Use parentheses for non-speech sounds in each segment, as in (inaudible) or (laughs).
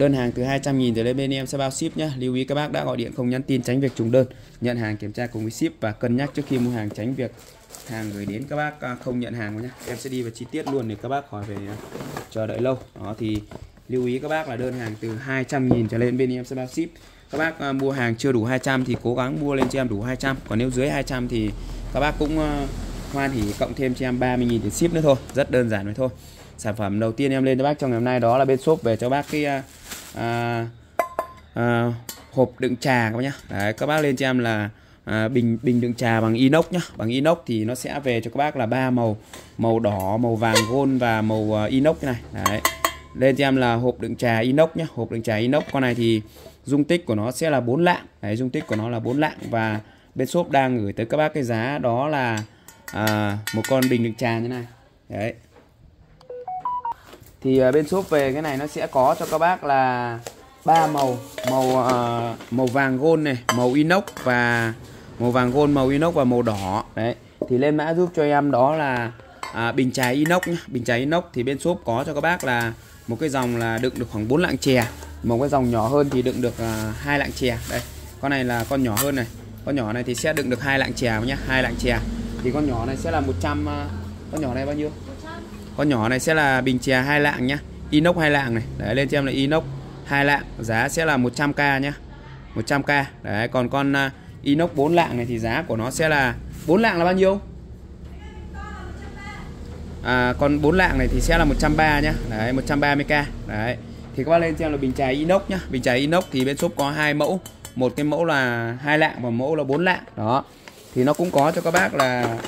Đơn hàng từ 200.000 trở lên bên em sẽ bao ship nhé. Lưu ý các bác đã gọi điện không nhắn tin tránh việc trùng đơn. Nhận hàng kiểm tra cùng với ship và cân nhắc trước khi mua hàng tránh việc hàng gửi đến các bác à, không nhận hàng nhé. Em sẽ đi vào chi tiết luôn để các bác khỏi phải à, chờ đợi lâu. Đó, thì lưu ý các bác là đơn hàng từ 200.000 trở lên bên em sẽ bao ship. Các bác à, mua hàng chưa đủ 200 thì cố gắng mua lên cho em đủ 200. Còn nếu dưới 200 thì các bác cũng hoan hỉ cộng thêm cho em 30.000 tiền ship nữa thôi. Rất đơn giản vậy thôi sản phẩm đầu tiên em lên cho bác trong ngày hôm nay đó là bên shop về cho bác cái à, à, hộp đựng trà các bác nhá. Đấy, các bác lên cho em là à, bình bình đựng trà bằng inox nhá. Bằng inox thì nó sẽ về cho các bác là ba màu màu đỏ màu vàng gold và màu uh, inox này. Đấy lên cho em là hộp đựng trà inox nhá hộp đựng trà inox. Con này thì dung tích của nó sẽ là bốn lạng. Đấy dung tích của nó là bốn lạng và bên shop đang gửi tới các bác cái giá đó là à, một con bình đựng trà như này. Đấy thì à, bên shop về cái này nó sẽ có cho các bác là ba màu. Màu uh, màu vàng gold này màu inox và màu vàng gold màu inox và màu đỏ. Đấy thì lên mã giúp cho em đó là à, bình trà inox nhá. Bình trà inox thì bên shop có cho các bác là một cái dòng là đựng được khoảng 4 lạng chè. Một cái dòng nhỏ hơn thì đựng được uh, hai lạng chè. Đây con này là con nhỏ hơn này. Con nhỏ này thì sẽ đựng được hai lạng chè nhá hai lạng chè. Thì con nhỏ này sẽ là 100 uh, con nhỏ này bao nhiêu? Con nhỏ này sẽ là bình chè hai lạng nhá. Inox hai lạng này. Đấy lên cho em là inox hai lạng. Giá sẽ là 100k nhá. 100k đấy còn con uh, inox 4 lạng này thì giá của nó sẽ là 4 lạng là bao nhiêu? À, còn 4 lạng này thì sẽ là 130 nhá. Đấy 130k đấy thì các bác lên cho em là bình trà inox nhá. Bình trà inox thì bên shop có hai mẫu. Một cái mẫu là hai lạng và mẫu là 4 lạng. Đó thì nó cũng có cho các bác là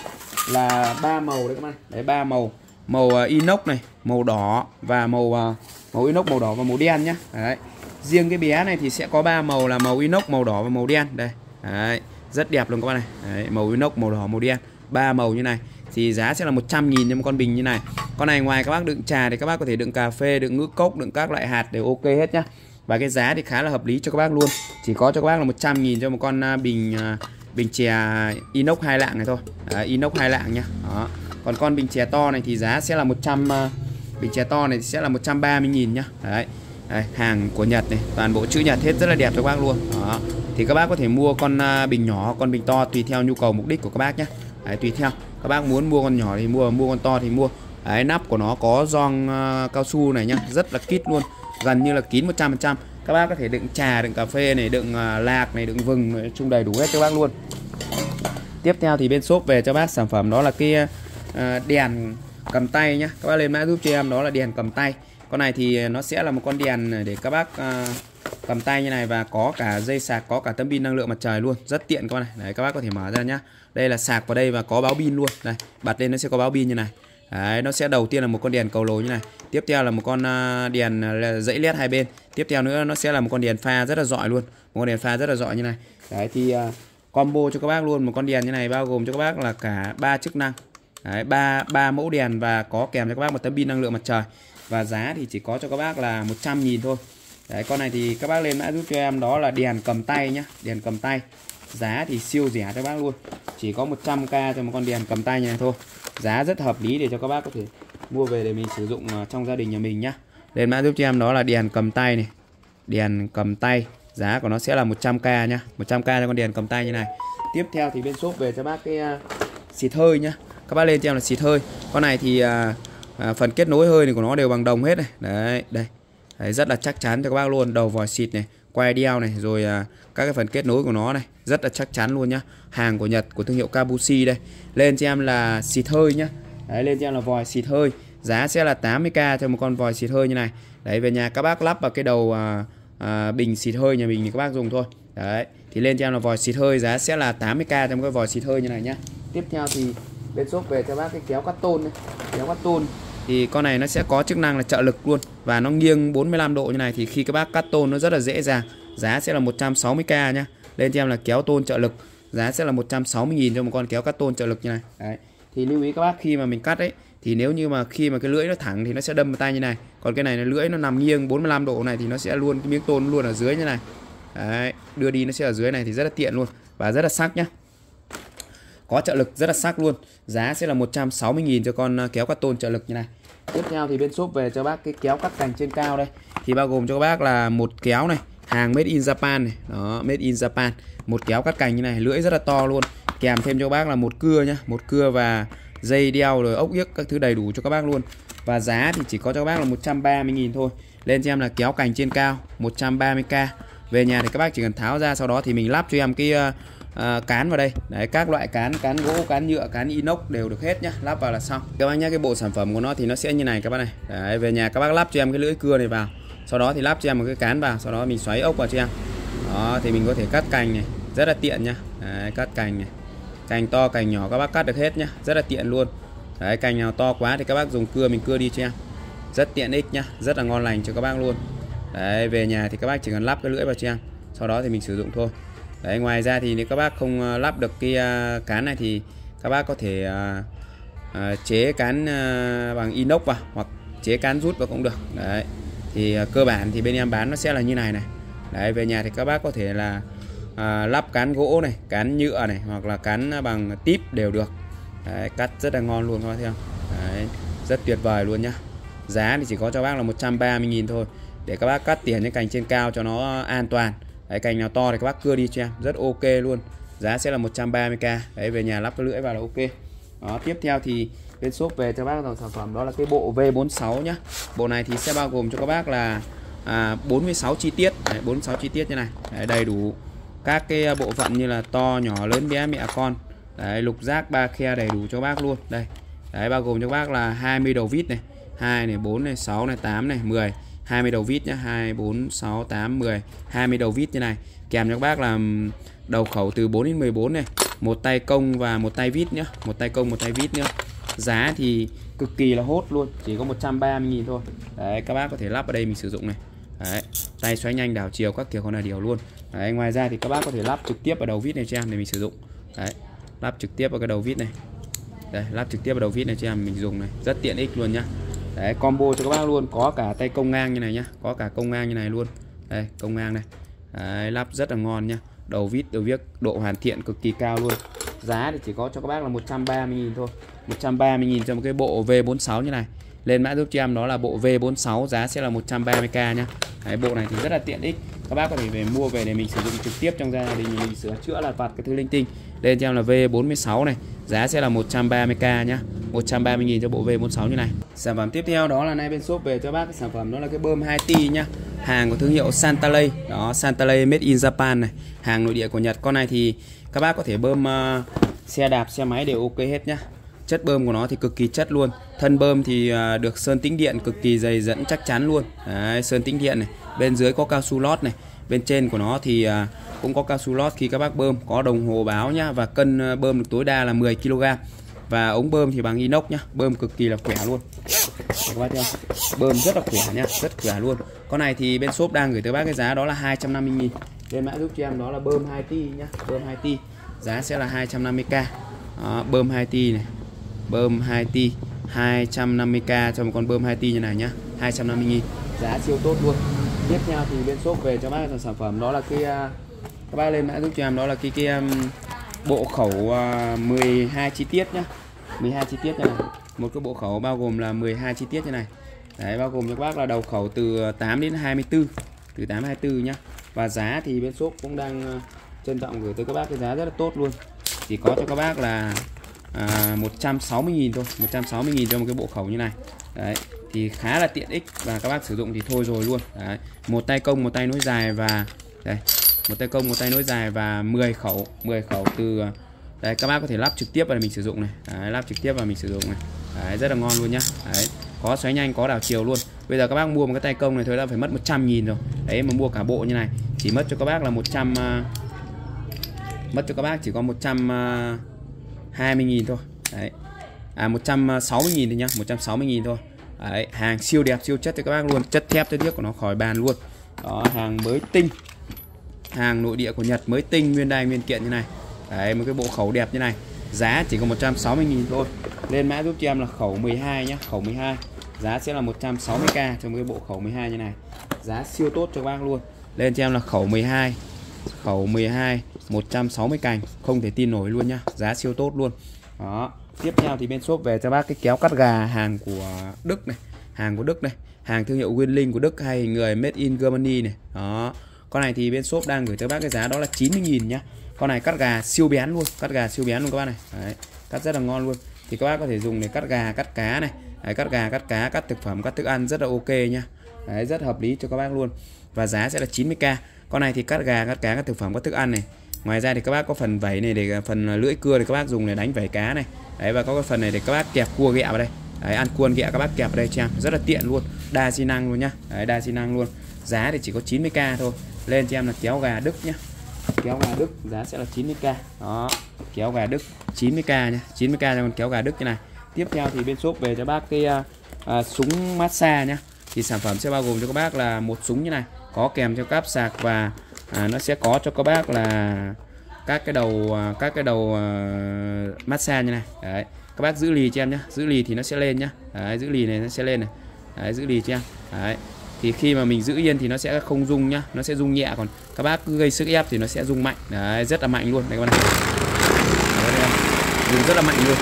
là ba màu đấy các bạn đấy ba màu màu à, inox này màu đỏ và màu à, màu inox màu đỏ và màu đen nhá. Đấy. Riêng cái bé này thì sẽ có ba màu là màu inox màu đỏ và màu đen. Đây. Đấy. Rất đẹp luôn các bạn này. Đấy, màu inox màu đỏ màu đen. Ba màu như này. Thì giá sẽ là 100 nghìn cho một con bình như này. Con này ngoài các bác đựng trà thì các bác có thể đựng cà phê đựng ngũ cốc đựng các loại hạt đều ok hết nhá. Và cái giá thì khá là hợp lý cho các bác luôn. Chỉ có cho các bác là 100 nghìn cho một con à, bình bình chè inox hai lạng này thôi. Đấy, inox hai lạng nhá. Đó. Còn con bình chè to này thì giá sẽ là 100 uh, ờ, bình chè to này sẽ là 130 nghìn nhá. Đấy. Đây, hàng của Nhật này toàn bộ chữ Nhật hết rất là đẹp cho các bác luôn. Đó. Thì các bác có thể mua con uh, bình nhỏ con bình to tùy theo nhu cầu mục đích của các bác nhé đấy, tùy theo. Các bác muốn mua con nhỏ thì mua mua con to thì mua. Đấy nắp của nó có giòn uh, ờ, cao su này nhá rất là kít luôn gần như là kín 100% các bác có thể đựng trà, đựng cà phê này, đựng à, lạc này, đựng vừng chung đầy đủ hết cho bác luôn. Tiếp theo thì bên shop về cho bác sản phẩm đó là cái à, đèn cầm tay nhá. Các bác lên mã giúp cho em, đó là đèn cầm tay. Con này thì nó sẽ là một con đèn để các bác à, cầm tay như này và có cả dây sạc, có cả tấm pin năng lượng mặt trời luôn. Rất tiện con này. Đấy, các bác có thể mở ra nhá. Đây là sạc vào đây và có báo pin luôn. Đây, bật lên nó sẽ có báo pin như này đấy nó sẽ đầu tiên là một con đèn cầu lối như này. Tiếp theo là một con à, đèn à, dãy led hai bên. Tiếp theo nữa nó sẽ là một con đèn pha rất là giỏi luôn. Một con đèn pha rất là giỏi như này. Đấy thì uh, combo cho các bác luôn. Một con đèn như này bao gồm cho các bác là cả ba chức năng. Đấy, ba ba mẫu đèn và có kèm cho các bác một tấm pin năng lượng mặt trời. Và giá thì chỉ có cho các bác là 100 nghìn thôi. Đấy, con này thì các bác lên mã giúp cho em đó là đèn cầm tay nhá đèn cầm tay giá thì siêu rẻ cho bác luôn. Chỉ có 100k cho một con đèn cầm tay này thôi. Giá rất hợp lý để cho các bác có thể mua về để mình sử dụng à, trong gia đình nhà mình nhá. Lên mã giúp cho em đó là đèn cầm tay này. Đèn cầm tay giá của nó sẽ là 100k nhá. 100k cho con đèn cầm tay như này. Tiếp theo thì bên shop về cho bác cái à, xịt hơi nhá. Các bác lên cho em là xịt hơi. Con này thì à, à, phần kết nối hơi này của nó đều bằng đồng hết này. Đấy đây. Đấy, rất là chắc chắn cho các bác luôn. Đầu vòi xịt này quay đeo này rồi à, các cái phần kết nối của nó này rất là chắc chắn luôn nhá. Hàng của Nhật của thương hiệu Kabushi đây. Lên cho em là xịt hơi nhá. Đấy lên cho em là vòi xịt hơi. Giá sẽ là 80k cho một con vòi xịt hơi như này. Đấy về nhà các bác lắp vào cái đầu à, à, bình xịt hơi nhà mình thì các bác dùng thôi. Đấy thì lên cho em là vòi xịt hơi giá sẽ là 80k cho một cái vòi xịt hơi như này nhá. Tiếp theo thì bên shop về cho bác cái kéo cắt tôn này. Kéo cắt tôn thì con này nó sẽ có chức năng là trợ lực luôn. Và nó nghiêng 45 độ như này thì khi các bác cắt tôn nó rất là dễ dàng. Giá sẽ là 160k nhá. Lên cho em là kéo tôn trợ lực. Giá sẽ là 160.000 cho một con kéo cắt tôn trợ lực như này. Đấy. Thì lưu ý các bác, khi mà mình cắt ấy, thì nếu như mà khi mà cái lưỡi nó thẳng thì nó sẽ đâm vào tay như này. Còn cái này là lưỡi nó nằm nghiêng 45 độ này thì nó sẽ luôn, cái miếng tôn luôn ở dưới như này. Đấy. Đưa đi nó sẽ ở dưới này thì rất là tiện luôn. Và rất là sắc nhá có trợ lực rất là sắc luôn. Giá sẽ là 160.000 cho con à, kéo cắt tôn trợ lực như này. Tiếp theo thì bên shop về cho bác cái kéo cắt cành trên cao đây. Thì bao gồm cho các bác là một kéo này, hàng made in Japan này. Đó, made in Japan. Một kéo cắt cành như này, lưỡi rất là to luôn. Kèm thêm cho các bác là một cưa nhá, một cưa và dây đeo rồi ốc yếc các thứ đầy đủ cho các bác luôn. Và giá thì chỉ có cho các bác là 130.000 thôi. Lên cho em là kéo cành trên cao 130k về nhà thì các bác chỉ cần tháo ra, sau đó thì mình lắp cho em cái à, à, cán vào đây. Đấy các loại cán cán gỗ cán nhựa cán inox đều được hết nhá. Lắp vào là xong. Các bác nhá cái bộ sản phẩm của nó thì nó sẽ như này các bác này. Đấy, về nhà các bác lắp cho em cái lưỡi cưa này vào. Sau đó thì lắp cho em một cái cán vào sau đó mình xoáy ốc vào cho em. Đó thì mình có thể cắt cành này. Rất là tiện nhá. Đấy, cắt cành này. Cành to cành nhỏ các bác cắt được hết nhá. Rất là tiện luôn. Đấy cành nào to quá thì các bác dùng cưa mình cưa đi cho em. Rất tiện ích nhá. Rất là ngon lành cho các bác luôn. Đấy về nhà thì các bác chỉ cần lắp cái lưỡi vào cho em. Sau đó thì mình sử dụng thôi đấy ngoài ra thì nếu các bác không ờ, lắp được cái ờ, cán này thì các bác có thể ờ, chế cán bằng inox vào hoặc chế cán rút vào cũng được. Đấy thì cơ bản thì bên em bán nó sẽ là như này này. Đấy về nhà thì các bác có thể là à, lắp cán gỗ này cán nhựa này hoặc là cán bằng tip đều được. Đấy, cắt rất là ngon luôn các bác thấy không? Đấy, rất tuyệt vời luôn nhá. Giá thì chỉ có cho bác là 130.000 thôi. Để các bác cắt tiền những cành trên cao cho nó an toàn đấy, cành nào to thì các bác cưa đi cho em. Rất ok luôn. Giá sẽ là 130k đấy về nhà lắp cái lưỡi vào là ok. Đó tiếp theo thì bên shop về cho bác dòng sản phẩm đó là cái bộ V46 nhá. Bộ này thì sẽ bao gồm cho các bác là à, 46 chi tiết. Đấy, 46 chi tiết như này. Đấy, đầy đủ các cái à, bộ phận như là to nhỏ lớn bé mẹ con. Đấy lục giác ba khe đầy đủ cho bác luôn. Đây. Đấy bao gồm cho bác là 20 đầu vít này 2 này 4 này 6 này 8 này 10 20 đầu vít nhé 2 4 6 8 10 20 đầu vít như này. Kèm cho các bác là đầu khẩu từ 4 đến 14 này. Một tay công và một tay vít nhá. Một tay công, một tay vít nhá. Giá thì cực kỳ là hốt luôn. Chỉ có 130.000 thôi. Đấy, các bác có thể lắp ở đây mình sử dụng này. Đấy, tay xoáy nhanh, đảo chiều các kiểu con là điều luôn. Đấy, ngoài ra thì các bác có thể lắp trực tiếp vào đầu vít này cho em để mình sử dụng. Đấy, lắp trực tiếp vào cái đầu vít này. Đây, lắp trực tiếp vào đầu vít này cho em mình dùng này. Rất tiện ích luôn nhá đấy combo cho các bác luôn. Có cả tay công ngang như này nhá. Có cả công ngang như này luôn. Đây công ngang này. Đấy, lắp rất là ngon nhá. Đầu vít đầu viết độ hoàn thiện cực kỳ cao luôn. Giá thì chỉ có cho các bác là 130.000 thôi. 130.000 cho một cái bộ V46 như này. Lên mã giúp cho em đó là bộ V46 giá sẽ là 130k nhá. Đấy, bộ này thì rất là tiện ích. Các bác có thể về mua về để mình sử dụng trực tiếp trong gia đình mình sửa chữa là vặt cái thứ linh tinh lên cho em là V46 này. Giá sẽ là 130k nhá. 130.000 cho bộ V46 như này. Sản phẩm tiếp theo đó là nay bên shop về cho bác. Cái sản phẩm đó là cái bơm 2T nhá. Hàng của thương hiệu Santalay đó Santalay made in Japan này. Hàng nội địa của Nhật. Con này thì các bác có thể bơm uh, xe đạp xe máy đều ok hết nhá. Chất bơm của nó thì cực kỳ chất luôn. Thân bơm thì uh, được sơn tĩnh điện cực kỳ dày dẫn chắc chắn luôn. Đấy, sơn tĩnh điện này. Bên dưới có cao su lót này bên trên của nó thì à, cũng có cao su lót khi các bác bơm có đồng hồ báo nhá và cân à, bơm được tối đa là 10 kg và ống bơm thì bằng inox nhá bơm cực kỳ là khỏe luôn. Các bác thấy bơm rất là khỏe nhá rất khỏe luôn. Con này thì bên shop đang gửi tới bác cái giá đó là 250 000 lên mã giúp cho em đó là bơm 2 ti nhá bơm 2 ti. Giá sẽ là 250k đó, bơm 2 ti này bơm 2 ti. 250k cho một con bơm 2 ti như này nhá. 250 nghìn. Giá siêu tốt luôn. Tiếp theo thì bên shop về cho bác sản phẩm đó là cái à, các bác lên mã giúp cho em đó là cái cái um, bộ khẩu à, uh, 12 chi tiết nhá. 12 chi tiết như này. Một cái bộ khẩu bao gồm là 12 chi tiết như này. Đấy bao gồm cho các bác là đầu khẩu từ 8 đến 24 từ 8 24 nhá. Và giá thì bên shop cũng đang uh, trân trọng gửi tới các bác cái giá rất là tốt luôn. Chỉ có cho các bác là à, 160.000 thôi 160.000 cho một cái bộ khẩu như này. Đấy thì khá là tiện ích và các bác sử dụng thì thôi rồi luôn. Đấy. một tay công một tay nối dài và đây một tay công một tay nối dài và 10 khẩu 10 khẩu từ à, đây các bác có thể lắp trực tiếp và mình sử dụng này. Đấy, lắp trực tiếp và mình sử dụng này. Đấy, rất là ngon luôn nhá. Đấy có xoáy nhanh có đảo chiều luôn. Bây giờ các bác mua một cái tay công này thôi đã phải mất 100 nghìn rồi. Đấy mà mua cả bộ như này chỉ mất cho các bác là 100 uh, à, mất cho các bác chỉ có 100 uh, 20.000 thôi. Đấy. À 160.000 thôi nhá 160.000 thôi. Đấy, hàng siêu đẹp, siêu chất cho các bác luôn. Chất thép cho tiếc của nó khỏi bàn luôn. Đó, hàng mới tinh. Hàng nội địa của Nhật mới tinh, nguyên đai, nguyên kiện như này. Đấy, một cái bộ khẩu đẹp như này. Giá chỉ có 160.000 thôi. Lên mã giúp cho em là khẩu 12 nhá, khẩu 12 giá sẽ là 160k cho một cái bộ khẩu 12 như này. Giá siêu tốt cho các bác luôn. Lên cho em là khẩu 12 khẩu 12 160 cành. Không thể tin nổi luôn nhá. Giá siêu tốt luôn. Đó. Tiếp theo thì bên shop về cho bác cái kéo cắt gà hàng của Đức này. Hàng của Đức này. Hàng thương hiệu Winling của Đức hay người made in Germany này. Đó. Con này thì bên shop đang gửi cho bác cái giá đó là 90.000 nhá. Con này cắt gà siêu bén luôn. Cắt gà siêu bén luôn các bác này. Đấy, cắt rất là ngon luôn. Thì các bác có thể dùng để cắt gà cắt cá này. Đấy, cắt gà cắt cá cắt thực phẩm cắt thức ăn rất là ok nhá. Đấy, rất hợp lý cho các bác luôn. Và giá sẽ là 90k con này thì cắt gà cắt cá các thực phẩm các thức ăn này. Ngoài ra thì các bác có phần vẩy này để phần lưỡi cưa thì các bác dùng để đánh vẩy cá này. Đấy và có cái phần này để các bác kẹp cua ghẹ vào đây. Đấy, ăn cuôn ghẹ các bác kẹp vào đây cho em. Rất là tiện luôn. Đa xi năng luôn nhá. Đấy, đa xi năng luôn. Giá thì chỉ có 90k thôi. Lên cho em là kéo gà Đức nhá. Kéo gà Đức giá sẽ là 90k đó kéo gà Đức 90k nhá. 90k cho con kéo gà Đức như này. Tiếp theo thì bên shop về cho bác cái uh, uh, súng massage nhá. Thì sản phẩm sẽ bao gồm cho các bác là một súng như này có kèm theo cáp sạc và à, nó sẽ có cho các bác là các cái đầu à, các cái đầu uh, massage như này. Đấy các bác giữ lì cho em nhé giữ lì thì nó sẽ lên nhá. Đấy, giữ lì này nó sẽ lên này. Đấy, giữ lì cho em. Đấy thì khi mà mình giữ yên thì nó sẽ không rung nhá nó sẽ rung nhẹ còn các bác cứ gây sức ép thì nó sẽ rung mạnh. Đấy rất là mạnh luôn. Này các bạn này. Rung rất là mạnh luôn.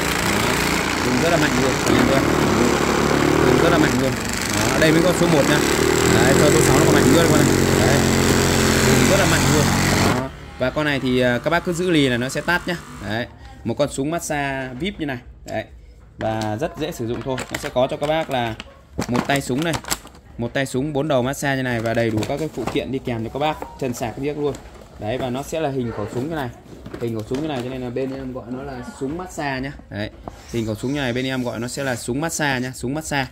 Rung rất là mạnh luôn. Rung rất là mạnh luôn đây mới có số 1 nha. Đấy cho số 6 nó còn mạnh nữa các bạn này đấy. Rất là mạnh luôn. Đó. và con này thì à, các bác cứ giữ lì là nó sẽ tắt nhá. Đấy. Một con súng massage vip như này. Đấy. Và rất dễ sử dụng thôi. Nó sẽ có cho các bác là một tay súng này, một tay súng bốn đầu massage như này và đầy đủ các cái phụ kiện đi kèm cho các bác. Chân sạc biết luôn. Đấy, và nó sẽ là hình khẩu súng như này. Hình khẩu súng như này cho nên là bên em gọi nó là súng massage nhá. Đấy. Hình khẩu súng như này bên em gọi nó sẽ là súng massage nhá, súng massage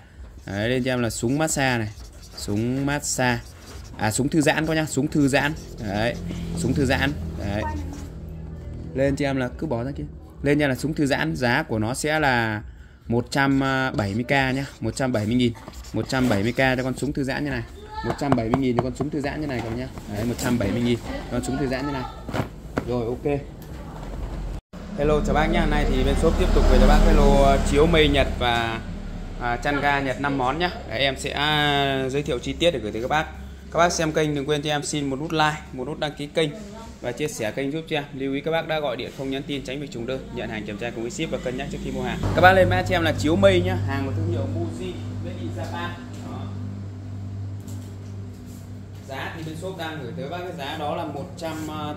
đấy lên cho em là súng massage này. Súng massage. À súng thư giãn có nhá, súng thư giãn. Đấy, súng thư giãn. Đấy. Lên cho em là, cứ bỏ ra kia. Lên nha là súng thư giãn, giá của nó sẽ là 170k nhá 170 nghìn. 170k cho con súng thư giãn như này. 170 nghìn cho con súng thư giãn như này các nhá. Đấy 170 nghìn con súng thư giãn như này. Rồi, ok. Hello chào bác nhá, nay thì bên shop tiếp tục về cho bác cái lô chiếu mây Nhật và à, chăn ga Nhật 5 món nhá. Đấy, em sẽ à, giới thiệu chi tiết để gửi tới các bác. Các bác xem kênh đừng quên cho em xin một nút like một nút đăng ký kênh và chia sẻ kênh giúp cho em. Lưu ý các bác đã gọi điện không nhắn tin tránh bị trùng đơn. Nhận hàng kiểm tra cùng với ship và cân nhắc trước khi mua hàng. Các bác lên mã cho em là chiếu mây nhá. Hàng của thương hiệu Muji made in Japan. Đó. giá thì bên shop đang gửi tới bác cái giá đó là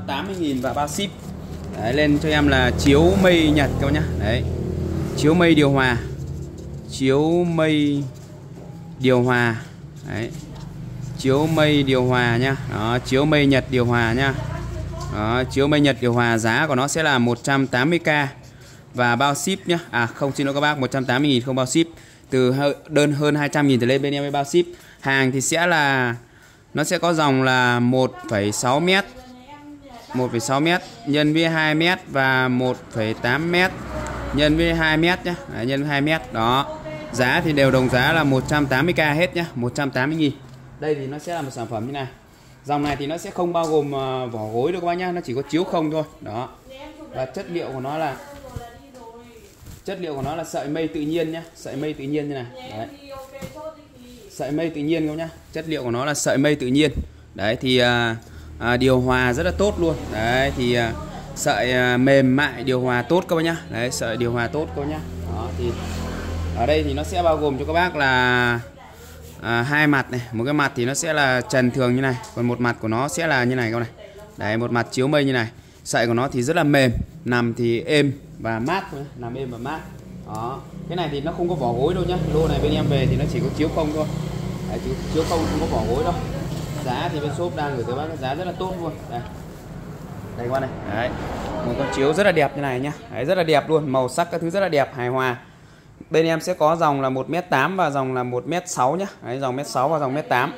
180.000 và bao ship. Đấy, lên cho em là chiếu mây Nhật các bác nhá. Đấy. Chiếu mây điều hòa chiếu mây điều hòa. Đấy. Chiếu mây điều hòa nhá. Đó chiếu mây Nhật điều hòa nhá. Đó, chiếu mây Nhật điều hòa giá của nó sẽ là 180k và bao ship nhá. À không xin lỗi các bác 180 000 không bao ship. Từ đơn hơn 200 000 trở lên bên em mới bao ship. Hàng thì sẽ là nó sẽ có dòng là 1,6 m 1,6 m nhân với 2 m và 1,8 m nhân với 2 m nhé nhân với 2 m đó. Giá thì đều đồng giá là 180k hết nhá, 180 000 Đây thì nó sẽ là một sản phẩm như này. Dòng này thì nó sẽ không bao gồm ờ, vỏ gối được các bác nhá nó chỉ có chiếu không thôi. Đó. Và chất liệu của nó là chất liệu của nó là sợi mây tự nhiên nhá sợi mây tự nhiên như này. Đấy. Sợi mây tự nhiên các nhá chất liệu của nó là sợi mây tự nhiên. Đấy thì à, à, điều hòa rất là tốt luôn. Đấy thì à, sợi à, mềm mại điều hòa tốt các bác nhá. Đấy sợi điều hòa tốt các bác nhá. Đó thì ở đây thì nó sẽ bao gồm cho các bác là à, hai mặt này. Một cái mặt thì nó sẽ là trần thường như này còn một mặt của nó sẽ là như này các này. Đấy một mặt chiếu mây như này. Sợi của nó thì rất là mềm nằm thì êm và mát thôi nằm êm và mát. Đó. Cái này thì nó không có vỏ gối đâu nhá. Lô này bên em về thì nó chỉ có chiếu không thôi. Đấy, chiếu, chiếu không không có vỏ gối đâu. Giá thì bên shop đang gửi tới bác giá rất là tốt luôn. Đây. Đây qua này. Đấy. Một con chiếu rất là đẹp như này nhá. Đấy, rất là đẹp luôn. Màu sắc các thứ rất là đẹp hài hòa bên em sẽ có dòng là 1m8 và dòng là 1m6 nhá. Đấy, dòng 1m6 và dòng 1m8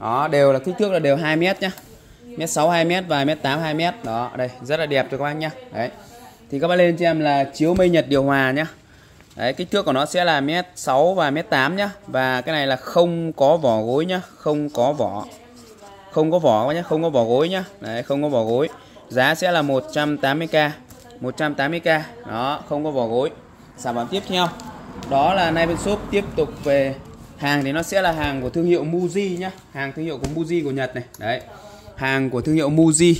đó đều là kích thước là đều 2m nhá. Mét 6 2m và mét 8 2m đó đây rất là đẹp cho các bác nhá. Đấy. Thì các bác lên cho em là chiếu mây nhật điều hòa nhá. Đấy kích thước của nó sẽ là mét 6 và mét 8 nhá. Và cái này là không có vỏ gối nhá. Không có vỏ. Không có vỏ nhá không có vỏ gối nhá. Đấy không có vỏ gối. Giá sẽ là 180k 180k đó không có vỏ gối. Sản phẩm tiếp theo đó là nay bên shop tiếp tục về. Hàng thì nó sẽ là hàng của thương hiệu Muji nhá. Hàng thương hiệu của Muji của Nhật này. Đấy. Hàng của thương hiệu Muji.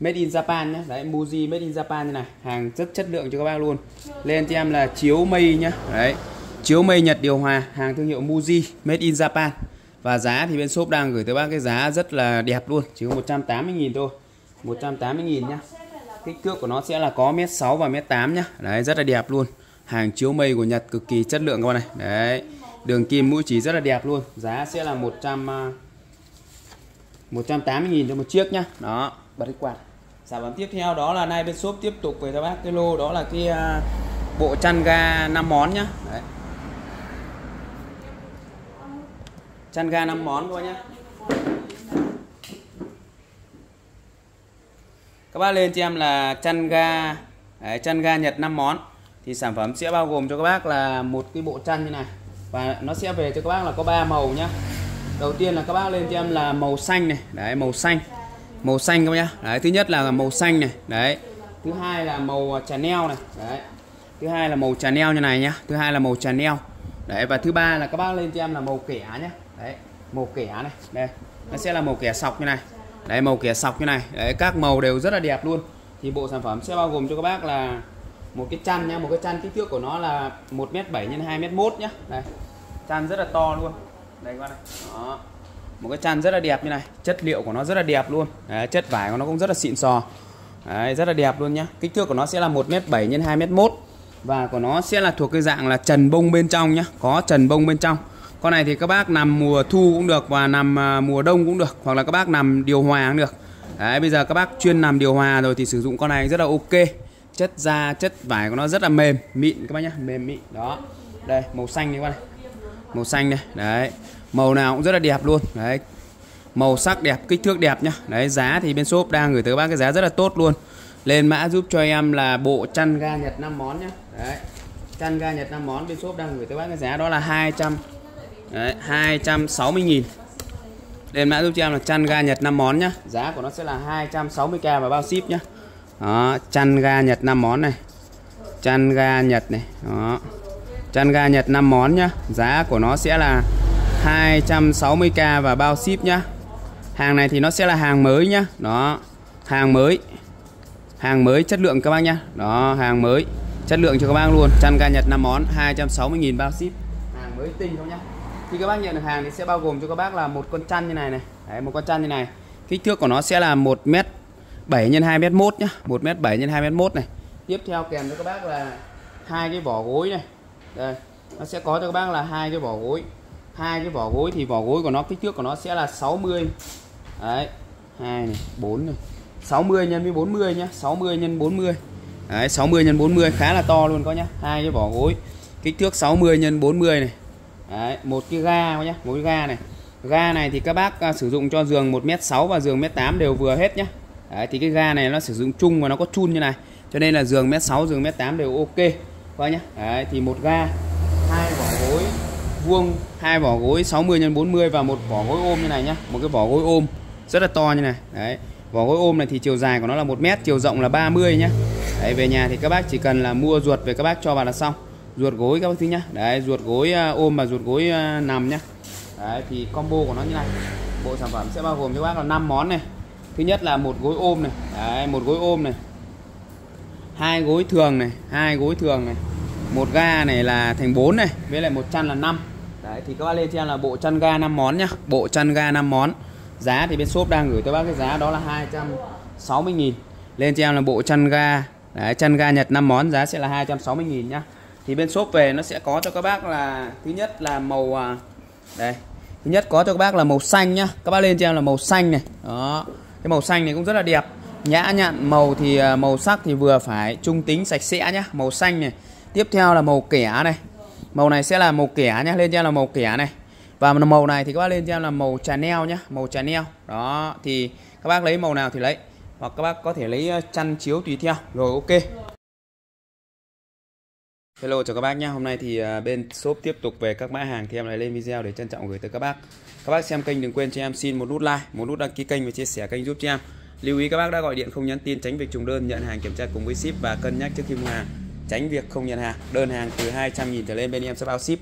Made in Japan nhé đấy, Muji made in Japan như này. Hàng rất chất lượng cho các bác luôn. Lên cho em là chiếu mây nhá. Đấy. Chiếu mây Nhật điều hòa. Hàng thương hiệu Muji made in Japan. Và giá thì bên shop đang gửi tới bác cái giá rất là đẹp luôn. Chỉ có 180.000 thôi. 180.000 nhá. Kích thước của nó sẽ là có mét 6 và mét 8 nhá. Đấy, rất là đẹp luôn hàng chiếu mây của Nhật cực kỳ chất lượng các bạn này. Đấy đường kim mũi chỉ rất là đẹp luôn. Giá sẽ là 100 180.000 à, cho một chiếc nhá. Đó bật quạt. Sản phẩm tiếp theo đó là nay bên shop tiếp tục về cho bác cái lô đó là cái à, bộ chăn ga 5 món nhá. Đấy. chăn ga 5 món thôi nhá. Các bác lên cho em là chăn ga đấy, chăn ga Nhật 5 món thì sản phẩm sẽ bao gồm cho các bác là một cái bộ chăn như này. Và nó sẽ về cho các bác là có ba màu nhá. Đầu tiên là các bác lên cho em là màu xanh này. Đấy, màu xanh. Màu xanh các bác nhá. Đấy, thứ nhất là màu xanh này. Đấy. Thứ hai là màu à, chanel này. Đấy. Thứ hai là màu chanel như này nhá. Thứ hai là màu chanel đấy, và thứ ba là các bác lên cho em là màu kẻ nhá. Đấy, màu kẻ này. Đây, nó sẽ là màu kẻ sọc như này. Đấy, màu kẻ sọc như này. Đấy, các màu đều rất là đẹp luôn. Thì bộ sản phẩm sẽ bao gồm cho các bác là một cái chăn nhá một cái chăn kích thước của nó là 1m7 x 2m1 nhá. Đây. Chăn rất là to luôn. Đây các bạn này. Đó. Một cái chăn rất là đẹp như này. Chất liệu của nó rất là đẹp luôn. Đấy, chất vải của nó cũng rất là xịn sò. Đấy, rất là đẹp luôn nhá. Kích thước của nó sẽ là 1m7 x 2m1 và của nó sẽ là thuộc cái dạng là trần bông bên trong nhá. Có trần bông bên trong. Con này thì các bác nằm mùa thu cũng được và nằm à, mùa đông cũng được. Hoặc là các bác nằm điều hòa cũng được. Đấy bây giờ các bác chuyên nằm điều hòa rồi thì sử dụng con này rất là ok chất da, chất vải của nó rất là mềm. Mịn các bác nhá, mềm mịn. Đó. Đây, màu xanh này các bác này. Màu xanh đây, đấy. Màu nào cũng rất là đẹp luôn. Đấy. Màu sắc đẹp, kích thước đẹp nhá. Đấy, giá thì bên shop đang gửi tới các bác cái giá rất là tốt luôn. Lên mã giúp cho em là bộ chăn ga nhật 5 món nhá. Đấy. Chăn ga nhật 5 món, bên shop đang gửi tới bác cái giá đó là 200 đấy 260 nghìn. Lên mã giúp cho em là chăn ga nhật 5 món nhá. Giá của nó sẽ là 260k và bao ship nhá đó chăn ga nhật 5 món này. Chăn ga nhật này đó. Chăn ga nhật 5 món nhá. Giá của nó sẽ là 260k và bao ship nhá. Hàng này thì nó sẽ là hàng mới nhá. Đó hàng mới. Hàng mới chất lượng các bác nhá. Đó hàng mới chất lượng cho các bác luôn. Chăn ga nhật 5 món 260.000 bao ship. Hàng mới tinh không nhá. Khi các bác nhận được hàng thì sẽ bao gồm cho các bác là một con chăn như này này. Đấy, một con chăn như này. Kích thước của nó sẽ là 1 mét 7 x 2 m 1 nhá. 1 m 7 x 2 m 1 này. Tiếp theo kèm cho các bác là hai cái vỏ gối này. Đây, nó sẽ có cho các bác là hai cái vỏ gối. Hai cái vỏ gối thì vỏ gối của nó, kích thước của nó sẽ là 60 đấy, hai này 4 này. 60 nhân với 40 nhá 60 nhân 40 đấy 60 nhân 40 khá là to luôn có nhá. Hai cái vỏ gối, kích thước 60 nhân 40 này. Đấy, một cái ga nhá, một cái ga này. Ga này thì các bác à, sử dụng cho giường 1m6 và giường 1m8 đều vừa hết nhá đấy, thì cái ga này nó sử dụng chung và nó có chun như này. Cho nên là giường mét 6 giường mét 8 đều ok. Coi nhá đấy, thì một ga hai vỏ gối vuông hai vỏ gối 60 x 40 và một vỏ gối ôm như này nhá một cái vỏ gối ôm rất là to như này. Đấy vỏ gối ôm này thì chiều dài của nó là một mét chiều rộng là 30 nhá đấy về nhà thì các bác chỉ cần là mua ruột về các bác cho vào là xong. Ruột gối các bác thứ nhá. Đấy ruột gối à, ôm và ruột gối à, nằm nhá. Đấy thì combo của nó như này. Bộ sản phẩm sẽ bao gồm cho các bác là 5 món này thứ nhất là một gối ôm này. Đấy một gối ôm này. Hai gối thường này hai gối thường này. Một ga này là thành 4 này với lại một chăn là 5 đấy thì các bác lên cho em là bộ chăn ga 5 món nhá. Bộ chăn ga 5 món. Giá thì bên shop đang gửi tới bác cái giá đó là 260 nghìn. Lên cho em là bộ chăn ga. Đấy, chăn ga Nhật 5 món giá sẽ là 260 nghìn nhá. Thì bên shop về nó sẽ có cho các bác là thứ nhất là màu à, đây. Thứ nhất có cho các bác là màu xanh nhá. Các bác lên cho em là màu xanh này. Đó cái màu xanh này cũng rất là đẹp. Nhã nhặn, màu thì à, màu sắc thì vừa phải trung tính, sạch sẽ nhá, màu xanh này. Tiếp theo là màu kẻ này. Màu này sẽ là màu kẻ nhá, lên cho em là màu kẻ này. Và màu này thì các bác lên cho em là màu Chanel nhá, màu Chanel. Đó, thì các bác lấy màu nào thì lấy. Hoặc các bác có thể lấy à, chăn chiếu tùy theo. Rồi, ok. Hello, chào các bác nhé Hôm nay thì à, bên shop tiếp tục về các mã hàng thì em lại lên video để trân trọng gửi tới các bác. Các bác xem kênh đừng quên cho em xin một nút like Một nút đăng ký kênh và chia sẻ kênh giúp cho em. Lưu ý các bác đã gọi điện không nhắn tin tránh việc trùng đơn nhận hàng kiểm tra cùng với ship và cân nhắc trước khi mua hàng. Tránh việc không nhận hàng Đơn hàng từ 200.000 trở lên bên em sẽ bao ship.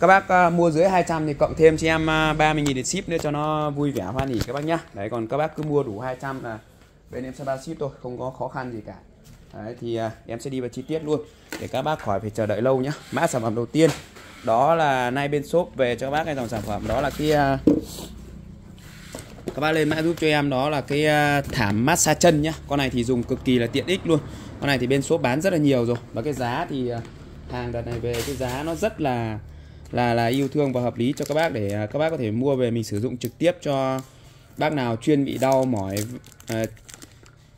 Các bác uh, mua dưới 200 thì cộng thêm cho em uh, 30.000 để ship nữa cho nó vui vẻ hoan hỉ các bác nhá. Đấy còn các bác cứ mua đủ 200 là bên em sẽ bao ship thôi không có khó khăn gì cả. Đấy, thì uh, em sẽ đi vào chi tiết luôn để các bác khỏi phải chờ đợi lâu nhá. Mã sản phẩm đầu tiên đó là nay bên shop về cho các bác cái dòng sản phẩm. Đó là cái uh, các bác lên mã giúp cho em đó là cái à, uh, thảm massage chân nhá. Con này thì dùng cực kỳ là tiện ích luôn. Con này thì bên shop bán rất là nhiều rồi. Và cái giá thì uh, hàng đợt này về cái giá nó rất là là là yêu thương và hợp lý cho các bác để các bác có thể mua về mình sử dụng trực tiếp cho bác nào chuyên bị đau mỏi uh,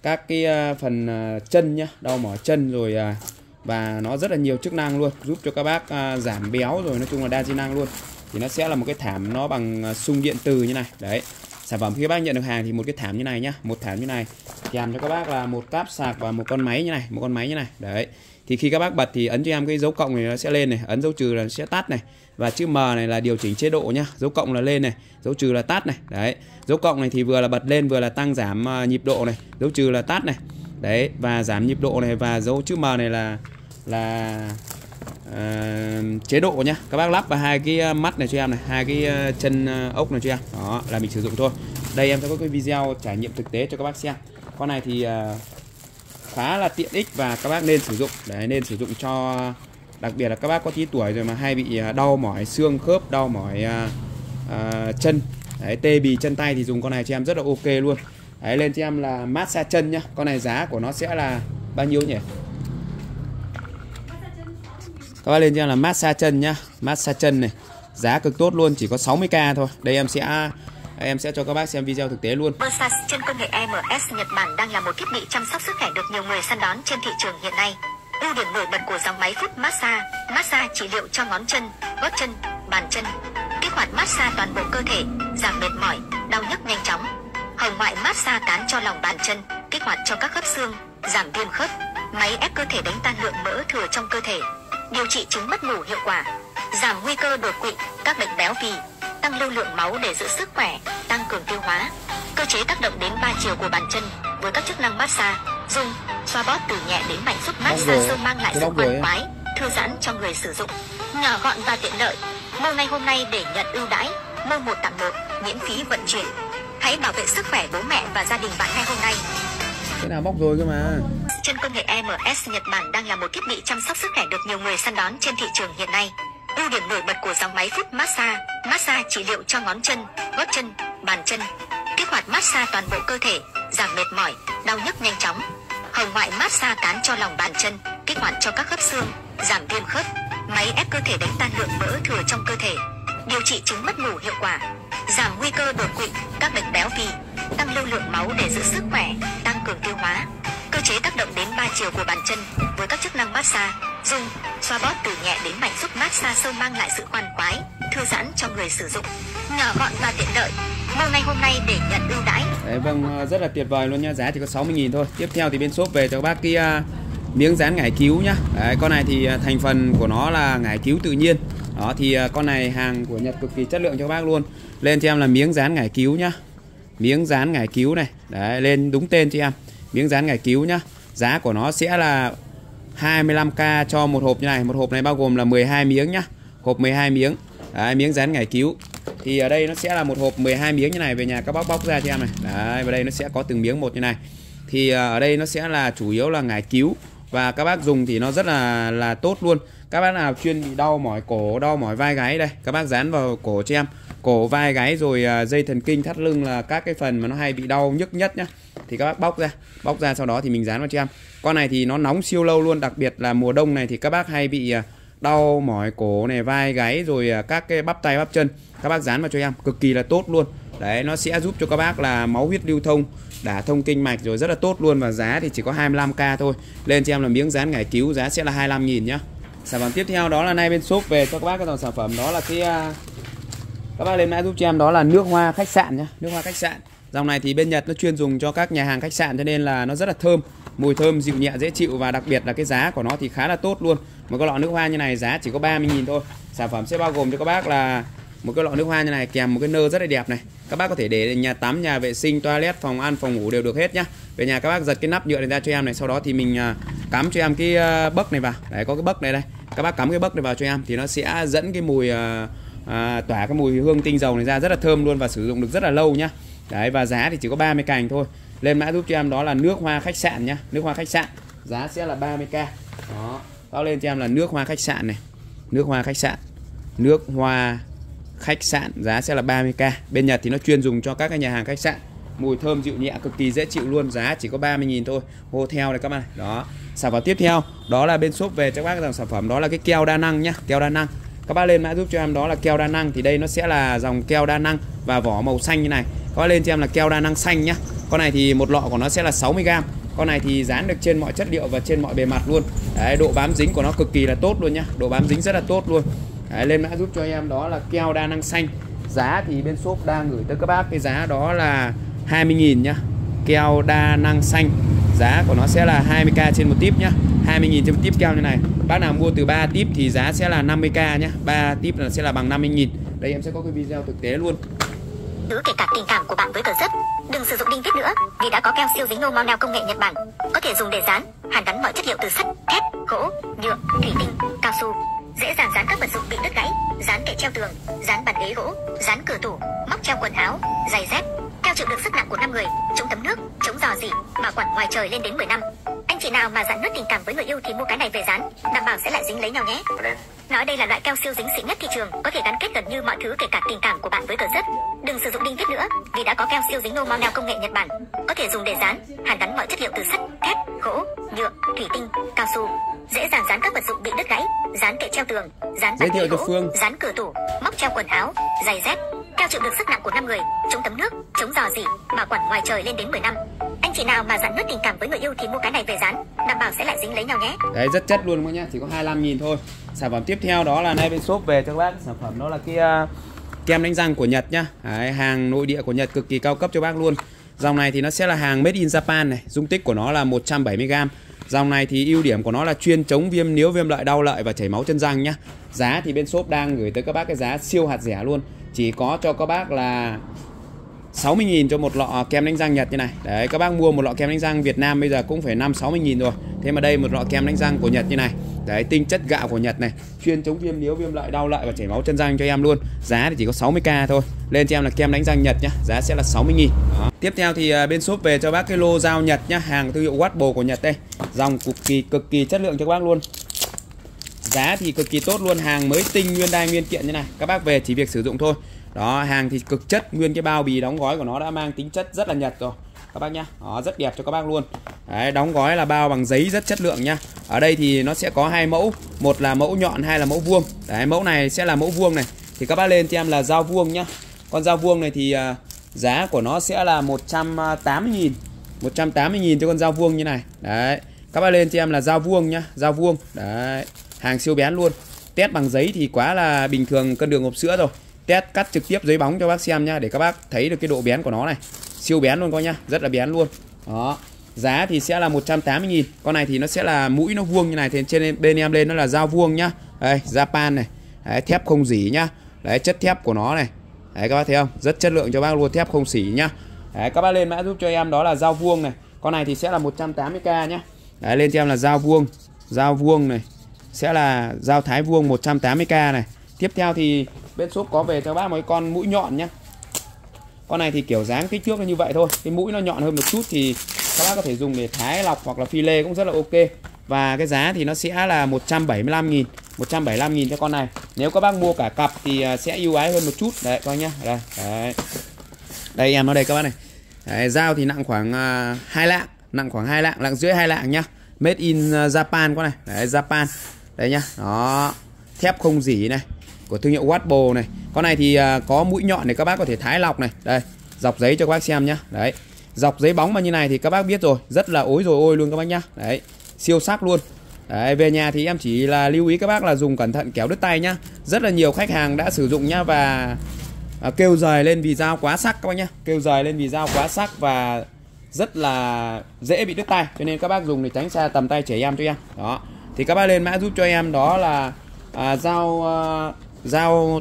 các cái uh, phần uh, chân nhá. Đau mỏi chân rồi uh, và nó rất là nhiều chức năng luôn giúp cho các bác uh, giảm béo rồi nói chung là đa chức năng luôn. Thì nó sẽ là một cái thảm nó bằng à, sung điện từ như này. Đấy. Sản phẩm khi các bác nhận được hàng thì một cái thảm như này nhá một thảm như này. Kèm cho các bác là một cáp sạc và một con máy như này một con máy như này. Đấy. Thì khi các bác bật thì ấn cho em cái dấu cộng này nó sẽ lên này ấn dấu trừ là sẽ tắt này. Và chữ M này là điều chỉnh chế độ nhá dấu cộng là lên này dấu trừ là tắt này. Đấy. Dấu cộng này thì vừa là bật lên vừa là tăng giảm à, nhịp độ này dấu trừ là tắt này. Đấy và giảm nhịp độ này và dấu chữ M này là là uh, chế độ nhá. Các bác lắp vào hai cái ờ, mắt này cho em này hai cái ờ, chân ốc này cho em. Đó là mình sử dụng thôi. Đây em sẽ có cái video trải nghiệm thực tế cho các bác xem. Con này thì uh, khá là tiện ích và các bác nên sử dụng. Để nên sử dụng cho đặc biệt là các bác có tí tuổi rồi mà hay bị đau mỏi xương khớp đau mỏi uh, uh, chân. Đấy, tê bì chân tay thì dùng con này cho em rất là ok luôn. Đấy lên cho em là massage chân nhá. Con này giá của nó sẽ là bao nhiêu nhỉ? Các bác lên cho là massage chân nhá massage chân này giá cực tốt luôn chỉ có 60k thôi đây em sẽ em sẽ cho các bác xem video thực tế luôn. Massage chân công nghệ EMS Nhật Bản đang là một thiết bị chăm sóc sức khỏe được nhiều người săn đón trên thị trường hiện nay. Ưu điểm nổi bật của dòng máy foot massage, massage trị liệu cho ngón chân, gót chân, bàn chân, kích hoạt massage toàn bộ cơ thể, giảm mệt mỏi, đau nhức nhanh chóng. Hồng ngoại massage tán cho lòng bàn chân, kích hoạt cho các khớp xương, giảm viêm khớp. Máy ép cơ thể đánh tan lượng mỡ thừa trong cơ thể, điều trị chứng mất ngủ hiệu quả, giảm nguy cơ đột quỵ, các bệnh béo phì, tăng lưu lượng máu để giữ sức khỏe, tăng cường tiêu hóa. Cơ chế tác động đến ba chiều của bàn chân với các chức năng massage, rung, xoa bóp từ nhẹ đến mạnh giúp massage sơ mang lại sự khoan khoái, thư giãn cho người sử dụng. Nhỏ gọn và tiện lợi. Mua ngay hôm nay để nhận ưu đãi, mua một tặng một, miễn phí vận chuyển. Hãy bảo vệ sức khỏe bố mẹ và gia đình bạn ngay hôm nay. Cái nào bóc rồi cơ mà. Chân công nghệ EMS Nhật Bản đang là một thiết bị chăm sóc sức khỏe được nhiều người săn đón trên thị trường hiện nay. Ưu điểm nổi bật của dòng máy foot massage, massage trị liệu cho ngón chân, gót chân, bàn chân, kích hoạt massage toàn bộ cơ thể, giảm mệt mỏi, đau nhức nhanh chóng. Hồng ngoại massage cán cho lòng bàn chân, kích hoạt cho các khớp xương, giảm viêm khớp. Máy ép cơ thể đánh tan lượng mỡ thừa trong cơ thể, điều trị chứng mất ngủ hiệu quả, giảm nguy cơ đột quỵ, các bệnh béo phì, tăng lưu lượng máu để giữ sức khỏe, tăng cường tiêu hóa. Cơ chế tác động đến ba chiều của bàn chân với các chức năng massage, dùng, xoa bóp từ nhẹ đến mạnh giúp massage sâu mang lại sự khoan khoái, thư giãn cho người sử dụng. Nhỏ gọn và tiện lợi. Mua ngay hôm nay để nhận ưu đãi. Đấy, vâng, ờ, rất là tuyệt vời luôn nha, giá chỉ có 60.000 thôi. Tiếp theo thì bên shop về cho các bác kia ờ, miếng dán ngải cứu nhá. Đấy, con này thì ờ, thành phần của nó là ngải cứu tự nhiên. Đó thì con này hàng của Nhật cực kỳ chất lượng cho các bác luôn. Lên cho em là miếng dán ngải cứu nhá. Miếng dán ngải cứu này. Đấy, lên đúng tên cho em. Miếng dán ngải cứu nhá. Giá của nó sẽ là 25k cho một hộp như này một hộp này bao gồm là 12 miếng nhá hộp 12 miếng Đấy, miếng dán ngải cứu thì ở đây nó sẽ là một hộp 12 miếng như này về nhà các bác bóc ra cho em này Đấy, và đây nó sẽ có từng miếng một như này thì ờ, ở đây nó sẽ là chủ yếu là ngải cứu và các bác dùng thì nó rất là là tốt luôn các bác nào chuyên bị đau mỏi cổ, đau mỏi vai gáy đây, các bác dán vào cổ cho em. Cổ, vai gáy rồi à, dây thần kinh thắt lưng là các cái phần mà nó hay bị đau nhức nhất nhá. Thì các bác bóc ra bóc ra sau đó thì mình dán vào cho em. Con này thì nó nóng siêu lâu luôn, đặc biệt là mùa đông này thì các bác hay bị à, đau mỏi cổ này, vai gáy rồi à, các cái bắp tay, bắp chân. Các bác dán vào cho em, cực kỳ là tốt luôn. Đấy, nó sẽ giúp cho các bác là máu huyết lưu thông, đả thông kinh mạch rồi rất là tốt luôn. Và giá thì chỉ có 25k thôi. Lên cho em là miếng dán ngải cứu giá sẽ là 25 nghìn nhá sản phẩm tiếp theo đó là nay bên shop về cho các bác cái dòng sản phẩm. Đó là cái à, các bác lên mã giúp cho em, đó là nước hoa khách sạn nhá, nước hoa khách sạn. Dòng này thì bên Nhật nó chuyên dùng cho các nhà hàng khách sạn, cho nên là nó rất là thơm, mùi thơm, dịu nhẹ, dễ chịu và đặc biệt là cái giá của nó thì khá là tốt luôn. Một cái lọ nước hoa như này giá chỉ có 30.000 thôi. Sản phẩm sẽ bao gồm cho các bác là một cái lọ nước hoa như này kèm một cái nơ rất là đẹp này. Các bác có thể để nhà tắm nhà vệ sinh toilet phòng ăn phòng ngủ đều được hết nhá. Về nhà các bác giật cái nắp nhựa này ra cho em này sau đó thì mình à, cắm cho em cái à, bấc này vào. Đấy có cái bấc này đây. Các bác cắm cái bấc này vào cho em thì nó sẽ dẫn cái mùi à, à, tỏa cái mùi hương tinh dầu này ra rất là thơm luôn và sử dụng được rất là lâu nhá. Đấy và giá thì chỉ có 30 cành thôi. Lên mã giúp cho em đó là nước hoa khách sạn nhá. Nước hoa khách sạn giá sẽ là 30k đó báo lên cho em là nước hoa khách sạn này. Nước hoa khách sạn. Nước hoa khách sạn giá sẽ là 30k bên Nhật thì nó chuyên dùng cho các cái nhà hàng khách sạn. Mùi thơm, dịu nhẹ, cực kỳ dễ chịu luôn, giá chỉ có 30.000 thôi. Hotel này các bạn đó. Sản phẩm tiếp theo, đó là bên shop về cho các bác dòng sản phẩm, đó là cái keo đa năng nhá, keo đa năng. Các bác lên mã giúp cho em, đó là keo đa năng thì đây nó sẽ là dòng keo đa năng và vỏ màu xanh như này. Các bác lên cho em là keo đa năng xanh nhá. Con này thì một lọ của nó sẽ là 60g con này thì dán được trên mọi chất liệu và trên mọi bề mặt luôn. Đấy, độ bám dính của nó cực kỳ là tốt luôn nhá. Độ bám dính rất là tốt luôn đấy, lên mã giúp cho em đó là keo đa năng xanh. Giá thì bên shop đang gửi tới các bác. Cái giá đó là 20.000 nhá. Keo đa năng xanh. Giá của nó sẽ là 20k trên một tip nhá. 20.000 trên một tip keo như này. Bác nào mua từ 3 tip thì giá sẽ là 50k nhá. 3 tip là sẽ là bằng 50.000 đây em sẽ có cái video thực tế luôn. Thứ kể cả tình cảm của bạn với tờ rất đừng sử dụng đinh tiếp nữa vì đã có keo siêu dính nô mau neo công nghệ nhật bản. Có thể dùng để dán hàn gắn mọi chất liệu từ sắt thép gỗ nhựa thủy tinh cao su dễ dàng dán các vật dụng bị đứt gãy, dán kệ treo tường, dán bàn ghế gỗ, dán cửa tủ, móc treo quần áo, giày dép. Keo chịu được sức nặng của năm người, chống thấm nước, chống dò dỉ, bảo quản ngoài trời lên đến 10 năm. Anh chị nào mà dặn nứt tình cảm với người yêu thì mua cái này về dán, đảm bảo sẽ lại dính lấy nhau nhé. Nói đây là loại keo siêu dính xịn nhất thị trường, có thể gắn kết gần như mọi thứ kể cả tình cảm của bạn với tờ rất đừng sử dụng đinh vít nữa, vì đã có keo siêu dính nô mau neo công nghệ nhật bản. Có thể dùng để dán, hàn gắn mọi chất liệu từ sắt, thép, gỗ, nhựa, thủy tinh, cao su dễ dàng dán các vật dụng bị đứt gãy dán kệ treo tường dán Giới thiệu Phương. dán cửa tủ móc treo quần áo giày dép keo chịu được sức nặng của năm người chống thấm nước chống dò dỉ bảo quản ngoài trời lên đến 10 năm anh chị nào mà dặn nứt tình cảm với người yêu thì mua cái này về dán đảm bảo sẽ lại dính lấy nhau nhé Đấy rất chất luôn các nhá, chỉ có 25 000 thôi. Sản phẩm tiếp theo đó là nay bên shop về cho các bác, sản phẩm đó là cái uh, kem đánh răng của Nhật nhá. Đấy, hàng nội địa của Nhật cực kỳ cao cấp cho bác luôn. Dòng này thì nó sẽ là hàng made in Japan này, dung tích của nó là 170g. Dòng này thì ưu điểm của nó là chuyên chống viêm nếu viêm lợi, đau lợi và chảy máu chân răng nhá. Giá thì bên shop đang gửi tới các bác cái giá siêu hạt rẻ luôn. Chỉ có cho các bác là 60.000 cho một lọ kem đánh răng Nhật như này Đấy các bác mua một lọ kem đánh răng Việt Nam bây giờ cũng phải 5-60.000 rồi Thế mà đây một lọ kem đánh răng của Nhật như này Đấy tinh chất gạo của Nhật này. Chuyên chống viêm nếu viêm lợi, đau lợi và chảy máu chân răng cho em luôn. Giá thì chỉ có 60k thôi. Lên cho em là kem đánh răng Nhật nhá Giá sẽ là 60.000 Đó. Tiếp theo thì à, bên shop về cho bác cái lô dao Nhật nhá Hàng thương hiệu Watbo của Nhật đây. Dòng cực kỳ cực kỳ chất lượng cho các bác luôn. Giá thì cực kỳ tốt luôn Hàng mới tinh nguyên đai nguyên kiện như này. Các bác về chỉ việc sử dụng thôi. Đó hàng thì cực chất nguyên cái bao bì đóng gói của nó đã mang tính chất rất là nhật rồi các bác nhá. Đó, rất đẹp cho các bác luôn. Đấy, đóng gói là bao bằng giấy rất chất lượng nhá. Ở đây thì nó sẽ có hai mẫu. Một là mẫu nhọn hai là mẫu vuông. Đấy, mẫu này sẽ là mẫu vuông này. Thì các bác lên cho em là dao vuông nhá. Con dao vuông này thì uh, giá của nó sẽ là 180.000 180.000 cho con dao vuông như này. Đấy các bác lên cho em là dao vuông nhá dao vuông. Đấy hàng siêu bén luôn. Test bằng giấy thì quá là bình thường cân đường hộp sữa rồi. Test cắt trực tiếp giấy bóng cho bác xem nhá để các bác thấy được cái độ bén của nó này siêu bén luôn coi nhá rất là bén luôn. Đó giá thì sẽ là 180.000 con này thì nó sẽ là mũi nó vuông như này thì trên bên em lên nó là dao vuông nhá. Đây Japan này đấy, thép không dỉ nhá. Đấy chất thép của nó này. Đấy các bác thấy không? Rất chất lượng cho bác luôn thép không xỉ nhá. Đấy các bác lên mã giúp cho em đó là dao vuông này. Con này thì sẽ là 180k nhá. Đấy lên cho em là dao vuông dao vuông này. Sẽ là dao thái vuông 180k này. Tiếp theo thì bên shop có về cho bác mấy con mũi nhọn nhá con này thì kiểu dáng kích thước nó như vậy thôi. Cái mũi nó nhọn hơn một chút thì các bác có thể dùng để thái lọc hoặc là phi lê cũng rất là ok. Và cái giá thì nó sẽ là 175.000 175.000 cho con này. Nếu các bác mua cả cặp thì à, sẽ ưu ái hơn một chút. Đấy coi nhá. Đây đấy. đây em nó đây các bác này. Đấy, dao thì nặng khoảng uh, lạng nặng khoảng hai lạng nặng rưỡi hai lạng nhá. Made in à, Japan con này. Đấy Japan. Đấy nhá. Đó. Thép không dỉ này của thương hiệu Watbo này. Con này thì à, có mũi nhọn để các bác có thể thái lọc này. Đây dọc giấy cho các bác xem nhá. Đấy dọc giấy bóng mà như này thì các bác biết rồi rất là ối rồi ôi luôn các bác nhá. Đấy siêu sắc luôn. Đấy, về nhà thì em chỉ là lưu ý các bác là dùng cẩn thận kéo đứt tay nhá. Rất là nhiều khách hàng đã sử dụng nhá và à, kêu rời lên vì dao quá sắc các bác nhá. Kêu rời lên vì dao quá sắc và rất là dễ bị đứt tay cho nên các bác dùng để tránh xa tầm tay trẻ em cho em. Đó thì các bác lên mã giúp cho em đó là à, dao à, dao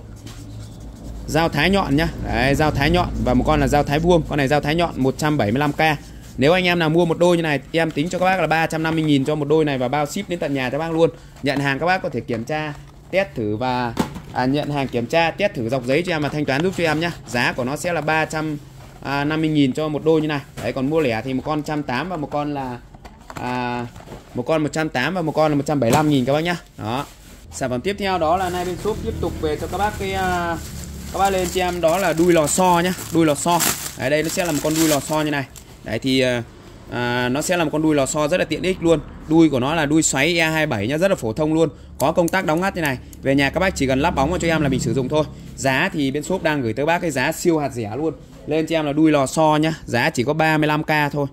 dao thái nhọn nhá. Đấy, dao thái nhọn. Và một con là dao thái vuông con này dao thái nhọn 175k nếu anh em nào mua một đôi như này em tính cho các bác là 350.000 cho một đôi này và bao ship đến tận nhà cho bác luôn. Nhận hàng các bác có thể kiểm tra test thử và à, nhận hàng kiểm tra test thử dọc giấy cho em và thanh toán giúp cho em nhá. Giá của nó sẽ là 300 à, 50.000 cho một đôi như này. Đấy còn mua lẻ thì một con 180 và một con là à, một con 180 và một con là 175 000 các bác nhá. Đó sản phẩm tiếp theo đó là nay bên shop tiếp tục về cho các bác cái à, các bác lên cho em đó là đuôi lò xo nhá. Đuôi lò xo. Đấy đây nó sẽ là một con đuôi lò xo như này. Đấy thì à, à nó sẽ là một con đuôi lò xo rất là tiện ích luôn. Đuôi của nó là đuôi xoáy E27 nhá rất là phổ thông luôn. Có công tắc đóng ngắt như này. Về nhà các bác chỉ cần lắp bóng vào cho em là mình sử dụng thôi. Giá thì bên shop đang gửi tới bác cái giá siêu hạt rẻ luôn. Lên cho em là đuôi lò xo nhá. Giá chỉ có 35k thôi.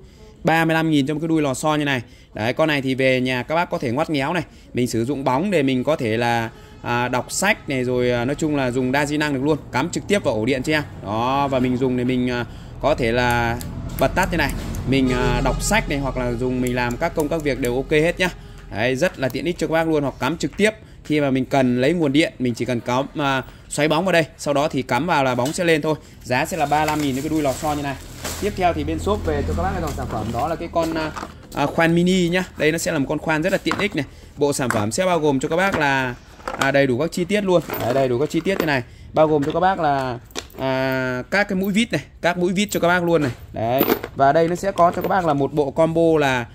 35.000 cho một cái đuôi lò xo như này. Đấy con này thì về nhà các bác có thể ngoắt ngéo này. Mình sử dụng bóng để mình có thể là à, đọc sách này rồi à, nói chung là dùng đa di năng được luôn Cắm trực tiếp vào ổ điện cho em Đó và mình dùng để mình à, có thể là bật tắt như này. Mình à, đọc sách này hoặc là dùng mình làm các công các việc đều ok hết nhá. Đấy rất là tiện ích cho các bác luôn hoặc cắm trực tiếp. Khi mà mình cần lấy nguồn điện mình chỉ cần cắm à, xoáy bóng vào đây. Sau đó thì cắm vào là bóng sẽ lên thôi. Giá sẽ là 35 000 cái đuôi lò xo như này. Tiếp theo thì bên shop về cho các bác cái dòng sản phẩm. Đó là cái con à, à, khoan mini nhá. Đây nó sẽ là một con khoan rất là tiện ích này. Bộ sản phẩm sẽ bao gồm cho các bác là à, đầy đủ các chi tiết luôn. Đấy, đầy đủ các chi tiết như này. Bao gồm cho các bác là à, các cái mũi vít này các mũi vít cho các bác luôn này. Đấy. Và đây nó sẽ có cho các bác là một bộ combo là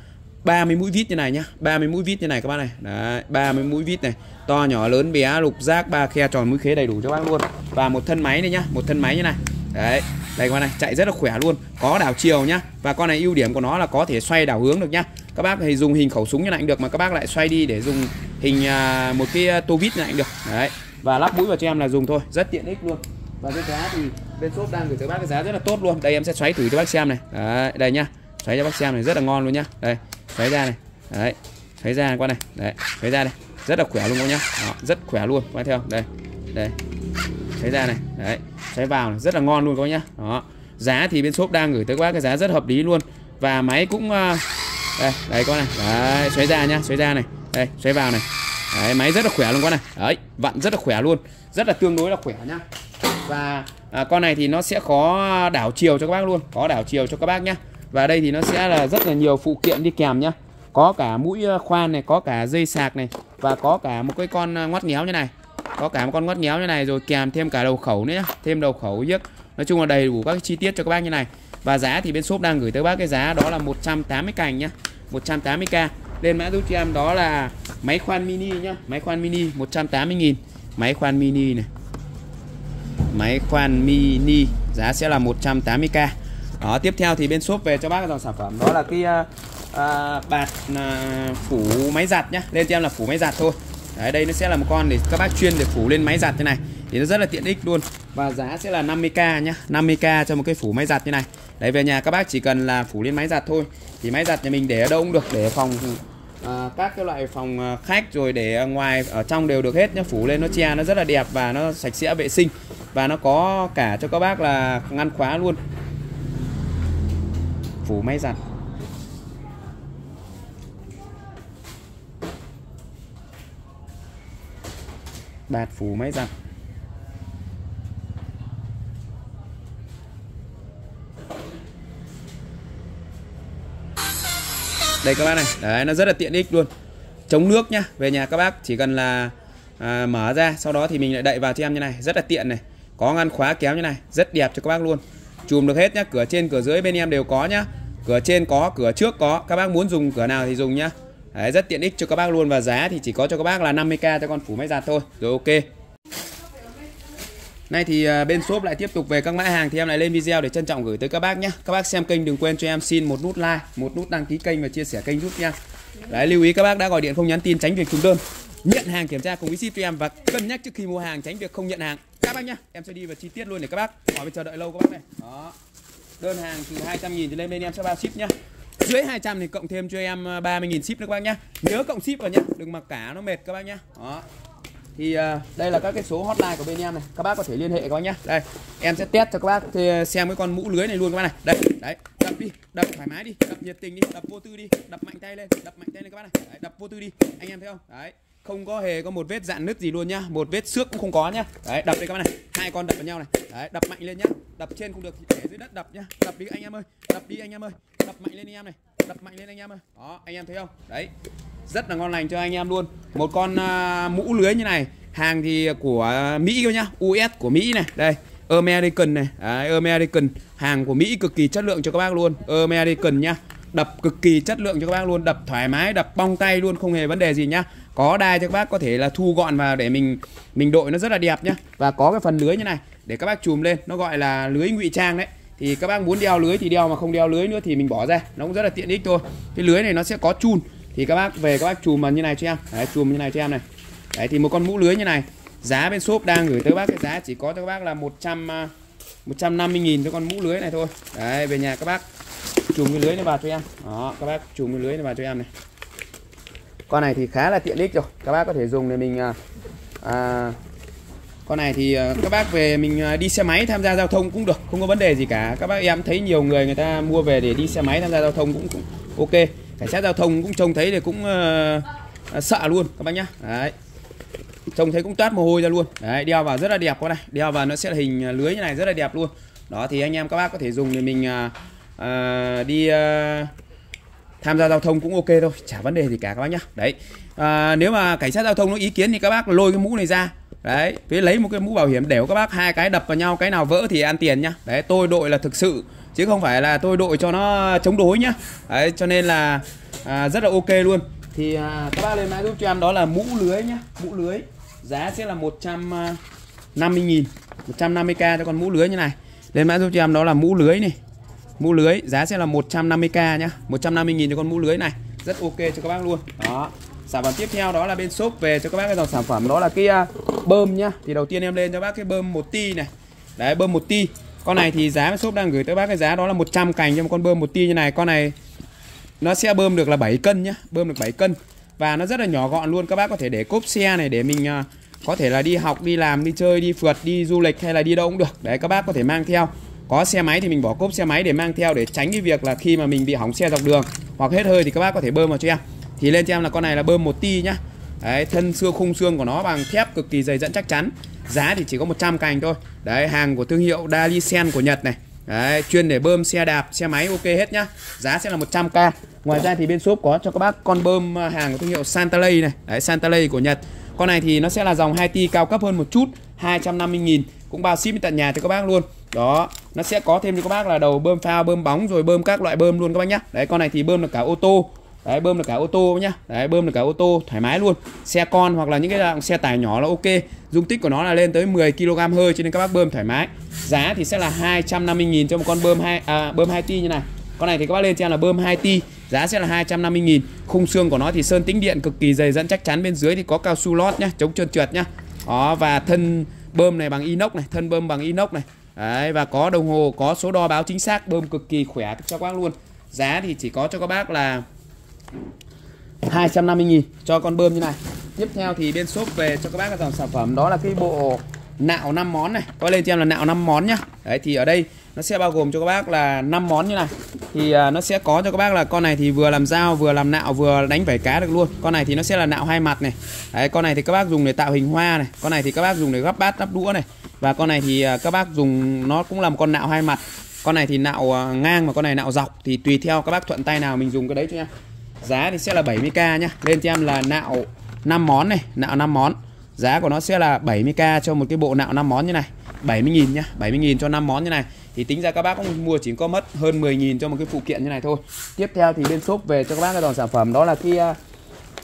30 mũi vít như này nhá. 30 mũi vít như này các bác này. Đấy 30 mũi vít này. To nhỏ lớn bé lục giác ba khe tròn mũi khế đầy đủ cho các bác luôn. Và một thân máy này nhá. Một thân máy như này đấy. Đây con này chạy rất là khỏe luôn. Có đảo chiều nhá. Và con này ưu điểm của nó là có thể xoay đảo hướng được nhá. Các bác thì dùng hình khẩu súng như này cũng được mà các bác lại xoay đi để dùng hình à, một cái à, tô vít này cũng được. Đấy. Và lắp mũi vào cho em là dùng thôi. Rất tiện ích luôn. Và cái giá thì bên shop đang gửi tới bác cái giá rất là tốt luôn. Đây em sẽ xoáy thử cho bác xem này. Đấy đây nhá. Xoáy cho bác xem này rất là ngon luôn nhá. Đây xoáy ra này. Đấy xoáy ra con này. Đấy xoáy ra đây rất là khỏe luôn các nhá. Đó, rất khỏe luôn. Quay theo đây đây. Thấy ra này. Đấy xoáy vào này, rất là ngon luôn các nhá. Đó. Giá thì bên shop đang gửi tới các bác cái giá rất hợp lý luôn. Và máy cũng uh, đây đấy con này. Đấy xoáy ra nhá xoáy ra này. Đây xoáy vào này. Đấy máy rất là khỏe luôn con này. Đấy vặn rất là khỏe luôn. Rất là tương đối là khỏe nhá. Và à, con này thì nó sẽ có đảo chiều cho các bác luôn. Có đảo chiều cho các bác nhá. Và đây thì nó sẽ là rất là nhiều phụ kiện đi kèm nhá. Có cả mũi à, khoan này có cả dây sạc này. Và có cả một cái con à, ngoắt ngéo như này có cả một con ngót ngéo như này rồi kèm thêm cả đầu khẩu nữa nhá. Thêm đầu khẩu giấc nói chung là đầy đủ các chi tiết cho các bác như này. Và giá thì bên shop đang gửi tới bác cái giá đó là 180 cành nhá. 180k lên mã giúp cho em đó là máy khoan mini nhá. Máy khoan mini 180.000 máy khoan mini này. Máy khoan mini giá sẽ là 180k đó tiếp theo thì bên shop về cho bác cái dòng sản phẩm. Đó là cái uh, uh, bạt uh, phủ máy giặt nhá. Lên cho em là phủ máy giặt thôi. Đấy, đây nó sẽ là một con để các bác chuyên để phủ lên máy giặt như này. Thì nó rất là tiện ích luôn. Và giá sẽ là 50k nhá. 50k cho một cái phủ máy giặt như này. Đấy về nhà các bác chỉ cần là phủ lên máy giặt thôi. Thì máy giặt nhà mình để ở đâu cũng được. Để phòng à, các cái loại phòng à, khách rồi để ngoài ở trong đều được hết nhá. Phủ lên nó che nó rất là đẹp và nó sạch sẽ vệ sinh. Và nó có cả cho các bác là ngăn khóa luôn. Phủ máy giặt. Bạt phủ máy giặt đây các bác này đấy nó rất là tiện ích luôn. Chống nước nhá về nhà các bác chỉ cần là à, mở ra sau đó thì mình lại đậy vào cho em như này rất là tiện này. Có ngăn khóa kéo như này rất đẹp cho các bác luôn. Chùm được hết nhá cửa trên cửa dưới bên em đều có nhá. Cửa trên có cửa trước có các bác muốn dùng cửa nào thì dùng nhá. Đấy, rất tiện ích cho các bác luôn và giá thì chỉ có cho các bác là 50k cho con phủ máy giặt thôi rồi ok Nay thì à, bên shop lại tiếp tục về các mã hàng thì em lại lên video để trân trọng gửi tới các bác nhé. Các bác xem kênh đừng quên cho em xin một nút like, một nút đăng ký kênh và chia sẻ kênh giúp nha. Đấy lưu ý các bác đã gọi điện không nhắn tin tránh việc trùng đơn. Nhận hàng kiểm tra cùng với ship cho em và cân nhắc trước khi mua hàng tránh việc không nhận hàng. Các bác nhá, em sẽ đi vào chi tiết luôn để các bác khỏi phải chờ đợi lâu các bác này. Đó. Đơn hàng từ 200 000 thì lên bên em sẽ bao ship nhá. Dưới 200 thì cộng thêm cho em ờ, 30 000 ship nữa các bác nhá. Nhớ cộng ship vào nhá, đừng mặc cả nó mệt các bác nhá. Đó. Thì uh, đây là các cái số hotline của bên em này. Các bác có thể liên hệ các bác nhá. Đây em sẽ test cho các bác ờ, xem cái con mũ lưới này luôn các bác này. Đây đấy đập đi đập thoải mái đi đập nhiệt tình đi đập vô tư đi đập mạnh tay lên đập mạnh tay lên các bác này. Đấy, đập vô tư đi anh em thấy không? Đấy không có hề có một vết dạn nứt gì luôn nhá. Một vết xước cũng không có nhá. Đấy đập đây các bạn này. Hai con đập vào nhau này. Đấy đập mạnh lên nhá. Đập trên không được thì để dưới đất đập nhá. Đập đi anh em ơi. Đập đi anh em ơi. Đập mạnh lên anh em này. Đập mạnh lên anh em ơi. Đó anh em thấy không? Đấy. Rất là ngon lành cho anh em luôn. Một con uh, mũ lưới như này. Hàng thì của Mỹ cơ nhá. US của Mỹ này. Đây American này. Đấy, American. Hàng của Mỹ cực kỳ chất lượng cho các bác luôn. American nhá. Đập cực kỳ chất lượng cho các bác luôn. Đập thoải mái đập bong tay luôn. Không hề vấn đề gì nhá có đai cho các bác có thể là thu gọn vào để mình mình đội nó rất là đẹp nhá. Và có cái phần lưới như này, để các bác chùm lên, nó gọi là lưới ngụy trang đấy. Thì các bác muốn đeo lưới thì đeo, mà không đeo lưới nữa thì mình bỏ ra. Nó cũng rất là tiện ích thôi. Cái lưới này nó sẽ có chun. Thì các bác về các bác chùm vào như này cho em. Đấy, chùm như này cho em này. Đấy, thì một con mũ lưới như này, giá bên shop đang gửi tới bác cái giá chỉ có cho các bác là 100 150 à, nghìn cho con mũ lưới này thôi. Đấy, về nhà các bác chùm cái lưới này vào cho em. Đó, các bác chùm cái lưới này vào cho em này con này thì khá là tiện ích rồi. Các bác có thể dùng để mình à, à, con này thì à, các bác về mình à, đi xe máy tham gia giao thông cũng được không có vấn đề gì cả. Các bác em thấy nhiều người người ta mua về để đi xe máy tham gia giao thông cũng, cũng ok. Cảnh sát giao thông cũng trông thấy thì cũng uh, sợ luôn các bác nhá. Đấy. Trông thấy cũng toát mồ hôi ra luôn. Đấy đeo vào rất là đẹp con này. Đeo vào nó sẽ là hình lưới như này rất là đẹp luôn. Đó thì anh em các bác có thể dùng để mình uh, uh, đi uh, tham gia giao thông cũng ok thôi chả vấn đề gì cả các bác nhá. Đấy à, nếu mà cảnh sát giao thông nó ý kiến thì các bác lôi cái mũ này ra. Đấy với lấy một cái mũ bảo hiểm đều các bác hai cái đập vào nhau cái nào vỡ thì ăn tiền nhá. Đấy tôi đội là thực sự chứ không phải là tôi đội cho nó chống đối nhá. Đấy cho nên là à, rất là ok luôn. Thì à, các bác lên mã giúp cho em đó là mũ lưới nhá mũ lưới. Giá sẽ là 150 nghìn 150k cho con mũ lưới như này. Lên mã giúp cho em đó là mũ lưới này mũ lưới, giá sẽ là 150k nhá. 150 nghìn cho con mũ lưới này. Rất ok cho các bác luôn. Đó. Sản phẩm tiếp theo đó là bên shop về cho các bác cái dòng sản phẩm đó là cái à, bơm nhá. Thì đầu tiên em lên cho bác cái bơm một ti này. Đấy, bơm một ti. Con này thì giá shop đang gửi tới bác cái giá đó là 100 cành cho một con bơm một ti như này. Con này nó sẽ bơm được là 7 cân nhá. Bơm được 7 cân. Và nó rất là nhỏ gọn luôn. Các bác có thể để cốp xe này để mình à, có thể là đi học, đi làm, đi chơi, đi phượt, đi du lịch hay là đi đâu cũng được. Đấy, các bác có thể mang theo có xe máy thì mình bỏ cốp xe máy để mang theo để tránh cái việc là khi mà mình bị hỏng xe dọc đường. Hoặc hết hơi thì các bác có thể bơm vào cho em. Thì lên cho em là con này là bơm một ti nhá. Đấy, thân xương khung xương của nó bằng thép cực kỳ dày dẫn chắc chắn. Giá thì chỉ có 100 cành thôi. Đấy, hàng của thương hiệu Dalisen của Nhật này. Đấy, chuyên để bơm xe đạp, xe máy, ok hết nhá. Giá sẽ là 100k ngoài ra thì bên shop có cho các bác con bơm à, hàng của thương hiệu Santalay này. Đấy Santalay của Nhật. Con này thì nó sẽ là dòng 2 ti cao cấp hơn một chút 250.000 cũng bao ship tận nhà cho các bác luôn đó nó sẽ có thêm cho các bác là đầu bơm phao bơm bóng rồi bơm các loại bơm luôn các bác nhá. Đấy con này thì bơm được cả ô tô. Đấy bơm được cả ô tô nhá. Đấy bơm được cả ô tô thoải mái luôn. Xe con hoặc là những cái dạng xe tải nhỏ là ok. Dung tích của nó là lên tới 10 kg hơi cho nên các bác bơm thoải mái. Giá thì sẽ là 250.000 cho một con bơm hai à, bơm 2 ti như này. Con này thì các bác lên trên là bơm 2 ti. Giá sẽ là 250.000 khung xương của nó thì sơn tĩnh điện cực kỳ dày dẫn chắc chắn. Bên dưới thì có cao su lót nhá chống trơn trượt nhá. Đó và thân bơm này bằng inox này thân bơm bằng inox này. Đấy, và có đồng hồ có số đo báo chính xác bơm cực kỳ khỏe cho các bác luôn. Giá thì chỉ có cho các bác là 250 nghìn cho con bơm như này. Tiếp theo thì bên shop về cho các bác cái dòng sản phẩm đó là cái bộ nạo 5 món này. Có lên cho em là nạo 5 món nhá. Đấy thì ở đây nó sẽ bao gồm cho các bác là 5 món như này. Thì à, nó sẽ có cho các bác là con này thì vừa làm dao, vừa làm nạo, vừa đánh vảy cá được luôn. Con này thì nó sẽ là nạo hai mặt này. Đấy, con này thì các bác dùng để tạo hình hoa này. Con này thì các bác dùng để gắp bát, gắp đũa này. Và con này thì à, các bác dùng, nó cũng là một con nạo hai mặt. Con này thì nạo à, ngang và con này nạo dọc. Thì tùy theo các bác thuận tay nào mình dùng cái đấy cho nha. Giá thì sẽ là 70k nhá lên cho em là nạo 5 món này, nạo 5 món. Giá của nó sẽ là 70k cho một cái bộ nạo 5 món như này. 70.000 nhá 70.000 cho 5 món như này thì tính ra các bác cũng mua chỉ có mất hơn 10.000 cho một cái phụ kiện như này thôi. Tiếp theo thì bên shop về cho các bác cái dòng sản phẩm đó là cái à,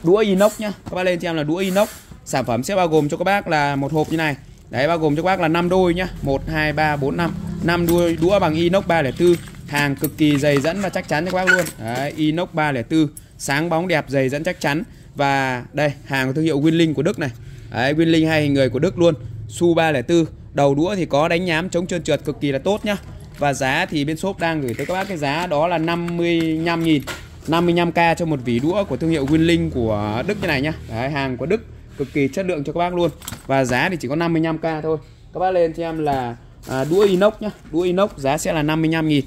đũa inox nhá. Các bác lên cho em là đũa inox. Sản phẩm sẽ bao gồm cho các bác là một hộp như này. Đấy bao gồm cho các bác là 5 đôi nhá. 1 2 3 4 5 5 đuôi đũa bằng inox 304 hàng cực kỳ dày dẫn và chắc chắn cho các bác luôn. Đấy, inox 304 sáng bóng đẹp dày dẫn chắc chắn. Và đây hàng của thương hiệu Winlink của Đức này. Đấy, Winlink hay người của Đức luôn. Su 304 đầu đũa thì có đánh nhám chống trơn trượt cực kỳ là tốt nhá. Và giá thì bên shop đang gửi tới các bác cái giá đó là 55 nghìn. 55k cho một vỉ đũa của thương hiệu Winlink của Đức như này nhá. Đấy, hàng của Đức cực kỳ chất lượng cho các bác luôn. Và giá thì chỉ có 55k thôi. Các bác lên cho em là à, đũa inox nhá. Đũa inox giá sẽ là 55 nghìn.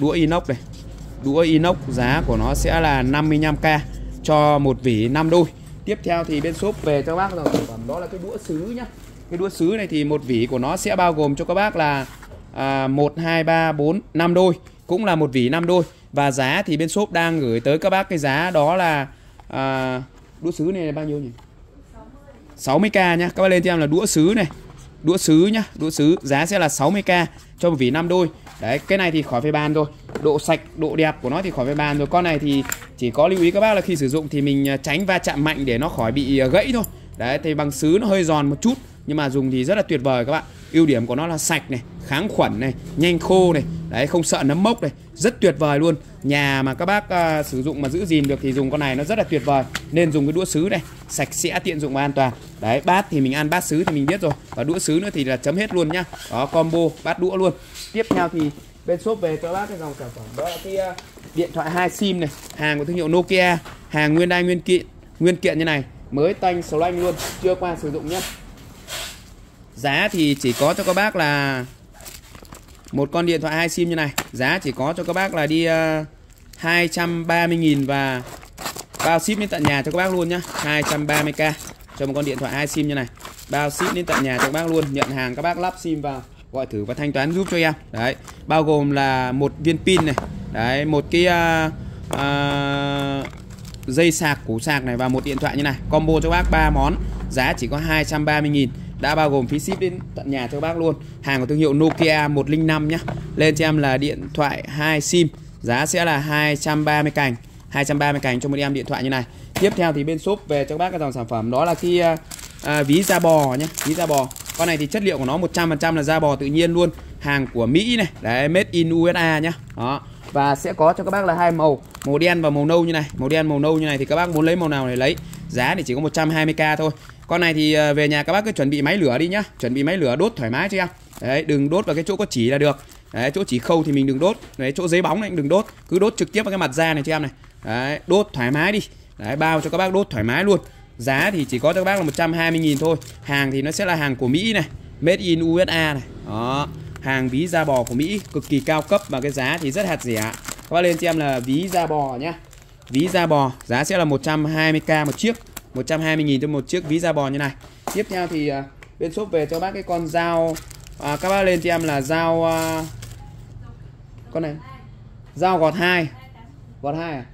Đũa inox này đũa inox giá của nó sẽ là 55k cho một vỉ 5 đôi. Tiếp theo thì bên shop về cho các bác sản phẩm đó là cái đũa sứ nhá cái đũa sứ này thì một vỉ của nó sẽ bao gồm cho các bác là à, 1 2 3 4 5 đôi. Cũng là một vỉ 5 đôi. Và giá thì bên shop đang gửi tới các bác cái giá đó là à, đũa sứ này là bao nhiêu nhỉ? 60k nhá. Các bác lên cho em là đũa sứ này. Đũa sứ nhá. Đũa sứ giá sẽ là 60k cho một vỉ 5 đôi. Đấy cái này thì khỏi phải bàn rồi. Độ sạch độ đẹp của nó thì khỏi phải bàn rồi. Con này thì chỉ có lưu ý các bác là khi sử dụng thì mình à, tránh va chạm mạnh để nó khỏi bị à, gãy thôi. Đấy thì bằng sứ nó hơi giòn một chút nhưng mà dùng thì rất là tuyệt vời các bạn. Ưu điểm của nó là sạch này kháng khuẩn này nhanh khô này. Đấy không sợ nấm mốc này. Rất tuyệt vời luôn. Nhà mà các bác uh, sử dụng mà giữ gìn được thì dùng con này nó rất là tuyệt vời. Nên dùng cái đũa sứ này sạch sẽ tiện dụng và an toàn. Đấy bát thì mình ăn bát sứ thì mình biết rồi. Và đũa sứ nữa thì là chấm hết luôn nhá. Đó combo bát đũa luôn. Tiếp theo thì bên shop về cho bác cái dòng sản phẩm đó là cái uh, điện thoại hai sim này. Hàng của thương hiệu Nokia hàng nguyên đai nguyên kiện nguyên kiện như này. Mới tanh sầu lanh luôn chưa qua sử dụng nhé giá thì chỉ có cho các bác là một con điện thoại hai sim như này. Giá chỉ có cho các bác là đi ờ, uh, 230.000 và bao ship đến tận nhà cho các bác luôn nhá. 230k cho một con điện thoại hai sim như này. Bao ship đến tận nhà cho các bác luôn nhận hàng các bác lắp sim vào gọi thử và thanh toán giúp cho em. Đấy bao gồm là một viên pin này đấy một cái uh, uh, dây sạc củ sạc này và một điện thoại như này. Combo cho bác ba món giá chỉ có 230.000 đã bao gồm phí ship đến tận nhà cho bác luôn. Hàng của thương hiệu Nokia 105 nhá. Lên cho em là điện thoại 2 sim. Giá sẽ là 230 cành. 230 cành cho một em điện thoại như này. Tiếp theo thì bên shop về cho bác cái dòng sản phẩm. Đó là khi à, à, ví da bò nhé ví da bò. Con này thì chất liệu của nó 100% là da bò tự nhiên luôn. Hàng của Mỹ này. Đấy made in USA nhá. Đó. Và sẽ có cho các bác là hai màu. Màu đen và màu nâu như này. Màu đen màu nâu như này thì các bác muốn lấy màu nào để lấy. Giá thì chỉ có 120k thôi con này thì ờ, về nhà các bác cứ chuẩn bị máy lửa đi nhá. Chuẩn bị máy lửa đốt thoải mái cho em. Đấy, đừng đốt vào cái chỗ có chỉ là được. Đấy, chỗ chỉ khâu thì mình đừng đốt. Đấy, chỗ giấy bóng này đừng đốt. Cứ đốt trực tiếp vào cái mặt da này cho em này. Đấy, đốt thoải mái đi. Đấy, bao cho các bác đốt thoải mái luôn. Giá thì chỉ có cho các bác là 120.000 thôi. Hàng thì nó sẽ là hàng của Mỹ này. Made in USA này. Đó. Hàng ví da bò của Mỹ, cực kỳ cao cấp và cái giá thì rất hạt rẻ. Các bác lên cho em là ví da bò nhá. Ví da bò, giá sẽ là 120k một chiếc. 120.000 cho một chiếc ví da bò như này. Tiếp theo thì uh, bên shop về cho bác cái con dao à, các bác lên cho em là dao uh, con này dao gọt 2 gọt 2 à?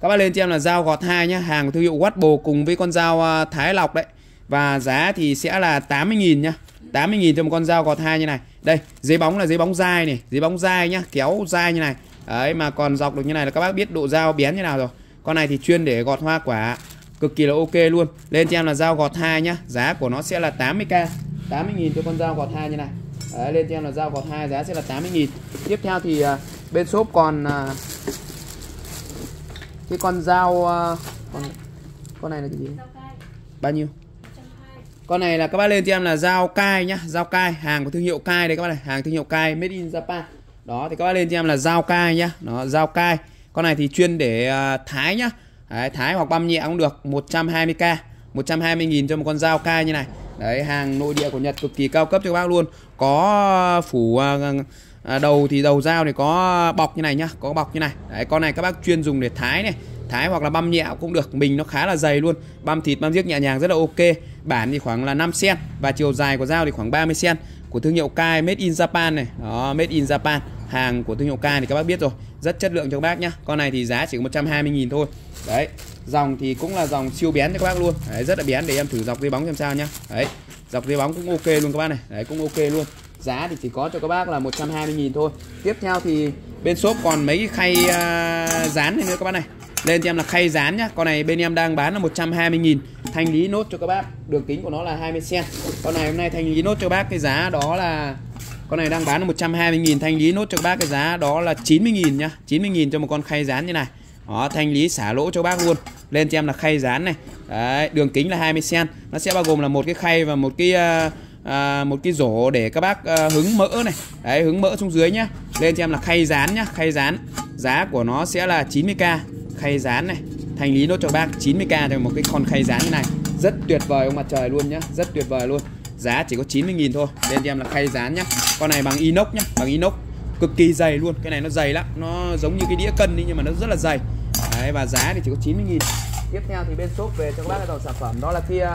Các bác lên cho em là dao gọt 2 nhá hàng của thương hiệu Watbo cùng với con dao uh, Thái Lọc đấy. Và giá thì sẽ là 80.000 nhá 80.000 cho một con dao gọt hai như này. Đây giấy bóng là giấy bóng dai này giấy bóng dai nhá kéo dai như này. Đấy mà còn dọc được như này là các bác biết độ dao bén như nào rồi. Con này thì chuyên để gọt hoa quả cực kỳ là ok luôn. Lên cho em là dao gọt hai nhá. Giá của nó sẽ là 80k 80.000 cho con dao gọt hai như này. Đấy, lên cho em là dao gọt hai giá sẽ là 80.000 tiếp theo thì uh, bên shop còn uh, cái con dao uh, con, con này là cái gì? Bao nhiêu? con này là các bác lên cho em là dao cai nhá. Dao cai hàng của thương hiệu cai đây các bác này. Hàng thương hiệu cai made in Japan. Đó thì các bác lên cho em là dao cai nhá. Nó dao cai. Con này thì chuyên để uh, thái nhá Đấy, thái hoặc băm nhẹ cũng được 120k 120.000 cho một con dao cai như này. Đấy hàng nội địa của Nhật cực kỳ cao cấp cho các bác luôn. Có uh, phủ à, à, đầu thì đầu dao thì có bọc như này nhá Có bọc như này. Đấy con này các bác chuyên dùng để thái này. Thái hoặc là băm nhẹ cũng được Mình nó khá là dày luôn. Băm thịt băm giết nhẹ nhàng rất là ok. Bản thì khoảng là 5 cm Và chiều dài của dao thì khoảng 30 cm Của thương hiệu Kai Made in Japan này. Đó Made in Japan. Hàng của thương hiệu Kai thì các bác biết rồi Rất chất lượng cho các bác nhá. Con này thì giá chỉ có 120.000 thôi. Đấy Dòng thì cũng là dòng siêu bén cho các bác luôn. Đấy rất là bén để em thử dọc dây bóng xem sao nhá. Đấy Dọc dây bóng cũng ok luôn các bác này. Đấy cũng ok luôn. Giá thì chỉ có cho các bác là 120.000 thôi. Tiếp theo thì bên shop còn mấy cái khay uh, dán này nữa các bác này. Lên cho em là khay dán nhá. Con này bên em đang bán là 120.000 Thanh lý nốt cho các bác. Đường kính của nó là 20cm Con này hôm nay thanh lý nốt cho các bác cái giá đó là Con này đang bán là 120.000 Thanh lý nốt cho các bác cái giá đó là 90.000 nhá. 90.000 cho một con khay dán như này đó thanh lý xả lỗ cho bác luôn. Lên cho em là khay dán này. Đấy, đường kính là 20 cm nó sẽ bao gồm là một cái khay và một cái uh, à, một cái rổ để các bác à, hứng mỡ này. Đấy hứng mỡ xuống dưới nhá. Lên cho em là khay dán nhá khay dán. Giá của nó sẽ là 90k khay dán này. Thanh lý nốt cho bác 90k cho một cái con khay dán như này. Rất tuyệt vời ông mặt trời luôn nhá rất tuyệt vời luôn. Giá chỉ có 90.000 thôi. Lên cho em là khay dán nhá. Con này bằng inox nhá bằng inox cực kỳ dày luôn. Cái này nó dày lắm nó giống như cái đĩa cân đi nhưng mà nó rất là dày. Đấy, và giá thì chỉ có 90 nghìn. Tiếp theo thì bên shop về cho các bác cái dòng sản phẩm đó là kia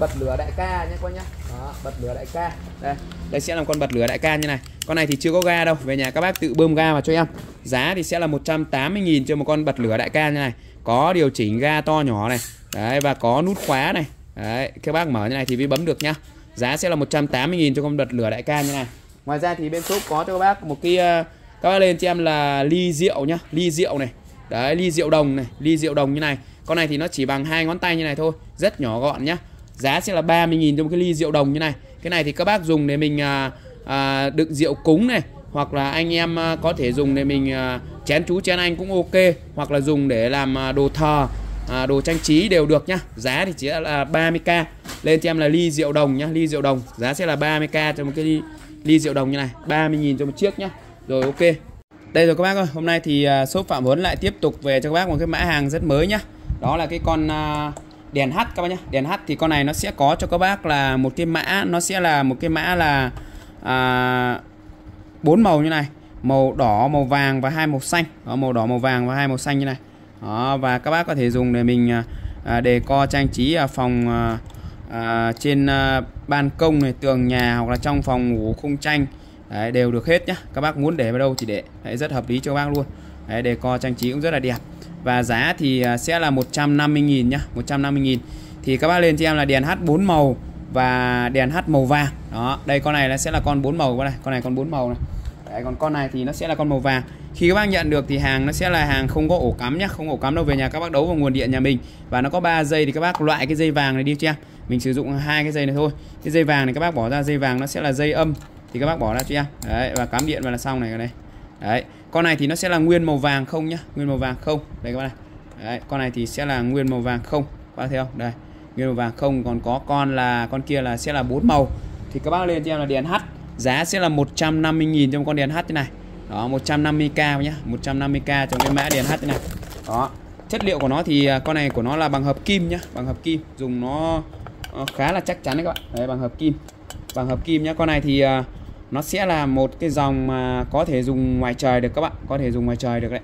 bật lửa đại ca nhé các nhá đó, bật lửa đại ca. Đây đây sẽ là con bật lửa đại ca như này. Con này thì chưa có ga đâu về nhà các bác tự bơm ga vào cho em. Giá thì sẽ là 180.000 cho một con bật lửa đại ca như này. Có điều chỉnh ga to nhỏ này đấy và có nút khóa này. Đấy các bác mở như này thì mới bấm được nhá. Giá sẽ là 180.000 cho con bật lửa đại ca như này. Ngoài ra thì bên shop có cho các bác một cái ờ, các bác lên cho em là ly rượu nhá ly rượu này đấy ly rượu đồng này ly rượu đồng như này. Con này thì nó chỉ bằng hai ngón tay như này thôi rất nhỏ gọn nhá. Giá sẽ là 30.000 cho một cái ly rượu đồng như này. Cái này thì các bác dùng để mình à, à, đựng rượu cúng này hoặc là anh em à, có thể dùng để mình à, chén chú chén anh cũng ok. Hoặc là dùng để làm à, đồ thờ à, đồ trang trí đều được nhá. Giá thì chỉ là 30k lên cho em là ly rượu đồng nhá ly rượu đồng. Giá sẽ là 30k cho một cái ly, ly rượu đồng như này. 30.000 cho một chiếc nhá. Rồi ok đây rồi các bác ơi hôm nay thì à, shop phạm huấn lại tiếp tục về cho các bác một cái mã hàng rất mới nhá. Đó là cái con à, đèn H các bác nhé đèn H thì con này nó sẽ có cho các bác là một cái mã nó sẽ là một cái mã là à, bốn màu như này. Màu đỏ màu vàng và hai màu xanh. Đó, màu đỏ màu vàng và hai màu xanh như này. Đó, và các bác có thể dùng để mình à, à đề co trang trí ở phòng à, à, trên à, ban công này tường nhà hoặc là trong phòng ngủ khung tranh. Đấy, đều được hết nhá. Các bác muốn để vào đâu thì để. Đấy, rất hợp lý cho các bác luôn. Đấy, đề co trang trí cũng rất là đẹp. Và giá thì à, sẽ là 150.000 nhá 150.000 thì các bác lên cho em là đèn H 4 màu và đèn H màu vàng. Đó đây con này nó sẽ là con 4 màu con này. Con này con 4 màu này. Đấy, còn con này thì nó sẽ là con màu vàng. Khi các bác nhận được thì hàng nó sẽ là hàng không có ổ cắm nhá không ổ cắm đâu. Về nhà các bác đấu vào nguồn điện nhà mình. Và nó có 3 dây thì các bác loại cái dây vàng này đi cho em. Mình sử dụng hai cái dây này thôi. Cái dây vàng này các bác bỏ ra dây vàng nó sẽ là dây âm thì các bác bỏ ra cho em đấy và cắm điện vào là xong này đây đấy con này thì nó sẽ là nguyên màu vàng không nhá? Nguyên màu vàng không? Đây các bác này. Đấy, con này thì sẽ là nguyên màu vàng không? Các bác thấy không? Đây nguyên màu vàng không. Còn có con là con kia là sẽ là bốn màu. Thì các bác lên cho em là đèn H. Giá sẽ là 150.000 trong con đèn H thế này. Đó 150k nhá. 150k trong cái mã đèn H thế này. Đó chất liệu của nó thì à, con này của nó là bằng hợp kim nhá. Bằng hợp kim. Dùng nó ờ, khá là chắc chắn đấy các bạn. Đấy bằng hợp kim. Bằng hợp kim nhá. Con này thì uh, nó sẽ là một cái dòng mà có thể dùng ngoài trời được các bạn. Có thể dùng ngoài trời được đấy.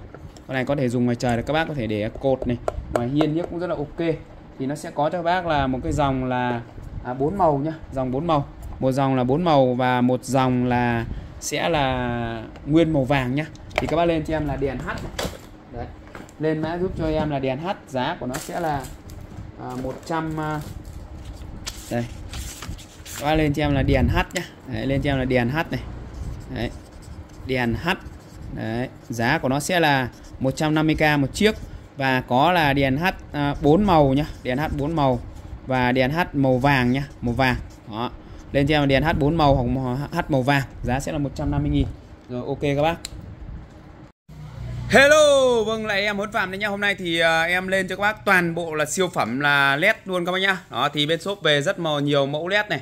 Con này có thể dùng ngoài trời được các bác có thể để cột này. Ngoài hiên nhất cũng rất là ok. Thì nó sẽ có cho các bác là một cái dòng là à, bốn à, màu nhá. Dòng bốn màu. Một dòng là bốn màu và một dòng là sẽ là nguyên màu vàng nhá. Thì các bác lên cho em là đèn H. Đấy. Lên mã giúp cho em là đèn H. Giá của nó sẽ là à, 100 à, đây các lên cho em là đèn H nhá. Đấy, lên cho em là đèn H này. Đấy đèn H. Đấy giá của nó sẽ là 150k một chiếc và có là đèn H à, 4 màu nhá. Đèn H 4 màu và đèn H màu vàng nhá màu vàng. Đó lên cho em là đèn H 4 màu hoặc H màu vàng. Giá sẽ là 150.000 rồi ok các bác. Hello, vâng lại em Huấn Phạm đây nhá. Hôm nay thì uh, em lên cho các bác toàn bộ là siêu phẩm là led luôn các bác nhá. Đó thì bên shop về rất màu nhiều mẫu led này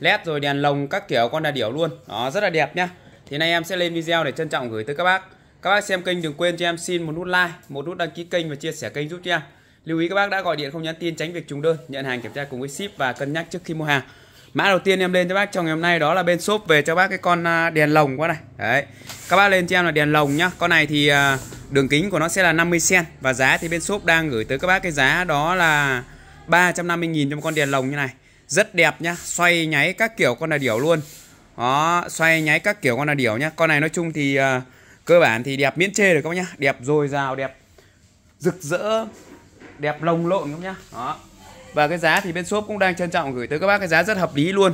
led rồi đèn lồng các kiểu, con đà điểu luôn. Đó, rất là đẹp nhá. Thì nay em sẽ lên video để trân trọng gửi tới các bác. Các bác xem kênh đừng quên cho em xin một nút like, một nút đăng ký kênh và chia sẻ kênh giúp cho em. Lưu ý các bác đã gọi điện không nhắn tin, tránh việc trùng đơn, nhận hàng kiểm tra cùng với ship và cân nhắc trước khi mua hàng. Mã đầu tiên em lên cho bác trong ngày hôm nay đó là bên shop về cho bác cái con à, đèn lồng quá này. Đấy. Các bác lên cho em là đèn lồng nhá. Con này thì à, đường kính của nó sẽ là 50 cm và giá thì bên shop đang gửi tới các bác cái giá đó là 350.000 cho một con đèn lồng như này rất đẹp nhá xoay nháy các kiểu con là điểu luôn. Đó xoay nháy các kiểu con là điểu nhá. Con này nói chung thì uh, cơ bản thì đẹp miễn chê được các nhá. Đẹp dồi dào đẹp rực rỡ đẹp lồng lộn các nhá. Đó. Và cái giá thì bên shop cũng đang trân trọng gửi tới các bác cái giá rất hợp lý luôn.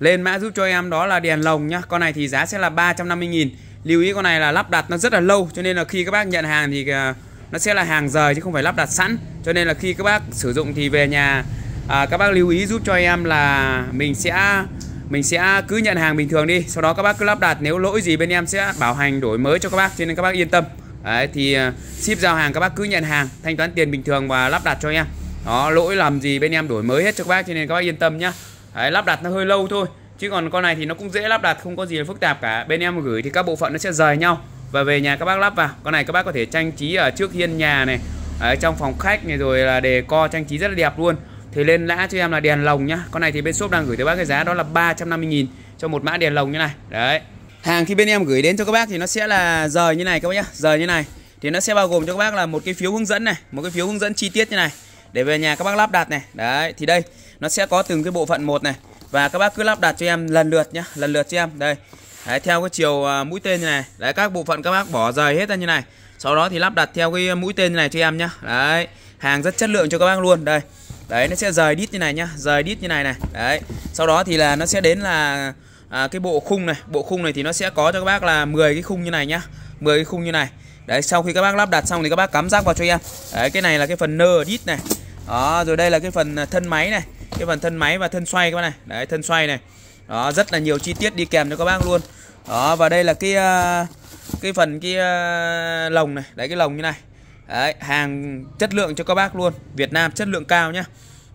Lên mã giúp cho em đó là đèn lồng nhá. Con này thì giá sẽ là 350.000 lưu ý con này là lắp đặt nó rất là lâu cho nên là khi các bác nhận hàng thì uh, nó sẽ là hàng rời chứ không phải lắp đặt sẵn. Cho nên là khi các bác sử dụng thì về nhà à, các bác lưu ý giúp cho em là mình sẽ mình sẽ cứ nhận hàng bình thường đi. Sau đó các bác cứ lắp đặt nếu lỗi gì bên em sẽ bảo hành đổi mới cho các bác cho nên các bác yên tâm. Đấy, thì à, ship giao hàng các bác cứ nhận hàng thanh toán tiền bình thường và lắp đặt cho em. Đó lỗi làm gì bên em đổi mới hết cho các bác cho nên các bác yên tâm nhá. Đấy, lắp đặt nó hơi lâu thôi chứ còn con này thì nó cũng dễ lắp đặt không có gì là phức tạp cả. Bên em gửi thì các bộ phận nó sẽ rời nhau và về nhà các bác lắp vào. Con này các bác có thể trang trí ở trước hiên nhà này ở trong phòng khách này rồi là đề co trang trí rất là đẹp luôn thì lên lã cho em là đèn lồng nhá. Con này thì bên shop đang gửi tới bác cái giá đó là 350.000 cho một mã đèn lồng như này. Đấy. Hàng khi bên em gửi đến cho các bác thì nó sẽ là rời như này các bác nhá. Rời như này. Thì nó sẽ bao gồm cho các bác là một cái phiếu hướng dẫn này một cái phiếu hướng dẫn chi tiết như này. Để về nhà các bác lắp đặt này. Đấy thì đây nó sẽ có từng cái bộ phận một này. Và các bác cứ lắp đặt cho em lần lượt nhá lần lượt cho em. Đây. Đấy, theo cái chiều à, mũi tên như này. Đấy các bộ phận các bác bỏ rời hết ra như này. Sau đó thì lắp đặt theo cái mũi tên như này cho em nhá. Đấy. Hàng rất chất lượng cho các bác luôn. Đây đấy nó sẽ rời đít như này nhá rời đít như này này. Đấy sau đó thì là nó sẽ đến là à, cái bộ khung này. Bộ khung này thì nó sẽ có cho các bác là 10 cái khung như này nhá 10 cái khung như này. Đấy sau khi các bác lắp đặt xong thì các bác cắm rác vào cho em. Đấy cái này là cái phần nơ đít này. Đó rồi đây là cái phần à, thân máy này. Cái phần thân máy và thân xoay các bác này. Đấy thân xoay này. Đó rất là nhiều chi tiết đi kèm cho các bác luôn. Đó và đây là cái à, cái phần cái à, lồng này. Đấy cái lồng như này đấy hàng chất lượng cho các bác luôn. Việt Nam chất lượng cao nhá.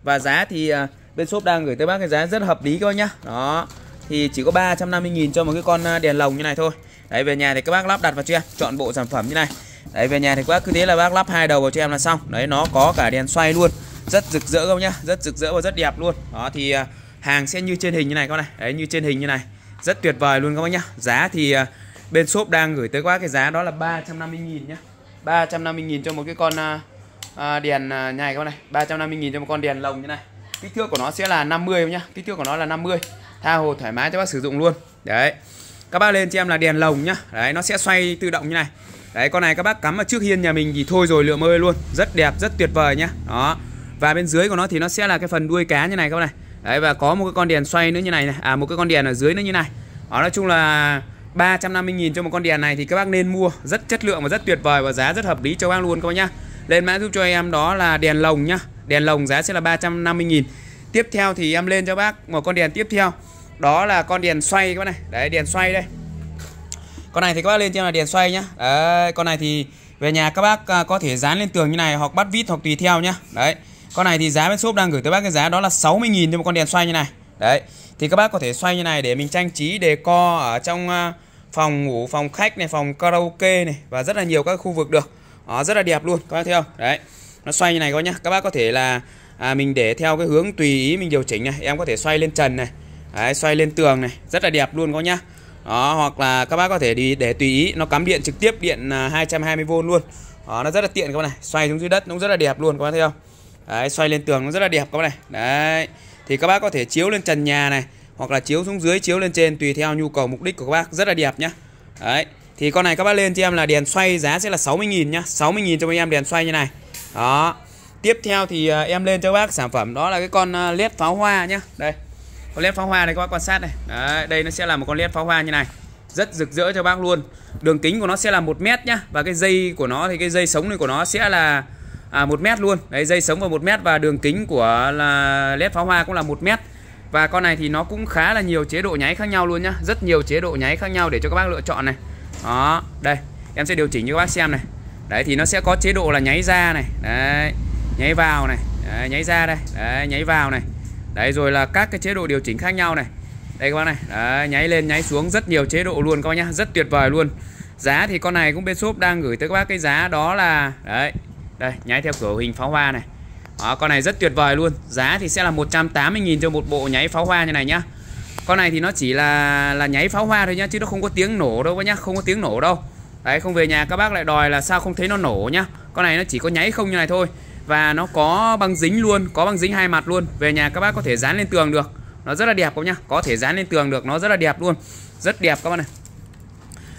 Và giá thì uh, bên shop đang gửi tới bác cái giá rất hợp lý các bác nhá. Đó thì chỉ có 350.000 cho một cái con à, đèn lồng như này thôi. Đấy về nhà thì các bác lắp đặt vào cho em chọn bộ sản phẩm như này. Đấy về nhà thì các bác cứ thế là bác lắp hai đầu vào cho em là xong. Đấy nó có cả đèn xoay luôn. Rất rực rỡ không nhá rất rực rỡ và rất đẹp luôn. Đó thì uh, hàng sẽ như trên hình như này các bác này. Đấy như trên hình như này. Rất tuyệt vời luôn các bác nhá. Giá thì uh, bên shop đang gửi tới các bác cái giá đó là 350.000 nhá. 350.000 cho một cái con uh, uh, đèn uh, nhài các bác này. 350.000 cho một con đèn lồng như này. Kích thước của nó sẽ là 50 nhá. Kích thước của nó là 50 tha hồ thoải mái cho bác sử dụng luôn. Đấy. Các bác lên cho em là đèn lồng nhá. Đấy nó sẽ xoay tự động như này. Đấy con này các bác cắm ở trước hiên nhà mình thì thôi rồi lượm ơi luôn. Rất đẹp rất tuyệt vời nhá. Đó. Và bên dưới của nó thì nó sẽ là cái phần đuôi cá như này các bác này. Đấy và có một cái con đèn xoay nữa như này này. À một cái con đèn ở dưới nữa như này. Đó nói chung là 350.000 cho một con đèn này thì các bác nên mua. Rất chất lượng và rất tuyệt vời và giá rất hợp lý. Cho các bác luôn các bác nhá. Lên mã giúp cho em đó là đèn lồng nhá. Đèn lồng giá sẽ là 350.000 tiếp theo thì em lên cho bác một con đèn tiếp theo. Đó là con đèn xoay các bác này. Đấy, đèn xoay đây. Con này thì các bác lên cho là đèn xoay nhá. Đấy, con này thì về nhà các bác à, có thể dán lên tường như này hoặc bắt vít hoặc tùy theo nhá. Đấy, con này thì giá bên shop đang gửi tới bác cái giá đó là 60.000 cho một con đèn xoay như này. Đấy thì các bác có thể xoay như này để mình trang trí đề co ở trong à, phòng ngủ phòng khách này phòng karaoke này và rất là nhiều các khu vực được. Đó, rất là đẹp luôn các bác thấy không? Đấy nó xoay như này coi nhá. Các bác có thể là à, mình để theo cái hướng tùy ý mình điều chỉnh này. Em có thể xoay lên trần này đấy, xoay lên tường này rất là đẹp luôn có nhá. Đó hoặc là các bác có thể đi để tùy ý nó cắm điện trực tiếp điện à, 220V luôn. Đó nó rất là tiện các bác này. Xoay xuống dưới đất nó cũng rất là đẹp luôn các bác thấy không? Đấy, xoay lên tường nó rất là đẹp các bác này. Đấy thì các bác có thể chiếu lên trần nhà này hoặc là chiếu xuống dưới chiếu lên trên tùy theo nhu cầu mục đích của các bác. Rất là đẹp nhá. Đấy. Thì con này các bác lên cho em là đèn xoay giá sẽ là 60.000 nhá. 60.000 cho mấy em đèn xoay như này. Đó. Tiếp theo thì à, em lên cho bác sản phẩm. Đó là cái con à, led pháo hoa nhá. Đây. Con led pháo hoa này các bác quan sát này. Đấy, đây nó sẽ là một con led pháo hoa như này. Rất rực rỡ cho bác luôn. Đường kính của nó sẽ là một mét nhá. Và cái dây của nó thì cái dây sống này của nó sẽ là à, 1 mét luôn. Đấy dây sống vào 1 mét và đường kính của là led pháo hoa cũng là 1 mét. Và con này thì nó cũng khá là nhiều chế độ nháy khác nhau luôn nhá. Rất nhiều chế độ nháy khác nhau để cho các bác lựa chọn này. Đó đây. Em sẽ điều chỉnh cho các bác xem này. Đấy thì nó sẽ có chế độ là nháy ra này. Đấy nháy vào này. Đấy, nháy ra đây. Đấy nháy vào này. Đấy rồi là các cái chế độ điều chỉnh khác nhau này. Đây các bác này. Đấy, nháy lên nháy xuống. Rất nhiều chế độ luôn các bác nhá. Rất tuyệt vời luôn. Giá thì con này cũng bên shop đang gửi tới các bác cái giá đó là đấy đây nháy theo kiểu hình pháo hoa này. Đó, con này rất tuyệt vời luôn. Giá thì sẽ là 180.000 cho một bộ nháy pháo hoa như này nhá. Con này thì nó chỉ là là nháy pháo hoa thôi nhá chứ nó không có tiếng nổ đâu nhá không có tiếng nổ đâu. Đấy không về nhà các bác lại đòi là sao không thấy nó nổ nhá. Con này nó chỉ có nháy không như này thôi. Và nó có băng dính luôn có băng dính hai mặt luôn. Về nhà các bác có thể dán lên tường được. Nó rất là đẹp các nhá có thể dán lên tường được nó rất là đẹp luôn. Rất đẹp các bạn này.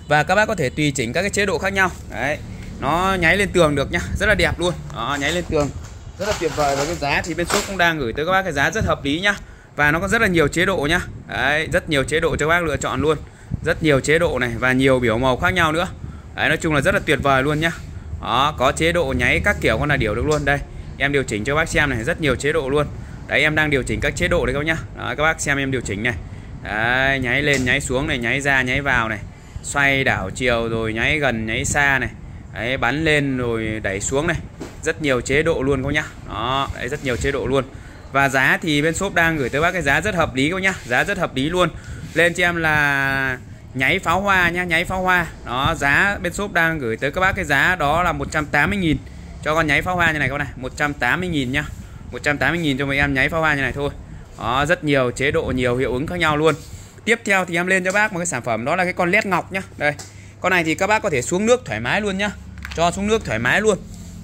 Và các bác có thể tùy chỉnh các cái chế độ khác nhau. Đấy nó nháy lên tường được nhá rất là đẹp luôn. Đó, nháy lên tường. Rất là tuyệt vời và cái giá thì bên shop cũng đang gửi tới các bác cái giá rất hợp lý nhá. Và nó có rất là nhiều chế độ nhá. Đấy rất nhiều chế độ cho các bác lựa chọn luôn. Rất nhiều chế độ này và nhiều biểu màu khác nhau nữa. Đấy nói chung là rất là tuyệt vời luôn nhá. Đó có chế độ nháy các kiểu con là điều được luôn. Đây em điều chỉnh cho bác xem này rất nhiều chế độ luôn. Đấy em đang điều chỉnh các chế độ đấy các nhá. Đó, các bác xem em điều chỉnh này. Đấy, nháy lên nháy xuống này nháy ra nháy vào này. Xoay đảo chiều rồi nháy gần nháy xa này đấy, bắn lên rồi đẩy xuống này. Rất nhiều chế độ luôn các nhá. Đó đấy rất nhiều chế độ luôn. Và giá thì bên shop đang gửi tới bác cái giá rất hợp lý các nhá. Giá rất hợp lý luôn. Lên cho em là nháy pháo hoa nhá nháy pháo hoa. Đó giá bên shop đang gửi tới các bác cái giá đó là 180.000 cho con nháy pháo hoa như này các bạn này. 180.000 nhá. 180.000 cho mấy em nháy pháo hoa như này thôi. Đó rất nhiều chế độ nhiều hiệu ứng khác nhau luôn. Tiếp theo thì em lên cho bác một cái sản phẩm đó là cái con led ngọc nhá. Đây con này thì các bác có thể xuống nước thoải mái luôn nhá. Cho xuống nước thoải mái luôn.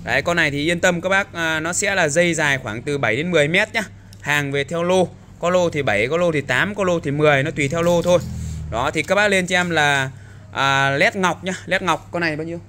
Đấy con này thì yên tâm các bác à, nó sẽ là dây dài khoảng từ 7 đến 10 mét nhá. Hàng về theo lô. Có lô thì 7 có lô thì 8 có lô thì 10 nó tùy theo lô thôi. Đó thì các bác lên cho em là à, led ngọc nhá. Led ngọc con này bao nhiêu?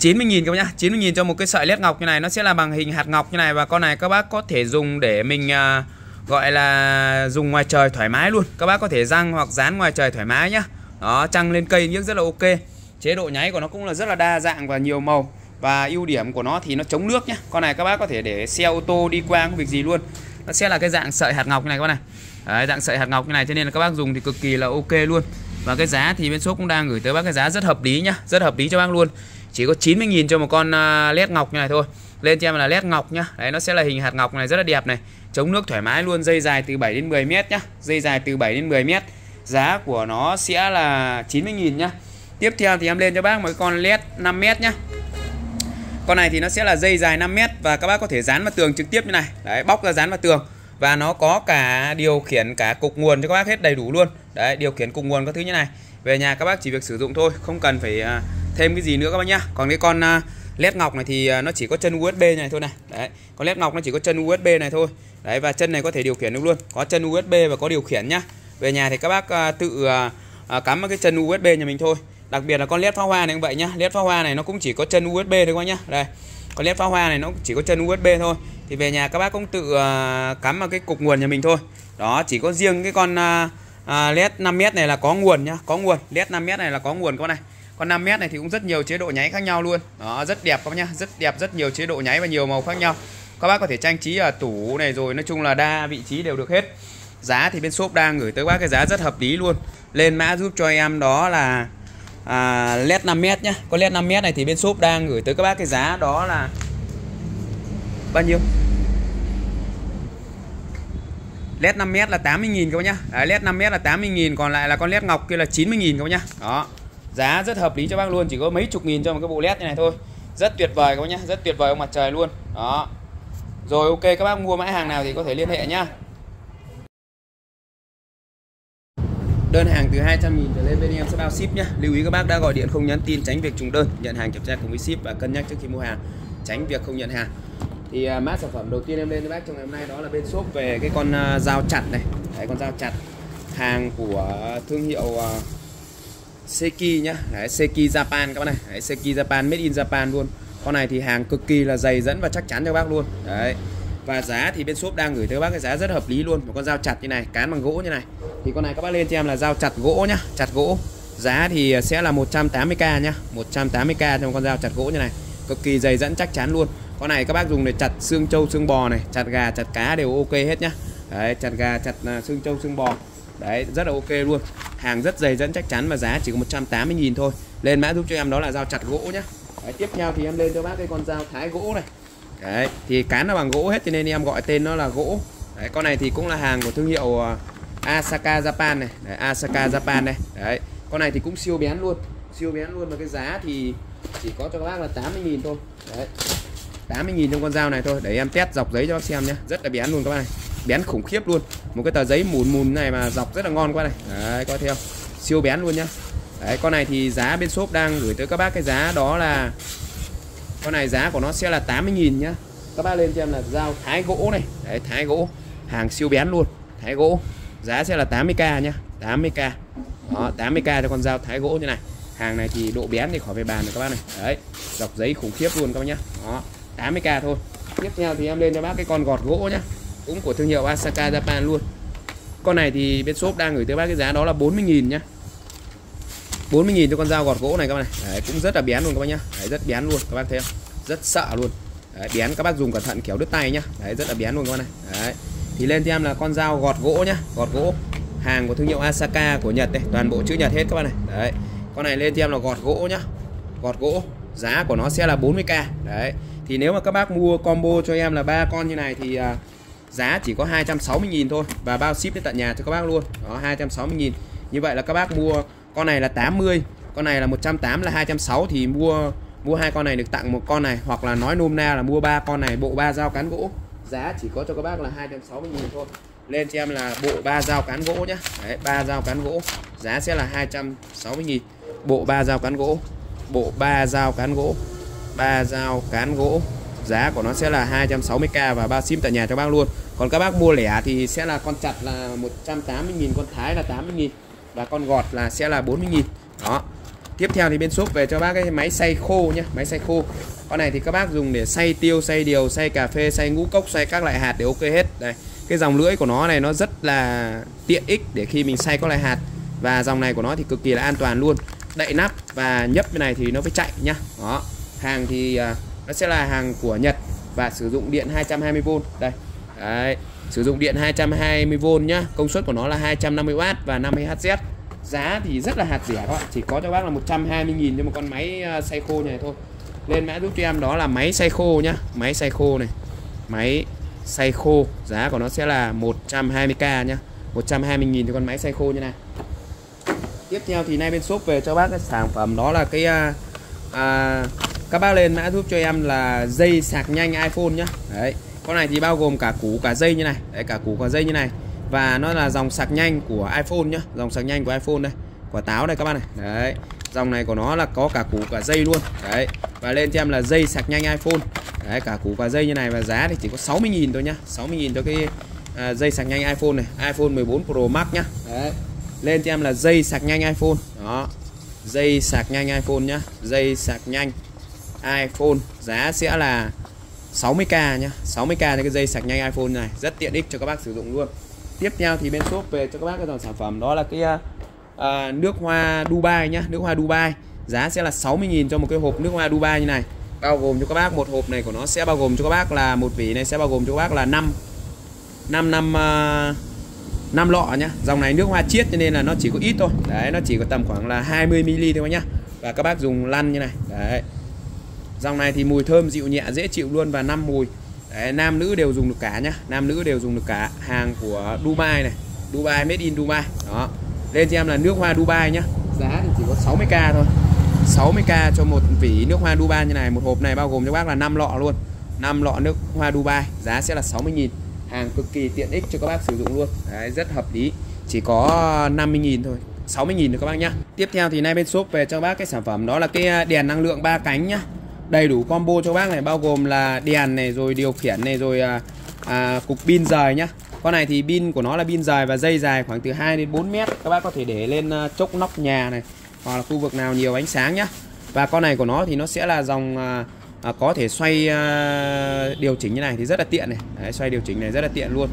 90.000 các bác nhá. 90.000 cho một cái sợi led ngọc như này nó sẽ là bằng hình hạt ngọc như này. Và con này các bác có thể dùng để mình à, gọi là dùng ngoài trời thoải mái luôn. Các bác có thể răng hoặc dán ngoài trời thoải mái nhá. Đó trăng lên cây nhức rất là ok. Chế độ nháy của nó cũng là rất là đa dạng và nhiều màu. Và ưu điểm của nó thì nó chống nước nhá. Con này các bác có thể để xe ô tô đi qua không việc gì luôn. Nó sẽ là cái dạng sợi hạt ngọc như này các bác này. Đấy, dạng sợi hạt ngọc như này cho nên là các bác dùng thì cực kỳ là ok luôn. Và cái giá thì bên shop cũng đang gửi tới bác cái giá rất hợp lý nhá. Rất hợp lý cho bác luôn. Chỉ có 90.000 cho một con à, led ngọc như này thôi. Lên cho em là led ngọc nhá. Đấy nó sẽ là hình hạt ngọc này rất là đẹp này chống nước thoải mái luôn, dây dài từ 7 đến 10 mét nhá. Dây dài từ 7 đến 10 mét. Giá của nó sẽ là 90.000 nhá. Tiếp theo thì em lên cho bác một con led 5 mét nhá. Con này thì nó sẽ là dây dài 5 mét và các bác có thể dán vào tường trực tiếp như này. Đấy, bóc ra dán vào tường. Và nó có cả điều khiển cả cục nguồn cho các bác hết đầy đủ luôn. Đấy, điều khiển cục nguồn các thứ như này. Về nhà các bác chỉ việc sử dụng thôi, không cần phải à, thêm cái gì nữa các bác nhá. Còn cái con à, led ngọc này thì à, nó chỉ có chân USB này thôi này. Đấy con led ngọc nó chỉ có chân USB này thôi. Đấy, và chân này có thể điều khiển được luôn. Có chân USB và có điều khiển nhá. Về nhà thì các bác à, tự à, cắm vào cái chân USB nhà mình thôi. Đặc biệt là con led pháo hoa này cũng vậy nhá. Led pháo hoa này nó cũng chỉ có chân USB thôi các bác nhá. Đây, con led pháo hoa này nó chỉ có chân USB thôi. Thì về nhà các bác cũng tự cắm vào cái cục nguồn nhà mình thôi. Đó, chỉ có riêng cái con led 5m này là có nguồn nhá. Có nguồn, led 5m này là có nguồn con này con 5 mét này thì cũng rất nhiều chế độ nháy khác nhau luôn. Đó rất đẹp các bác nhá. Rất đẹp rất nhiều chế độ nháy và nhiều màu khác nhau. Các bác có thể trang trí ở tủ này rồi. Nói chung là đa vị trí đều được hết. Giá thì bên shop đang gửi tới bác cái giá rất hợp lý luôn. Lên mã giúp cho em đó là à, led 5 mét nhá. Con led 5 mét này thì bên shop đang gửi tới các bác cái giá đó là bao nhiêu? Led 5m là 80.000 các bác nhá. Đấy, led 5m là 80.000 còn lại là con led ngọc kia là 90.000 các bác nhá. Đó giá rất hợp lý cho bác luôn chỉ có mấy chục nghìn cho một cái bộ led như này thôi rất tuyệt vời các bác nhá rất tuyệt vời ông mặt trời luôn đó rồi ok các bác mua mã hàng nào thì có thể liên hệ nhá Đơn hàng từ 200 000 trở lên bên em sẽ bao ship nhé. Lưu ý các bác đã gọi điện không nhắn tin tránh việc trùng đơn, nhận hàng kiểm tra cùng với ship và cân nhắc trước khi mua hàng, tránh việc không nhận hàng. Thì uh, mã sản phẩm đầu tiên em lên cho bác trong ngày hôm nay đó là bên shop về cái con uh, dao chặt này. Đấy con dao chặt hàng của thương hiệu uh, Seki nhá. Đấy Seki Japan các bạn này. Đấy Seki Japan, made in Japan luôn. Con này thì hàng cực kỳ là dày dẫn và chắc chắn cho bác luôn. Đấy. Và giá thì bên shop đang gửi tới bác cái giá rất hợp lý luôn. Một con dao chặt như này, cán bằng gỗ như này. Thì con này các bác lên cho em là dao chặt gỗ nhá, chặt gỗ. Giá thì sẽ là 180k nhá 180k trong con dao chặt gỗ như này. Cực kỳ dày dẫn chắc chắn luôn. Con này các bác dùng để chặt xương trâu, xương bò này. Chặt gà, chặt cá đều ok hết nhá. Đấy, chặt gà, chặt à, xương trâu, xương bò đấy rất là ok luôn. Hàng rất dày dẫn chắc chắn và giá chỉ có 180.000 thôi. Lên mã giúp cho em đó là dao chặt gỗ nhá. Đấy, tiếp theo thì em lên cho bác cái con dao thái gỗ này. Đấy thì cán nó bằng gỗ hết cho nên em gọi tên nó là gỗ. Đấy con này thì cũng là hàng của thương hiệu ờ, Asaka Japan này. Đấy, Asaka Japan này. Đấy con này thì cũng siêu bén luôn. Siêu bén luôn và cái giá thì chỉ có cho các bác là 80.000 thôi. Đấy. 80.000 trong con dao này thôi, để em test dọc giấy cho bác xem nhé. Rất là bén luôn các bạn này. Bén khủng khiếp luôn. Một cái tờ giấy mùn mùn này mà dọc rất là ngon quá này. Đấy coi theo. Siêu bén luôn nhá. Đấy, con này thì giá bên shop đang gửi tới các bác cái giá đó là, con này giá của nó sẽ là 80.000 nhá. Các bác lên cho em là dao thái gỗ này. Đấy, thái gỗ. Hàng siêu bén luôn. Thái gỗ. Giá sẽ là 80k nhá. 80k đó 80k cho con dao thái gỗ như này. Hàng này thì độ bén thì khỏi về bàn rồi các bác này. Đấy, dọc giấy khủng khiếp luôn các bác nhá. Đó. 80k thôi. Tiếp theo thì em lên cho bác cái con gọt gỗ nhá. Cũng của thương hiệu Asaka Japan luôn. Con này thì bên shop đang gửi tới bác cái giá đó là 40.000 nhá. 40.000 cho con dao gọt gỗ này các bạn này. Đấy, cũng rất là bén luôn các bác nhá. Đấy, rất bén luôn các bác thấy không? Rất sợ luôn. Đấy, bén các bác dùng cẩn thận kiểu đứt tay nhá. Đấy rất là bén luôn các bác này. Đấy thì lên cho em là con dao gọt gỗ nhá. Gọt gỗ hàng của thương hiệu Asaka của Nhật đây toàn bộ chữ Nhật hết các bạn này. Đấy con này lên cho em là gọt gỗ nhá. Gọt gỗ giá của nó sẽ là 40k đấy thì nếu mà các bác mua combo cho em là ba con như này thì à, giá chỉ có 260.000 thôi và bao ship đến tận nhà cho các bác luôn. Đó 260.000 như vậy là các bác mua con này là 80 con này là 180 là 260 thì mua mua hai con này được tặng một con này hoặc là nói nôm na là mua ba con này bộ ba dao cán gỗ. Giá chỉ có cho các bác là 260 000 thôi. Lên cho em là bộ ba dao cán gỗ nhá. Đấy ba dao cán gỗ. Giá sẽ là 260 000 bộ ba dao cán gỗ. Bộ ba dao cán gỗ ba dao cán gỗ. Giá của nó sẽ là 260k và bao sim tại nhà cho bác luôn. Còn các bác mua lẻ thì sẽ là con chặt là 180.000 con thái là 80.000 và con gọt là sẽ là 40.000 đó. Tiếp theo thì bên shop về cho bác cái máy xay khô nhé máy xay khô. Con này thì các bác dùng để xay tiêu, xay điều, xay cà phê, xay ngũ cốc, xay các loại hạt đều ok hết. Đây, cái dòng lưỡi của nó này nó rất là tiện ích để khi mình xay các loại hạt. Và dòng này của nó thì cực kỳ là an toàn luôn. Đậy nắp và nhấp cái này thì nó phải chạy nhá. Đó hàng thì à, nó sẽ là hàng của Nhật và sử dụng điện 220V đây Đấy. sử dụng điện 220V nhá. Công suất của nó là 250W và 50Hz giá thì rất là hạt rẻ các bạn chỉ có cho bác là 120.000 cho một con máy à, xay khô này thôi. Lên mã giúp cho em đó là máy xay khô nhá máy xay khô này máy xay khô. Giá của nó sẽ là 120k nhá 120.000 cho con máy xay khô như này. Tiếp theo thì nay bên shop về cho bác cái sản phẩm đó là cái à, à, các bác lên mã giúp cho em là dây sạc nhanh iPhone nhá. Đấy con này thì bao gồm cả củ cả dây như này. Đấy cả củ cả dây như này. Và nó là dòng sạc nhanh của iPhone nhá dòng sạc nhanh của iPhone đây. Quả táo đây các bác này. Đấy dòng này của nó là có cả củ cả dây luôn. Đấy và lên cho em là dây sạc nhanh iPhone. Đấy cả củ cả dây như này và giá thì chỉ có 60.000 thôi nhá. 60.000 cho cái à, dây sạc nhanh iPhone này iPhone 14 Pro Max nhá. Đấy lên cho em là dây sạc nhanh iPhone. Đó dây sạc nhanh iPhone nhá dây sạc nhanh iPhone. Giá sẽ là 60k nhá. 60k cho cái dây sạc nhanh iPhone này rất tiện ích cho các bác sử dụng luôn. Tiếp theo thì bên shop về cho các bác cái dòng sản phẩm đó là cái uh, nước hoa Dubai nhá nước hoa Dubai. Giá sẽ là 60.000 cho một cái hộp nước hoa Dubai như này. Bao gồm cho các bác một hộp này của nó sẽ bao gồm cho các bác là một vỉ này sẽ bao gồm cho các bác là 5 5 năm uh, 5 à, lọ nhá. Dòng này nước hoa chiết cho nên là nó chỉ có ít thôi. Đấy nó chỉ có tầm khoảng là 20 ml thôi nhá. Và các bác dùng lăn như này. Đấy dòng này thì mùi thơm dịu nhẹ dễ chịu luôn và năm mùi. Đấy, nam nữ đều dùng được cả nhá. Nam nữ đều dùng được cả hàng của Dubai này. Dubai made in Dubai. Đó. Lên cho em là nước hoa Dubai nhá. Giá thì chỉ có 60k thôi. 60k cho một vỉ nước hoa Dubai như này. Một hộp này bao gồm cho bác là 5 lọ luôn. 5 lọ nước hoa Dubai. Giá sẽ là 60.000 hàng cực kỳ tiện ích cho các bác sử dụng luôn. Đấy, rất hợp lý. Chỉ có 50.000 thôi. 60.000 được các bác nhá. Tiếp theo thì nay bên shop về cho bác cái sản phẩm đó là cái à, đèn năng lượng ba cánh nhá đầy đủ combo cho bác này bao gồm là đèn này rồi điều khiển này rồi à, à, cục pin dài nhá. Con này thì pin của nó là pin dài và dây dài khoảng từ 2 đến 4 mét. Các bác có thể để lên à, chốc nóc nhà này hoặc là khu vực nào nhiều ánh sáng nhá. Và con này của nó thì nó sẽ là dòng à, à, có thể xoay à, điều chỉnh như này thì rất là tiện này. Đấy, xoay điều chỉnh này rất là tiện luôn.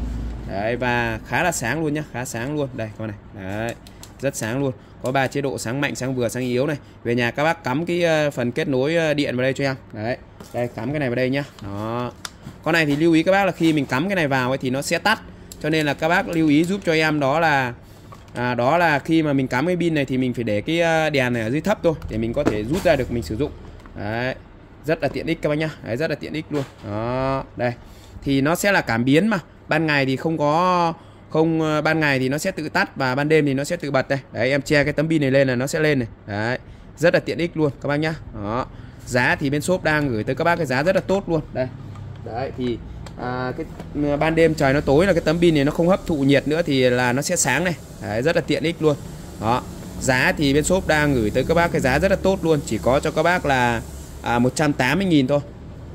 Đấy và khá là sáng luôn nhá khá sáng luôn. Đây con này. Đấy rất sáng luôn. Có ba chế độ sáng mạnh sáng vừa sáng yếu này. Về nhà các bác cắm cái ờ, phần kết nối ờ, điện vào đây cho em. Đấy đây cắm cái này vào đây nhá. Đó. Con này thì lưu ý các bác là khi mình cắm cái này vào ấy thì nó sẽ tắt. Cho nên là các bác lưu ý giúp cho em đó là à, đó là khi mà mình cắm cái pin này thì mình phải để cái ờ, đèn này ở dưới thấp thôi để mình có thể rút ra được mình sử dụng. Đấy rất là tiện ích các bác nhá. Đấy, rất là tiện ích luôn. Đó đây. Thì nó sẽ là cảm biến mà. Ban ngày thì không có không ờ, ban ngày thì nó sẽ tự tắt và ban đêm thì nó sẽ tự bật đây. Đấy em che cái tấm pin này lên là nó sẽ lên này. Đấy rất là tiện ích luôn các bác nhá. Đó giá thì bên shop đang gửi tới các bác cái giá rất là tốt luôn. Đây đấy thì à, cái ừ, ban đêm trời nó tối là cái tấm pin này nó không hấp thụ nhiệt nữa thì là nó sẽ sáng này. Đấy, rất là tiện ích luôn. Đó giá thì bên shop đang gửi tới các bác cái giá rất là tốt luôn. Chỉ có cho các bác là à, 180.000 thôi.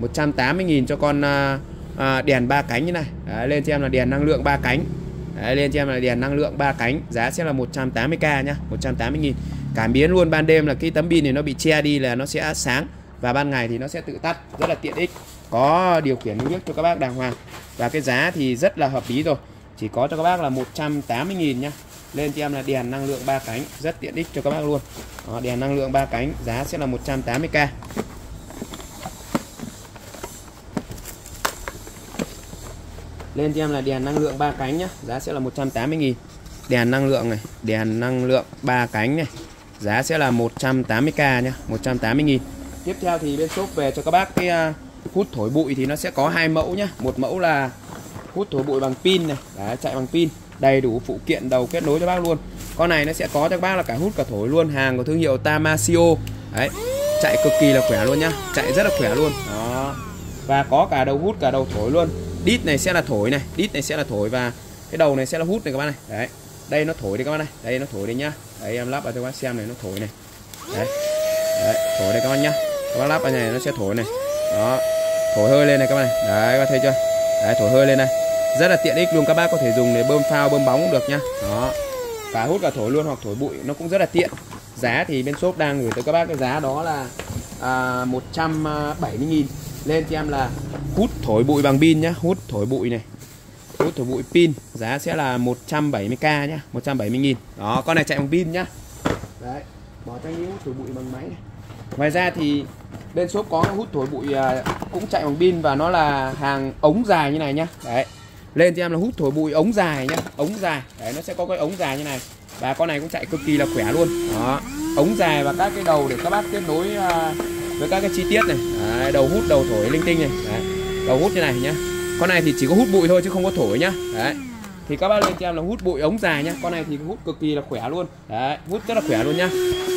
180.000 cho con à, à, đèn ba cánh như này. Đấy, lên cho em là đèn năng lượng ba cánh. Đấy, lên cho em là đèn năng lượng ba cánh giá sẽ là 180k nhá 180.000 cảm biến luôn ban đêm là cái tấm pin này nó bị che đi là nó sẽ sáng và ban ngày thì nó sẽ tự tắt rất là tiện ích. Có điều khiển nước cho các bác đàng hoàng và cái giá thì rất là hợp lý rồi. Chỉ có cho các bác là 180.000 nhá. Lên cho em là đèn năng lượng ba cánh rất tiện ích cho các bác luôn. Đó, đèn năng lượng ba cánh giá sẽ là 180k lên cho em là đèn năng lượng ba cánh nhá giá sẽ là 180.000 đèn năng lượng này đèn năng lượng ba cánh này giá sẽ là 180k nhá 180.000 tiếp theo thì bên shop về cho các bác cái à, hút thổi bụi thì nó sẽ có hai mẫu nhá. Một mẫu là hút thổi bụi bằng pin này Đấy, chạy bằng pin đầy đủ phụ kiện đầu kết nối cho bác luôn. Con này nó sẽ có cho các bác là cả hút cả thổi luôn hàng của thương hiệu Tamasio đấy chạy cực kỳ là khỏe luôn nhá chạy rất là khỏe luôn. Đó. Và có cả đầu hút cả đầu thổi luôn đít này sẽ là thổi này đít này sẽ là thổi và cái đầu này sẽ là hút này các bác này. Đấy đây nó thổi đi các bác này đây nó thổi đi nhá. Đấy em lắp vào cho các bác xem này nó thổi này. Đấy, đấy thổi đây các bác nhá. Các bác lắp vào này nó sẽ thổi này. Đó thổi hơi lên này các bác này. Đấy các bác thấy chưa? Đấy thổi hơi lên này. Rất là tiện ích luôn các bác có thể dùng để bơm phao bơm bóng cũng được nhá. Đó cả hút cả thổi luôn hoặc thổi bụi nó cũng rất là tiện. Giá thì bên shop đang gửi tới các bác cái giá đó là à, 170 à, nghìn. Lên cho em là hút thổi bụi bằng pin nhá hút thổi bụi này. Hút thổi bụi pin giá sẽ là 170k nhá 170 nghìn. Đó con này chạy bằng pin nhá. Đấy bỏ cho anh hút thổi bụi bằng máy này. ngoài ra thì bên shop có hút thổi bụi à, cũng chạy bằng pin và nó là hàng ống dài như này nhá. Đấy lên cho em là hút thổi bụi ống dài nhá ống dài. Đấy nó sẽ có cái ống dài như này. Và con này cũng chạy cực kỳ là khỏe luôn. Đó ống dài và các cái đầu để các bác kết nối à, với các cái chi tiết này. Đấy, đầu hút đầu thổi linh tinh này. Đấy, đầu hút như này nhá. Con này thì chỉ có hút bụi thôi chứ không có thổi nhá. Đấy. Thì các bác lên cho em là hút bụi ống dài nhá. Con này thì hút cực kỳ là khỏe luôn. Đấy, hút rất là khỏe luôn nhá.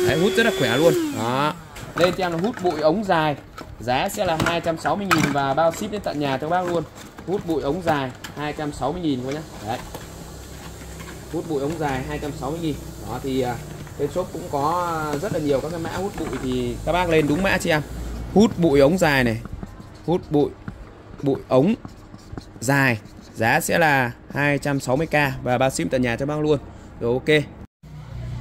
Đấy, hút rất là khỏe luôn. Đó. Lên cho em là hút bụi ống dài. Giá sẽ là 260 000 và bao ship đến tận nhà cho bác luôn. Hút bụi ống dài 260 000 thôi nhá. Đấy. Hút bụi ống dài 260 000 đó, thì à, bên shop cũng có rất là nhiều các cái mã hút bụi thì các bác lên đúng mã cho em. Hút bụi ống dài này. Hút bụi bụi ống dài giá sẽ là 260k và bao ship tận nhà cho bác luôn rồi ok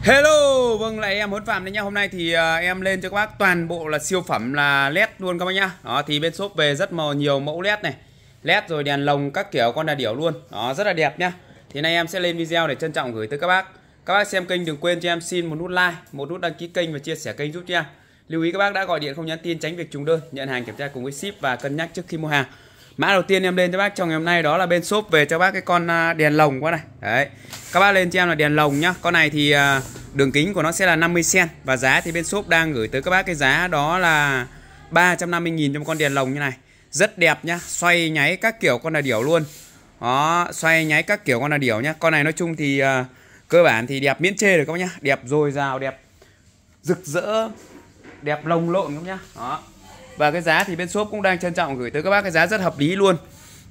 Hello, vâng lại em Huấn Phạm đấy nhá. Hôm nay thì uh, em lên cho các bác toàn bộ là siêu phẩm là led luôn các bác nhá. Đó thì bên shop về rất màu nhiều mẫu led này. Led rồi đèn lồng các kiểu con đà điểu luôn. Đó rất là đẹp nhá. Thì nay em sẽ lên video để trân trọng gửi tới các bác. Các bác xem kênh đừng quên cho em xin một nút like, một nút đăng ký kênh và chia sẻ kênh giúp cho em. Lưu ý các bác đã gọi điện không nhắn tin tránh việc trùng đơn, nhận hàng kiểm tra cùng với ship và cân nhắc trước khi mua hàng. Mã đầu tiên em lên cho bác trong ngày hôm nay đó là bên shop về cho bác cái con à, đèn lồng quá này. Đấy. Các bác lên cho em là đèn lồng nhá. Con này thì à, đường kính của nó sẽ là 50 cm và giá thì bên shop đang gửi tới các bác cái giá đó là 350 000 cho một con đèn lồng như này. Rất đẹp nhá, xoay nháy các kiểu con là điểu luôn. Đó, xoay nháy các kiểu con là điểu nhá. Con này nói chung thì uh, cơ bản thì đẹp miễn chê được các bác nhá, đẹp dồi dào, đẹp rực rỡ, đẹp lồng lộn các nhá. Đó. Và cái giá thì bên shop cũng đang trân trọng gửi tới các bác cái giá rất hợp lý luôn.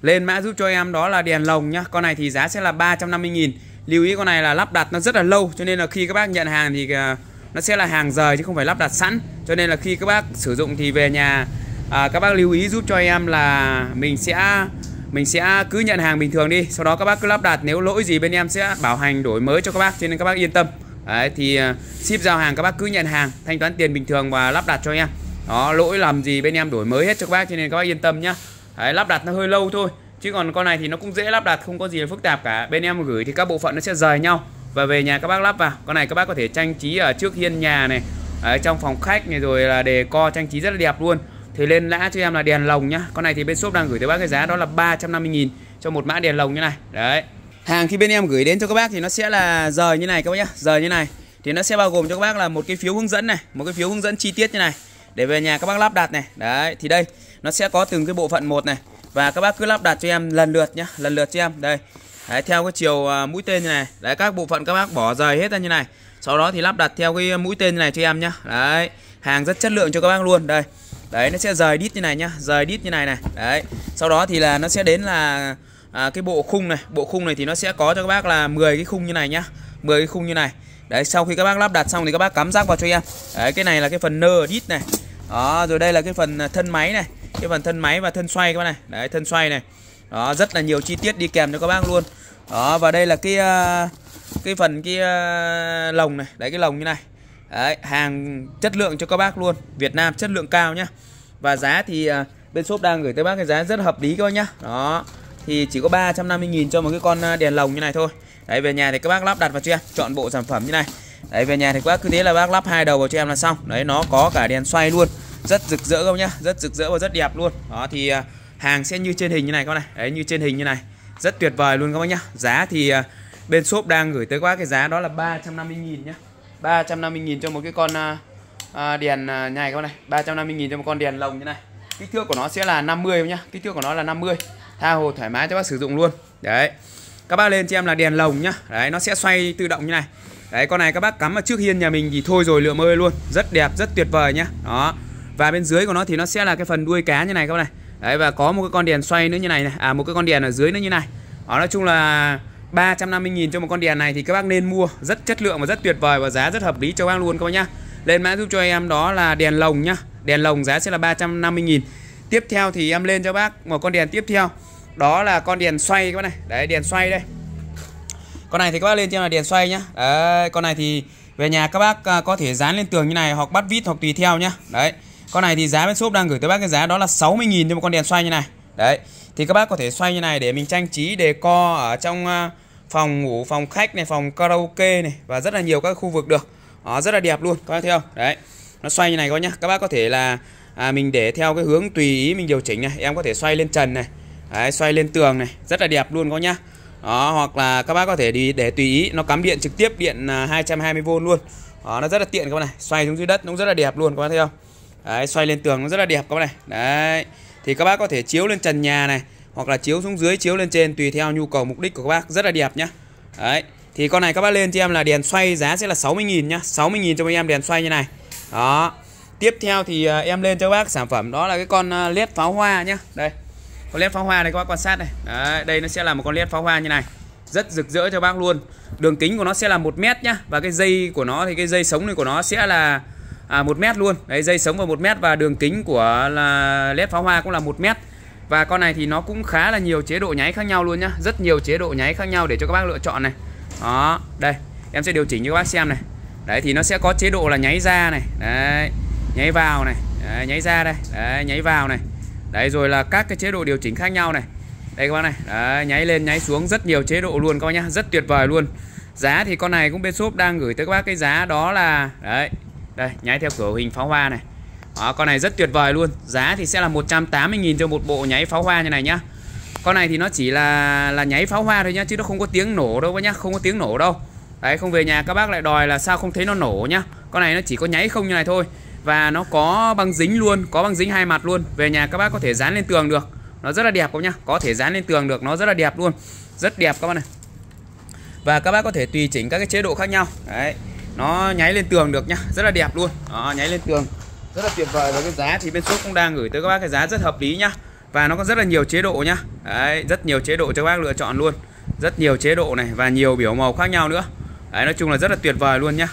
Lên mã giúp cho em đó là đèn lồng nhá. Con này thì giá sẽ là 350 000 Lưu ý con này là lắp đặt nó rất là lâu cho nên là khi các bác nhận hàng thì à, nó sẽ là hàng rời chứ không phải lắp đặt sẵn. Cho nên là khi các bác sử dụng thì về nhà à, các bác lưu ý giúp cho em là mình sẽ mình sẽ cứ nhận hàng bình thường đi sau đó các bác cứ lắp đặt nếu lỗi gì bên em sẽ bảo hành đổi mới cho các bác cho nên các bác yên tâm Đấy, thì à, ship giao hàng các bác cứ nhận hàng thanh toán tiền bình thường và lắp đặt cho em đó lỗi làm gì bên em đổi mới hết cho các bác cho nên các bác yên tâm nhá. Đấy, lắp đặt nó hơi lâu thôi chứ còn con này thì nó cũng dễ lắp đặt không có gì là phức tạp cả. Bên em gửi thì các bộ phận nó sẽ rời nhau và về nhà các bác lắp vào. Con này các bác có thể trang trí ở trước hiên nhà này ở trong phòng khách này rồi là đề co trang trí rất là đẹp luôn. Thì lên lã cho em là đèn lồng nhá. Con này thì bên shop đang gửi tới bác cái giá đó là 350 000 cho một mã đèn lồng như này. Đấy. Hàng khi bên em gửi đến cho các bác thì nó sẽ là rời như này các bác nhá rời như này. Thì nó sẽ bao gồm cho các bác là một cái phiếu hướng dẫn này một cái phiếu hướng dẫn chi tiết như này để về nhà các bác lắp đặt này. Đấy thì đây nó sẽ có từng cái bộ phận một này. Và các bác cứ lắp đặt cho em lần lượt nhá lần lượt cho em. Đây. Đấy, theo cái chiều à, mũi tên như này. Đấy các bộ phận các bác bỏ rời hết ra như này. Sau đó thì lắp đặt theo cái à, mũi tên như này cho em nhá. Đấy hàng rất chất lượng cho các bác luôn. Đây. Đấy nó sẽ rời đít như này nhá rời đít như này này. Đấy. Sau đó thì là nó sẽ đến là à, cái bộ khung này. Bộ khung này thì nó sẽ có cho các bác là 10 cái khung như này nhá 10 cái khung như này đấy, sau khi các bác lắp đặt xong thì các bác cắm rác vào cho em. Đấy, cái này là cái phần nơ đít này. Đó, rồi đây là cái phần à, thân máy này. Cái phần thân máy và thân xoay các bác này. Đấy, thân xoay này. Đó, rất là nhiều chi tiết đi kèm cho các bác luôn. Đó, và đây là cái à, cái phần cái à, lồng này. Đấy, cái lồng như này. Đấy, hàng chất lượng cho các bác luôn. Việt Nam chất lượng cao nhá. Và giá thì bên shop đang gửi tới bác cái giá rất hợp lý các bác nhá. Đó, thì chỉ có 350.000 cho một cái con đèn lồng như này thôi đấy về nhà thì các bác lắp đặt vào cho em chọn bộ sản phẩm như này. Đấy về nhà thì các bác cứ thế là bác lắp hai đầu vào cho em là xong. Đấy nó có cả đèn xoay luôn. Rất rực rỡ không nhá? Rất rực rỡ và rất đẹp luôn. Đó thì à, hàng sẽ như trên hình như này các này. Đấy như trên hình như này. Rất tuyệt vời luôn các bác nhá. Giá thì à, bên shop đang gửi tới các cái giá đó là 350.000 nhá. 350.000 cho một cái con uh, đèn uh, nhài các bác này. 350.000 cho một con đèn lồng như này. Kích thước của nó sẽ là 50 nhá. Kích thước của nó là 50 tha hồ thoải mái cho bác sử dụng luôn. Đấy các bác lên cho em là đèn lồng nhá. Đấy, nó sẽ xoay tự động như này. Đấy, con này các bác cắm ở trước hiên nhà mình thì thôi rồi, lượm ơi luôn. Rất đẹp, rất tuyệt vời nhá. Đó. Và bên dưới của nó thì nó sẽ là cái phần đuôi cá như này các bác này. Đấy, và có một cái con đèn xoay nữa như này này. À một cái con đèn ở dưới nữa như này. Đó, nói chung là 350.000 cho một con đèn này thì các bác nên mua. Rất chất lượng và rất tuyệt vời và giá rất hợp lý cho các bác luôn các bác nhá. Lên mã giúp cho em đó là đèn lồng nhá. Đèn lồng giá sẽ là 350.000 tiếp theo thì em lên cho bác một con đèn tiếp theo đó là con đèn xoay các bác này. Đấy đèn xoay đây. Con này thì các bác lên trên là đèn xoay nhá. Đấy con này thì về nhà các bác à, có thể dán lên tường như này hoặc bắt vít hoặc tùy theo nhá. Đấy con này thì giá bên shop đang gửi tới bác cái giá đó là 60.000 cho một con đèn xoay như này. Đấy thì các bác có thể xoay như này để mình trang trí đề co ở trong à, phòng ngủ phòng khách này phòng karaoke này và rất là nhiều các khu vực được. Đó, rất là đẹp luôn các bác thấy không? Đấy nó xoay như này các bác nhá. Các bác có thể là à, mình để theo cái hướng tùy ý mình điều chỉnh này. Em có thể xoay lên trần này đấy, xoay lên tường này rất là đẹp luôn các nhá. Đó hoặc là các bác có thể đi để tùy ý nó cắm điện trực tiếp điện à, 220V luôn. Đó, nó rất là tiện các bạn này xoay xuống dưới đất nó rất là đẹp luôn các bác thấy không? Đấy, xoay lên tường nó rất là đẹp các bác này. Đấy thì các bác có thể chiếu lên trần nhà này hoặc là chiếu xuống dưới chiếu lên trên tùy theo nhu cầu mục đích của các bác rất là đẹp nhá. Đấy thì con này các bác lên cho em là đèn xoay giá sẽ là 60.000 nhá 60.000 cho mấy em đèn xoay như này. Đó tiếp theo thì à, em lên cho bác sản phẩm đó là cái con à, led pháo hoa nhá. Đây con led pháo hoa này các bác quan sát này. Đấy, đây nó sẽ là một con led pháo hoa như này. Rất rực rỡ cho bác luôn. Đường kính của nó sẽ là một mét nhá. Và cái dây của nó thì cái dây sống này của nó sẽ là à, 1 mét luôn. Đấy dây sống vào một mét và đường kính của là led pháo hoa cũng là một mét. Và con này thì nó cũng khá là nhiều chế độ nháy khác nhau luôn nhá. Rất nhiều chế độ nháy khác nhau để cho các bác lựa chọn này. Đó đây em sẽ điều chỉnh cho các bác xem này. Đấy thì nó sẽ có chế độ là nháy ra này. Đấy nháy vào này. Đấy, nháy ra đây. Đấy, nháy vào này đấy rồi là các cái chế độ điều chỉnh khác nhau này. Đây các bác này. Đấy, nháy lên nháy xuống. Rất nhiều chế độ luôn các bác nhá. Rất tuyệt vời luôn. Giá thì con này cũng bên shop đang gửi tới các bác cái giá đó là đấy đây nháy theo kiểu hình pháo hoa này. Đó, con này rất tuyệt vời luôn. Giá thì sẽ là 180.000 cho một bộ nháy pháo hoa như này nhá. Con này thì nó chỉ là là nháy pháo hoa thôi nhá chứ nó không có tiếng nổ đâu các nhá. Không có tiếng nổ đâu. Đấy không về nhà các bác lại đòi là sao không thấy nó nổ nhá. Con này nó chỉ có nháy không như này thôi và nó có băng dính luôn có băng dính hai mặt luôn. Về nhà các bác có thể dán lên tường được. Nó rất là đẹp các nhá. Có thể dán lên tường được nó rất là đẹp luôn. Rất đẹp các bác này. Và các bác có thể tùy chỉnh các cái chế độ khác nhau. Đấy nó nháy lên tường được nhá. Rất là đẹp luôn. Đó, nháy lên tường. Rất là tuyệt vời và cái giá thì bên shop cũng đang gửi tới các bác cái giá rất hợp lý nhá. Và nó có rất là nhiều chế độ nhá. Đấy rất nhiều chế độ cho các bác lựa chọn luôn. Rất nhiều chế độ này và nhiều biểu màu khác nhau nữa. Đấy nói chung là rất là tuyệt vời luôn nhá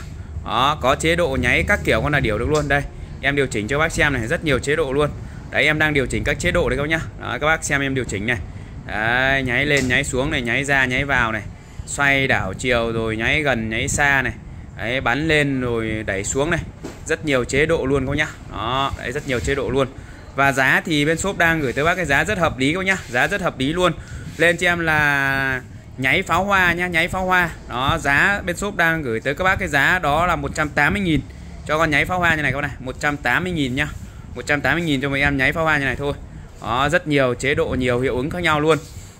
đó có chế độ nháy các kiểu con là điều được luôn. Đây em điều chỉnh cho bác xem này rất nhiều chế độ luôn. Đấy em đang điều chỉnh các chế độ đấy các nhá. Đó, các bác xem em điều chỉnh này. Đấy, nháy lên nháy xuống này nháy ra nháy vào này. Xoay đảo chiều rồi nháy gần nháy xa này. Đấy, bắn lên rồi đẩy xuống này. Rất nhiều chế độ luôn các nhá. Đó đấy, rất nhiều chế độ luôn. Và giá thì bên shop đang gửi tới bác cái giá rất hợp lý các nhá. Giá rất hợp lý luôn. Lên cho em là nháy pháo hoa nhá nháy pháo hoa. Đó giá bên shop đang gửi tới các bác cái giá đó là 180.000 cho con nháy pháo hoa như này các bạn này 180.000 nhá. 180.000 cho mấy em nháy pháo hoa như này thôi. Đó rất nhiều chế độ nhiều hiệu ứng khác nhau luôn.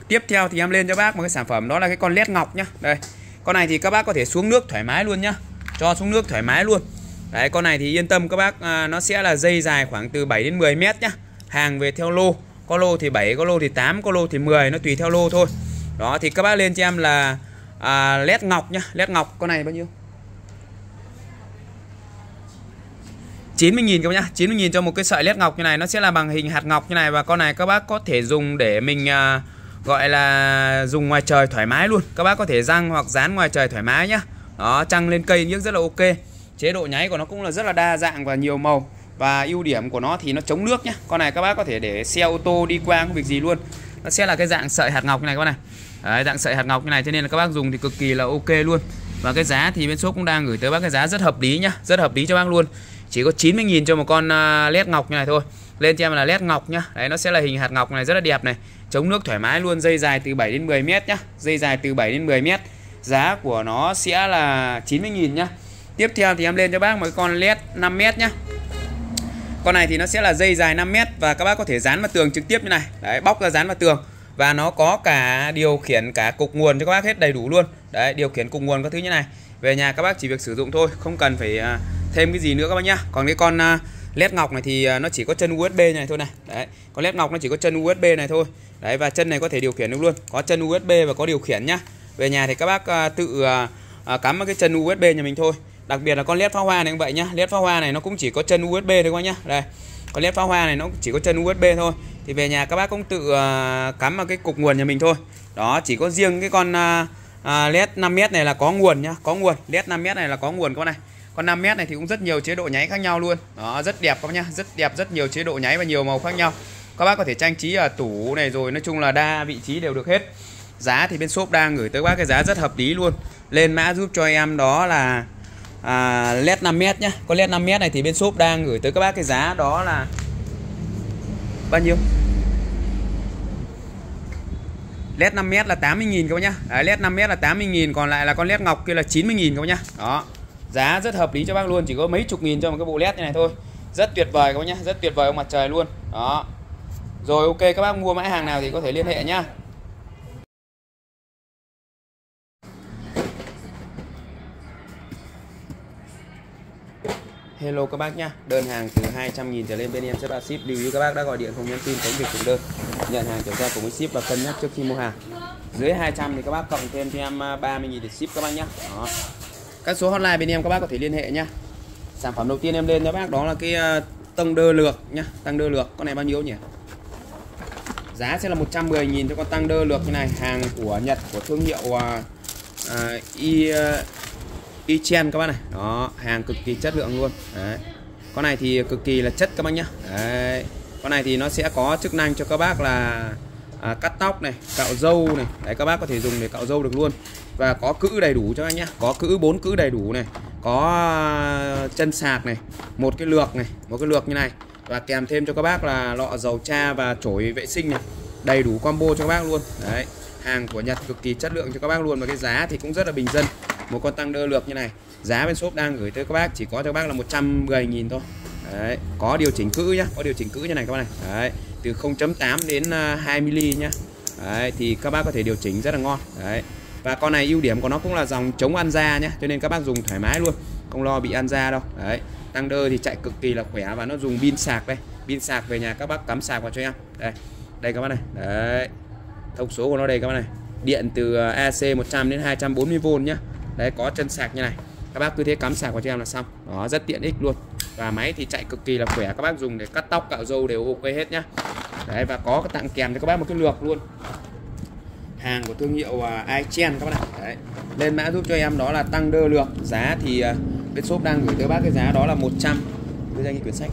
Tiếp theo thì em lên cho bác một cái sản phẩm đó là cái con led ngọc nhá. Đây con này thì các bác có thể xuống nước thoải mái luôn nhá. Cho xuống nước thoải mái luôn. Đấy con này thì yên tâm các bác à, nó sẽ là dây dài khoảng từ 7 đến 10 mét nhá. Hàng về theo lô có lô thì 7 có lô thì 8 có lô thì 10 nó tùy theo lô thôi đó thì các bác lên cho em là à, led ngọc nhá. Led ngọc con này bao nhiêu? 90.000 các bác nhá. 90.000 cho một cái sợi led ngọc như này nó sẽ là bằng hình hạt ngọc như này. Và con này các bác có thể dùng để mình à, gọi là dùng ngoài trời thoải mái luôn. Các bác có thể răng hoặc dán ngoài trời thoải mái nhá. Đó trăng lên cây nhức rất là ok. Chế độ nháy của nó cũng là rất là đa dạng và nhiều màu. Và ưu điểm của nó thì nó chống nước nhá. Con này các bác có thể để xe ô tô đi qua không việc gì luôn. Nó sẽ là cái dạng sợi hạt ngọc như này các bác này. Đấy, dạng sợi hạt ngọc như này cho nên là các bác dùng thì cực kỳ là ok luôn. Và cái giá thì bên shop cũng đang gửi tới bác cái giá rất hợp lý nhá rất hợp lý cho bác luôn. Chỉ có 90.000 cho một con à, led ngọc như này thôi. Lên cho em là led ngọc nhá. Đấy nó sẽ là hình hạt ngọc này rất là đẹp này. Chống nước thoải mái luôn dây dài từ 7 đến 10 mét nhá. Dây dài từ 7 đến 10 mét. Giá của nó sẽ là 90.000 nhá. Tiếp theo thì em lên cho bác một con led 5 mét nhá. Con này thì nó sẽ là dây dài 5 mét và các bác có thể dán vào tường trực tiếp như này. Đấy bóc ra dán vào tường và nó có cả điều khiển cả cục nguồn cho các bác hết đầy đủ luôn. Đấy, điều khiển cục nguồn các thứ như này. Về nhà các bác chỉ việc sử dụng thôi, không cần phải à, thêm cái gì nữa các bác nhá. Còn cái con à, led ngọc này thì à, nó chỉ có chân USB này thôi này. Đấy, con led ngọc nó chỉ có chân USB này thôi. Đấy, và chân này có thể điều khiển được luôn. Có chân USB và có điều khiển nhá. Về nhà thì các bác tự cắm vào cái chân USB nhà mình thôi. Đặc biệt là con led pháo hoa này cũng vậy nhá. Led pháo hoa này nó cũng chỉ có chân USB thôi các bác nhá. Đây, con led pháo hoa này nó chỉ có chân USB thôi thì về nhà các bác cũng tự uh, cắm vào cái cục nguồn nhà mình thôi. Đó chỉ có riêng cái con uh, uh, led 5m này là có nguồn nhá có nguồn. Led 5m này là có nguồn con này. Con 5m này thì cũng rất nhiều chế độ nháy khác nhau luôn. Đó rất đẹp các bác nhá rất đẹp rất nhiều chế độ nháy và nhiều màu khác nhau. Các bác có thể trang trí ở tủ này rồi nói chung là đa vị trí đều được hết. Giá thì bên shop đang gửi tới bác cái giá rất hợp lý luôn. Lên mã giúp cho em đó là à, led 5m nhá. Con led 5m này thì bên shop đang gửi tới các bác cái giá đó là bao nhiêu? Led 5m là 80.000 các bác nhá. Đấy, led 5m là 80.000 còn lại là con led ngọc kia là 90.000 các bác nhá. Đó giá rất hợp lý cho bác luôn chỉ có mấy chục nghìn cho một cái bộ led như này thôi. Rất tuyệt vời các bác nhá rất tuyệt vời ông mặt trời luôn. Đó. Rồi ok các bác mua mã hàng nào thì có thể liên hệ nhá. Hello các bác nhá. Đơn hàng từ 200.000 trở lên bên em sẽ bao ship. Lưu ý các bác đã gọi điện không nhắn tin tránh việc chuyển đơn. Nhận hàng kiểm tra cùng với ship và cân nhắc trước khi mua hàng. Dưới 200 thì các bác cộng thêm cho em à, 30.000 để ship các bác nhá. Đó. Các số hotline bên em các bác có thể liên hệ nhá. Sản phẩm đầu tiên em lên cho bác đó là cái à, tăng tông đơ lược nhá. Tăng đơ lược Con này bao nhiêu nhỉ? Giá sẽ là 110.000 cho con tăng đơ lược như này. Hàng của Nhật của thương hiệu uh, uh, y, uh, y chen các bác này. Đó hàng cực kỳ chất lượng luôn. Đấy. Con này thì cực kỳ là chất các bác nhá. Đấy. Con này thì nó sẽ có chức năng cho các bác là à, cắt tóc này cạo râu này. Đấy các bác có thể dùng để cạo râu được luôn. Và có cữ đầy đủ cho anh nhá. Có cữ bốn cữ đầy đủ này. Có à, chân sạc này một cái lược này một cái lược như này. Và kèm thêm cho các bác là lọ dầu cha và chổi vệ sinh này. Đầy đủ combo cho các bác luôn. Đấy hàng của Nhật cực kỳ chất lượng cho các bác luôn. Và cái giá thì cũng rất là bình dân. Một con tăng đơ lược như này, giá bên shop đang gửi tới các bác chỉ có cho các bác là 110.000 thôi. Đấy, có điều chỉnh cữ nhá, có điều chỉnh cữ như này các bác này. Đấy, từ 0.8 đến à, 2 mm nhá. Đấy, thì các bác có thể điều chỉnh rất là ngon. Đấy, và con này ưu điểm của nó cũng là dòng chống ăn da nhá, cho nên các bác dùng thoải mái luôn, không lo bị ăn da đâu. Đấy, tăng đơ thì chạy cực kỳ là khỏe và nó dùng pin sạc đây. Pin sạc về nhà các bác cắm sạc vào cho em. Đây đây các bác này. Đấy thông số của nó đây các bạn này. Điện từ à, AC 100 đến 240V nhá. Đấy, có chân sạc như này. Các bác cứ thế cắm sạc vào cho em là xong. Đó, rất tiện ích luôn. Và máy thì chạy cực kỳ là khỏe. Các bác dùng để cắt tóc, cạo râu đều ok hết nhá. Đấy, và có tặng kèm cho các bác một cái lược luôn. Hàng của thương hiệu à, iChen các bác này. Đấy. lên mã giúp cho em đó là tăng đơ lược. Giá thì à, bên shop đang gửi tới bác cái giá đó là 100 đưa ra cái quyển sách.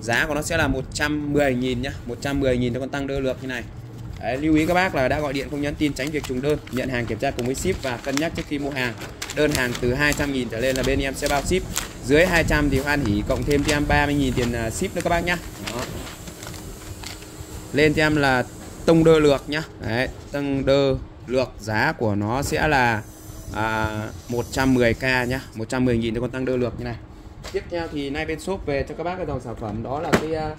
Giá của nó sẽ là 110.000 nhá. 110.000 cho con tăng đơ lược như này. Đấy, lưu ý các bác là đã gọi điện không nhắn tin tránh việc trùng đơn nhận hàng kiểm tra cùng với ship và cân nhắc trước khi mua hàng. Đơn hàng từ 200.000 trở lên là bên em sẽ bao ship. Dưới 200 thì hoan hỉ cộng thêm cho em 30.000 tiền à, ship nữa các bác nhá. Đó. lên cho em là tông đơ lược nhá. Đấy, tông đơ lược giá của nó sẽ là à, 110k nhá. 110.000 cho con tăng đơ lược như này. Tiếp theo thì nay bên shop về cho các bác cái dòng sản phẩm đó là cái à,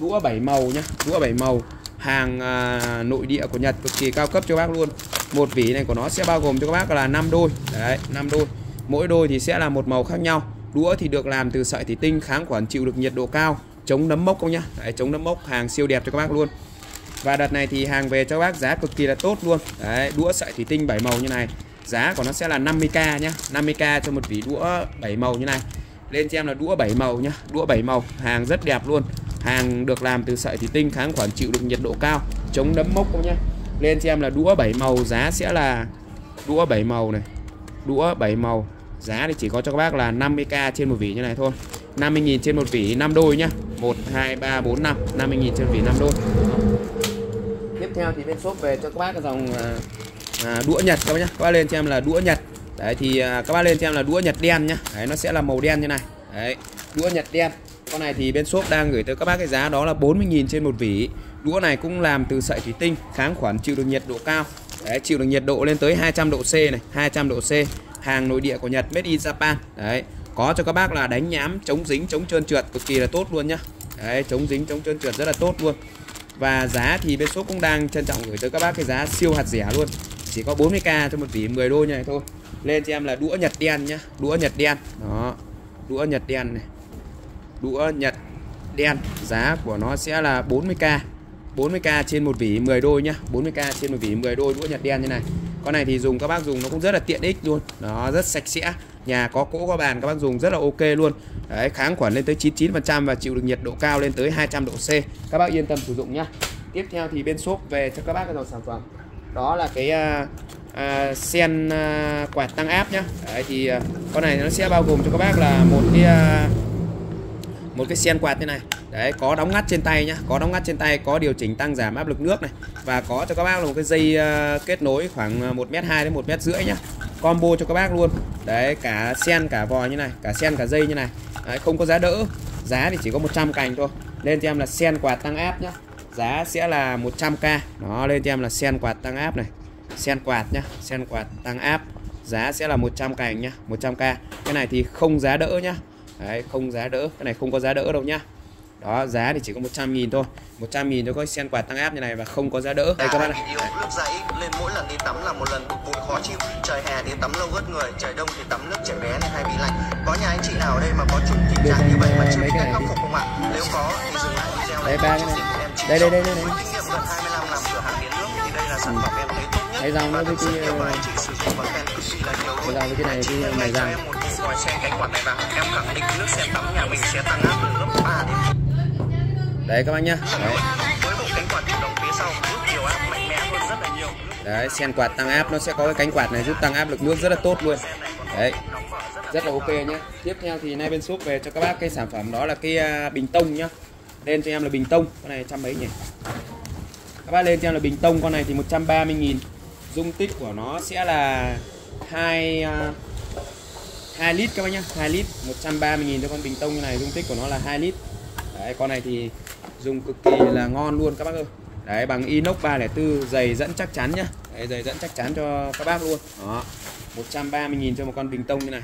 đũa bảy màu nhá. Đũa bảy màu hàng à, nội địa của Nhật cực kỳ cao cấp cho bác luôn. Một vỉ này của nó sẽ bao gồm cho các bác là 5 đôi. Đấy 5 đôi. Mỗi đôi thì sẽ là một màu khác nhau. Đũa thì được làm từ sợi thủy tinh kháng khuẩn chịu được nhiệt độ cao. Chống nấm mốc không nhá. Đấy, chống nấm mốc hàng siêu đẹp cho các bác luôn. Và đợt này thì hàng về cho các bác giá cực kỳ là tốt luôn. Đấy đũa sợi thủy tinh 7 màu như này. Giá của nó sẽ là 50k nhá. 50k cho một vỉ đũa 7 màu như này. Lên cho em là đũa 7 màu nhá. Đũa 7 màu hàng rất đẹp luôn hàng được làm từ sợi thủy tinh kháng khuẩn chịu được nhiệt độ cao chống nấm mốc không nhá. Lên xem là đũa 7 màu giá sẽ là đũa 7 màu này. Đũa 7 màu giá thì chỉ có cho các bác là 50k trên một vỉ như này thôi. 50.000 trên một vỉ 5 đôi nhá. 1 2 3 4 5 50.000 trên vỉ 5 đôi. Tiếp theo thì bên shop về cho các bác cái dòng à, à, đũa Nhật các bác nhá. Các bác lên xem là đũa Nhật. Đấy thì à, các bác lên xem là đũa Nhật đen nhá. Đấy nó sẽ là màu đen như này. Đấy đũa Nhật đen con này thì bên shop đang gửi tới các bác cái giá đó là 40.000 trên một vỉ. Đũa này cũng làm từ sợi thủy tinh Kháng khuẩn chịu được nhiệt độ cao. Đấy, chịu được nhiệt độ lên tới 200 độ C này 200 độ C Hàng nội địa của Nhật Made in Japan. Đấy có cho các bác là đánh nhám chống dính chống trơn trượt cực kỳ là tốt luôn nhá. Đấy chống dính chống trơn trượt rất là tốt luôn. Và giá thì bên shop cũng đang trân trọng gửi tới các bác cái giá siêu hạt rẻ luôn. Chỉ có 40k cho một vỉ 10 đô như này thôi. Lên cho em là đũa nhật đen nhá đũa nhật đen. Đó đũa nhật đen này đũa Nhật đen. Giá của nó sẽ là 40k 40k trên một vỉ 10 đôi nhá. 40k trên một vỉ 10 đôi đũa Nhật đen như này. Con này thì dùng các bác dùng nó cũng rất là tiện ích luôn. Nó rất sạch sẽ. Nhà có cỗ có bàn các bác dùng rất là ok luôn. Đấy kháng khuẩn lên tới 99% và chịu được nhiệt độ cao lên tới 200 độ C. Các bác yên tâm sử dụng nhá. Tiếp theo thì bên shop về cho các bác cái dòng sản phẩm. Đó là cái uh, uh, sen uh, quạt tăng áp nhá. Đấy thì uh, con này nó sẽ bao gồm cho các bác là một cái uh, một cái sen quạt như này. Đấy có đóng ngắt trên tay nhá. Có đóng ngắt trên tay có điều chỉnh tăng giảm áp lực nước này. Và có cho các bác là một cái dây uh, kết nối khoảng 1 m 2 đến một m rưỡi nhá. Combo cho các bác luôn. Đấy cả sen cả vòi như này cả sen cả dây như này. Đấy, không có giá đỡ. Giá thì chỉ có 100 cành thôi. Lên cho em là sen quạt tăng áp nhá. Giá sẽ là 100k nó lên cho em là sen quạt tăng áp này. Sen quạt nhá sen quạt tăng áp. Giá sẽ là 100 cành nhá 100k cái này thì không giá đỡ nhá đấy không giá đỡ. Cái này không có giá đỡ đâu nhá. Đó giá thì chỉ có 100 nghìn thôi. 100 nghìn cho có sen quạt tăng áp như này và không có giá đỡ. Đây các bạn này yêu nước dãi lên mỗi lần đi tắm là một lần. Bực bội khó chịu trời hè thì tắm lâu gớt người trời đông thì tắm nước trẻ bé nên hay bị lạnh. Có nhà anh chị nào ở đây mà có chung tình trạng như vậy mà chưa biết cách khắc phục không ạ? Nếu có thì dừng lại video đây này ba cái này. Đây đây đây đây, đây. với kinh nghiệm gần 20 năm làm cửa hàng điện nước. Thì đây là sản phẩm em thấy tốt nhất. Thấy răng nó với cái, ờ, luôn răng với cái này, cái Khi em vòi sen cánh quạt này vào. Em khẳng định nước sen tắm nhà mình sẽ tăng áp từ gấp 3 đến đấy các bác nhá. Đấy. với bộ cánh quạt tự động phía sau giúp nhiều áp mạnh mẽ hơn rất là nhiều. Đấy sen quạt tăng áp nó sẽ có cái cánh quạt này giúp tăng áp lực nước rất là tốt luôn. Đấy rất là ok nhé tiếp theo thì nay bên shop về cho các bác cái sản phẩm đó là cái à, bình tông nhá. Lên cho em là bình tông con này trăm mấy nhỉ? Các bác lên cho em là bình tông con này thì 130.000 dung tích của nó sẽ là 2 à, 2 lít các bác nhá 2 lít 130.000 cho con bình tông như này dung tích của nó là 2 lít. Đấy con này thì dùng cực kỳ là ngon luôn các bác ơi. Đấy bằng inox 304 dày dẫn chắc chắn nhá. Đấy, dày dẫn chắc chắn cho các bác luôn. Đó 130.000 cho một con bình tông như này.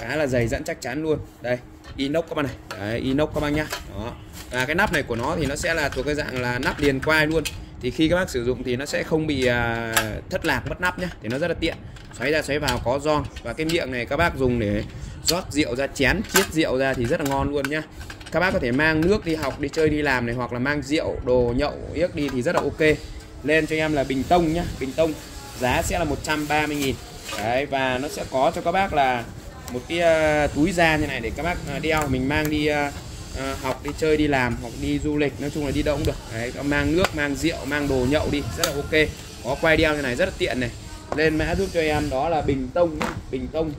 Khá là dày dẫn chắc chắn luôn. Đây inox các bác này. Đấy, inox các bác nhá. Đó và cái nắp này của nó thì nó sẽ là thuộc cái dạng là nắp liền quai luôn thì khi các bác sử dụng thì nó sẽ không bị à, thất lạc mất nắp nhá. Thì nó rất là tiện. Xoáy ra xoáy vào có giòn. Và cái miệng này các bác dùng để rót rượu ra chén chiết rượu ra thì rất là ngon luôn nhá. Các bác có thể mang nước đi học đi chơi đi làm này hoặc là mang rượu đồ nhậu yếc đi thì rất là ok. Lên cho em là bình tông nhá. Bình tông giá sẽ là 130.000 đấy và nó sẽ có cho các bác là một cái uh, túi da như này để các bác uh, đeo. Mình mang đi uh, uh, học đi chơi đi làm hoặc đi du lịch nói chung là đi đâu cũng được. Đấy mang nước mang rượu mang đồ nhậu đi rất là ok. Có quay đeo như này rất là tiện này. Lên mã giúp cho em đó là bình tông bình tông.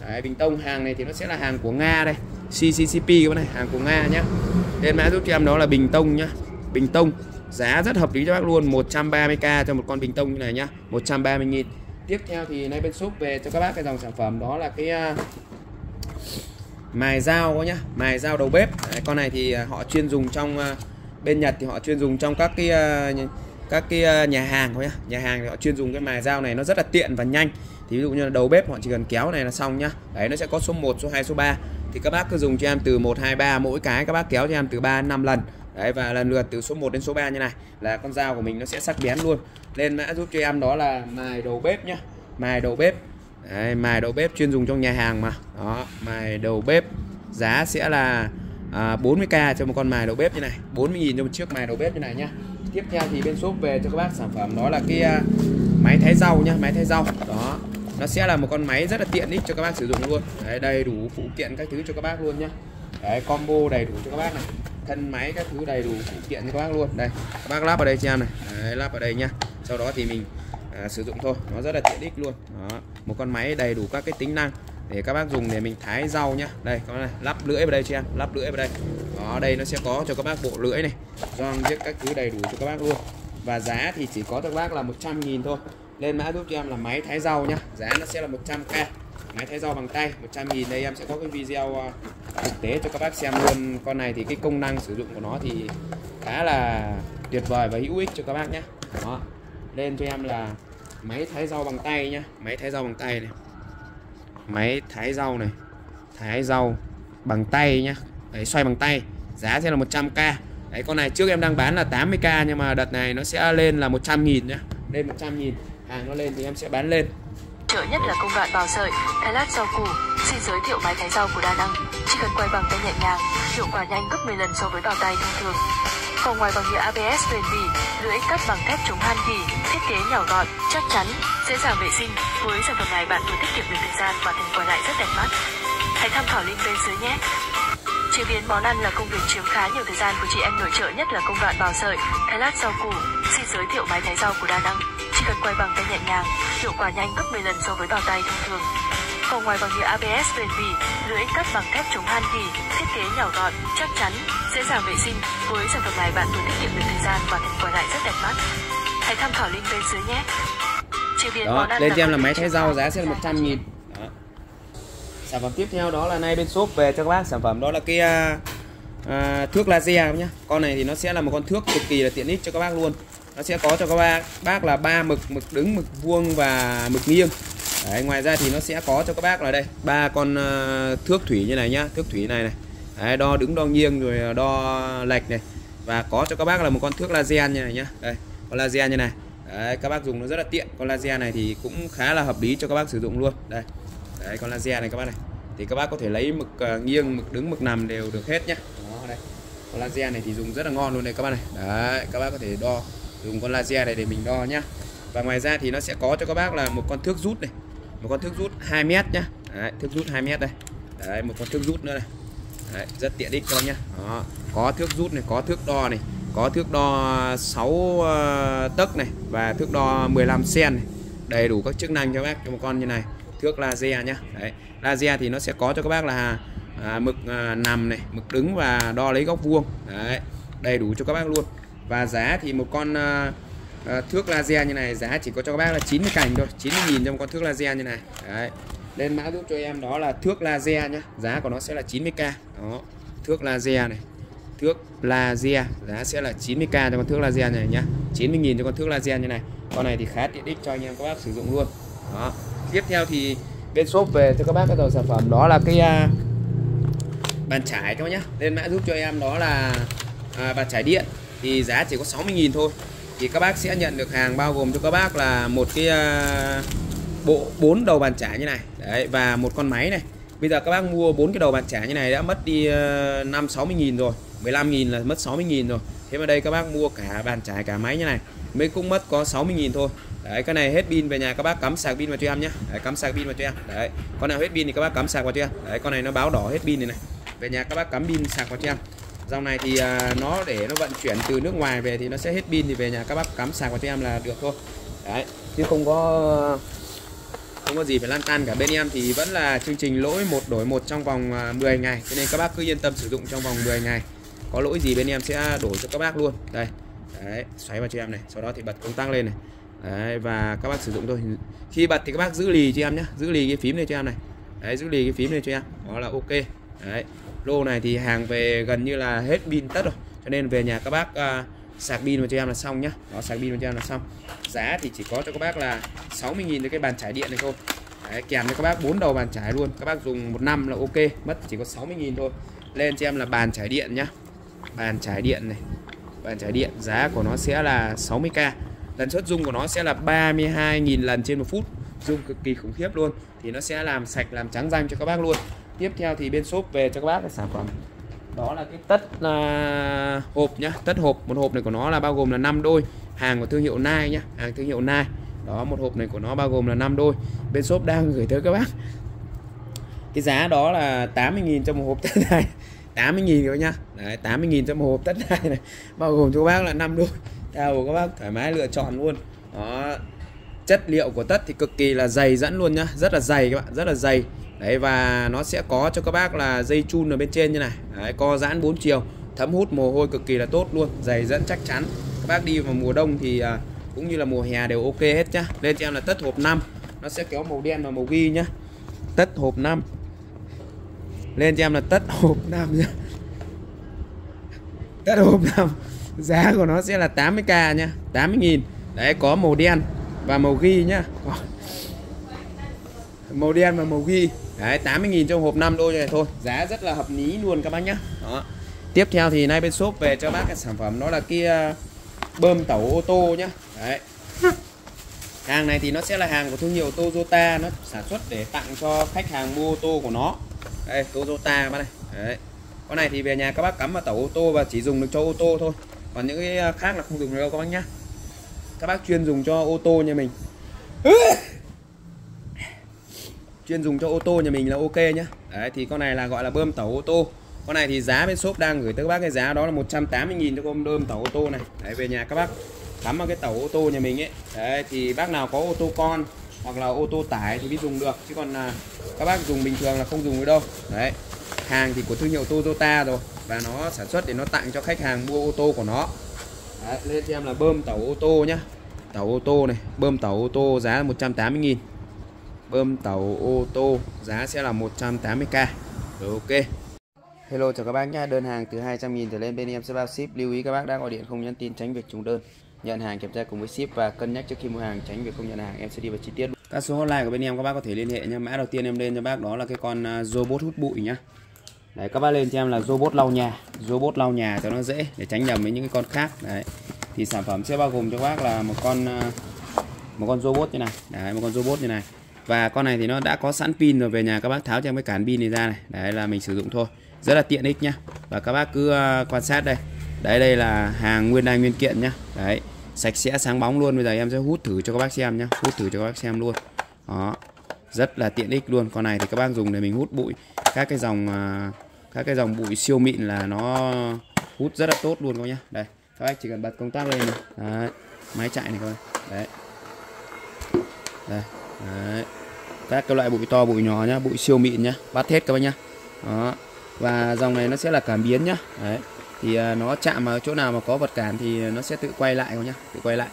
Đấy, bình tông hàng này thì nó sẽ là hàng của nga đây. CCCP các bạn này hàng của nga nhá. Lên mã giúp cho em đó là bình tông nhá. Bình tông giá rất hợp lý cho bác luôn 130k cho một con bình tông như này nhá 130 000 tiếp theo thì nay bên shop về cho các bác cái dòng sản phẩm đó là cái uh, mài dao có nhá mài dao đầu bếp. Đấy, con này thì à, họ chuyên dùng trong à, bên Nhật thì họ chuyên dùng trong các cái à, các cái nhà hàng thôi nhá. Nhà hàng thì họ chuyên dùng cái mài dao này nó rất là tiện và nhanh. Thì ví dụ như là đầu bếp họ chỉ cần kéo này là xong nhá. Đấy nó sẽ có số 1 số 2 số 3 thì các bác cứ dùng cho em từ 1 2 3 mỗi cái các bác kéo cho em từ 3 đến 5 lần. Đấy và lần lượt từ số 1 đến số 3 như này. Là con dao của mình nó sẽ sắc bén luôn. Nên mã giúp cho em đó là mài đầu bếp nhá. Mài đầu bếp đấy, mài đầu bếp chuyên dùng trong nhà hàng mà. Đó mài đầu bếp giá sẽ là à, 40k cho một con mài đầu bếp như này 40.000 cho một chiếc mài đầu bếp như này nhá. Tiếp theo thì bên shop về cho các bác sản phẩm đó là cái uh, máy thái rau nhá máy thái rau. Đó nó sẽ là một con máy rất là tiện ích cho các bác sử dụng luôn. Đấy, đầy đủ phụ kiện các thứ cho các bác luôn nhá. Đấy, combo đầy đủ cho các bác này thân máy các thứ đầy đủ phụ kiện cho các bác luôn. Đây các bác lắp vào đây cho em này. Đấy, lắp vào đây nhá. Sau đó thì mình à, sử dụng thôi. Nó rất là tiện ích luôn. Đó. Một con máy đầy đủ các cái tính năng để các bác dùng để mình thái rau nhá. Đây có này lắp lưỡi vào đây cho em lắp lưỡi vào đây. Đó đây nó sẽ có cho các bác bộ lưỡi này giòn giết các thứ đầy đủ cho các bác luôn. Và giá thì chỉ có cho các bác là 100 nghìn thôi. Lên mã giúp cho em là máy thái rau nhá. Giá nó sẽ là 100k máy thái rau bằng tay 100 nghìn. Đây em sẽ có cái video à, thực tế cho các bác xem luôn. Con này thì cái công năng sử dụng của nó thì khá là tuyệt vời và hữu ích cho các bác nhé đó lên cho em là máy thái rau bằng tay nhá. Máy thái rau bằng tay này. Máy thái rau này. Thái rau bằng tay nhá. Đấy, xoay bằng tay. Giá sẽ là 100k đấy, con này trước em đang bán là 80k nhưng mà đợt này nó sẽ lên là 100 nghìn nhá. Lên 100 nghìn. Hàng nó lên thì em sẽ bán lên. Trợ nhất là công đoạn bào sợi, thái lát rau củ. Xin giới thiệu máy thái rau của Đa Năng. Chỉ cần quay bằng tay nhẹ nhàng, hiệu quả nhanh gấp 10 lần so với bào tay thông thường. Vỏ ngoài bằng nhựa ABS bền bỉ, lưỡi cắt bằng thép chống han gỉ, thiết kế nhỏ gọn, chắc chắn, dễ dàng vệ sinh. Với sản phẩm này bạn vừa tiết kiệm được thời gian và thành quả lại rất đẹp mắt. Hãy tham khảo link bên dưới nhé. Chế biến món ăn là công việc chiếm khá nhiều thời gian của chị em nội trợ nhất là công đoạn bào sợi, thái lát rau củ. Xin giới thiệu máy thái rau của Đa Năng. Chỉ cần quay bằng tay nhẹ nhàng, hiệu quả nhanh gấp 10 lần so với bào tay thông thường. Vỏ ngoài bằng nhựa ABS bền bỉ, lưỡi cắt bằng thép chống han gỉ, thiết kế nhỏ gọn, chắc chắn, dễ dàng vệ sinh. Với sản phẩm này bạn vừa tiết kiệm được thời gian và thành quả lại rất đẹp mắt. Hãy tham khảo link bên dưới nhé. chế biến đó lên cho em là máy thái rau giá sẽ là 100 nghìn đó. sản phẩm tiếp theo đó là nay bên shop về cho các bác sản phẩm đó là cái à, à, thước laser nhá con này thì nó sẽ là một con thước cực kỳ là tiện ích cho các bác luôn nó sẽ có cho các bác. Bác là ba mực mực đứng mực vuông và mực nghiêng. Đấy, ngoài ra thì nó sẽ có cho các bác là đây. Ba con ờ, thước thủy như này nhá. Thước thủy này này. Đấy, đo đứng đo nghiêng rồi ờ, đo lệch này. Và có cho các bác là một con thước laser như này nhá. Đây con laser như này. Đấy, các bác dùng nó rất là tiện. Con laser này thì cũng khá là hợp lý cho các bác sử dụng luôn. Đây. Đấy con laser này các bác này. Thì các bác có thể lấy mực ờ, nghiêng mực đứng mực nằm đều được hết nhá. Đó đây. Con laser này thì dùng rất là ngon luôn này các bác này. Đấy các bác có thể đo dùng con laser này để mình đo nhá. Và ngoài ra thì nó sẽ có cho các bác là một con thước rút này một con thước rút 2 mét nhá. Đấy, thước rút 2 mét đây. Đấy một con thước rút nữa này. Đấy, rất tiện ích cho nhá. Đó có thước rút này có thước đo này có thước đo 6 ờ, tấc này và thước đo 15 cm này. Đầy đủ các chức năng cho bác cho một con như này. Thước laser nhá. Đấy laser thì nó sẽ có cho các bác là à, mực à, nằm này mực đứng và đo lấy góc vuông. Đấy đầy đủ cho các bác luôn và giá thì một con uh, thước laser như này giá chỉ có cho các bác là 90 cành thôi 90.000 cho một con thước laser như này. Đấy. Lên mã giúp cho em đó là thước laser nhá giá của nó sẽ là 90k đó thước laser này thước laser giá sẽ là 90k cho con thước laser này nhá 90.000 cho con thước laser như này. Con này thì khá tiện ích cho anh em các bác sử dụng luôn. Đó. Tiếp theo thì bên shop về cho các bác cái dòng sản phẩm đó là cái uh, bàn chải các bác nhá. Lên mã giúp cho em đó là à, bàn chải điện thì giá chỉ có 60.000 thôi. Thì các bác sẽ nhận được hàng bao gồm cho các bác là một cái à, bộ bốn đầu bàn chải như này. Đấy và một con máy này. Bây giờ các bác mua bốn cái đầu bàn chải như này đã mất đi à, năm 5 60 nghìn rồi 15 nghìn là mất 60 nghìn rồi. Thế mà đây các bác mua cả bàn chải cả máy như này mới cũng mất có 60 nghìn thôi. Đấy cái này hết pin về nhà các bác cắm sạc pin vào cho em nhé. Đấy, cắm sạc pin vào cho em. Đấy con nào hết pin thì các bác cắm sạc vào cho em. Đấy con này nó báo đỏ hết pin này này. Về nhà các bác cắm pin sạc vào cho em dòng này thì à, nó để nó vận chuyển từ nước ngoài về thì nó sẽ hết pin thì về nhà các bác cắm sạc vào cho em là được thôi. Đấy chứ không có không có gì phải lan tan cả. Bên em thì vẫn là chương trình lỗi một đổi một trong vòng à, 10 ngày. Cho nên các bác cứ yên tâm sử dụng trong vòng 10 ngày. Có lỗi gì bên em sẽ đổi cho các bác luôn. Đây đấy xoáy vào cho em này sau đó thì bật công tắc lên này. Đấy và các bác sử dụng thôi. Khi bật thì các bác giữ lì cho em nhé giữ lì cái phím này cho em này. Đấy giữ lì cái phím này cho em. Đó là ok. Đấy lô này thì hàng về gần như là hết pin tất rồi. Cho nên về nhà các bác à, sạc pin vào cho em là xong nhá. Đó sạc pin vào cho em là xong. Giá thì chỉ có cho các bác là 60.000 cho cái bàn trải điện này thôi. Đấy, kèm cho các bác bốn đầu bàn trải luôn. Các bác dùng một năm là ok mất chỉ có 60.000 thôi. Lên cho em là bàn trải điện nhá. Bàn trải điện này. Bàn trải điện giá của nó sẽ là 60k tần suất dung của nó sẽ là 32.000 lần trên một phút. Dung cực kỳ khủng khiếp luôn. Thì nó sẽ làm sạch làm trắng răng cho các bác luôn tiếp theo thì bên shop về cho các bác cái sản phẩm. Đó là cái tất là uh, hộp nhá. Tất hộp một hộp này của nó là bao gồm là 5 đôi. Hàng của thương hiệu Nike nhá hàng thương hiệu Nike. Đó một hộp này của nó bao gồm là 5 đôi. Bên shop đang gửi tới các bác. Cái giá đó là 80.000 cho một hộp tất này. (laughs) 80.000 các nhá. Đấy 80.000 cho một hộp tất này này. Bao gồm cho các bác là 5 đôi. Theo các bác thoải mái lựa chọn luôn. Đó chất liệu của tất thì cực kỳ là dày dẫn luôn nhá. Rất là dày các bạn rất là dày đấy và nó sẽ có cho các bác là dây chun ở bên trên như này. Đấy, co giãn 4 chiều thấm hút mồ hôi cực kỳ là tốt luôn dày dẫn chắc chắn. Các bác đi vào mùa đông thì à, cũng như là mùa hè đều ok hết nhá. Lên cho em là tất hộp 5 nó sẽ kéo màu đen và màu ghi nhá. Tất hộp 5 lên cho em là tất hộp 5 nhá. Tất hộp 5 giá của nó sẽ là 80k nhá 80 nghìn. Đấy có màu đen và màu ghi nhá. Màu đen và màu ghi đấy 80.000 trong hộp 5 đôi này thôi. Giá rất là hợp lý luôn các bác nhá. Đó. Tiếp theo thì nay bên shop về cho bác cái sản phẩm đó là kia bơm tẩu ô tô nhá. Đấy. Hàng này thì nó sẽ là hàng của thương hiệu Toyota. Nó sản xuất để tặng cho khách hàng mua ô tô của nó. Đây, Toyota các bác này. Đấy. Con này thì về nhà các bác cắm vào tẩu ô tô và chỉ dùng được cho ô tô thôi. Còn những cái khác là không dùng được đâu các bác nhá. Các bác chuyên dùng cho ô tô nhà mình chuyên dùng cho ô tô nhà mình là ok nhá. Đấy thì con này là gọi là bơm tẩu ô tô. Con này thì giá bên shop đang gửi tới các bác cái giá đó là 180.000 cho con bơm tẩu ô tô này. Đấy về nhà các bác cắm vào cái tẩu ô tô nhà mình ấy. Đấy thì bác nào có ô tô con hoặc là ô tô tải thì mới dùng được. Chứ còn là các bác dùng bình thường là không dùng được đâu. Đấy hàng thì của thương hiệu Toyota rồi và nó sản xuất để nó tặng cho khách hàng mua ô tô của nó. Đấy, lên cho em là bơm tẩu ô tô nhá. Tàu ô tô này bơm tàu ô tô giá là 180 000 bơm tàu ô tô, giá sẽ là 180k rồi ok. Hello, chào các bác nhé đơn hàng từ 200 000 trở lên, bên em sẽ bao ship. Lưu ý các bác đã gọi điện không nhắn tin, tránh việc trùng đơn. Nhận hàng kiểm tra cùng với ship và cân nhắc trước khi mua hàng, tránh việc không nhận hàng. Em sẽ đi vào chi tiết các số hotline của bên em, các bác có thể liên hệ nhé mã đầu tiên em lên cho bác đó là cái con à, robot hút bụi nhá. Đấy, các bác lên cho em là robot lau nhà. Robot lau nhà cho nó dễ để tránh nhầm với những cái con khác. Đấy. Thì sản phẩm sẽ bao gồm cho các bác là một con à, một con robot như này. Đấy, một con robot như này và con này thì nó đã có sẵn pin rồi, về nhà các bác tháo cho cái cản pin này ra này. Đấy, là mình sử dụng thôi. Rất là tiện ích nhá. Và các bác cứ ờ, quan sát đây. Đấy, đây là hàng nguyên đai nguyên kiện nhá. Đấy, sạch sẽ, sáng bóng luôn. Bây giờ em sẽ hút thử cho các bác xem nhá. Hút thử cho các bác xem luôn. Đó, rất là tiện ích luôn. Con này thì các bác dùng để mình hút bụi. Các cái dòng ờ, các cái dòng bụi siêu mịn là nó hút rất là tốt luôn các bác nhá. Đây, các bác chỉ cần bật công tắc lên này. Đấy, máy chạy này thôi đấy. Đây đấy. Các cái loại bụi to bụi nhỏ nhá bụi siêu mịn nhá bắt hết các bác nhá. Đó. Và dòng này nó sẽ là cảm biến nhá. Đấy. Thì à, nó chạm vào chỗ nào mà có vật cản thì nó sẽ tự quay lại không nhá tự quay lại.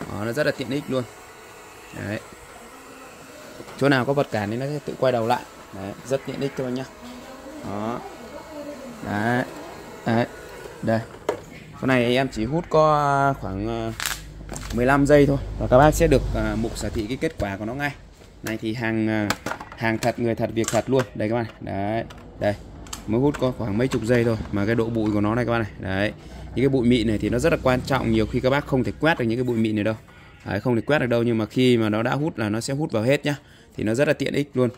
Đó, nó rất là tiện ích luôn. Đấy. Chỗ nào có vật cản thì nó sẽ tự quay đầu lại. Đấy rất tiện ích các bác nhá. Đó. Đấy. Đấy. Đây. Con này em chỉ hút có à, khoảng à, 15 giây thôi. Và các bác sẽ được à, mục sở thị cái kết quả của nó ngay. Này thì hàng à, hàng thật người thật việc thật luôn. Đây các bạn đấy đây. Mới hút có khoảng mấy chục giây thôi. Mà cái độ bụi của nó này các bạn này. Đấy. Những cái bụi mịn này thì nó rất là quan trọng. Nhiều khi các bác không thể quét được những cái bụi mịn này đâu. Đấy, không thể quét được đâu. Nhưng mà khi mà nó đã hút là nó sẽ hút vào hết nhá. Thì nó rất là tiện ích luôn.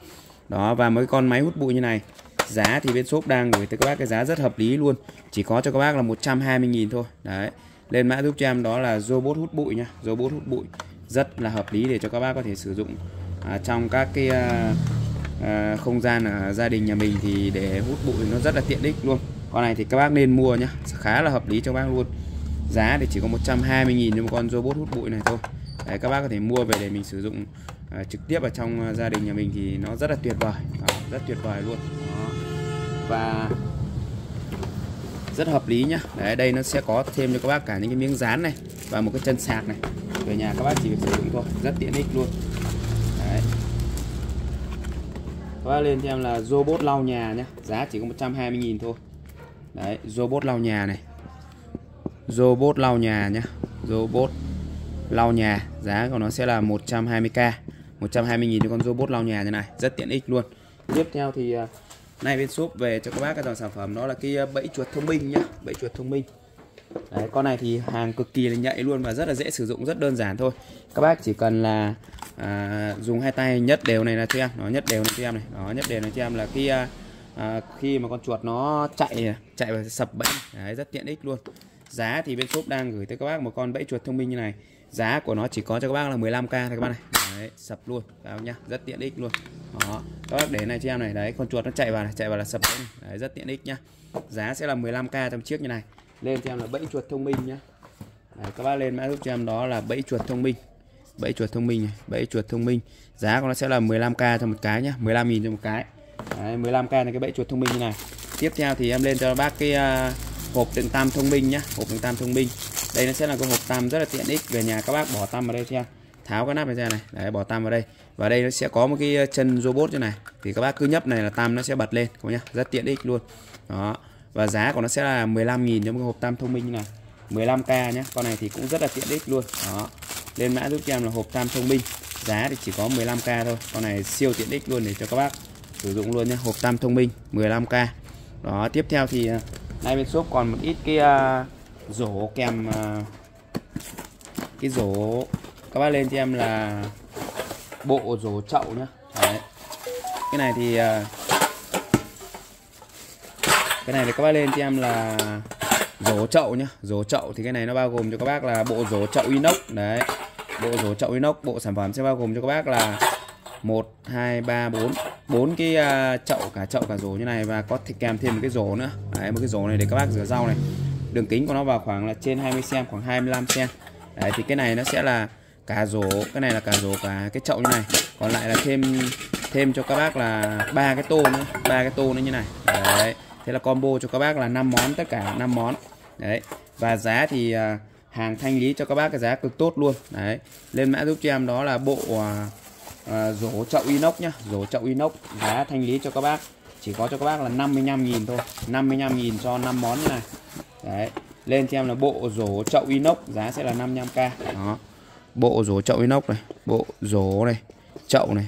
Đó và mấy con máy hút bụi như này giá thì bên shop đang gửi tới các bác cái giá rất hợp lý luôn. Chỉ có cho các bác là 120.000 thôi. Đấy lên mã giúp cho em đó là robot hút bụi nha robot hút bụi. Rất là hợp lý để cho các bác có thể sử dụng à, trong các cái à, à, không gian ở gia đình nhà mình thì để hút bụi nó rất là tiện ích luôn. Con này thì các bác nên mua nhá. Khá là hợp lý cho bác luôn. Giá thì chỉ có 120.000 cho một con robot hút bụi này thôi. Đấy, các bác có thể mua về để mình sử dụng à, trực tiếp ở trong à, gia đình nhà mình thì nó rất là tuyệt vời. Đó, rất tuyệt vời luôn. Đó. và rất hợp lý nhá. Đấy, đây nó sẽ có thêm cho các bác cả những cái miếng dán này và một cái chân sạc này. Về nhà các bác chỉ việc sử dụng thôi, rất tiện ích luôn. Đấy. Các bác lên cho em là robot lau nhà nhá, giá chỉ có 120.000 thôi. Đấy, robot lau nhà này. Robot lau nhà nhá, robot lau nhà, giá của nó sẽ là 120k 120.000 cho con robot lau nhà như này, rất tiện ích luôn. Tiếp theo thì à, nay bên shop về cho các bác cái dòng sản phẩm đó là cái ờ, bẫy chuột thông minh nhá bẫy chuột thông minh. Đấy, con này thì hàng cực kỳ là nhạy luôn và rất là dễ sử dụng rất đơn giản thôi. Các bác chỉ cần là à, dùng hai tay nhất đều này là cho em. Nó nhất đều này cho em này. Nó nhất đều này cho em là khi à, à, khi mà con chuột nó chạy chạy và sập bẫy Đấy, rất tiện ích luôn. Giá thì bên shop đang gửi tới các bác một con bẫy chuột thông minh như này giá của nó chỉ có cho các bác là 15k thôi các bác này. Đấy, sập luôn. Các nhá rất tiện ích luôn. Đó. Các bác để này cho em này. Đấy con chuột nó chạy vào này chạy vào là sập đấy, đấy rất tiện ích nhá. Giá sẽ là 15k trong chiếc như này. Lên cho em là bẫy chuột thông minh nhá. Đấy, các bác lên mã giúp cho em đó là bẫy chuột thông minh. Bẫy chuột thông minh này bẫy chuột thông minh. Giá của nó sẽ là 15k cho một cái nhá 15.000 cho một cái. Đấy, 15k là cái bẫy chuột thông minh như này. Tiếp theo thì em lên cho bác cái uh, hộp đựng tam thông minh nhá hộp đựng tam thông minh đây nó sẽ là cái hộp tam rất là tiện ích. Về nhà các bác bỏ tam vào đây cho tháo cái nắp này ra này. Đấy bỏ tam vào đây. Và đây nó sẽ có một cái ờ, chân robot như này. Thì các bác cứ nhấp này là tam nó sẽ bật lên không nhá. Rất tiện ích luôn. Đó. Và giá của nó sẽ là 15.000 cho một hộp tam thông minh như này. 15k nhé con này thì cũng rất là tiện ích luôn. Đó. Lên mã giúp cho em là hộp tam thông minh. Giá thì chỉ có 15k thôi. Con này siêu tiện ích luôn để cho các bác sử dụng luôn nhé hộp tam thông minh 15k đó tiếp theo thì ờ, nay bên shop còn một ít cái uh, rổ kèm à, cái rổ các bác lên cho em là bộ rổ chậu nhá. Đấy. cái này thì à, cái này thì các bác lên cho em là rổ chậu nhá. Rổ chậu thì cái này nó bao gồm cho các bác là bộ rổ chậu inox. Đấy. Bộ rổ chậu inox bộ sản phẩm sẽ bao gồm cho các bác là một hai ba bốn. Bốn cái uh, chậu cả chậu cả rổ như này và có thể kèm thêm một cái rổ nữa. Đấy, một cái rổ này để các bác rửa rau này đường kính của nó vào khoảng là trên 20 cm khoảng 25 cm đấy thì cái này nó sẽ là cả rổ cái này là cả rổ cả cái chậu như này. Còn lại là thêm thêm cho các bác là ba cái tô nữa ba cái tô nữa như này. Đấy thế là combo cho các bác là 5 món tất cả 5 món. Đấy và giá thì à, hàng thanh lý cho các bác cái giá cực tốt luôn. Đấy lên mã giúp cho em đó là bộ à, à, rổ chậu inox nhá rổ chậu inox. Giá thanh lý cho các bác chỉ có cho các bác là 55.000 thôi 55.000 cho 5 món như này đấy. Lên cho em là bộ rổ chậu inox giá sẽ là 55k đó. Bộ rổ chậu inox này bộ rổ này chậu này.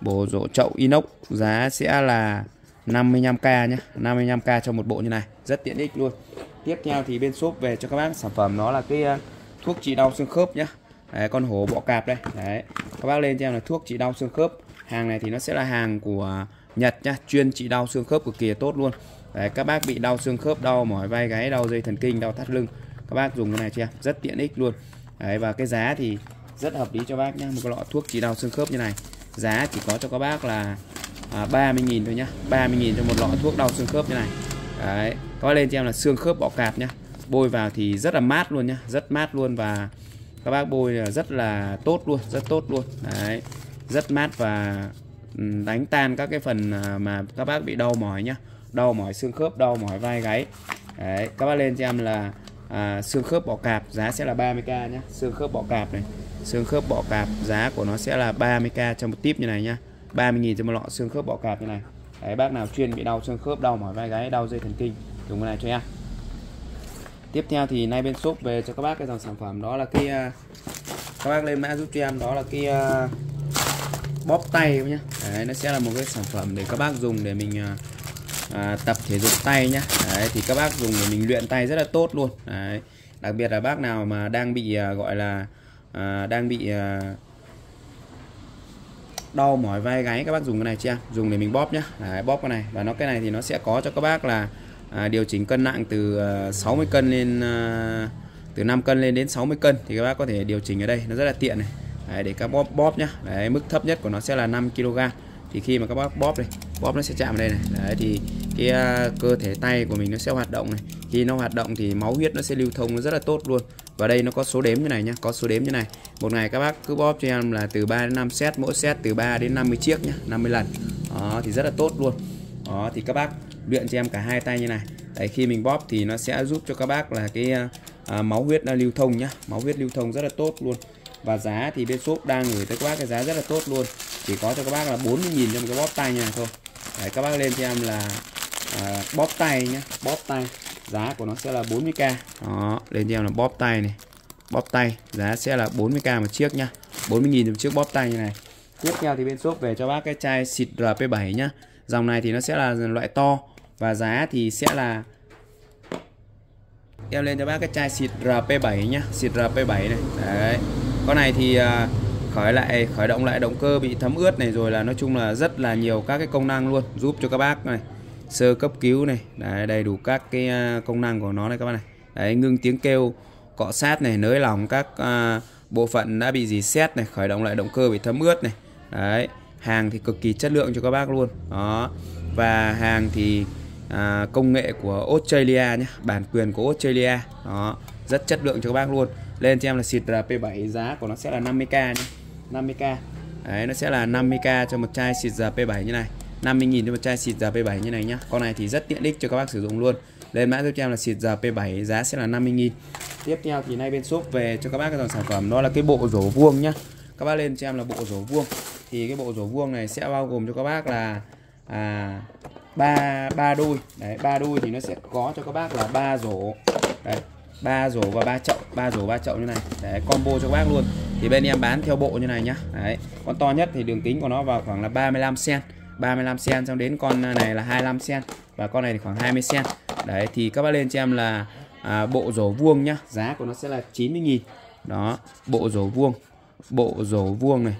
Bộ rổ chậu inox giá sẽ là 55k nhé 55k cho một bộ như này. Rất tiện ích luôn. Tiếp theo thì bên shop về cho các bác sản phẩm nó là cái ờ, thuốc trị đau xương khớp nhá. Đấy, con hổ bọ cạp đây. Đấy. Các bác lên cho em là thuốc trị đau xương khớp. Hàng này thì nó sẽ là hàng của Nhật nhá chuyên trị đau xương khớp cực kỳ tốt luôn đấy, các bác bị đau xương khớp đau mỏi vai gáy đau dây thần kinh đau thắt lưng. Các bác dùng cái này cho em rất tiện ích luôn. Đấy, và cái giá thì rất hợp lý cho bác nhá. Một cái lọ thuốc trị đau xương khớp như này. Giá chỉ có cho các bác là à, 30.000 thôi nhá. 30.000 cho một lọ thuốc đau xương khớp như này. Đấy các bác lên cho em là xương khớp bọ cạp nhá. Bôi vào thì rất là mát luôn nhá rất mát luôn và các bác bôi là rất là tốt luôn rất tốt luôn. Đấy rất mát và ừ, đánh tan các cái phần à, mà các bác bị đau mỏi nhá đau mỏi xương khớp đau mỏi vai gáy. Đấy các bác lên cho em là à, xương khớp bọ cạp giá sẽ là 30k nhé. xương khớp bọ cạp này xương khớp bọ cạp giá của nó sẽ là 30k cho một tip như này nhá. 30.000 cho một lọ xương khớp bọ cạp như này. Đấy bác nào chuyên bị đau xương khớp đau mỏi vai gáy đau dây thần kinh dùng cái này cho em tiếp theo thì nay bên shop về cho các bác cái dòng sản phẩm đó là cái à, các bác lên mã giúp cho em đó là cái à, bóp tay nhé đấy nó sẽ là một cái sản phẩm để các bác dùng để mình à, à, tập thể dục tay nhá. Đấy thì các bác dùng để mình luyện tay rất là tốt luôn. Đấy đặc biệt là bác nào mà đang bị à, gọi là à, đang bị à, đau mỏi vai gáy các bác dùng cái này chưa? Dùng để mình bóp nhá. Đấy, bóp cái này. Và nó cái này thì nó sẽ có cho các bác là à, điều chỉnh cân nặng từ à, 60 cân lên à, từ 5 cân lên đến 60 cân. Thì các bác có thể điều chỉnh ở đây. Nó rất là tiện này. Đấy, để các bóp bóp nhá. Đấy, mức thấp nhất của nó sẽ là 5 kg thì khi mà các bác bóp đây bóp nó sẽ chạm vào đây này. Đấy thì cái uh, cơ thể tay của mình nó sẽ hoạt động này. Khi nó hoạt động thì máu huyết nó sẽ lưu thông nó rất là tốt luôn. Và đây nó có số đếm như này nhá có số đếm như này. Một ngày các bác cứ bóp cho em là từ 3 đến 5 set mỗi set từ 3 đến 50 chiếc nhá 50 lần. Đó thì rất là tốt luôn. Đó thì các bác luyện cho em cả hai tay như này. Đấy khi mình bóp thì nó sẽ giúp cho các bác là cái uh, máu huyết nó lưu thông nhá. Máu huyết lưu thông rất là tốt luôn và giá thì bên shop đang gửi tới các bác cái giá rất là tốt luôn. Chỉ có cho các bác là 40.000 cho một cái bóp tay nha thôi đấy các bác lên cho em là à, bóp tay nhé bóp tay giá của nó sẽ là 40k đó lên cho em là bóp tay này. Bóp tay giá sẽ là 40k một chiếc nhá. 40.000 một chiếc bóp tay như này. Tiếp theo thì bên shop về cho bác cái chai xịt RP7 nhá. Dòng này thì nó sẽ là loại to và giá thì sẽ là em lên cho bác cái chai xịt RP7 nhá. Xịt RP7 này. Đấy con này thì à, khởi lại khởi động lại động cơ bị thấm ướt này rồi là nói chung là rất là nhiều các cái công năng luôn giúp cho các bác này sơ cấp cứu này đấy, đầy đủ các cái à, công năng của nó này các bạn này. Đấy ngưng tiếng kêu cọ sát này nới lỏng các uh, bộ phận đã bị gì xét này khởi động lại động cơ bị thấm ướt này. Đấy hàng thì cực kỳ chất lượng cho các bác luôn. Đó và hàng thì à, công nghệ của Australia nhé bản quyền của Australia. Đó rất chất lượng cho các bác luôn lên cho em là xịt P7 giá của nó sẽ là 50k nhé. 50k đấy nó sẽ là 50k cho một chai xịt P7 như này. 50.000 cho một chai xịt P7 như này nhá. Con này thì rất tiện ích cho các bác sử dụng luôn. Lên mã giúp cho em là xịt P7 giá sẽ là 50.000 tiếp theo thì nay bên shop về cho các bác cái dòng sản phẩm đó là cái bộ rổ vuông nhá. Các bác lên cho em là bộ rổ vuông. Thì cái bộ rổ vuông này sẽ bao gồm cho các bác là à, ba ba đôi. Đấy ba đôi thì nó sẽ có cho các bác là ba rổ. Đấy ba rổ và ba chậu ba rổ ba chậu như này. Để combo cho các bác luôn. Thì bên em bán theo bộ như này nhá. Đấy con to nhất thì đường kính của nó vào khoảng là 35 cm 35 cm xong đến con này là 25 cm và con này thì khoảng 20 cm đấy thì các bác lên cho em là à, bộ rổ vuông nhá. Giá của nó sẽ là 90.000 đó bộ rổ vuông bộ rổ vuông này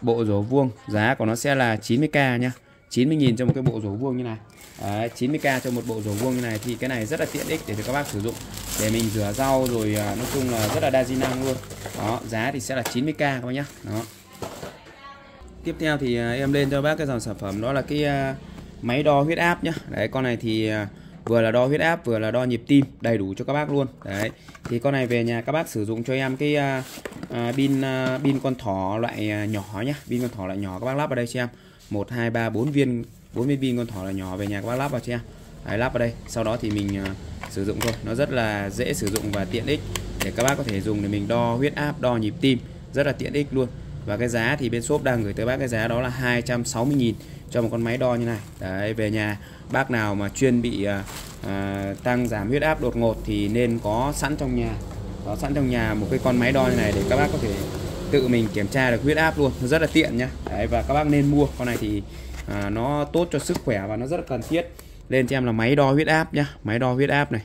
bộ rổ vuông. Giá của nó sẽ là 90k nhá. 90.000 cho một cái bộ rổ vuông như này. Đấy, 90k cho một bộ rổ vuông như này thì cái này rất là tiện ích để cho các bác sử dụng. Để mình rửa rau rồi à, nói chung là rất là đa di năng luôn. Đó giá thì sẽ là 90k các bác nhá. Đó. Tiếp theo thì à, em lên cho bác cái dòng sản phẩm đó là cái à, máy đo huyết áp nhá. Đấy con này thì à, vừa là đo huyết áp vừa là đo nhịp tim đầy đủ cho các bác luôn. Đấy thì con này về nhà các bác sử dụng cho em cái à, à, pin uh, pin con thỏ loại nhỏ nhá. Pin con thỏ loại nhỏ các bác lắp vào đây xem một hai ba bốn viên bốn viên pin con thỏ là nhỏ về nhà các bác lắp vào cho em Đấy, lắp vào đây. Sau đó thì mình uh, sử dụng thôi. Nó rất là dễ sử dụng và tiện ích. Để các bác có thể dùng để mình đo huyết áp đo nhịp tim. Rất là tiện ích luôn. Và cái giá thì bên shop đang gửi tới bác cái giá đó là 260.000 cho một con máy đo như này. Đấy về nhà bác nào mà chuyên bị à, à, tăng giảm huyết áp đột ngột thì nên có sẵn trong nhà. Có sẵn trong nhà một cái con máy đo như này để các bác có thể tự mình kiểm tra được huyết áp luôn. Nó rất là tiện nhá. Đấy và các bác nên mua. Con này thì à, nó tốt cho sức khỏe và nó rất là cần thiết. Lên cho em là máy đo huyết áp nhá. Máy đo huyết áp này.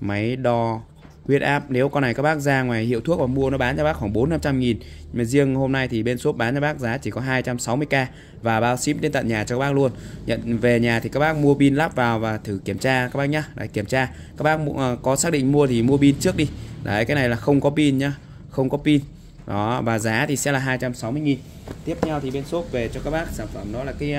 Máy đo huyết áp. Nếu con này các bác ra ngoài hiệu thuốc và mua nó bán cho bác khoảng 4 500 nghìn. Mà riêng hôm nay thì bên shop bán cho bác giá chỉ có 260k và bao ship đến tận nhà cho các bác luôn. Nhận về nhà thì các bác mua pin lắp vào và thử kiểm tra các bác nhá. Đấy kiểm tra. Các bác à, có xác định mua thì mua pin trước đi. Đấy cái này là không có pin nhá. Không có pin đó và giá thì sẽ là 260 nghìn. Tiếp theo thì bên shop về cho các bác sản phẩm đó là cái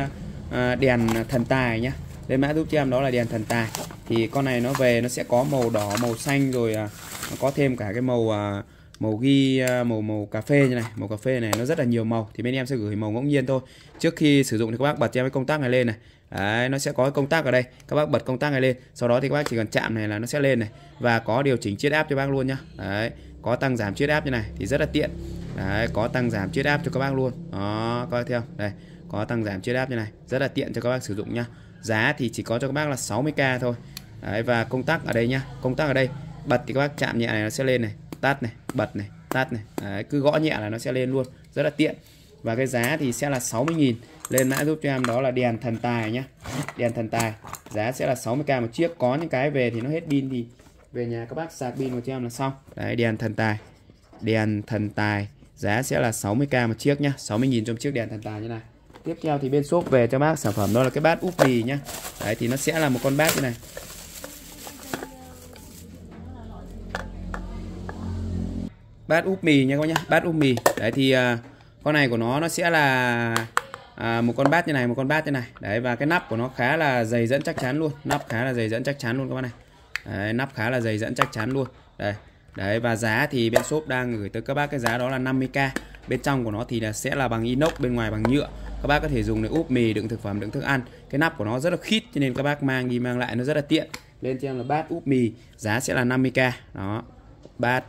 à, đèn thần tài nhá. Lên mã giúp cho em đó là đèn thần tài. Thì con này nó về nó sẽ có màu đỏ màu xanh rồi à, nó có thêm cả cái màu à, màu ghi màu màu cà phê như này. Màu cà phê này nó rất là nhiều màu. Thì bên em sẽ gửi màu ngẫu nhiên thôi. Trước khi sử dụng thì các bác bật cho em cái công tắc này lên này. Đấy, nó sẽ có công tắc ở đây. Các bác bật công tắc này lên. Sau đó thì các bác chỉ cần chạm này là nó sẽ lên này. Và có điều chỉnh chiết áp cho bác luôn nhá. Đấy, có tăng giảm chiết áp như này thì rất là tiện. Đấy, có tăng giảm chiết áp cho các bác luôn. Đó coi theo đây có tăng giảm chiết áp như này rất là tiện cho các bác sử dụng nhá. Giá thì chỉ có cho các bác là 60k thôi. Đấy, và công tắc ở đây nhá. Công tắc ở đây bật thì các bác chạm nhẹ này nó sẽ lên này tắt này bật này tắt này. Đấy, cứ gõ nhẹ là nó sẽ lên luôn rất là tiện. Và cái giá thì sẽ là 60.000 lên mã giúp cho em đó là đèn thần tài nhá. Đèn thần tài giá sẽ là 60k một chiếc. Có những cái về thì nó hết pin thì về nhà các bác sạc pin một cho em là xong. Đấy đèn thần tài. Đèn thần tài. Giá sẽ là 60k một chiếc nhá. 60.000 trong chiếc đèn thần tài như này. Tiếp theo thì bên shop về cho bác sản phẩm. Đó là cái bát úp mì nhá. Đấy thì nó sẽ là một con bát như này. Bát úp mì nha các bác nhá. Bát úp mì. Đấy thì uh, con này của nó nó sẽ là à, một con bát như này một con bát như này. Đấy và cái nắp của nó khá là dày dẫn chắc chắn luôn. Nắp khá là dày dẫn chắc chắn luôn các bạn này đấy, nắp khá là dày dẫn chắc chắn luôn. Đây đấy và giá thì bên shop đang gửi tới các bác cái giá đó là 50k bên trong của nó thì là sẽ là bằng inox bên ngoài bằng nhựa. Các bác có thể dùng để úp mì đựng thực phẩm đựng thức ăn. Cái nắp của nó rất là khít cho nên các bác mang đi mang lại nó rất là tiện. Lên cho em là bát úp mì giá sẽ là 50k đó bát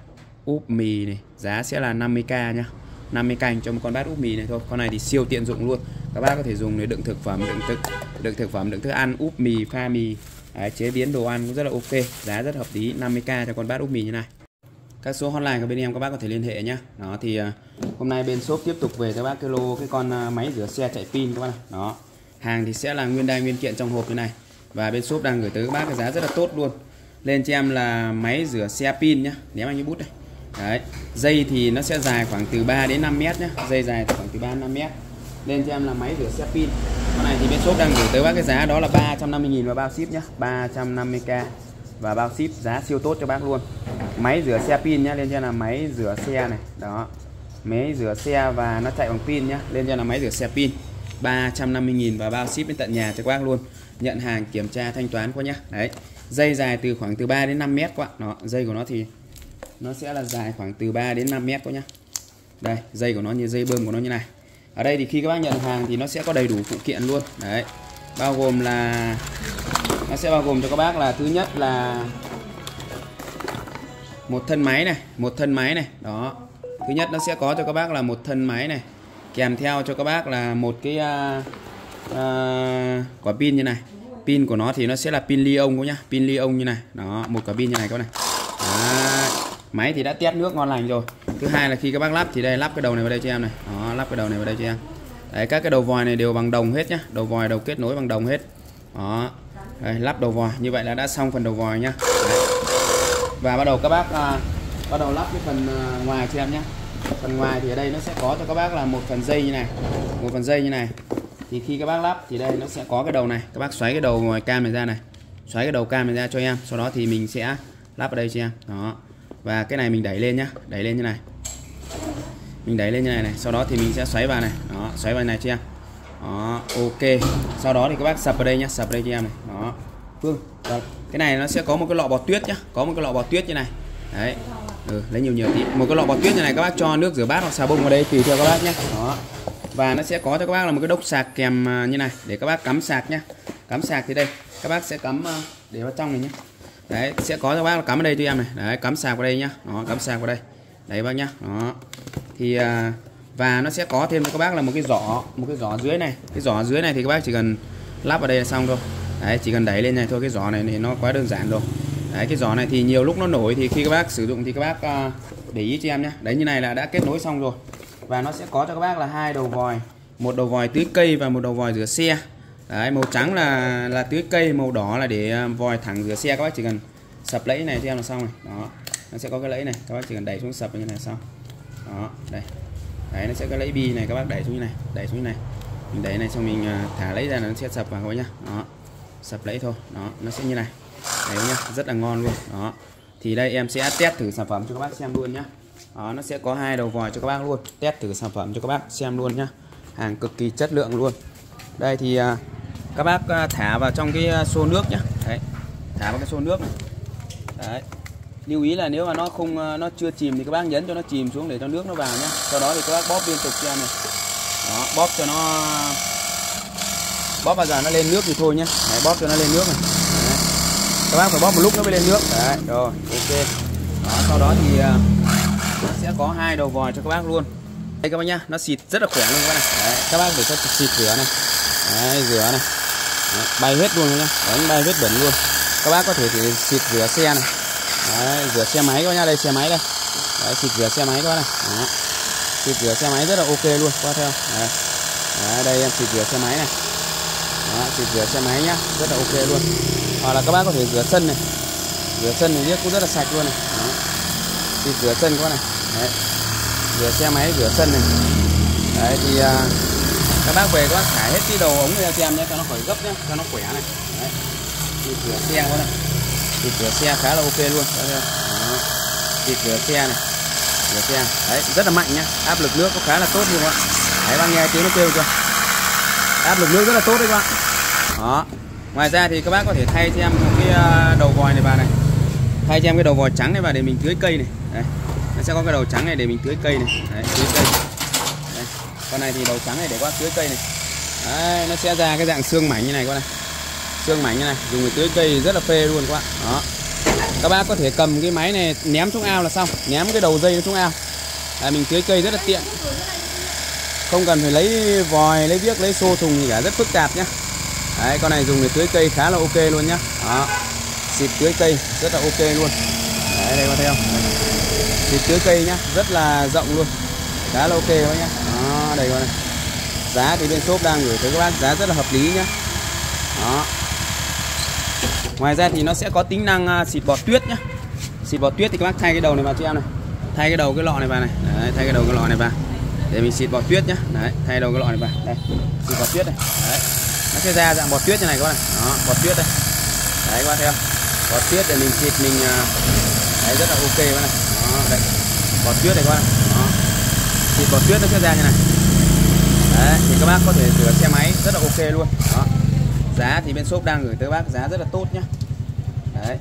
úp mì này giá sẽ là 50k nhá. 50 cành cho một con bát úp mì này thôi. Con này thì siêu tiện dụng luôn. Các bác có thể dùng để đựng thực phẩm đựng thực đựng thực phẩm đựng thức ăn úp mì pha mì. Đấy, chế biến đồ ăn cũng rất là ok giá rất hợp lý 50k cho con bát úp mì như này. Các số hotline của bên em các bác có thể liên hệ nhé đó thì à, hôm nay bên shop tiếp tục về cho bác cái lô cái con à, máy rửa xe chạy pin các bác này đó hàng thì sẽ là nguyên đai nguyên kiện trong hộp như này. Và bên shop đang gửi tới các bác cái giá rất là tốt luôn. Lên cho em là máy rửa xe pin nhá ném anh như bút đây. Đấy dây thì nó sẽ dài khoảng từ 3 đến 5 mét nhá, dây dài khoảng từ 3 đến 5 mét lên cho em là máy rửa xe pin. Con này thì bên shop đang gửi tới bác cái giá đó là 350.000 và bao ship nhá. 350k và bao ship giá siêu tốt cho bác luôn. Máy rửa xe pin nhá, lên cho là máy rửa xe này. Đó. Máy rửa xe và nó chạy bằng pin nhá. Lên cho là máy rửa xe pin. 350.000 và bao ship đến tận nhà cho các bác luôn. Nhận hàng, kiểm tra, thanh toán qua nhá. Đấy. Dây dài từ khoảng từ 3 đến 5 mét quá. Nó dây của nó thì nó sẽ là dài khoảng từ 3 đến 5 mét quá nhá. Đây, dây của nó như dây bơm của nó như này ở đây thì khi các bác nhận hàng thì nó sẽ có đầy đủ phụ kiện luôn. Đấy. Bao gồm là nó sẽ bao gồm cho các bác là thứ nhất là một thân máy này một thân máy này. Đó. Thứ nhất nó sẽ có cho các bác là một thân máy này. Kèm theo cho các bác là một cái uh, uh, quả pin như này. Pin của nó thì nó sẽ là pin ly ông nhá. Pin ly ông như này. Đó một quả pin như này các bác này. Đó máy thì đã test nước ngon lành rồi thứ hai là khi các bác lắp thì đây lắp cái đầu này vào đây cho em này. Đó lắp cái đầu này vào đây cho em. Đấy các cái đầu vòi này đều bằng đồng hết nhá. Đầu vòi đầu kết nối bằng đồng hết. Đó. Đây, lắp đầu vòi. Như vậy là đã xong phần đầu vòi nhá. Đấy. và bắt đầu các bác à, bắt đầu lắp cái phần à, ngoài cho em nhé phần ngoài thì ở đây nó sẽ có cho các bác là một phần dây như này. Một phần dây như này. Thì khi các bác lắp thì đây nó sẽ có cái đầu này. Các bác xoáy cái đầu ngoài cam này ra này. Xoáy cái đầu cam này ra cho em. Sau đó thì mình sẽ lắp ở đây cho em. Đó. Và cái này mình đẩy lên nhá. Đẩy lên như này mình đẩy lên như này này sau đó thì mình sẽ xoáy vào này. Đó xoáy vào này cho em đó ok. Sau đó thì các bác sập vào đây nhá sập vào đây cho em này. Đó. Phương cái này nó sẽ có một cái lọ bọt tuyết nhá có một cái lọ bọt tuyết như này. Đấy. Ừ, lấy nhiều nhiều tí. Một cái lọ bọt tuyết như này các bác cho nước rửa bát hoặc xà bông vào đây tùy theo các bác nhé đó. Và nó sẽ có cho các bác là một cái đốc sạc kèm à, như này để các bác cắm sạc nhá. Cắm sạc thì đây các bác sẽ cắm à, để vào trong này nhé đấy sẽ có cho các bác là cắm ở đây cho em này. Đấy cắm sạc vào đây nhá. Đó cắm sạc vào đây đấy bác nhá. Đó. Thì à, và nó sẽ có thêm cho các bác là một cái giỏ một cái giỏ dưới này. Cái giỏ dưới này thì các bác chỉ cần lắp vào đây là xong thôi. Đấy chỉ cần đẩy lên này thôi cái giỏ này thì nó quá đơn giản rồi. Đấy cái giỏ này thì nhiều lúc nó nổi thì khi các bác sử dụng thì các bác à, để ý cho em nhé đấy như này là đã kết nối xong rồi. Và nó sẽ có cho các bác là hai đầu vòi. Một đầu vòi tưới cây và một đầu vòi rửa xe. Đấy màu trắng là là tưới cây màu đỏ là để à, vòi thẳng rửa xe. Các bác chỉ cần sập lẫy này cho em là xong rồi. Đó nó sẽ có cái lẫy này các bác chỉ cần đẩy xuống sập như này xong. Đó đây. Đấy nó sẽ có lẫy bi này các bác đẩy xuống như này đẩy xuống như này. Mình đẩy này xong mình à, thả lấy ra là nó sẽ sập vào các bác nhá. Đó sập lẫy thôi. Đó nó sẽ như này. Đấy nhá rất là ngon luôn. Đó. Thì đây em sẽ test thử sản phẩm cho các bác xem luôn nhá. Đó, nó sẽ có hai đầu vòi cho các bác luôn. Test thử sản phẩm cho các bác xem luôn nhá. Hàng cực kỳ chất lượng luôn. Đây thì à, các bác à, thả vào trong cái xô nước nhá. Đấy thả vào cái xô nước này. Đấy lưu ý là nếu mà nó không ờ, nó chưa chìm thì các bác nhấn cho nó chìm xuống để cho nước nó vào nhé. sau đó thì các bác bóp liên tục cho này. Đó bóp cho nó bóp bao giờ nó lên nước thì thôi nhé. đấy, bóp cho nó lên nước này. Đấy. các bác phải bóp một lúc nó mới lên nước. Đấy rồi ok. Đó, sau đó thì ờ, nó sẽ có hai đầu vòi cho các bác luôn. Đây các bác nhá nó xịt rất là khỏe luôn các bác này. Đấy, các bác để cho xịt rửa này. Đấy, rửa này. Đấy, bay hết luôn nhá. Đánh bay hết bẩn luôn. Các bác có thể thì xịt rửa xe này đấy, rửa xe máy các nha đây xe máy đây. Đấy, xịt rửa xe máy các này. Đấy. xịt rửa xe máy rất là ok luôn qua theo. Đấy. Đấy, đây em xịt rửa xe máy này. Đó, xịt rửa xe máy nhá rất là ok luôn. Hoặc là các bác có thể rửa sân này. Rửa sân này cũng rất là sạch luôn này. Đó. xịt rửa sân các này. Đấy. rửa xe máy rửa sân này. Đấy thì à, các bác về các bác thải hết cái đầu ống ra cho em nhé cho nó khỏi gấp nhé cho nó khỏe này. Đấy. xịt rửa xe coi này xịt rửa xe khá là ok luôn. Đó. xịt rửa xe này. Rửa xe. Đấy rất là mạnh nhá. Áp lực nước có khá là tốt luôn các bạn đấy bạn nghe tiếng nó kêu chưa? Áp lực nước rất là tốt đấy các bạn. Đó. Ngoài ra thì các bác có thể thay cho em một cái ờ, đầu vòi này vào này. Thay cho em cái đầu vòi trắng này vào để mình tưới cây này. Đấy. nó sẽ có cái đầu trắng này để mình tưới cây này. Đấy, tưới cây. Đấy. con này thì đầu trắng này để qua tưới cây này. Đấy, nó sẽ ra cái dạng xương mảnh như này các bạn này xương mảnh như này, dùng để tưới cây rất là phê luôn các bạn. Đó. Các bác có thể cầm cái máy này, ném xuống ao là xong. Ném cái đầu dây xuống ao. Là mình tưới cây rất là tiện. Không cần phải lấy vòi, lấy viếc lấy xô thùng gì cả, rất phức tạp nhá. Đấy, con này dùng để tưới cây khá là ok luôn nhá. Đó. Xịt tưới cây, rất là ok luôn. Đấy, đây có thấy không? Xịt tưới cây nhá, rất là rộng luôn. Khá là ok các nhá. Đó, đây con này. Giá thì bên shop đang gửi tới các bác, giá rất là hợp lý nhá. Đó ngoài ra thì nó sẽ có tính năng à, xịt bọt tuyết nhá. Xịt bọt tuyết thì các bác thay cái đầu này vào cho em này. Thay cái đầu cái lọ này vào này. Đấy, thay cái đầu cái lọ này vào. Để mình xịt bọt tuyết nhá. Đấy thay đầu cái lọ này vào. Đây xịt bọt tuyết này. Đấy nó sẽ ra dạng bọt tuyết như này các bạn đó bọt tuyết đây. Đấy các bạn thấy không? Bọt tuyết để mình xịt mình à, đấy rất là ok các bạn này. Đó đây bọt tuyết này các bạn đó. Xịt bọt tuyết nó sẽ ra như này. Đấy thì các bác có thể rửa xe máy rất là ok luôn. Đó giá thì bên shop đang gửi tới bác giá rất là tốt nhá. Đấy.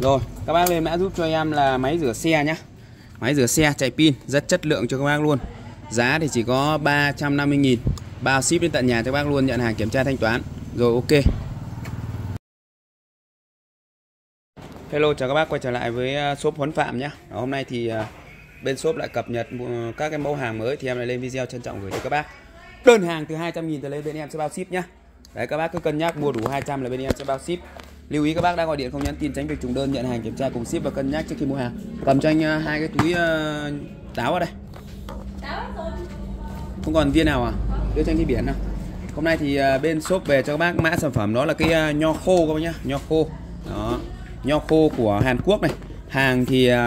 Rồi, các bác lên mã giúp cho em là máy rửa xe nhá. Máy rửa xe chạy pin, rất chất lượng cho các bác luôn. Giá thì chỉ có 350.000 bao ship đến tận nhà cho các bác luôn, nhận hàng kiểm tra thanh toán. Rồi, ok. Hello, chào các bác, quay trở lại với à, shop Huấn Phạm nhé Hôm nay thì à, bên shop lại cập nhật các cái mẫu hàng mới thì em lại lên video trân trọng gửi tới các bác. Đơn hàng từ 200.000 trở lên, bên em sẽ bao ship nhá đấy các bác cứ cân nhắc mua đủ 200 là bên em sẽ bao ship. Lưu ý các bác đang gọi điện không nhắn tin tránh việc trùng đơn nhận hàng kiểm tra cùng ship và cân nhắc trước khi mua hàng. Cầm cho anh à, hai cái túi uh, táo ở đây. Không còn viên nào à? Đưa cho anh cái biển nào. Hôm nay thì uh, bên shop về cho các bác mã sản phẩm đó là cái uh, nho khô các bác nhá nho khô. Đó nho khô của Hàn Quốc này. Hàng thì uh,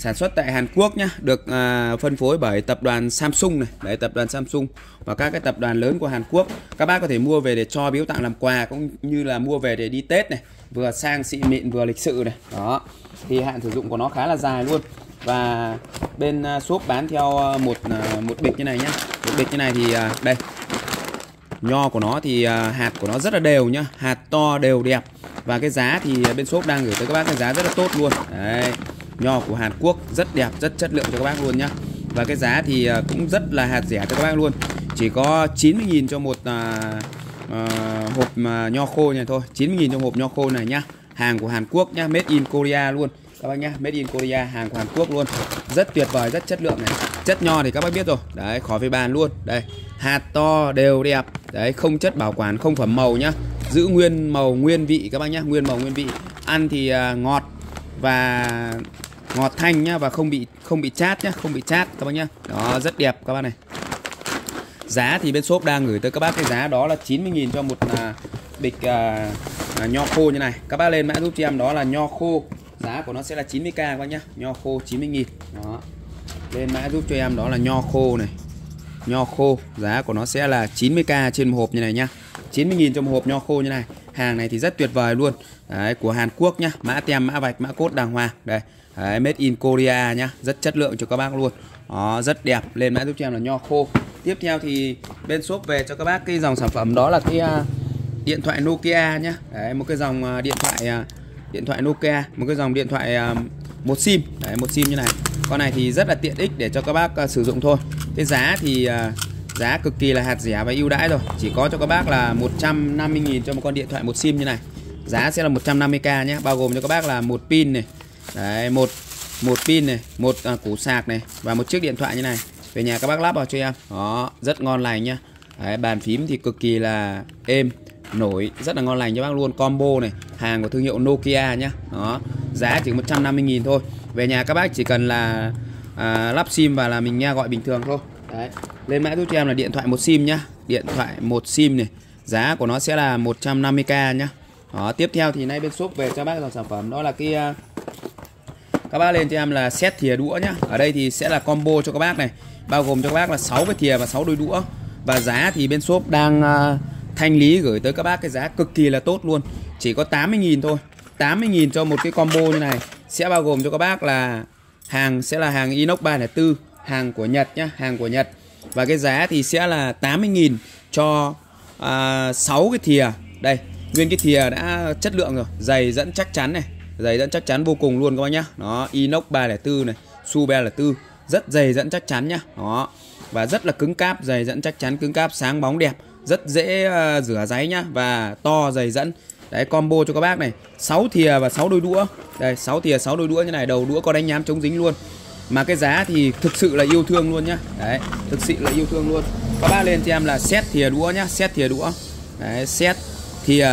sản xuất tại Hàn Quốc nhá được à, phân phối bởi tập đoàn Samsung này. Đấy tập đoàn Samsung và các cái tập đoàn lớn của Hàn Quốc. Các bác có thể mua về để cho biếu tặng làm quà cũng như là mua về để đi Tết này vừa sang xịn mịn vừa lịch sự này. Đó thì hạn sử dụng của nó khá là dài luôn. Và bên à, shop bán theo à, một à, một bịch như này nhá. Một bịch như này thì đây. Nho của nó thì hạt của nó rất là đều nhá hạt to đều đẹp. Và cái giá thì bên shop đang gửi tới các bác cái giá rất là tốt luôn. Đấy nho của Hàn Quốc rất đẹp rất chất lượng cho các bác luôn nhá. Và cái giá thì à, cũng rất là hạt rẻ cho các bác luôn. Chỉ có 90.000 cho một à, à, hộp mà nho khô này thôi. 90.000 cho hộp nho khô này nhá. Hàng của Hàn Quốc nhá made in Korea luôn. Các bác nhá made in Korea hàng của Hàn Quốc luôn. Rất tuyệt vời rất chất lượng này. Chất nho thì các bác biết rồi. Đấy khỏi phải bàn luôn. Đây hạt to đều đẹp. Đấy không chất bảo quản không phẩm màu nhá. Giữ nguyên màu nguyên vị các bác nhá nguyên màu nguyên vị. Ăn thì à, ngọt và ngọt thanh nhá và không bị không bị chát nhá không bị chát các bác nhá. Đó rất đẹp các bác này. Giá thì bên shop đang gửi tới các bác cái giá đó là 90.000 cho một à, bịch à, à, nho khô như này. Các bác lên mã giúp cho em đó là nho khô. Giá của nó sẽ là 90k các bác nhá. Nho khô 90.000 đó. Lên mã giúp cho em đó là nho khô này. Nho khô. Giá của nó sẽ là 90k trên một hộp như này nhá. 90.000 cho một hộp nho khô như này. Hàng này thì rất tuyệt vời luôn. Đấy, của Hàn Quốc nhá. Mã tem mã vạch mã cốt đàng hoàng. Đây đấy, made in Korea nhá. Rất chất lượng cho các bác luôn. Đó rất đẹp. Lên mã giúp cho em là nho khô. Tiếp theo thì bên shop về cho các bác cái dòng sản phẩm đó là cái uh, điện thoại Nokia nhá. Đấy, một cái dòng uh, điện thoại uh, điện thoại Nokia một cái dòng điện thoại uh, một sim. Đấy, một sim như này. Con này thì rất là tiện ích để cho các bác uh, sử dụng thôi. Cái giá thì uh, giá cực kỳ là hạt rẻ và ưu đãi rồi. Chỉ có cho các bác là 150.000 cho một con điện thoại một sim như này. Giá sẽ là 150k nhé bao gồm cho các bác là một pin này đấy một một pin này một à, củ sạc này và một chiếc điện thoại như này. Về nhà các bác lắp vào cho em. Đó rất ngon lành nhá. Đấy, bàn phím thì cực kỳ là êm nổi rất là ngon lành cho bác luôn. Combo này hàng của thương hiệu Nokia nhá. Đó giá chỉ 150.000 thôi. Về nhà các bác chỉ cần là à, lắp sim và là mình nha gọi bình thường thôi. Đấy lên mã giúp cho em là điện thoại một sim nhá. Điện thoại một sim này giá của nó sẽ là 150k nhá. Đó tiếp theo thì nay bên shop về cho bác dòng sản phẩm đó là cái à, các bác lên cho em là set thìa đũa nhá. Ở đây thì sẽ là combo cho các bác này. Bao gồm cho các bác là 6 cái thìa và 6 đôi đũa. Và giá thì bên shop đang uh, thanh lý gửi tới các bác cái giá cực kỳ là tốt luôn. Chỉ có 80.000 thôi. 80.000 cho một cái combo như này. Sẽ bao gồm cho các bác là hàng sẽ là hàng inox 304 hàng của Nhật nhá hàng của Nhật. Và cái giá thì sẽ là 80.000 cho à, uh, 6 cái thìa. Đây nguyên cái thìa đã chất lượng rồi dày dẫn chắc chắn này dày dẫn chắc chắn vô cùng luôn các bác nhá. Đó inox 304 này su 304 rất dày dẫn chắc chắn nhá. Đó và rất là cứng cáp dày dẫn chắc chắn cứng cáp sáng bóng đẹp rất dễ uh, rửa giấy nhá. Và to dày dẫn. Đấy combo cho các bác này 6 thìa và 6 đôi đũa. Đây 6 thìa 6 đôi đũa như này đầu đũa có đánh nhám chống dính luôn. Mà cái giá thì thực sự là yêu thương luôn nhá. Đấy thực sự là yêu thương luôn. Các bác lên cho em là set thìa đũa nhá set thìa đũa. Đấy set thìa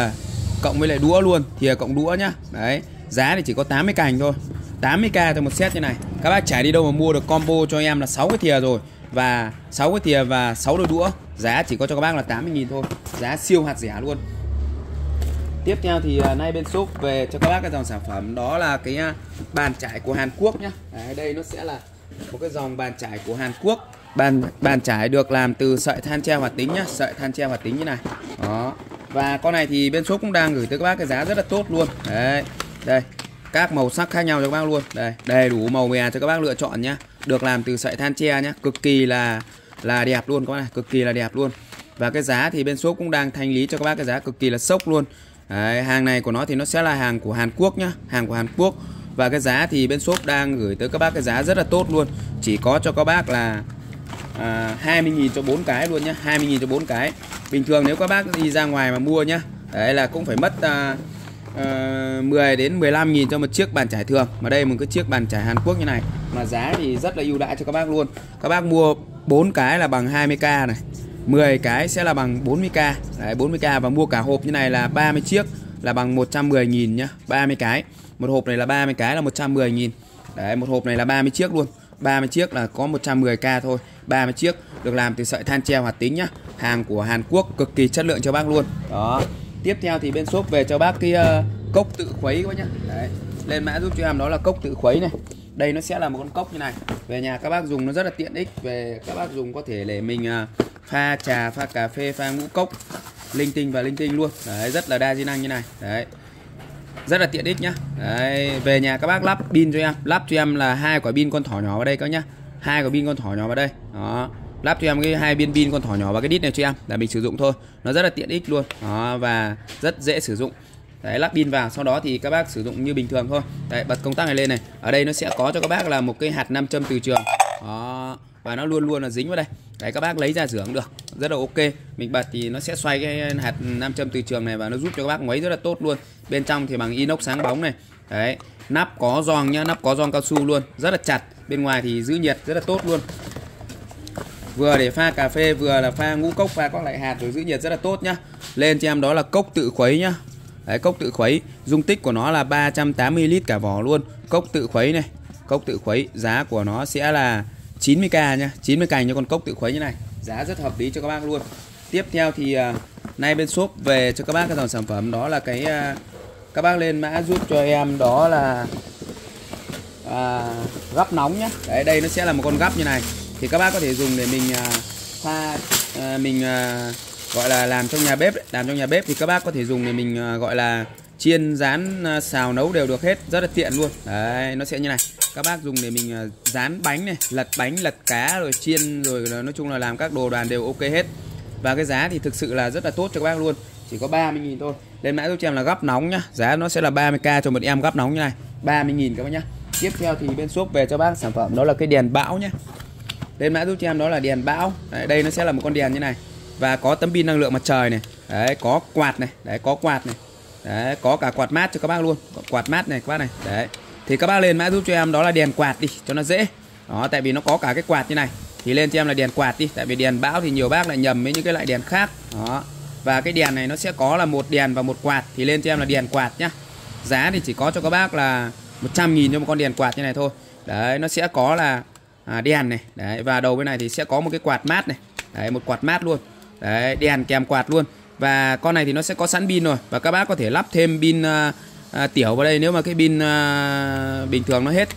cộng với lại đũa luôn thìa cộng đũa nhá. Đấy giá thì chỉ có 80 cành thôi. 80k cho một set như này. Các bác chả đi đâu mà mua được combo cho em là 6 cái thìa rồi. Và 6 cái thìa và 6 đôi đũa. Giá chỉ có cho các bác là 80.000 thôi. Giá siêu hạt rẻ luôn. Tiếp theo thì uh, nay bên shop về cho các bác cái dòng sản phẩm. Đó là cái uh, bàn trải của Hàn Quốc nhá. Đấy, đây nó sẽ là một cái dòng bàn trải của Hàn Quốc. Bàn bàn trải được làm từ sợi than tre hoạt tính nhá. Sợi than tre hoạt tính như này. Đó. Và con này thì bên shop cũng đang gửi tới các bác cái giá rất là tốt luôn. Đấy đây các màu sắc khác nhau cho các bác luôn. Đây đầy đủ màu mè cho các bác lựa chọn nhá. Được làm từ sợi than tre nhá. Cực kỳ là là đẹp luôn các bác này cực kỳ là đẹp luôn. Và cái giá thì bên shop cũng đang thanh lý cho các bác cái giá cực kỳ là sốc luôn. Đấy, hàng này của nó thì nó sẽ là hàng của Hàn Quốc nhá hàng của Hàn Quốc. Và cái giá thì bên shop đang gửi tới các bác cái giá rất là tốt luôn. Chỉ có cho các bác là à, 20.000 cho bốn cái luôn nhá 20.000 cho bốn cái. Bình thường nếu các bác đi ra ngoài mà mua nhá đấy là cũng phải mất à, Ờ, uh, 10 đến 15 nghìn cho một chiếc bàn trải thường. Mà đây một cái chiếc bàn trải Hàn Quốc như này. Mà giá thì rất là ưu đãi cho các bác luôn. Các bác mua 4 cái là bằng 20k này. 10 cái sẽ là bằng 40k Đấy 40k và mua cả hộp như này là 30 chiếc là bằng 110.000 nhá 30 cái. Một hộp này là 30 cái là 110.000 Đấy một hộp này là 30 chiếc luôn. 30 chiếc là có 110k thôi. 30 chiếc được làm từ sợi than tre hoạt tính nhá. Hàng của Hàn Quốc cực kỳ chất lượng cho bác luôn. Đó tiếp theo thì bên shop về cho bác cái uh, cốc tự khuấy quá nhá. Đấy. lên mã giúp cho em đó là cốc tự khuấy này. Đây nó sẽ là một con cốc như này. Về nhà các bác dùng nó rất là tiện ích. Về các bác dùng có thể để mình uh, pha trà pha cà phê pha ngũ cốc. Linh tinh và linh tinh luôn. Đấy rất là đa di năng như này. Đấy rất là tiện ích nhá. Đấy về nhà các bác lắp pin cho em. Lắp cho em là hai quả pin con thỏ nhỏ vào đây các nhá. Hai quả pin con thỏ nhỏ vào đây. Đó lắp cho em cái hai viên pin con thỏ nhỏ và cái đít này cho em, là mình sử dụng thôi. Nó rất là tiện ích luôn. Đó, và rất dễ sử dụng. Đấy, lắp pin vào, sau đó thì các bác sử dụng như bình thường thôi. Đấy, bật công tắc này lên này. Ở đây nó sẽ có cho các bác là một cái hạt nam châm từ trường. Đó, và nó luôn luôn là dính vào đây. Đấy, các bác lấy ra rửa cũng được. Rất là ok. Mình bật thì nó sẽ xoay cái hạt nam châm từ trường này và nó giúp cho các bác ngoáy rất là tốt luôn. Bên trong thì bằng inox sáng bóng này. Đấy, nắp có giòn nhá, nắp có giòn cao su luôn. Rất là chặt. Bên ngoài thì giữ nhiệt, rất là tốt luôn vừa để pha cà phê vừa là pha ngũ cốc pha các loại hạt rồi giữ nhiệt rất là tốt nhá. Lên cho em đó là cốc tự khuấy nhá. Đấy, cốc tự khuấy. Dung tích của nó là 380 lít cả vỏ luôn. Cốc tự khuấy này cốc tự khuấy. Giá của nó sẽ là 90k nhá. 90 cành cho con cốc tự khuấy như này. Giá rất hợp lý cho các bác luôn. Tiếp theo thì uh, nay bên shop về cho các bác cái dòng sản phẩm. Đó là cái uh, các bác lên mã giúp cho em đó là à, gắp nóng nhé đấy đây nó sẽ là một con gắp như này thì các bác có thể dùng để mình à, pha à, mình à, gọi là làm trong nhà bếp đấy. làm trong nhà bếp thì các bác có thể dùng để mình gọi là chiên, rán xào nấu đều được hết. Rất là tiện luôn. Đấy, nó sẽ như này. Các bác dùng để mình rán bánh này, lật bánh, lật cá, rồi chiên, rồi nói chung là làm các đồ đoàn đều ok hết. Và cái giá thì thực sự là rất là tốt cho các bác luôn. Chỉ có 30.000 thôi. Lên mã giúp cho em là gấp nóng nhá. Giá nó sẽ là 30k cho một em gấp nóng như này. 30.000 các bác nhá. Tiếp theo thì bên shop về cho bác sản phẩm. Đó là cái đèn bão nhá lên mã giúp cho em đó là đèn bão. Đấy, đây nó sẽ là một con đèn như này. Và có tấm pin năng lượng mặt trời này. Đấy có quạt này. Đấy có quạt này. Đấy có cả quạt mát cho các bác luôn. Quạt mát này các bác này. Đấy. Thì các bác lên mã giúp cho em đó là đèn quạt đi cho nó dễ. Đó tại vì nó có cả cái quạt như này. Thì lên cho em là đèn quạt đi tại vì đèn bão thì nhiều bác lại nhầm với những cái loại đèn khác. Đó. Và cái đèn này nó sẽ có là một đèn và một quạt. Thì lên cho em là đèn quạt nhá. Giá thì chỉ có cho các bác là 100 nghìn cho một con đèn quạt như này thôi. Đấy nó sẽ có là à, đèn này. Đấy và đầu bên này thì sẽ có một cái quạt mát này. Đấy một quạt mát luôn. Đấy đèn kèm quạt luôn. Và con này thì nó sẽ có sẵn pin rồi. Và các bác có thể lắp thêm pin à, à, tiểu vào đây. Nếu mà cái pin à, bình thường nó hết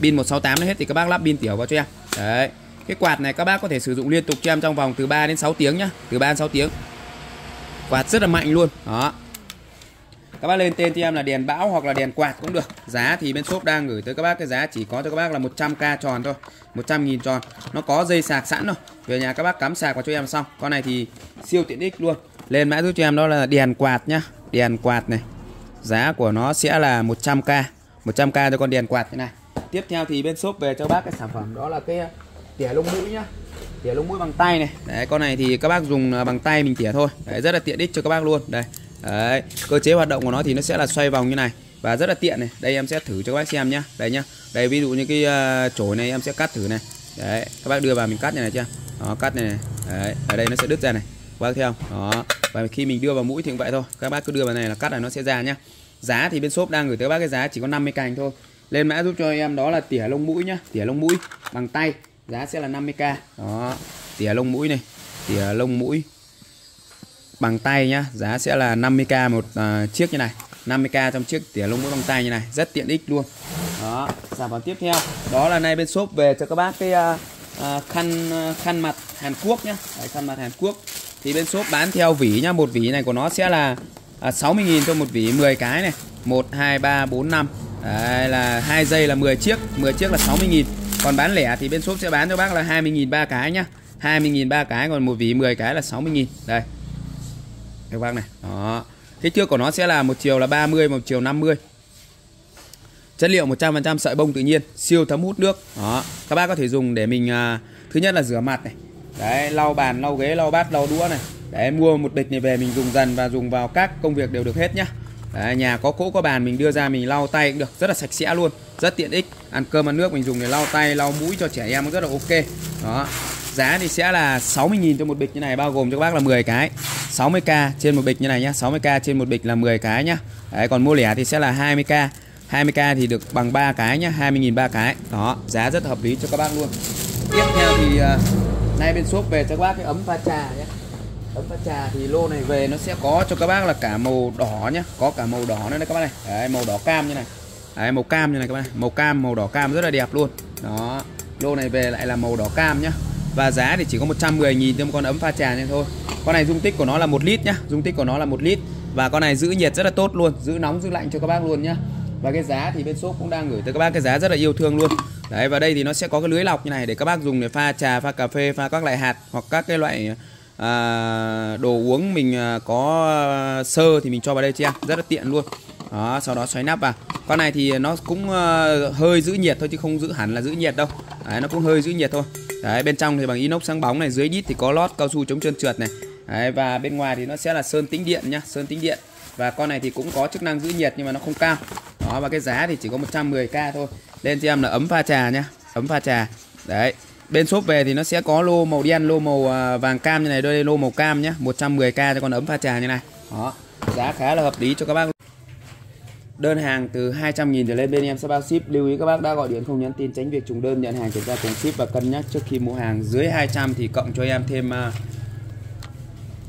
pin 168 nó hết thì các bác lắp pin tiểu vào cho em. Đấy cái quạt này các bác có thể sử dụng liên tục cho em trong vòng từ 3 đến 6 tiếng nhá. Từ 3 đến 6 tiếng. Quạt rất là mạnh luôn. Đó các bác lên tên cho em là đèn bão hoặc là đèn quạt cũng được. Giá thì bên shop đang gửi tới các bác, cái giá chỉ có cho các bác là 100k tròn thôi 100 nghìn tròn. Nó có dây sạc sẵn rồi về nhà các bác cắm sạc vào cho em xong. Con này thì siêu tiện ích luôn. Lên mã giúp cho em đó là đèn quạt nhá. Đèn quạt này. Giá của nó sẽ là 100k 100k cho con đèn quạt thế này. Tiếp theo thì bên shop về cho bác cái sản phẩm đó là cái tỉa lông mũi nhá. Tỉa lông mũi bằng tay này. Đấy, con này thì các bác dùng à, bằng tay mình tỉa thôi. Đấy, rất là tiện ích cho các bác luôn. Đây đấy cơ chế hoạt động của nó thì nó sẽ là xoay vòng như này. Và rất là tiện này. Đây em sẽ thử cho các bác xem nhá. Đây nhá. Đây ví dụ như cái uh, chổi này em sẽ cắt thử này. Đấy các bác đưa vào mình cắt như này chưa? Đó cắt này, này. đấy ở đây nó sẽ đứt ra này. Các bác thấy không? Đó. Và khi mình đưa vào mũi thì cũng vậy thôi. Các bác cứ đưa vào này là cắt là nó sẽ ra nhá. Giá thì bên shop đang gửi tới các bác cái giá chỉ có 50 cành thôi. Lên mã giúp cho em đó là tỉa lông mũi nhá. Tỉa lông mũi bằng tay. Giá sẽ là 50k đó. Tỉa lông mũi này. Tỉa lông mũi bằng tay nhá giá sẽ là 50k một uh, chiếc như này. 50k trong chiếc tỉa lông mũi bằng tay như này rất tiện ích luôn. Đó sản phẩm tiếp theo. Đó là nay bên shop về cho các bác cái uh, uh, khăn uh, khăn mặt Hàn Quốc nhá. Đấy, khăn mặt Hàn Quốc. Thì bên shop bán theo vỉ nhá một vỉ này của nó sẽ là uh, 60.000 cho một vỉ 10 cái này. 1 2 3 4 5 Đấy là hai dây là 10 chiếc 10 chiếc là 60.000 còn bán lẻ thì bên shop sẽ bán cho bác là 20.000 ba cái nhá. 20.000 ba cái còn một vỉ 10 cái là 60.000 đây các bác này? Đó. Kích thước của nó sẽ là một chiều là 30 một chiều 50 chất liệu 100% sợi bông tự nhiên siêu thấm hút nước. Đó. Các bác có thể dùng để mình à, thứ nhất là rửa mặt này. Đấy lau bàn lau ghế lau bát lau đũa này. Để mua một bịch này về mình dùng dần và dùng vào các công việc đều được hết nhá. Đấy, nhà có cỗ có bàn mình đưa ra mình lau tay cũng được. Rất là sạch sẽ luôn rất tiện ích. Ăn cơm ăn nước mình dùng để lau tay lau mũi cho trẻ em cũng rất là ok. Đó giá thì sẽ là 60.000 cho một bịch như này bao gồm cho các bác là 10 cái. 60k trên một bịch như này nhá. 60k trên một bịch là 10 cái nhá. Đấy, còn mua lẻ thì sẽ là 20k 20k thì được bằng 3 cái nhá 20.000 ba cái. Đó giá rất hợp lý cho các bác luôn. Tiếp theo thì uh, nay bên shop về cho các bác cái ấm pha trà nhé ấm pha trà thì lô này về nó sẽ có cho các bác là cả màu đỏ nhá. Có cả màu đỏ nữa đấy các bác này. Đấy, màu đỏ cam như này. Đấy, màu cam như này các bác này. Màu cam màu đỏ cam rất là đẹp luôn. Đó lô này về lại là màu đỏ cam nhá và giá thì chỉ có 110.000 cho một con ấm pha trà này thôi. Con này dung tích của nó là một lít nhá. Dung tích của nó là một lít. Và con này giữ nhiệt rất là tốt luôn. Giữ nóng giữ lạnh cho các bác luôn nhá. Và cái giá thì bên shop cũng đang gửi tới các bác cái giá rất là yêu thương luôn. Đấy và đây thì nó sẽ có cái lưới lọc như này để các bác dùng để pha trà pha cà phê pha các loại hạt hoặc các cái loại à, đồ uống mình à, có à, sơ thì mình cho vào đây cho em. Rất là tiện luôn đó sau đó xoáy nắp vào. Con này thì nó cũng ờ, hơi giữ nhiệt thôi chứ không giữ hẳn là giữ nhiệt đâu. Đấy, nó cũng hơi giữ nhiệt thôi. Đấy bên trong thì bằng inox sáng bóng này dưới đít thì có lót cao su chống trơn trượt này. Đấy, và bên ngoài thì nó sẽ là sơn tĩnh điện nhá sơn tĩnh điện. Và con này thì cũng có chức năng giữ nhiệt nhưng mà nó không cao. Đó và cái giá thì chỉ có 110k thôi. Lên cho em là ấm pha trà nhá ấm pha trà. Đấy bên shop về thì nó sẽ có lô màu đen lô màu ờ, vàng cam như này. Đây lô màu cam nhá 110k cho con ấm pha trà như này. Đó giá khá là hợp lý cho các bác đơn hàng từ 200.000 trở lên bên em sẽ bao ship. Lưu ý các bác đã gọi điện không nhắn tin, tránh việc trùng đơn, nhận hàng kiểm tra cùng ship và cân nhắc trước khi mua hàng. Dưới 200 thì cộng cho em thêm à,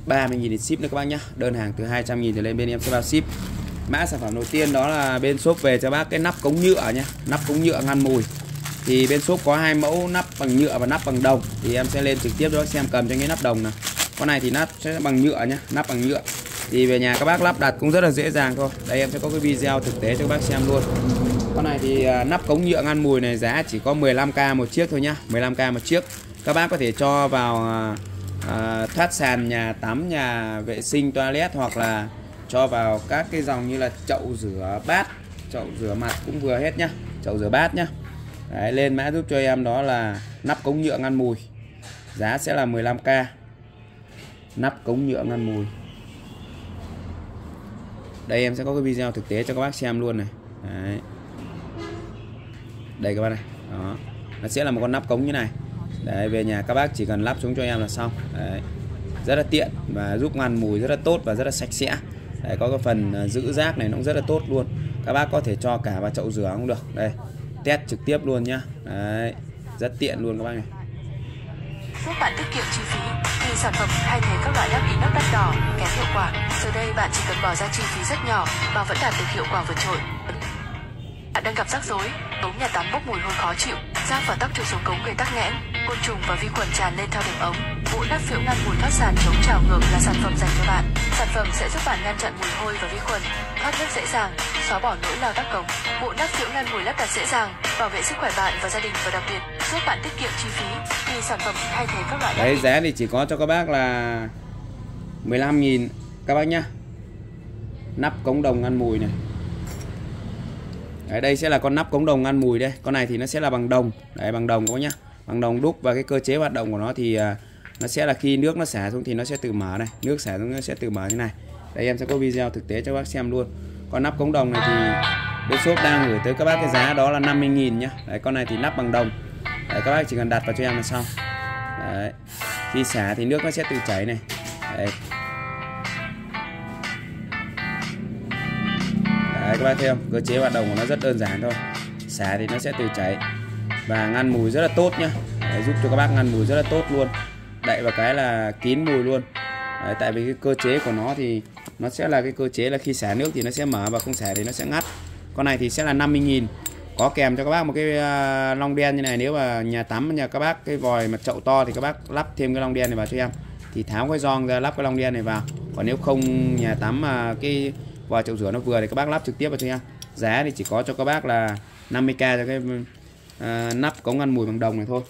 30.000 để ship nữa các bác nhé đơn hàng từ 200.000 trở lên bên em sẽ bao ship. Mã sản phẩm đầu tiên đó là bên shop về cho bác cái nắp cống nhựa nhé nắp cống nhựa ngăn mùi. Thì bên shop có hai mẫu nắp bằng nhựa và nắp bằng đồng. Thì em sẽ lên trực tiếp cho xem cầm cho cái nắp đồng này con này thì nắp sẽ bằng nhựa nhé nắp bằng nhựa thì về nhà các bác lắp đặt cũng rất là dễ dàng thôi. Đây em sẽ có cái video thực tế cho các bác xem luôn. Con này thì à, nắp cống nhựa ngăn mùi này giá chỉ có 15k một chiếc thôi nhá 15k một chiếc. Các bác có thể cho vào à, à, thoát sàn nhà tắm nhà vệ sinh toilet hoặc là cho vào các cái dòng như là chậu rửa bát chậu rửa mặt cũng vừa hết nhá chậu rửa bát nhá. Đấy, lên mã giúp cho em đó là nắp cống nhựa ngăn mùi. Giá sẽ là 15k nắp cống nhựa ngăn mùi đây em sẽ có cái video thực tế cho các bác xem luôn này. Đấy. đây các bác này. Đó. Nó sẽ là một con nắp cống như này. Đấy, về nhà các bác chỉ cần lắp xuống cho em là xong. Đấy. rất là tiện và giúp ngăn mùi rất là tốt và rất là sạch sẽ. Đấy, có cái phần à, giữ rác này nó cũng rất là tốt luôn. Các bác có thể cho cả vào chậu rửa cũng được. Đây test trực tiếp luôn nhá. Đấy, rất tiện luôn các bác này giúp bạn tiết kiệm chi phí. Vì sản phẩm thay thế các loại nắp inox đắt đỏ, kém hiệu quả, giờ đây bạn chỉ cần bỏ ra chi phí rất nhỏ mà vẫn đạt được hiệu quả vượt trội bạn đang gặp rắc rối ống nhà tắm bốc mùi hôi khó chịu da và tóc trượt xuống cống gây tắc nghẽn. Côn trùng và vi khuẩn tràn lên theo đường ống. Bộ nắp phiễu ngăn mùi thoát sàn chống trào ngược là sản phẩm dành cho bạn. Sản phẩm sẽ giúp bạn ngăn chặn mùi hôi và vi khuẩn thoát nước dễ dàng xóa bỏ nỗi lo tắc cống. Bộ nắp phiễu ngăn mùi lắp đặt dễ dàng bảo vệ sức khỏe bạn và gia đình và đặc biệt giúp bạn tiết kiệm chi phí vì sản phẩm thay thế các loại đấy giá thì chỉ có cho các bác là 15.000 các bác nhá. Nắp cống đồng ngăn mùi này Đấy, đây sẽ là con nắp cống đồng ngăn mùi đây. Con này thì nó sẽ là bằng đồng. Đấy bằng đồng các bác nhá. Bằng đồng đúc và cái cơ chế hoạt động của nó thì à, nó sẽ là khi nước nó xả xuống thì nó sẽ tự mở này. Nước xả xuống nó sẽ tự mở như này. Đây em sẽ có video thực tế cho bác xem luôn. Con nắp cống đồng này thì bên shop đang gửi tới các bác cái giá đó là 50.000 nhá. Đấy con này thì nắp bằng đồng. Đấy, các bác chỉ cần đặt vào cho em là xong. Đấy khi xả thì nước nó sẽ tự chảy này. Đấy. Đấy các bác thấy không? Cơ chế hoạt động của nó rất đơn giản thôi. Xả thì nó sẽ tự chảy và ngăn mùi rất là tốt nhá. Đấy, giúp cho các bác ngăn mùi rất là tốt luôn. Đậy vào cái là kín mùi luôn. Đấy, tại vì cái cơ chế của nó thì nó sẽ là cái cơ chế là khi xả nước thì nó sẽ mở và không xả thì nó sẽ ngắt. Con này thì sẽ là 50.000 có kèm cho các bác một cái à, long đen như này. Nếu mà nhà tắm nhà các bác cái vòi mà chậu to thì các bác lắp thêm cái long đen này vào cho em. Thì tháo cái giòn ra lắp cái long đen này vào. Còn nếu không nhà tắm mà cái và chậu rửa nó vừa thì các bác lắp trực tiếp vào cho nha. Giá thì chỉ có cho các bác là 50k cho cái uh, nắp cống ngăn mùi bằng đồng này thôi.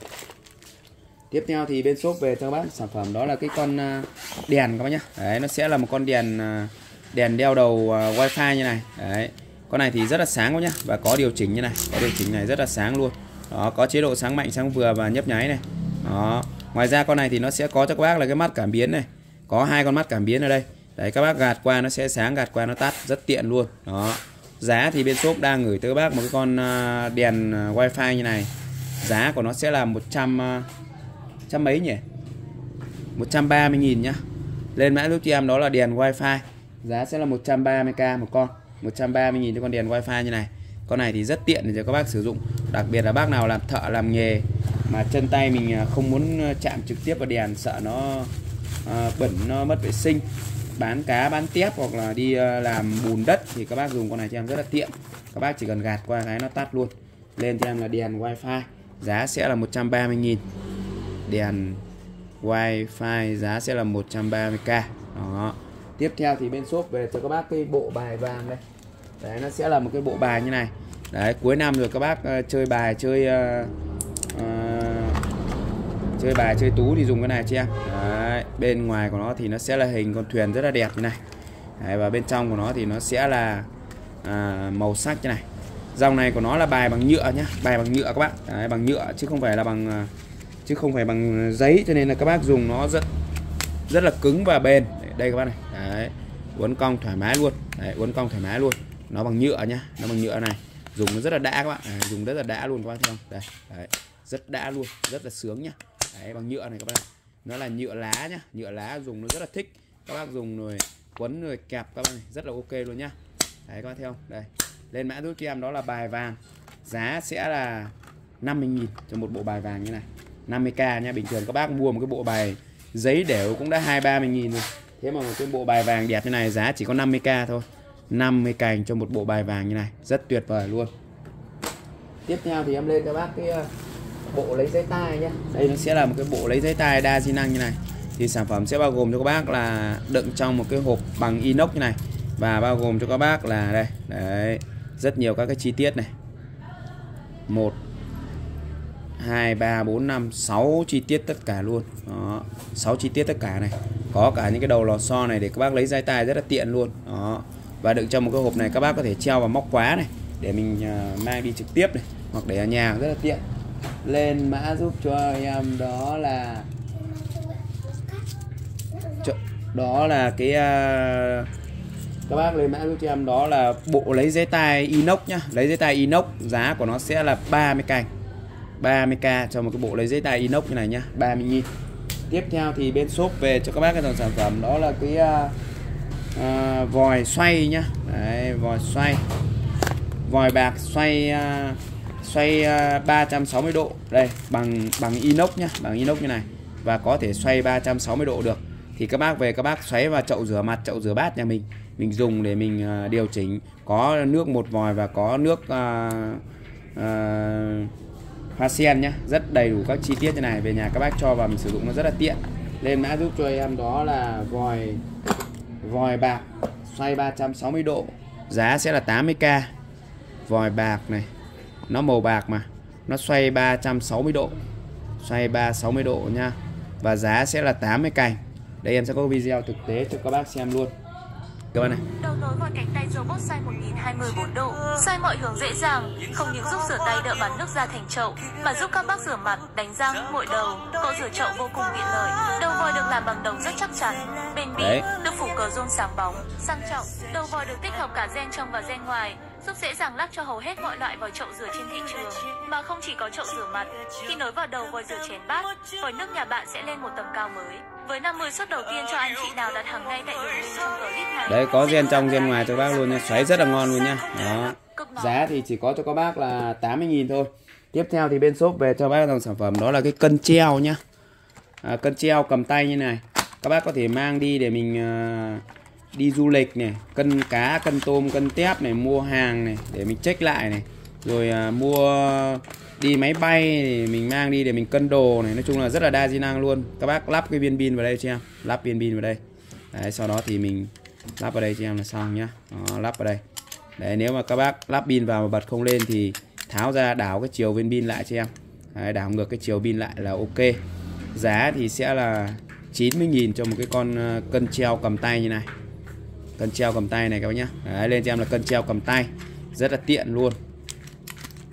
Tiếp theo thì bên shop về cho các bác sản phẩm đó là cái con uh, đèn các bác nhá. Đấy nó sẽ là một con đèn uh, đèn đeo đầu uh, wifi như này. Đấy con này thì rất là sáng các nhá và có điều chỉnh như này. Có điều chỉnh này rất là sáng luôn. Đó có chế độ sáng mạnh sáng vừa và nhấp nháy này. Đó ngoài ra con này thì nó sẽ có cho các bác là cái mắt cảm biến này. Có hai con mắt cảm biến ở đây đấy các bác gạt qua nó sẽ sáng gạt qua nó tắt rất tiện luôn. Đó. Giá thì bên shop đang gửi tới các bác một cái con à, đèn à, wifi như này. Giá của nó sẽ là 100 à, trăm mấy nhỉ? 130.000 nhá. Lên mã giúp cho em đó là đèn wifi. Giá sẽ là 130k một con. 130.000 cho con đèn wifi như này. Con này thì rất tiện để cho các bác sử dụng. Đặc biệt là bác nào làm thợ làm nghề mà chân tay mình không muốn chạm trực tiếp vào đèn sợ nó à, bẩn nó mất vệ sinh bán cá bán tép hoặc là đi ờ, làm bùn đất thì các bác dùng con này cho em rất là tiện. Các bác chỉ cần gạt qua cái nó tắt luôn. Lên cho em là đèn wifi giá sẽ là 130.000 đèn wifi giá sẽ là 130k đó. Tiếp theo thì bên shop về cho các bác cái bộ bài vàng đây. Đấy nó sẽ là một cái bộ bài như này. Đấy cuối năm rồi các bác ờ, chơi bài chơi uh, chơi bài chơi tú thì dùng cái này chị em. Đấy, bên ngoài của nó thì nó sẽ là hình con thuyền rất là đẹp như này. Đấy, và bên trong của nó thì nó sẽ là à, màu sắc như này. Dòng này của nó là bài bằng nhựa nhá bài bằng nhựa các bạn Đấy, bằng nhựa chứ không phải là bằng à, chứ không phải bằng giấy cho nên là các bác dùng nó rất rất là cứng và bền. Đây các bác này. Đấy, uốn cong thoải mái luôn. Đấy, uốn cong thoải mái luôn. Nó bằng nhựa nhá nó bằng nhựa này. Dùng nó rất là đã các bạn à, dùng rất là đã luôn các bạn thấy không? Đây Đấy, rất đã luôn rất là sướng nhá. Đấy, bằng nhựa này các bác nó là nhựa lá nhá. Nhựa lá dùng nó rất là thích. Các bác dùng rồi quấn rồi kẹp các bác này rất là ok luôn nhá. Đấy các bác thấy không? Đây. Lên mã giúp cho em đó là bài vàng. Giá sẽ là 50.000 cho một bộ bài vàng như này. 50k nha. Bình thường các bác mua một cái bộ bài giấy đều cũng đã hai ba mươi nghìn rồi. Thế mà một cái bộ bài vàng đẹp như này giá chỉ có 50k thôi. 50 cành cho một bộ bài vàng như này. Rất tuyệt vời luôn. Tiếp theo thì em lên cho bác cái bộ lấy dây tai nhé đây nó sẽ là một cái bộ lấy dây tai đa di năng như này. Thì sản phẩm sẽ bao gồm cho các bác là đựng trong một cái hộp bằng inox như này. Và bao gồm cho các bác là đây, đấy, rất nhiều các cái chi tiết này. Một 2 3 4 5 6 chi tiết tất cả luôn. Đó 6 chi tiết tất cả này. Có cả những cái đầu lò xo này để các bác lấy dây tai rất là tiện luôn. Đó, và đựng trong một cái hộp này các bác có thể treo vào móc khóa này, để mình à, mang đi trực tiếp này, hoặc để ở nhà rất là tiện lên mã giúp cho em đó là đó là cái uh, các bác lên mã giúp cho em đó là bộ lấy giấy tai inox nhá. Lấy giấy tai inox giá của nó sẽ là 30 cành 30k cho một cái bộ lấy giấy tai inox như này nhá 30 nghìn. Tiếp theo thì bên shop về cho các bác cái dòng sản phẩm đó là cái uh, uh, vòi xoay nhá. Đấy, vòi xoay. Vòi bạc xoay uh, xoay à, 360 độ. Đây bằng bằng inox nhá bằng inox như này. Và có thể xoay 360 độ được. Thì các bác về các bác xoáy vào chậu rửa mặt chậu rửa bát nhà mình. Mình dùng để mình uh, điều chỉnh. Có nước một vòi và có nước uh, uh, hoa sen nhá. Rất đầy đủ các chi tiết như này. Về nhà các bác cho vào mình sử dụng nó rất là tiện. Lên mã giúp cho em đó là vòi vòi bạc xoay 360 độ. Giá sẽ là 80k vòi bạc này nó màu bạc mà. Nó xoay 360 độ. Xoay 360 độ nha. Và giá sẽ là 80 cành. Đây em sẽ có video thực tế cho các bác xem luôn. Các bạn này. Đầu nối vòi cánh tay robot size 1024 độ. Xoay mọi hướng dễ dàng Không những giúp rửa tay đỡ bắn nước ra thành chậu Mà giúp các bác rửa mặt, đánh răng, gội đầu. Cậu rửa chậu vô cùng tiện lợi. Đầu vòi được làm bằng đồng rất chắc chắn. Bền bỉ, được phủ cờ rôn sáng bóng Sang trọng, đầu vòi được tích hợp cả gen trong và gen ngoài giúp dễ dàng lắp cho hầu hết mọi loại vòi chậu rửa trên thị trường. Mà không chỉ có chậu rửa mặt, khi nối vào đầu vòi rửa chén bát, vòi nước nhà bạn sẽ lên một tầm cao mới. Với 50 suất đầu tiên cho anh chị nào đặt hàng ngay tại đường link trong clip này. Đấy có gen trong gen ngoài cho bác luôn nha, xoáy rất là ngon luôn nha. Đó. Giá thì chỉ có cho các bác là 80.000 thôi. Tiếp theo thì bên shop về cho bác dòng sản phẩm đó là cái cân treo nhá. À, cân treo cầm tay như này. Các bác có thể mang đi để mình uh, đi du lịch này cân cá cân tôm cân tép này mua hàng này để mình check lại này. Rồi à, mua đi máy bay thì mình mang đi để mình cân đồ này. Nói chung là rất là đa di năng luôn. Các bác lắp cái viên pin vào đây cho em. Lắp viên pin vào đây. Đấy sau đó thì mình lắp vào đây cho em là xong nhá. Đó, lắp vào đây. Đấy nếu mà các bác lắp pin vào mà bật không lên thì tháo ra đảo cái chiều viên pin lại cho em. Đấy, đảo ngược cái chiều pin lại là ok. Giá thì sẽ là 90.000 cho một cái con à, cân treo cầm tay như này cân treo cầm tay này các bác nhá. Đấy, lên cho em là cân treo cầm tay. Rất là tiện luôn.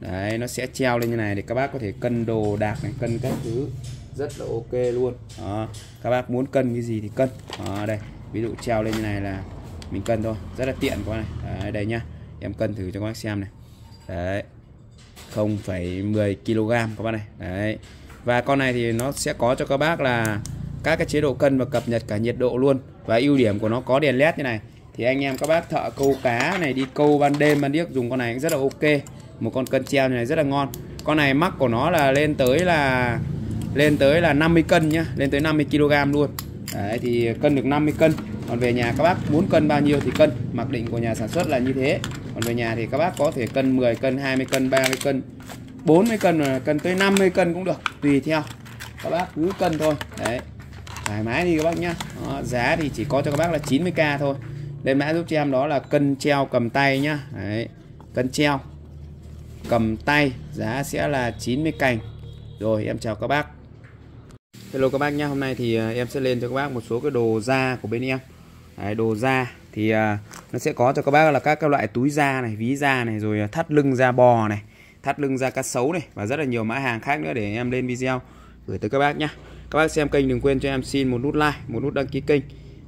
Đấy nó sẽ treo lên như này để các bác có thể cân đồ đạc này cân các thứ. Rất là ok luôn. Đó. các bác muốn cân cái gì thì cân. Đó, đây ví dụ treo lên như này là mình cân thôi. Rất là tiện các bác này. Đấy, đây nhá. Em cân thử cho các bác xem này. Đấy 0,10 kg các bác này. Đấy và con này thì nó sẽ có cho các bác là các cái chế độ cân và cập nhật cả nhiệt độ luôn. Và ưu điểm của nó có đèn led như này thì anh em các bác thợ câu cá này đi câu ban đêm ban điếc dùng con này rất là ok. Một con cân treo này rất là ngon. Con này mắc của nó là lên tới là lên tới là 50 cân nhá. Lên tới 50 kg luôn. Đấy thì cân được 50 cân. Còn về nhà các bác muốn cân bao nhiêu thì cân. Mặc định của nhà sản xuất là như thế. Còn về nhà thì các bác có thể cân 10 cân 20 cân 30 cân 40 cân mà cân tới 50 cân cũng được tùy theo. Các bác cứ cân thôi. Đấy thoải mái đi các bác nhá. Đó, giá thì chỉ có cho các bác là 90k thôi lên mã giúp cho em đó là cân treo cầm tay nhá. Đấy cân treo cầm tay giá sẽ là 90 cành. Rồi em chào các bác. Hello các bác nhá. Hôm nay thì à, em sẽ lên cho các bác một số cái đồ da của bên em. Đấy, đồ da thì à, nó sẽ có cho các bác là các các loại túi da này ví da này rồi à, thắt lưng da bò này thắt lưng da cá sấu này và rất là nhiều mã hàng khác nữa để em lên video gửi tới các bác nhé các bác xem kênh đừng quên cho em xin một nút like một nút đăng ký kênh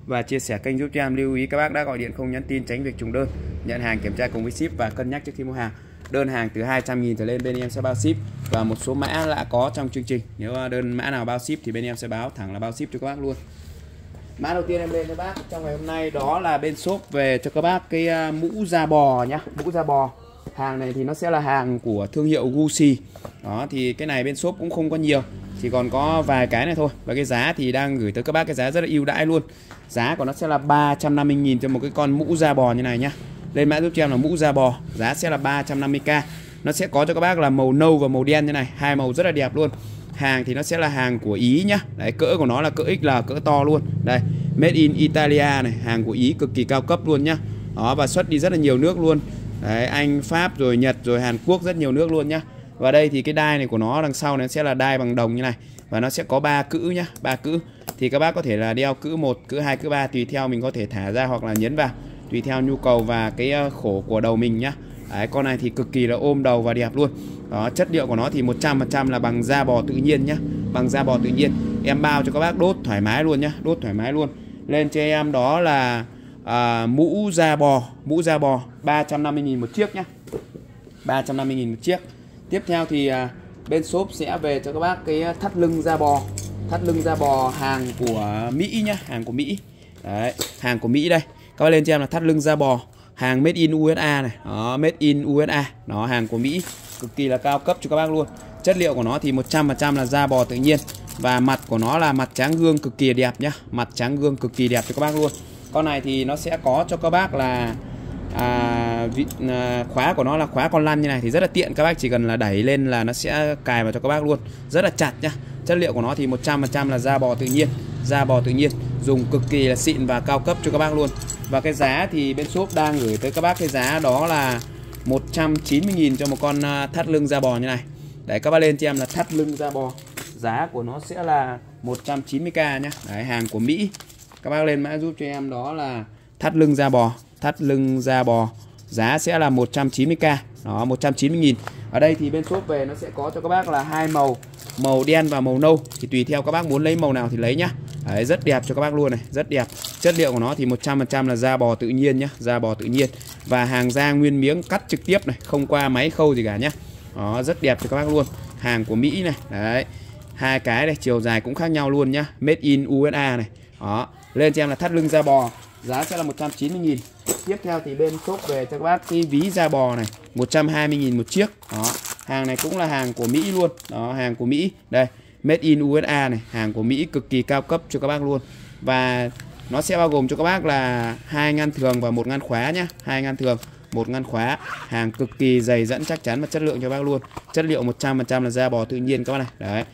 và chia sẻ kênh giúp cho em. Lưu ý các bác đã gọi điện không nhắn tin, tránh việc trùng đơn. Nhận hàng kiểm tra cùng với ship và cân nhắc trước khi mua hàng. Đơn hàng từ 200.000 trở lên, bên em sẽ bao ship. Và một số mã đã có trong chương trình. Nếu à, đơn mã nào bao ship thì bên em sẽ báo thẳng là bao ship cho các bác luôn. Mã đầu tiên em lên cho bác trong ngày hôm nay đó là bên shop về cho các bác cái à, mũ da bò nhá. Mũ da bò. Hàng này thì nó sẽ là hàng của thương hiệu Gucci. Đó, thì cái này bên shop cũng không có nhiều. Chỉ còn có vài cái này thôi. Và cái giá thì đang gửi tới các bác, cái giá rất là ưu đãi luôn giá của nó sẽ là 350.000 cho một cái con mũ da bò như này nhá. Lên mã giúp cho em là mũ da bò, giá sẽ là 350k nó sẽ có cho các bác là màu nâu và màu đen như này, hai màu rất là đẹp luôn. Hàng thì nó sẽ là hàng của Ý nhá. Đấy, cỡ của nó là cỡ XL cỡ to luôn. Đây, made in Italia này, hàng của Ý cực kỳ cao cấp luôn nhá. Đó, và xuất đi rất là nhiều nước luôn. Đấy, Anh, Pháp rồi Nhật rồi Hàn Quốc rất nhiều nước luôn nhá. Và đây thì cái đai này của nó đằng sau này sẽ là đai bằng đồng như này và nó sẽ có ba cữ nhá ba cữ. Thì các bác có thể là đeo cữ một cữ hai cữ ba tùy theo mình có thể thả ra hoặc là nhấn vào tùy theo nhu cầu và cái ờ, khổ của đầu mình nhá. Đấy, con này thì cực kỳ là ôm đầu và đẹp luôn. Đó chất liệu của nó thì 100% là bằng da bò tự nhiên nhá bằng da bò tự nhiên. Em bao cho các bác đốt thoải mái luôn nhá đốt thoải mái luôn. Lên cho em đó là à, mũ da bò mũ da bò 350.000 một chiếc nhá. 350.000 một chiếc. Tiếp theo thì à, bên shop sẽ về cho các bác cái ờ, thắt lưng da bò. Thắt lưng da bò hàng của Mỹ nhá, hàng của Mỹ. Đấy, hàng của Mỹ đây. Các bác lên cho em là thắt lưng da bò, hàng made in USA này. Đó, made in USA nó hàng của Mỹ, cực kỳ là cao cấp cho các bác luôn. Chất liệu của nó thì 100% là da bò tự nhiên. Và mặt của nó là mặt tráng gương cực kỳ đẹp nhá. Mặt tráng gương cực kỳ đẹp cho các bác luôn. Con này thì nó sẽ có cho các bác là à, vị, à, khóa của nó là khóa con lăn như này thì rất là tiện các bác chỉ cần là đẩy lên là nó sẽ cài vào cho các bác luôn. Rất là chặt nhá. Chất liệu của nó thì 100% là da bò tự nhiên da bò tự nhiên dùng cực kỳ là xịn và cao cấp cho các bác luôn. Và cái giá thì bên shop đang gửi tới các bác cái giá đó là 190.000 cho một con à, thắt lưng da bò như này. Đấy các bác lên cho em là thắt lưng da bò. Giá của nó sẽ là 190k nhá. Đấy hàng của Mỹ. Các bác lên mã giúp cho em đó là thắt lưng da bò. Thắt lưng da bò. Giá sẽ là 190k Đó 190.000 Ở đây thì bên shop về nó sẽ có cho các bác là hai màu Màu đen và màu nâu. Thì tùy theo các bác muốn lấy màu nào thì lấy nhá. Đấy, rất đẹp cho các bác luôn này rất đẹp. Chất liệu của nó thì 100% là da bò tự nhiên nhá da bò tự nhiên. Và hàng da nguyên miếng cắt trực tiếp này không qua máy khâu gì cả nhá. Đó rất đẹp cho các bác luôn. Hàng của Mỹ này đấy. Hai cái này chiều dài cũng khác nhau luôn nhá. Made in USA này. Đó lên cho em là thắt lưng da bò giá sẽ là 190.000 tiếp theo thì bên shop về cho các bác cái ví da bò này 120.000 một chiếc. Đó, hàng này cũng là hàng của Mỹ luôn. Đó, hàng của Mỹ. Đây, made in USA này, hàng của Mỹ cực kỳ cao cấp cho các bác luôn. Và nó sẽ bao gồm cho các bác là hai ngăn thường và một ngăn khóa nhá. Hai ngăn thường, một ngăn khóa. Hàng cực kỳ dày dẫn chắc chắn và chất lượng cho bác luôn. Chất liệu 100% là da bò tự nhiên các bác này. Đấy.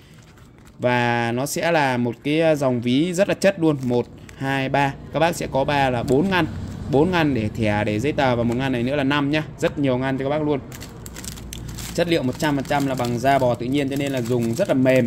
Và nó sẽ là một cái à, dòng ví rất là chất luôn. Một hai, ba. Các bác sẽ có 3 là 4 ngăn. 4 ngăn để thẻ, để giấy tờ và một ngăn này nữa là 5 nhá. Rất nhiều ngăn cho các bác luôn. Chất liệu 100% là bằng da bò tự nhiên cho nên là dùng rất là mềm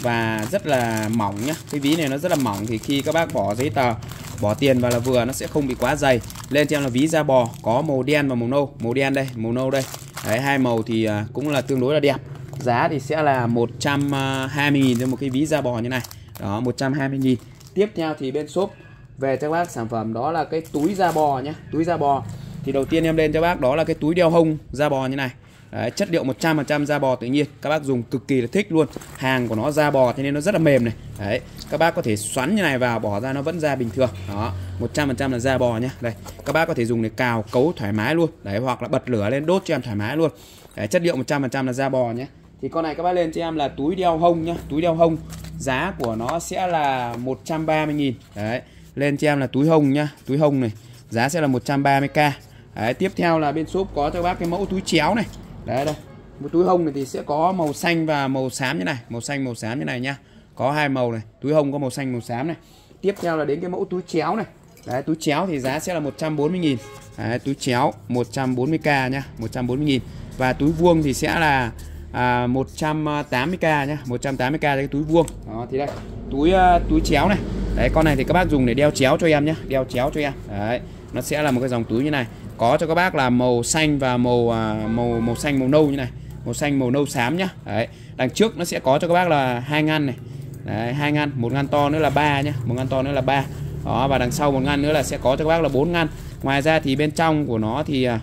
và rất là mỏng nhá. Cái ví này nó rất là mỏng thì khi các bác bỏ giấy tờ, bỏ tiền vào là vừa, nó sẽ không bị quá dày. Lên cho em là ví da bò, có màu đen và màu nâu. Màu đen đây, màu nâu đây. Đấy, hai màu thì à, cũng là tương đối là đẹp. Giá thì sẽ là 120.000 à, cho một cái ví da bò như này. Đó 120.000 tiếp theo thì bên shop về cho bác sản phẩm đó là cái túi da bò nhé túi da bò. Thì đầu tiên em lên cho bác đó là cái túi đeo hông da bò như này. Đấy, chất liệu 100% da bò tự nhiên. Các bác dùng cực kỳ là thích luôn. Hàng của nó da bò thế nên nó rất là mềm này. Đấy các bác có thể xoắn như này vào bỏ ra nó vẫn da bình thường. Đó 100% là da bò nhá. Đây các bác có thể dùng để cào cấu thoải mái luôn. Đấy hoặc là bật lửa lên đốt cho em thoải mái luôn. Đấy, chất liệu 100% là da bò nhé thì con này các bác lên cho em là túi đeo hông nhá túi đeo hông. Giá của nó sẽ là 130.000 đấy lên cho em là túi hông nhá túi hông này giá sẽ là 130k đấy, tiếp theo là bên shop có cho bác cái mẫu túi chéo này. Đấy đây một túi hông này thì sẽ có màu xanh và màu xám như này màu xanh màu xám như này nhá. Có hai màu này túi hông có màu xanh màu xám này. Tiếp theo là đến cái mẫu túi chéo này. Đấy túi chéo thì giá sẽ là 140.000 đấy, túi chéo 140k nhá 140.000 và túi vuông thì sẽ là à, 180k nhá 180k cái túi vuông. Đó thì đây túi uh, túi chéo này. Đấy con này thì các bác dùng để đeo chéo cho em nhé đeo chéo cho em. Đấy nó sẽ là một cái dòng túi như này. Có cho các bác là màu xanh và màu uh, màu màu xanh màu nâu như này. Màu xanh màu nâu xám nhá. Đấy đằng trước nó sẽ có cho các bác là hai ngăn này. Đấy hai ngăn một ngăn to nữa là ba nhá một ngăn to nữa là ba. Đó và đằng sau một ngăn nữa là sẽ có cho các bác là bốn ngăn. Ngoài ra thì bên trong của nó thì à,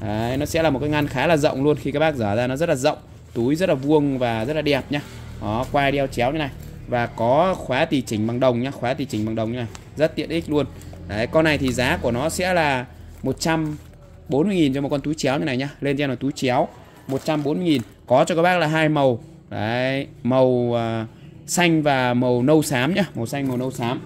đấy, nó sẽ là một cái ngăn khá là rộng luôn. Khi các bác dở ra nó rất là rộng túi rất là vuông và rất là đẹp nhá. Đó quai đeo chéo như này. Và có khóa tỳ chỉnh bằng đồng nhá khóa tỳ chỉnh bằng đồng như này. Rất tiện ích luôn. Đấy con này thì giá của nó sẽ là 140.000 cho một con túi chéo như này nhá. Lên trên là túi chéo 140.000 có cho các bác là hai màu. Đấy màu uh, xanh và màu nâu xám nhá. Màu xanh màu nâu xám.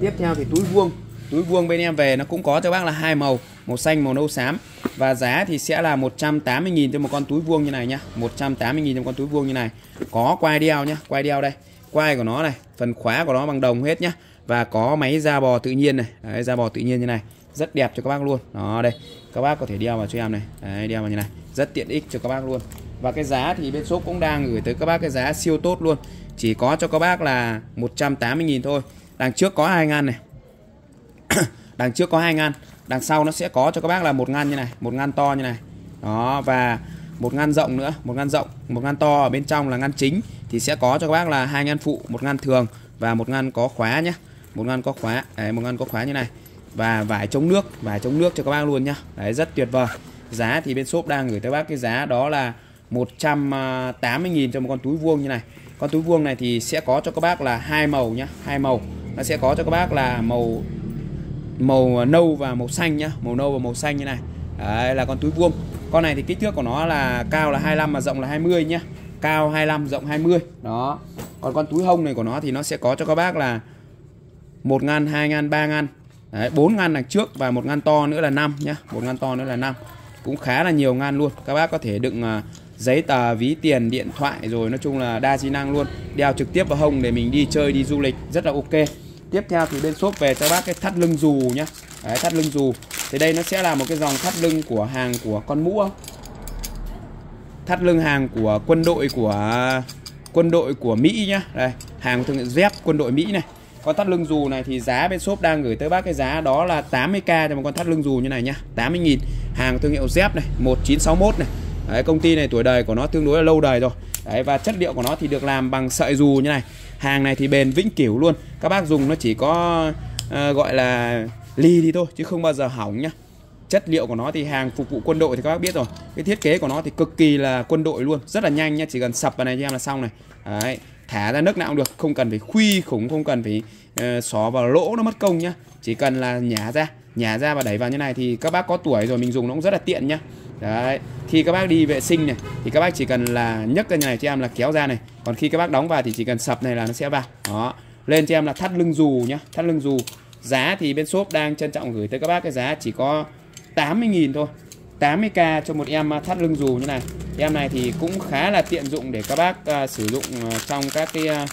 Tiếp theo thì túi vuông. Túi vuông bên em về nó cũng có cho bác là hai màu màu xanh màu nâu xám. Và giá thì sẽ là 180.000 cho một con túi vuông như này nhá. 180.000 cho một con túi vuông như này. Có quai đeo nhá quai đeo đây. Quai của nó này phần khóa của nó bằng đồng hết nhá. Và có máy da bò tự nhiên này. Đấy, da bò tự nhiên như này. Rất đẹp cho các bác luôn. Đó đây. Các bác có thể đeo vào cho em này. Đấy, đeo vào như này. Rất tiện ích cho các bác luôn. Và cái giá thì bên shop cũng đang gửi tới các bác cái giá siêu tốt luôn. Chỉ có cho các bác là 180.000 thôi. Đằng trước có hai ngăn này. (coughs) Đằng trước có hai ngăn đằng sau nó sẽ có cho các bác là một ngăn như này một ngăn to như này. Đó và một ngăn rộng nữa một ngăn rộng một ngăn to ở bên trong là ngăn chính. Thì sẽ có cho các bác là hai ngăn phụ một ngăn thường và một ngăn có khóa nhé một ngăn có khóa đấy, một ngăn có khóa như này. Và vải chống nước vải chống nước cho các bác luôn nhá. Đấy rất tuyệt vời. Giá thì bên shop đang gửi tới bác cái giá đó là 180.000 cho một con túi vuông như này. Con túi vuông này thì sẽ có cho các bác là hai màu nhá hai màu. Nó sẽ có cho các bác là màu màu à, nâu và màu xanh nhá màu nâu và màu xanh như này. Đấy là con túi vuông. Con này thì kích thước của nó là cao là 25 mà rộng là 20 nhá. Cao 25 rộng 20 đó. Còn con túi hông này của nó thì nó sẽ có cho các bác là một ngăn hai ngăn ba ngăn. Đấy, 4 ngăn đằng trước và một ngăn to nữa là 5 nhá. Một ngăn to nữa là 5 cũng khá là nhiều ngăn luôn. Các bác có thể đựng uh, giấy tờ ví tiền điện thoại rồi nói chung là đa di năng luôn. Đeo trực tiếp vào hông để mình đi chơi đi du lịch rất là ok tiếp theo thì bên shop về cho bác cái thắt lưng dù nhá. Đấy, thắt lưng dù. Thì đây nó sẽ là một cái dòng thắt lưng của hàng của con mũ. Không thắt lưng hàng của quân đội của quân đội của Mỹ nhá. Đây hàng thương hiệu dép quân đội Mỹ này. Con thắt lưng dù này thì giá bên shop đang gửi tới bác cái giá đó là 80k cho một con thắt lưng dù như này nhá. 80.000 hàng thương hiệu dép này 1961 này. Đấy, công ty này tuổi đời của nó tương đối là lâu đời rồi. Đấy, và chất liệu của nó thì được làm bằng sợi dù như này hàng này thì bền vĩnh cửu luôn. Các bác dùng nó chỉ có uh, gọi là ly đi thôi chứ không bao giờ hỏng nhá. Chất liệu của nó thì hàng phục vụ quân đội thì các bác biết rồi. Cái thiết kế của nó thì cực kỳ là quân đội luôn rất là nhanh nhá chỉ cần sập vào này cho em là xong này. Đấy, thả ra nước nào cũng được không cần phải khuy khủng không cần phải ờ, uh, xó vào lỗ nó mất công nhá. Chỉ cần là nhả ra nhả ra và đẩy vào như này thì các bác có tuổi rồi mình dùng nó cũng rất là tiện nhá đấy khi các bác đi vệ sinh này thì các bác chỉ cần là nhấc cái này cho em là kéo ra này. Còn khi các bác đóng vào thì chỉ cần sập này là nó sẽ vào. Đó lên cho em là thắt lưng dù nhá thắt lưng dù. Giá thì bên shop đang trân trọng gửi tới các bác cái giá chỉ có 80.000 thôi. 80k cho một em à, thắt lưng dù như này. Em này thì cũng khá là tiện dụng để các bác uh, sử dụng uh, trong các cái uh,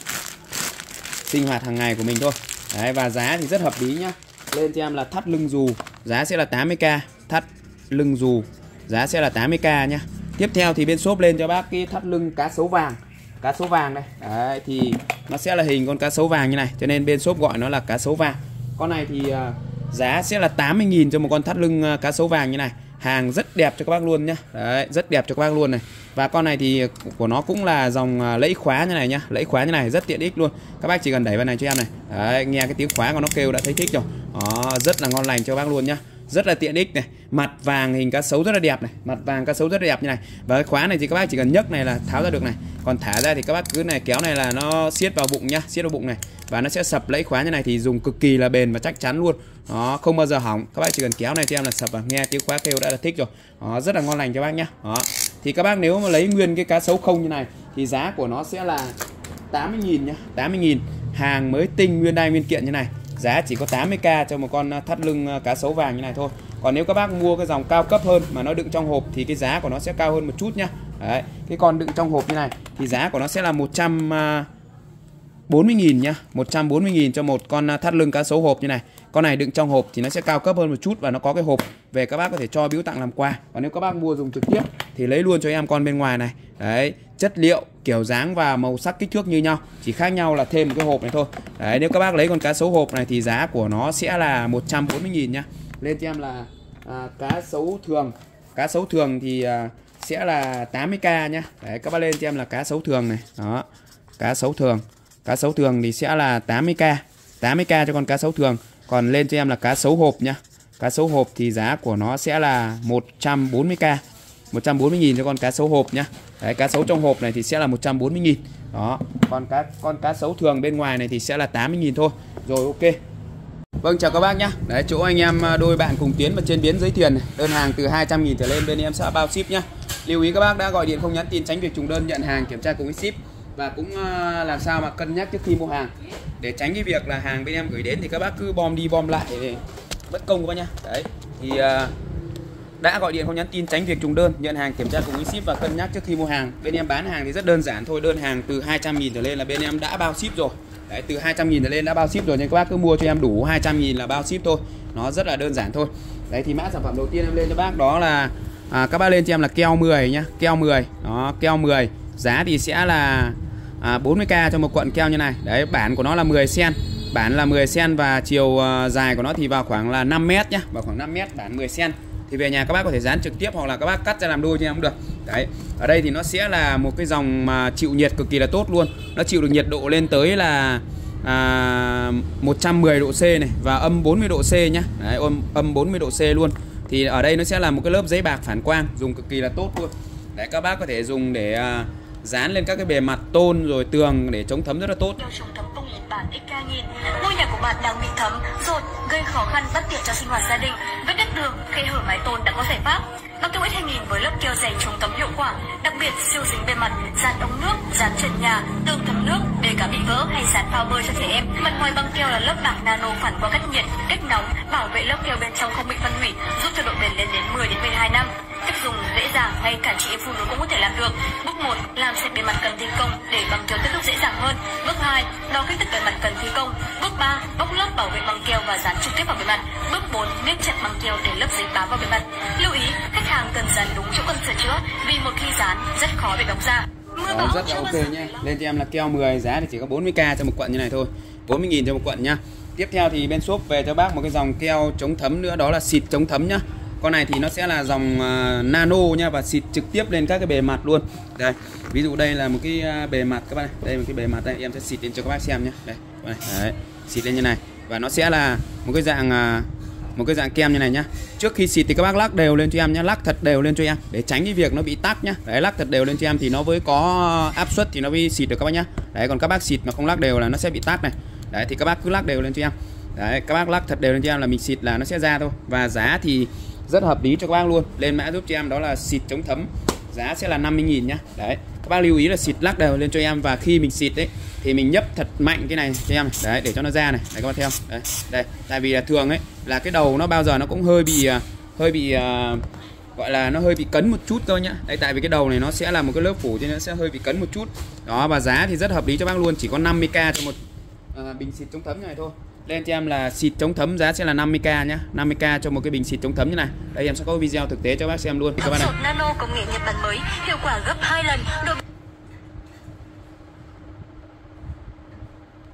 sinh hoạt hàng ngày của mình thôi. Đấy, và giá thì rất hợp lý nhá. Lên cho em là thắt lưng dù. Giá sẽ là 80k thắt lưng dù giá sẽ là 80k nhá. Tiếp theo thì bên shop lên cho bác cái thắt lưng cá sấu vàng. Cá sấu vàng đây đấy thì nó sẽ là hình con cá sấu vàng như này. Cho nên bên shop gọi nó là cá sấu vàng. Con này thì à, giá sẽ là 80.000 cho một con thắt lưng à, cá sấu vàng như này. Hàng rất đẹp cho các bác luôn nhá. Đấy rất đẹp cho các bác luôn này. Và con này thì của nó cũng là dòng à, lẫy khóa như này nhá. Lẫy khóa như này rất tiện ích luôn. Các bác chỉ cần đẩy vào này cho em này. Đấy nghe cái tiếng khóa của nó kêu đã thấy thích rồi. Đó, rất là ngon lành cho bác luôn nhá rất là tiện ích này. Mặt vàng hình cá sấu rất là đẹp này. Mặt vàng cá sấu rất là đẹp như này. Và cái khóa này thì các bác chỉ cần nhấc này là tháo ra được này. Còn thả ra thì các bác cứ này, kéo này là nó siết vào bụng nhá, siết vào bụng này. Và nó sẽ sập lấy khóa như này thì dùng cực kỳ là bền và chắc chắn luôn. Đó, không bao giờ hỏng. Các bác chỉ cần kéo này cho em là sập và nghe tiếng khóa kêu đã là thích rồi. Đó, rất là ngon lành cho bác nhá. Đó. Thì các bác nếu mà lấy nguyên cái cá sấu không như này thì giá của nó sẽ là 80.000 nhá. 80.000 hàng mới tinh, nguyên đai, nguyên kiện như này giá chỉ có 80k cho một con à, thắt lưng à, cá sấu vàng như này thôi. Còn nếu các bác mua cái dòng cao cấp hơn mà nó đựng trong hộp thì cái giá của nó sẽ cao hơn một chút nhá. Đấy, cái con đựng trong hộp như này thì giá của nó sẽ là 140.000 à, nhá. 140.000 cho một con thắt lưng cá sấu hộp như này. Con này đựng trong hộp thì nó sẽ cao cấp hơn một chút và nó có cái hộp về các bác có thể cho biếu tặng làm quà. Còn nếu các bác mua dùng trực tiếp thì lấy luôn cho em con bên ngoài này. Đấy chất liệu kiểu dáng và màu sắc kích thước như nhau. Chỉ khác nhau là thêm một cái hộp này thôi. Đấy nếu các bác lấy con cá sấu hộp này thì giá của nó sẽ là 140.000 nhá. Lên cho em là à, cá sấu thường. Cá sấu thường thì à, sẽ là 80k nhá. Đấy các bác lên cho em là cá sấu thường này. Đó cá sấu thường. Cá sấu thường thì sẽ là 80k 80k cho con cá sấu thường. Còn lên cho em là cá sấu hộp nhá cá sấu hộp thì giá của nó sẽ là 140k 140.000 cho con cá sấu hộp nhá. Đấy, cá sấu trong hộp này thì sẽ là 140.000 đó còn cá con cá sấu thường bên ngoài này thì sẽ là 80.000 thôi. Rồi ok. Vâng chào các bác nhá. Đấy chỗ anh em à, đôi bạn cùng tiến và trên biến giấy tiền này. Đơn hàng từ 200.000 trở lên bên em sẽ bao ship nhá. Lưu ý các bác đã gọi điện không nhắn tin tránh việc trùng đơn nhận hàng kiểm tra cùng với ship. Và cũng à, làm sao mà cân nhắc trước khi mua hàng. Để tránh cái việc là hàng bên em gửi đến thì các bác cứ bom đi bom lại bất công các bác nhá. Đấy thì uh, đã gọi điện không nhắn tin tránh việc trùng đơn nhận hàng kiểm tra cùng với ship và cân nhắc trước khi mua hàng. Bên em bán hàng thì rất đơn giản thôi đơn hàng từ 200.000 trở lên là bên em đã bao ship rồi. Đấy, từ 200.000 trở lên đã bao ship rồi nên các bác cứ mua cho em đủ 200.000 là bao ship thôi. Nó rất là đơn giản thôi. Đấy thì mã sản phẩm đầu tiên em lên cho bác đó là à, các bác lên cho em là keo 10 nhá keo 10 đó keo 10 giá thì sẽ là à, 40k cho một cuộn keo như này. Đấy bản của nó là 10 sen bản là 10 cm và chiều ờ, dài của nó thì vào khoảng là 5 mét nhá vào khoảng 5 mét bản 10 cm thì về nhà các bác có thể dán trực tiếp hoặc là các bác cắt ra làm đôi cho em cũng được. Đấy ở đây thì nó sẽ là một cái dòng mà chịu nhiệt cực kỳ là tốt luôn. Nó chịu được nhiệt độ lên tới là à, 110 độ C này và âm 40 độ C nhá. Đấy, âm âm 40 độ C luôn. Thì ở đây nó sẽ là một cái lớp giấy bạc phản quang dùng cực kỳ là tốt luôn. Đấy các bác có thể dùng để à, dán lên các cái bề mặt tôn rồi tường để chống thấm rất là tốt bản XK nhìn ngôi nhà của bạn đang bị thấm rột gây khó khăn bất tiện cho sinh hoạt gia đình vết đất đường khe hở mái tôn đã có giải pháp Băng keo X2000 với lớp keo dày chống thấm hiệu quả, đặc biệt siêu dính bề mặt, dán ống nước, dán trần nhà, tường thấm nước, bề cá bị vỡ hay dán phao bơi cho trẻ em. Mặt ngoài băng keo là lớp bạc nano phản qua cách nhiệt, cách nóng, bảo vệ lớp keo bên trong không bị phân hủy, giúp cho độ bền lên đến 10 đến 12 năm. Cách dùng dễ dàng ngay cả chị em phụ nữ cũng có thể làm được. Bước 1, làm sạch bề mặt cần thi công để băng keo tiếp xúc dễ dàng hơn. Bước 2, đo kích thước cần mặt cần thi công. Bước 3, bóc lớp bảo vệ băng keo và dán trực tiếp vào bề mặt. Bước 4, nếp chặt băng keo để lớp giấy bám vào bề mặt. Lưu ý, khách hàng cần dán đúng chỗ cần sửa chữa vì một khi dán rất khó để bóng ra. Đó, rất là ok nhé Lên cho em là keo 10 giá thì chỉ có 40k cho một quận như này thôi 40.000 cho một quận nhá Tiếp theo thì bên shop về cho bác một cái dòng keo chống thấm nữa đó là xịt chống thấm nhá con này thì nó sẽ là dòng uh, nano nha và xịt trực tiếp lên các cái bề mặt luôn. Đây ví dụ đây là một cái uh, bề mặt các bạn này đây một cái bề mặt đây em sẽ xịt lên cho các bác xem nhé. Đây đấy, xịt lên như này. Và nó sẽ là một cái dạng uh, một cái dạng kem như này nhá. Trước khi xịt thì các bác lắc đều lên cho em nhá lắc thật đều lên cho em. Để tránh cái việc nó bị tắc nhá. Đấy lắc thật đều lên cho em thì nó mới có áp suất thì nó mới xịt được các bác nhá. Đấy còn các bác xịt mà không lắc đều là nó sẽ bị tắc này. Đấy thì các bác cứ lắc đều lên cho em. Đấy các bác lắc thật đều lên cho em là mình xịt là nó sẽ ra thôi. Và giá thì rất hợp lý cho các bác luôn. Lên mã giúp cho em đó là xịt chống thấm. Giá sẽ là 50.000 nhá. Đấy. Các bác lưu ý là xịt lắc đều lên cho em và khi mình xịt đấy thì mình nhấp thật mạnh cái này cho em. Đấy để cho nó ra này. Đấy các bác theo đấy đây. Tại vì là thường ấy là cái đầu nó bao giờ nó cũng hơi bị à, hơi bị uh, gọi là nó hơi bị cấn một chút thôi nhá. Đây tại vì cái đầu này nó sẽ là một cái lớp phủ cho nên nó sẽ hơi bị cấn một chút. Đó và giá thì rất hợp lý cho bác luôn. Chỉ có 50k cho một uh, bình xịt chống thấm như này thôi lên cho em là xịt chống thấm giá sẽ là 50k nhá. 50k cho một cái bình xịt chống thấm như này. Đây em sẽ có video thực tế cho bác xem luôn. Các bạn này. nano công nghệ Nhật Bản mới hiệu quả gấp 2 lần. Độ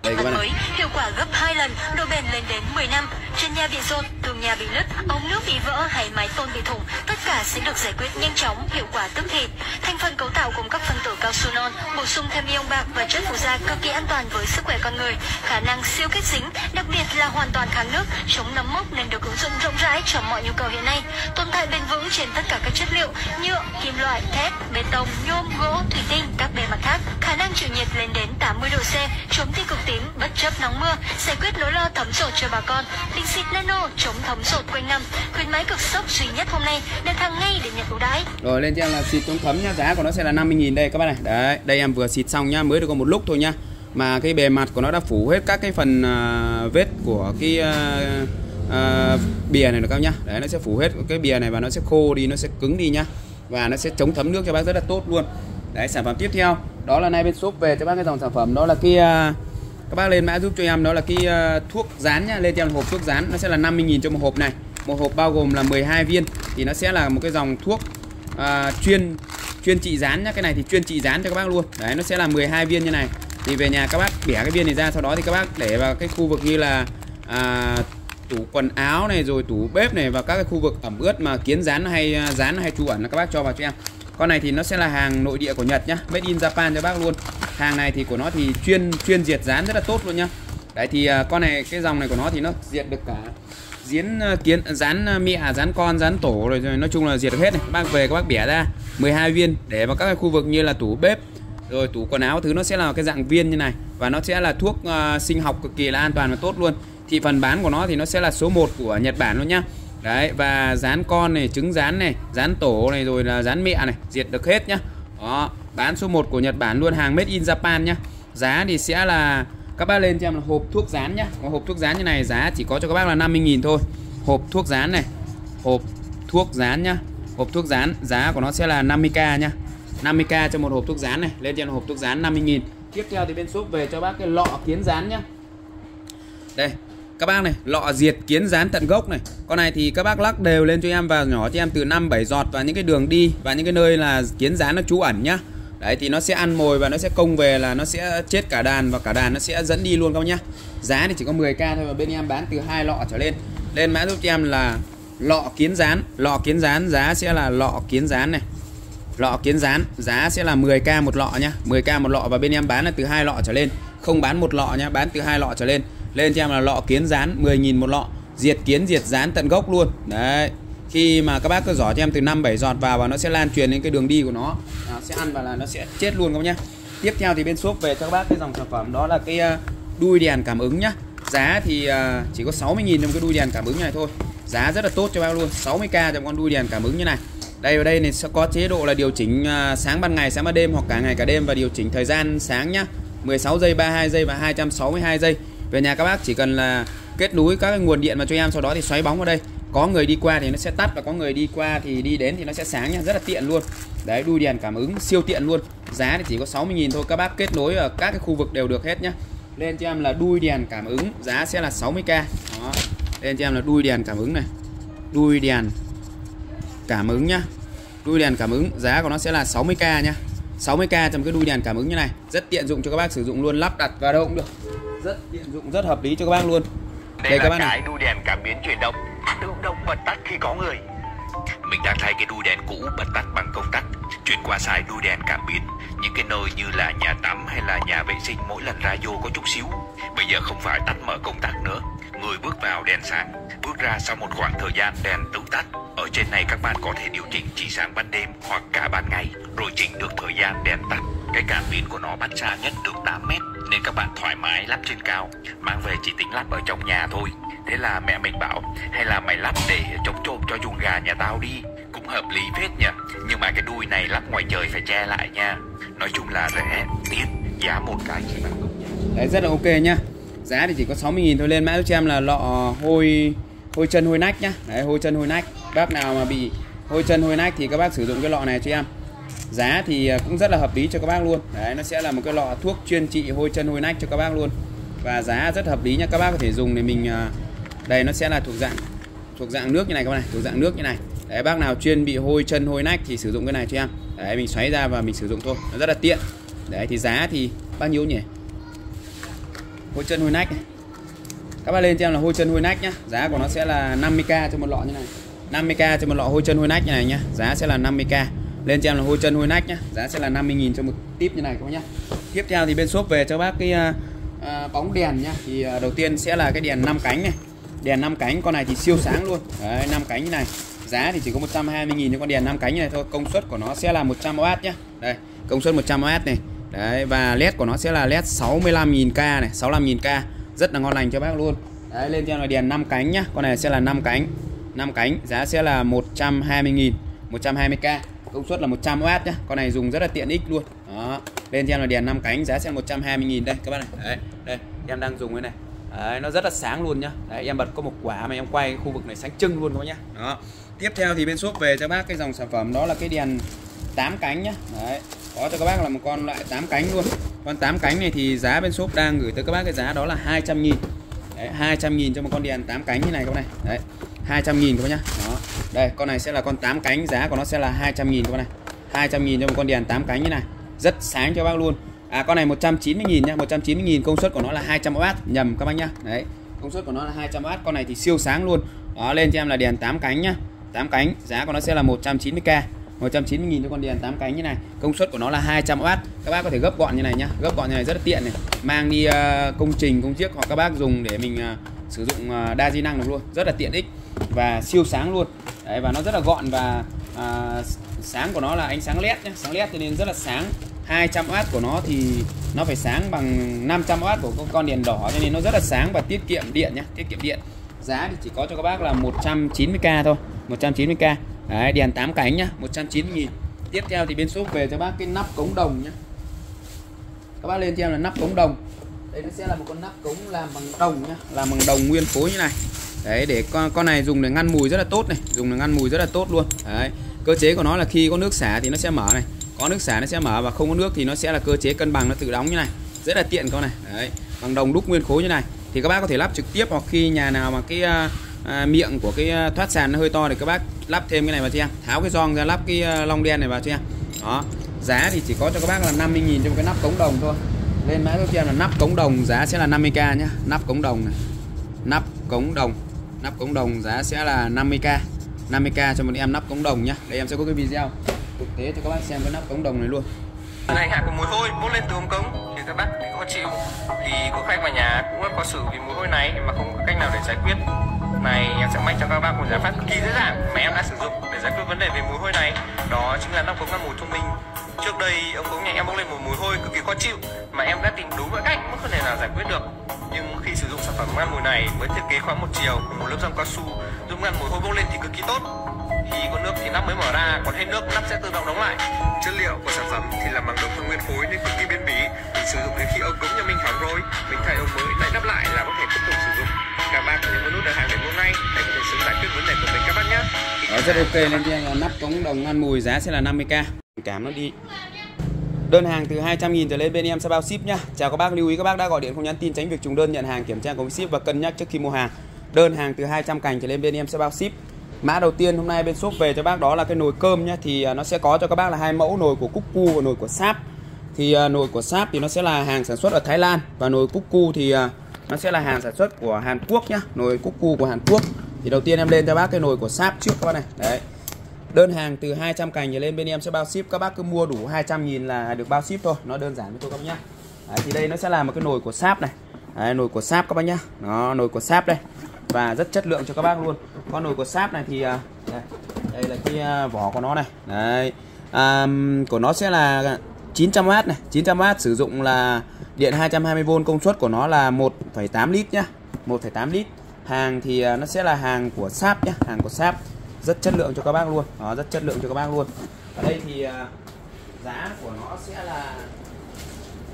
đây các bạn mới hiệu quả gấp 2 lần độ bền lên đến 10 năm. Trên nhà bị rột tường nhà bị nứt ống nước bị vỡ hay mái tôn bị thủng tất cả sẽ được giải quyết nhanh chóng hiệu quả tức thì. Thành phần cấu tạo gồm các phân tử cao su non bổ sung thêm ion bạc và chất phụ gia cực kỳ an toàn với sức khỏe con người. Khả năng siêu kết dính đặc biệt là hoàn toàn kháng nước chống nấm mốc nên được ứng dụng rộng rãi cho mọi nhu cầu hiện nay. Tồn tại bền vững trên tất cả các chất liệu nhựa kim loại thép bê tông nhôm gỗ thủy tinh các bề mặt khác. Khả năng chịu nhiệt lên đến 80 độ C chống tiêu cực tím bất chấp nắng mưa giải quyết nỗi lo thấm sột cho bà con. Bình xịt nano chống thấm sột quanh năm khuyến mãi cực sốc duy nhất hôm nay đặt hàng ngay để nhận ưu đãi. Rồi lên trang là xịt chống thấm nha, giá của nó sẽ là 50.000 đây các bạn này. Đấy đây em vừa xịt xong nhá mới được có một lúc thôi nhá. Mà cái bề mặt của nó đã phủ hết các cái phần uh, vết của cái uh, uh, bìa này được không nhá. Đấy nó sẽ phủ hết cái bìa này và nó sẽ khô đi nó sẽ cứng đi nhá. Và nó sẽ chống thấm nước cho bác rất là tốt luôn. Đấy sản phẩm tiếp theo đó là nay bên shop về cho bác cái dòng sản phẩm đó là cái uh, các bác lên mã giúp cho em đó là cái uh, thuốc dán nhá lên cho em hộp thuốc dán nó sẽ là 50.000 cho một hộp này. Một hộp bao gồm là 12 viên thì nó sẽ là một cái dòng thuốc uh, chuyên chuyên trị dán nhá. Cái này thì chuyên trị dán cho các bác luôn. Đấy nó sẽ là 12 viên như này. Thì về nhà các bác bẻ cái viên này ra sau đó thì các bác để vào cái khu vực như là à, tủ quần áo này rồi tủ bếp này và các cái khu vực ẩm ướt mà kiến dán hay rán dán hay trú ẩn là các bác cho vào cho em con này thì nó sẽ là hàng nội địa của Nhật nhá made in Japan cho bác luôn. Hàng này thì của nó thì chuyên chuyên diệt dán rất là tốt luôn nhá. Đấy thì à, con này cái dòng này của nó thì nó diệt được cả diến à, kiến dán à, mẹ dán con dán tổ rồi, rồi nói chung là diệt được hết này. Các bác về các bác bẻ ra 12 viên để vào các cái khu vực như là tủ bếp rồi tủ quần áo thứ nó sẽ là cái dạng viên như này. Và nó sẽ là thuốc uh, sinh học cực kỳ là an toàn và tốt luôn. Thị phần bán của nó thì nó sẽ là số 1 của Nhật Bản luôn nhá đấy, và dán con này, trứng dán này, dán tổ này, rồi là dán mẹ này, diệt được hết nhá. Đó, bán số 1 của Nhật Bản luôn, hàng made in Japan nhá. Giá thì sẽ là, các bác lên cho em là hộp thuốc dán nhá. Có hộp thuốc dán như này, giá chỉ có cho các bác là 50.000 thôi. Hộp thuốc dán này, hộp thuốc dán nhá. Hộp thuốc dán, giá của nó sẽ là 50k nhá. 50k cho một hộp thuốc dán này, lên cho hộp thuốc dán 50.000 tiếp theo thì bên shop về cho bác cái lọ kiến dán nhá. Đây các bác này, lọ diệt kiến dán tận gốc này. Con này thì các bác lắc đều lên cho em và nhỏ cho em từ 5 7 giọt và những cái đường đi và những cái nơi là kiến dán nó trú ẩn nhá. Đấy, thì nó sẽ ăn mồi và nó sẽ công về là nó sẽ chết cả đàn và cả đàn nó sẽ dẫn đi luôn các bác nhá. Giá thì chỉ có 10k thôi mà bên em bán từ hai lọ trở lên. Lên mã giúp cho em là lọ kiến dán lọ kiến dán giá sẽ là lọ kiến dán này. Lọ kiến dán giá sẽ là 10k một lọ nhá. 10k một lọ và bên em bán là từ hai lọ trở lên. Không bán một lọ nhá, bán từ hai lọ trở lên lên cho em là lọ kiến rán 10.000 một lọ. Diệt kiến diệt rán tận gốc luôn. Đấy. Khi mà các bác cứ giỏ cho em từ 5 7 giọt vào và nó sẽ lan truyền đến cái đường đi của nó. À, sẽ ăn và là nó sẽ chết luôn các bác nhá. Tiếp theo thì bên shop về cho các bác cái dòng sản phẩm đó là cái à, đuôi đèn cảm ứng nhá. Giá thì à, chỉ có 60.000 trong cái đuôi đèn cảm ứng này thôi. Giá rất là tốt cho bác luôn 60k cho con đuôi đèn cảm ứng như này. Đây ở đây này sẽ có chế độ là điều chỉnh à, sáng ban ngày sáng ban đêm hoặc cả ngày cả đêm và điều chỉnh thời gian sáng nhá. 16 giây 32 giây và 262 giây về nhà các bác, chỉ cần là kết nối các cái nguồn điện vào cho em, sau đó thì xoáy bóng vào đây. Có người đi qua thì nó sẽ tắt và có người đi qua thì đi đến thì nó sẽ sáng nha rất là tiện luôn. Đấy, đuôi đèn cảm ứng siêu tiện luôn. Giá thì chỉ có 60.000 thôi, các bác kết nối ở các cái khu vực đều được hết nhá. Lên cho em là đuôi đèn cảm ứng, giá sẽ là 60k đó, lên cho em là đuôi đèn cảm ứng này. Đuôi đèn cảm ứng nhá. Đuôi đèn cảm ứng, giá của nó sẽ là 60k nhá. 60k trong cái đuôi đèn cảm ứng như này. Rất tiện dụng cho các bác sử dụng luôn, lắp đặt vào đâu cũng được rất tiện dụng rất hợp lý cho các bác luôn. Đây, đây là các bác cái này đuôi đèn cảm biến chuyển động. Tự động bật tắt khi có người. Mình đang thay cái đuôi đèn cũ bật tắt bằng công tắc chuyển qua xài đuôi đèn cảm biến. Những cái nơi như là nhà tắm hay là nhà vệ sinh mỗi lần ra vô có chút xíu. Bây giờ không phải tắt mở công tắc nữa người bước vào đèn sáng. Bước ra sau một khoảng thời gian đèn tự tắt. Ở trên này các bạn có thể điều chỉnh chỉ sáng ban đêm hoặc cả ban ngày, rồi chỉnh được thời gian đèn tắt. Cái cảm biến của nó bắt xa nhất được 8 mét, nên các bạn thoải mái lắp trên cao, mang về chỉ tính lắp ở trong nhà thôi. Thế là mẹ mình bảo, hay là mày lắp để chống trộm cho chuồng gà nhà tao đi. Cũng hợp lý phết nhỉ. Nhưng mà cái đuôi này lắp ngoài trời phải che lại nha. Nói chung là rẻ tiết giá một cái chỉ bằng đấy, rất là ok nhá giá thì chỉ có 60.000 thôi. Lên mã giúp cho em là lọ hôi hôi chân hôi nách nhá. Đấy, hôi chân hôi nách. Bác nào mà bị hôi chân hôi nách thì các bác sử dụng cái lọ này cho em. Giá thì à, cũng rất là hợp lý cho các bác luôn. Đấy, nó sẽ là một cái lọ thuốc chuyên trị hôi chân hôi nách cho các bác luôn. Và giá rất hợp lý nha các bác có thể dùng để mình à, đây nó sẽ là thuộc dạng thuộc dạng nước như này các bác này, thuộc dạng nước như này. Đấy, bác nào chuyên bị hôi chân hôi nách thì sử dụng cái này cho em. Đấy, mình xoáy ra và mình sử dụng thôi. Nó rất là tiện. Đấy, thì giá thì bao nhiêu nhỉ? Hôi chân hôi nách. Này. các bạn lên cho em là hôi chân hôi nách nhá. Giá của nó sẽ là 50k cho một lọ như này. 50k cho một lọ hôi chân hôi nách như này nhá. Giá sẽ là 50k lên cho em là hôi chân hôi nách nhá. Giá sẽ là 50.000 cho một tip như này các bác nhá. Tiếp theo thì bên shop về cho bác cái uh, uh, bóng đèn nhá. Thì uh, đầu tiên sẽ là cái đèn 5 cánh này. Đèn 5 cánh con này thì siêu sáng luôn. Đấy 5 cánh như này. Giá thì chỉ có 120.000 cho con đèn 5 cánh như này thôi. Công suất của nó sẽ là 100W nhá. Đây công suất 100W này đấy và led của nó sẽ là led 65.000k này 65.000k rất là ngon lành cho bác luôn. Đấy lên cho là đèn 5 cánh nhá. Con này sẽ là 5 cánh. 5 cánh giá sẽ là 120.000 120k công suất là 100W nhá. Con này dùng rất là tiện ích luôn. Đó lên cho em là đèn 5 cánh giá sẽ 120.000 đây các bạn này. Đấy đây em đang dùng cái này. Đấy, nó rất là sáng luôn nhá. Đấy, em bật có một quả mà em quay cái khu vực này sáng trưng luôn các bác nhá. Đó. Tiếp theo thì bên shop về cho bác cái dòng sản phẩm đó là cái đèn 8 cánh nhá. Đấy có cho các bác là một con loại 8 cánh luôn. Con 8 cánh này thì giá bên shop đang gửi tới các bác cái giá đó là 200 nghìn. Đấy, 200 nghìn cho một con đèn 8 cánh như này các bác này. Đấy 200 nghìn các bác nhá. Đó. Đây con này sẽ là con 8 cánh giá của nó sẽ là 200 nghìn các bác này. 200 nghìn cho một con đèn 8 cánh như này. Rất sáng cho bác luôn. À con này 190 000 nhá 190 000 công suất của nó là 200W nhầm các bác nhá. Đấy công suất của nó là 200W con này thì siêu sáng luôn. Đó lên cho em là đèn 8 cánh nhá. 8 cánh giá của nó sẽ là 190k 190 nghìn cho con đèn 8 cánh như này. Công suất của nó là 200W các bác có thể gấp gọn như này nhá. Gấp gọn như này rất là tiện này. Mang đi uh, công trình công chiếc hoặc các bác dùng để mình uh, sử dụng uh, đa di năng được luôn. Rất là tiện ích và siêu sáng luôn. Đấy và nó rất là gọn và uh, sáng của nó là ánh sáng led nhé sáng led cho nên rất là sáng. 200W của nó thì nó phải sáng bằng 500W của con đèn đỏ cho nên nó rất là sáng và tiết kiệm điện nhé tiết kiệm điện. Giá thì chỉ có cho các bác là 190k thôi 190k Đấy, đèn 8 cánh nhá 190 nghìn. Tiếp theo thì bên shop về cho bác cái nắp cống đồng nhá. Các bác lên cho em là nắp cống đồng. Đây nó sẽ là một con nắp cống làm bằng đồng nhá làm bằng đồng nguyên khối như này. Đấy để con con này dùng để ngăn mùi rất là tốt này dùng để ngăn mùi rất là tốt luôn. Đấy cơ chế của nó là khi có nước xả thì nó sẽ mở này có nước xả nó sẽ mở và không có nước thì nó sẽ là cơ chế cân bằng nó tự đóng như này. Rất là tiện con này. Đấy bằng đồng đúc nguyên khối như này. Thì các bác có thể lắp trực tiếp hoặc khi nhà nào mà cái à, à, miệng của cái à, thoát sàn nó hơi to thì các bác lắp thêm cái này vào cho em tháo cái giòn ra lắp cái à, long đen này vào cho em đó giá thì chỉ có cho các bác là 50.000 cho một cái nắp cống đồng thôi. Lên mã cho em là nắp cống đồng giá sẽ là 50k nhá. Nắp cống đồng này. Nắp cống đồng. Nắp cống đồng giá sẽ là 50k 50k cho một em nắp cống đồng nhá. Đây em sẽ có cái video thực tế cho các bác xem cái nắp cống đồng này luôn. Này hạ có mùi hôi. Bốc lên từ ống cống như các bác thì khó chịu. Thì có khách vào nhà cũng rất khó xử vì mùi hôi này mà không có cách nào để giải quyết. Này, em sẽ mách cho các bác một giải pháp cực kỳ dễ dàng mà em đã sử dụng để giải quyết vấn đề về mùi hôi này. Đó chính là nắp cống ngăn mùi thông minh. Trước đây, ông cống nhà em bốc lên một mùi hôi cực kỳ khó chịu, mà em đã tìm đủ mọi cách vẫn không thể nào giải quyết được. Nhưng khi sử dụng sản phẩm ngăn mùi này, với thiết kế khóa một chiều cùng một lớp răng cao su, giúp ngăn mùi hôi bốc lên thì cực kỳ tốt khi có nước thì nắp mới mở ra còn hết nước nắp sẽ tự động đóng lại. Chất liệu của sản phẩm thì làm bằng đồng phân nguyên khối nên cực kỳ bền bỉ. Mình sử dụng đến khi ống cống nhà mình hỏng rồi. Mình thay ống mới lại đắp lại là có thể tiếp tục sử dụng. Các bác nhấn vào nút đặt hàng để mua ngay. Để có thể sớm giải quyết vấn đề của mình các bác nhé. Đó rất ok lên cho em là nắp cống đồng ngăn mùi giá sẽ là 50k cảm nó đi. Đơn hàng từ 200.000 trở lên bên em sẽ bao ship nhá. Chào các bác, lưu ý các bác đã gọi điện không nhắn tin tránh việc trùng đơn nhận hàng kiểm tra cùng ship và cân nhắc trước khi mua hàng. Đơn hàng từ 200 cành trở lên bên em sẽ bao ship. Mã đầu tiên hôm nay bên shop về cho bác đó là cái nồi cơm nhá thì à, nó sẽ có cho các bác là hai mẫu nồi của Cuckoo và nồi của Sáp. Thì à, nồi của Sáp thì nó sẽ là hàng sản xuất ở Thái Lan và nồi Cuckoo thì à, nó sẽ là hàng sản xuất của Hàn Quốc nhá, nồi Cuckoo của Hàn Quốc. Thì đầu tiên em lên cho bác cái nồi của Sáp trước các bác này. Đấy. Đơn hàng từ 200 cành trở lên bên em sẽ bao ship Các bác cứ mua đủ 200 nghìn là được bao ship thôi Nó đơn giản với tôi các bác nhá Đấy, Thì đây nó sẽ là một cái nồi của Sáp này Đấy, Nồi của Sáp các bác nhá Nó nồi của Sáp đây và rất chất lượng cho các bác luôn. Con nồi của Sáp này thì à, đây, đây là cái à, vỏ của nó này. Đấy. À, Của nó sẽ là 900W này. 900W sử dụng là điện 220V công suất của nó là 1,8 lít nhá. 1,8 lít. Hàng thì à, nó sẽ là hàng của Sáp nhá Hàng của Sáp. Rất chất lượng cho các bác luôn. Đó rất chất lượng cho các bác luôn. Ở đây thì giá của nó sẽ là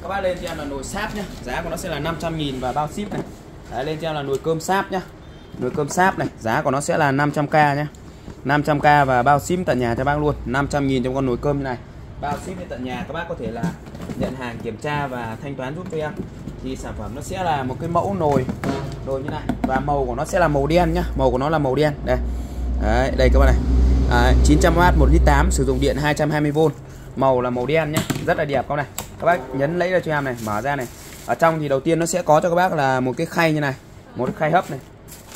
các bác lên cho em là nồi sáp nhá. Giá của nó sẽ là 500 nghìn và bao ship này. Đấy, lên cho em là nồi cơm sáp nhá nồi cơm sáp này giá của nó sẽ là 500k nhé. 500k và bao ship tận nhà cho bác luôn. 500 nghìn trong con nồi cơm như này. Bao ship đến tận nhà các bác có thể là nhận hàng kiểm tra và thanh toán giúp cho em. Thì sản phẩm nó sẽ là một cái mẫu nồi nồi như này. Và màu của nó sẽ là màu đen nhá. Màu của nó là màu đen. Đây. Đấy, đây các bạn này. À, 900W 1 lít 8 sử dụng điện 220V màu là màu đen nhá. Rất là đẹp các bạn này. Các bác nhấn lấy ra cho em này mở ra này. Ở trong thì đầu tiên nó sẽ có cho các bác là một cái khay như này. Một cái khay hấp này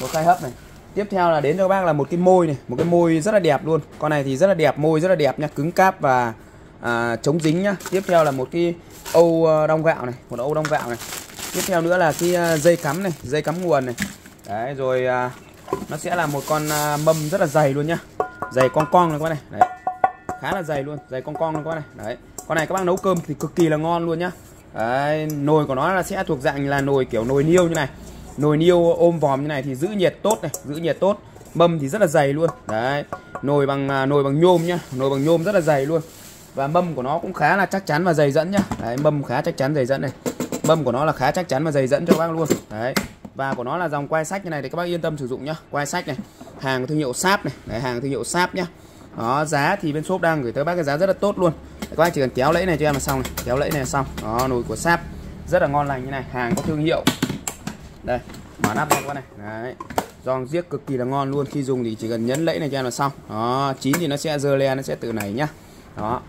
một khai hấp này. Tiếp theo là đến cho các bác là một cái môi này. Một cái môi rất là đẹp luôn. Con này thì rất là đẹp môi rất là đẹp nhá cứng cáp và à, chống dính nhá. Tiếp theo là một cái âu ờ, đong gạo này. Một âu đong gạo này. Tiếp theo nữa là cái ờ, dây cắm này dây cắm nguồn này. Đấy rồi à, nó sẽ là một con à, mâm rất là dày luôn nhá. Dày con cong này các bác này. Đấy. Khá là dày luôn dày con cong luôn các bác này. Đấy. Con này các bác nấu cơm thì cực kỳ là ngon luôn nhá. Đấy, nồi của nó là sẽ thuộc dạng là nồi kiểu nồi niêu như này nồi niêu ôm vòm như này thì giữ nhiệt tốt này giữ nhiệt tốt. Mâm thì rất là dày luôn. Đấy nồi bằng à, nồi bằng nhôm nhá. Nồi bằng nhôm rất là dày luôn. Và mâm của nó cũng khá là chắc chắn và dày dẫn nhá. Đấy mâm khá chắc chắn dày dẫn này. Mâm của nó là khá chắc chắn và dày dẫn cho các bác luôn. Đấy và của nó là dòng quai sách như này thì các bác yên tâm sử dụng nhá. Quai sách này hàng thương hiệu sáp này. Đấy, hàng thương hiệu sáp nhá. Đó giá thì bên shop đang gửi tới bác cái giá rất là tốt luôn. Các bác chỉ cần kéo lẫy này cho em là xong này. Kéo lẫy này là xong. Đó nồi của sáp rất là ngon lành như này. Hàng có thương hiệu đây mở nắp ra các này. Đấy giòn giết cực kỳ là ngon luôn. Khi dùng thì chỉ cần nhấn lẫy này cho em là xong. Đó chín thì nó sẽ dơ lên nó sẽ tự nảy nhá. Đó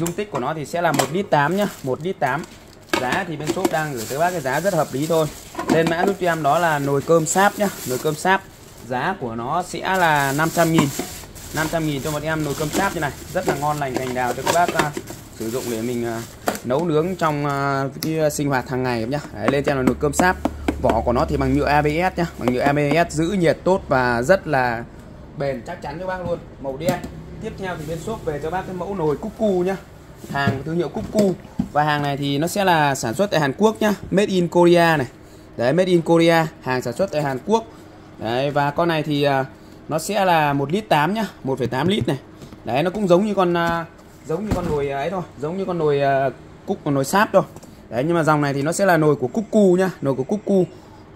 dung tích của nó thì sẽ là một lít 8 nhá một lít 8 giá thì bên shop đang gửi tới bác cái giá rất hợp lý thôi. Lên mã giúp cho em đó là nồi cơm sáp nhá nồi cơm sáp. Giá của nó sẽ là 500 nghìn. 500 nghìn cho một em nồi cơm sáp như này. Rất là ngon lành cành đào cho các bác uh, sử dụng để mình uh, nấu nướng trong uh, cái sinh hoạt hàng ngày nhá. Đấy, lên cho là nồi cơm sáp vỏ của nó thì bằng nhựa ABS nhá. Bằng nhựa ABS giữ nhiệt tốt và rất là bền chắc chắn cho bác luôn. Màu đen. Tiếp theo thì bên shop về cho bác cái mẫu nồi cúc cu nhá. Hàng thương hiệu cúc cu. Và hàng này thì nó sẽ là sản xuất tại Hàn Quốc nhá. Made in Korea này. Đấy made in Korea. Hàng sản xuất tại Hàn Quốc. Đấy và con này thì à, nó sẽ là một lít 8 nhá. 1,8 lít này. Đấy nó cũng giống như con à, giống như con nồi ấy thôi. Giống như con nồi à, cúc con nồi sáp thôi đấy nhưng mà dòng này thì nó sẽ là nồi của cúc cu nhá nồi của cúc cu.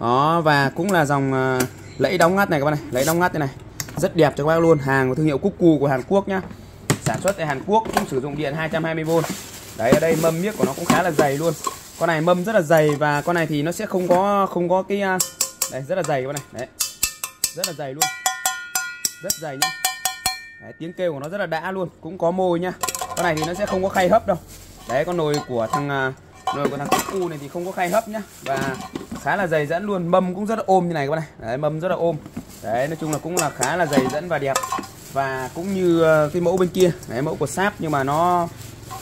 Đó và cũng là dòng uh, lẫy đóng ngắt này các bạn này lẫy đóng ngắt thế này. Rất đẹp cho các bác luôn hàng của thương hiệu cúc cu của Hàn Quốc nhá. Sản xuất tại Hàn Quốc cũng sử dụng điện 220V đấy ở đây mâm miếc của nó cũng khá là dày luôn. Con này mâm rất là dày và con này thì nó sẽ không có không có cái à, đây rất là dày các bạn này. Đấy rất là dày luôn. Rất dày nhá. Đấy, tiếng kêu của nó rất là đã luôn cũng có môi nhá. Con này thì nó sẽ không có khay hấp đâu. Đấy con nồi của thằng à, rồi còn thằng cu này thì không có khay hấp nhá. Và khá là dày dẫn luôn. Mâm cũng rất là ôm như này các bạn này. Đấy, mâm rất là ôm. Đấy nói chung là cũng là khá là dày dẫn và đẹp. Và cũng như ờ, cái mẫu bên kia. Đấy mẫu của sáp nhưng mà nó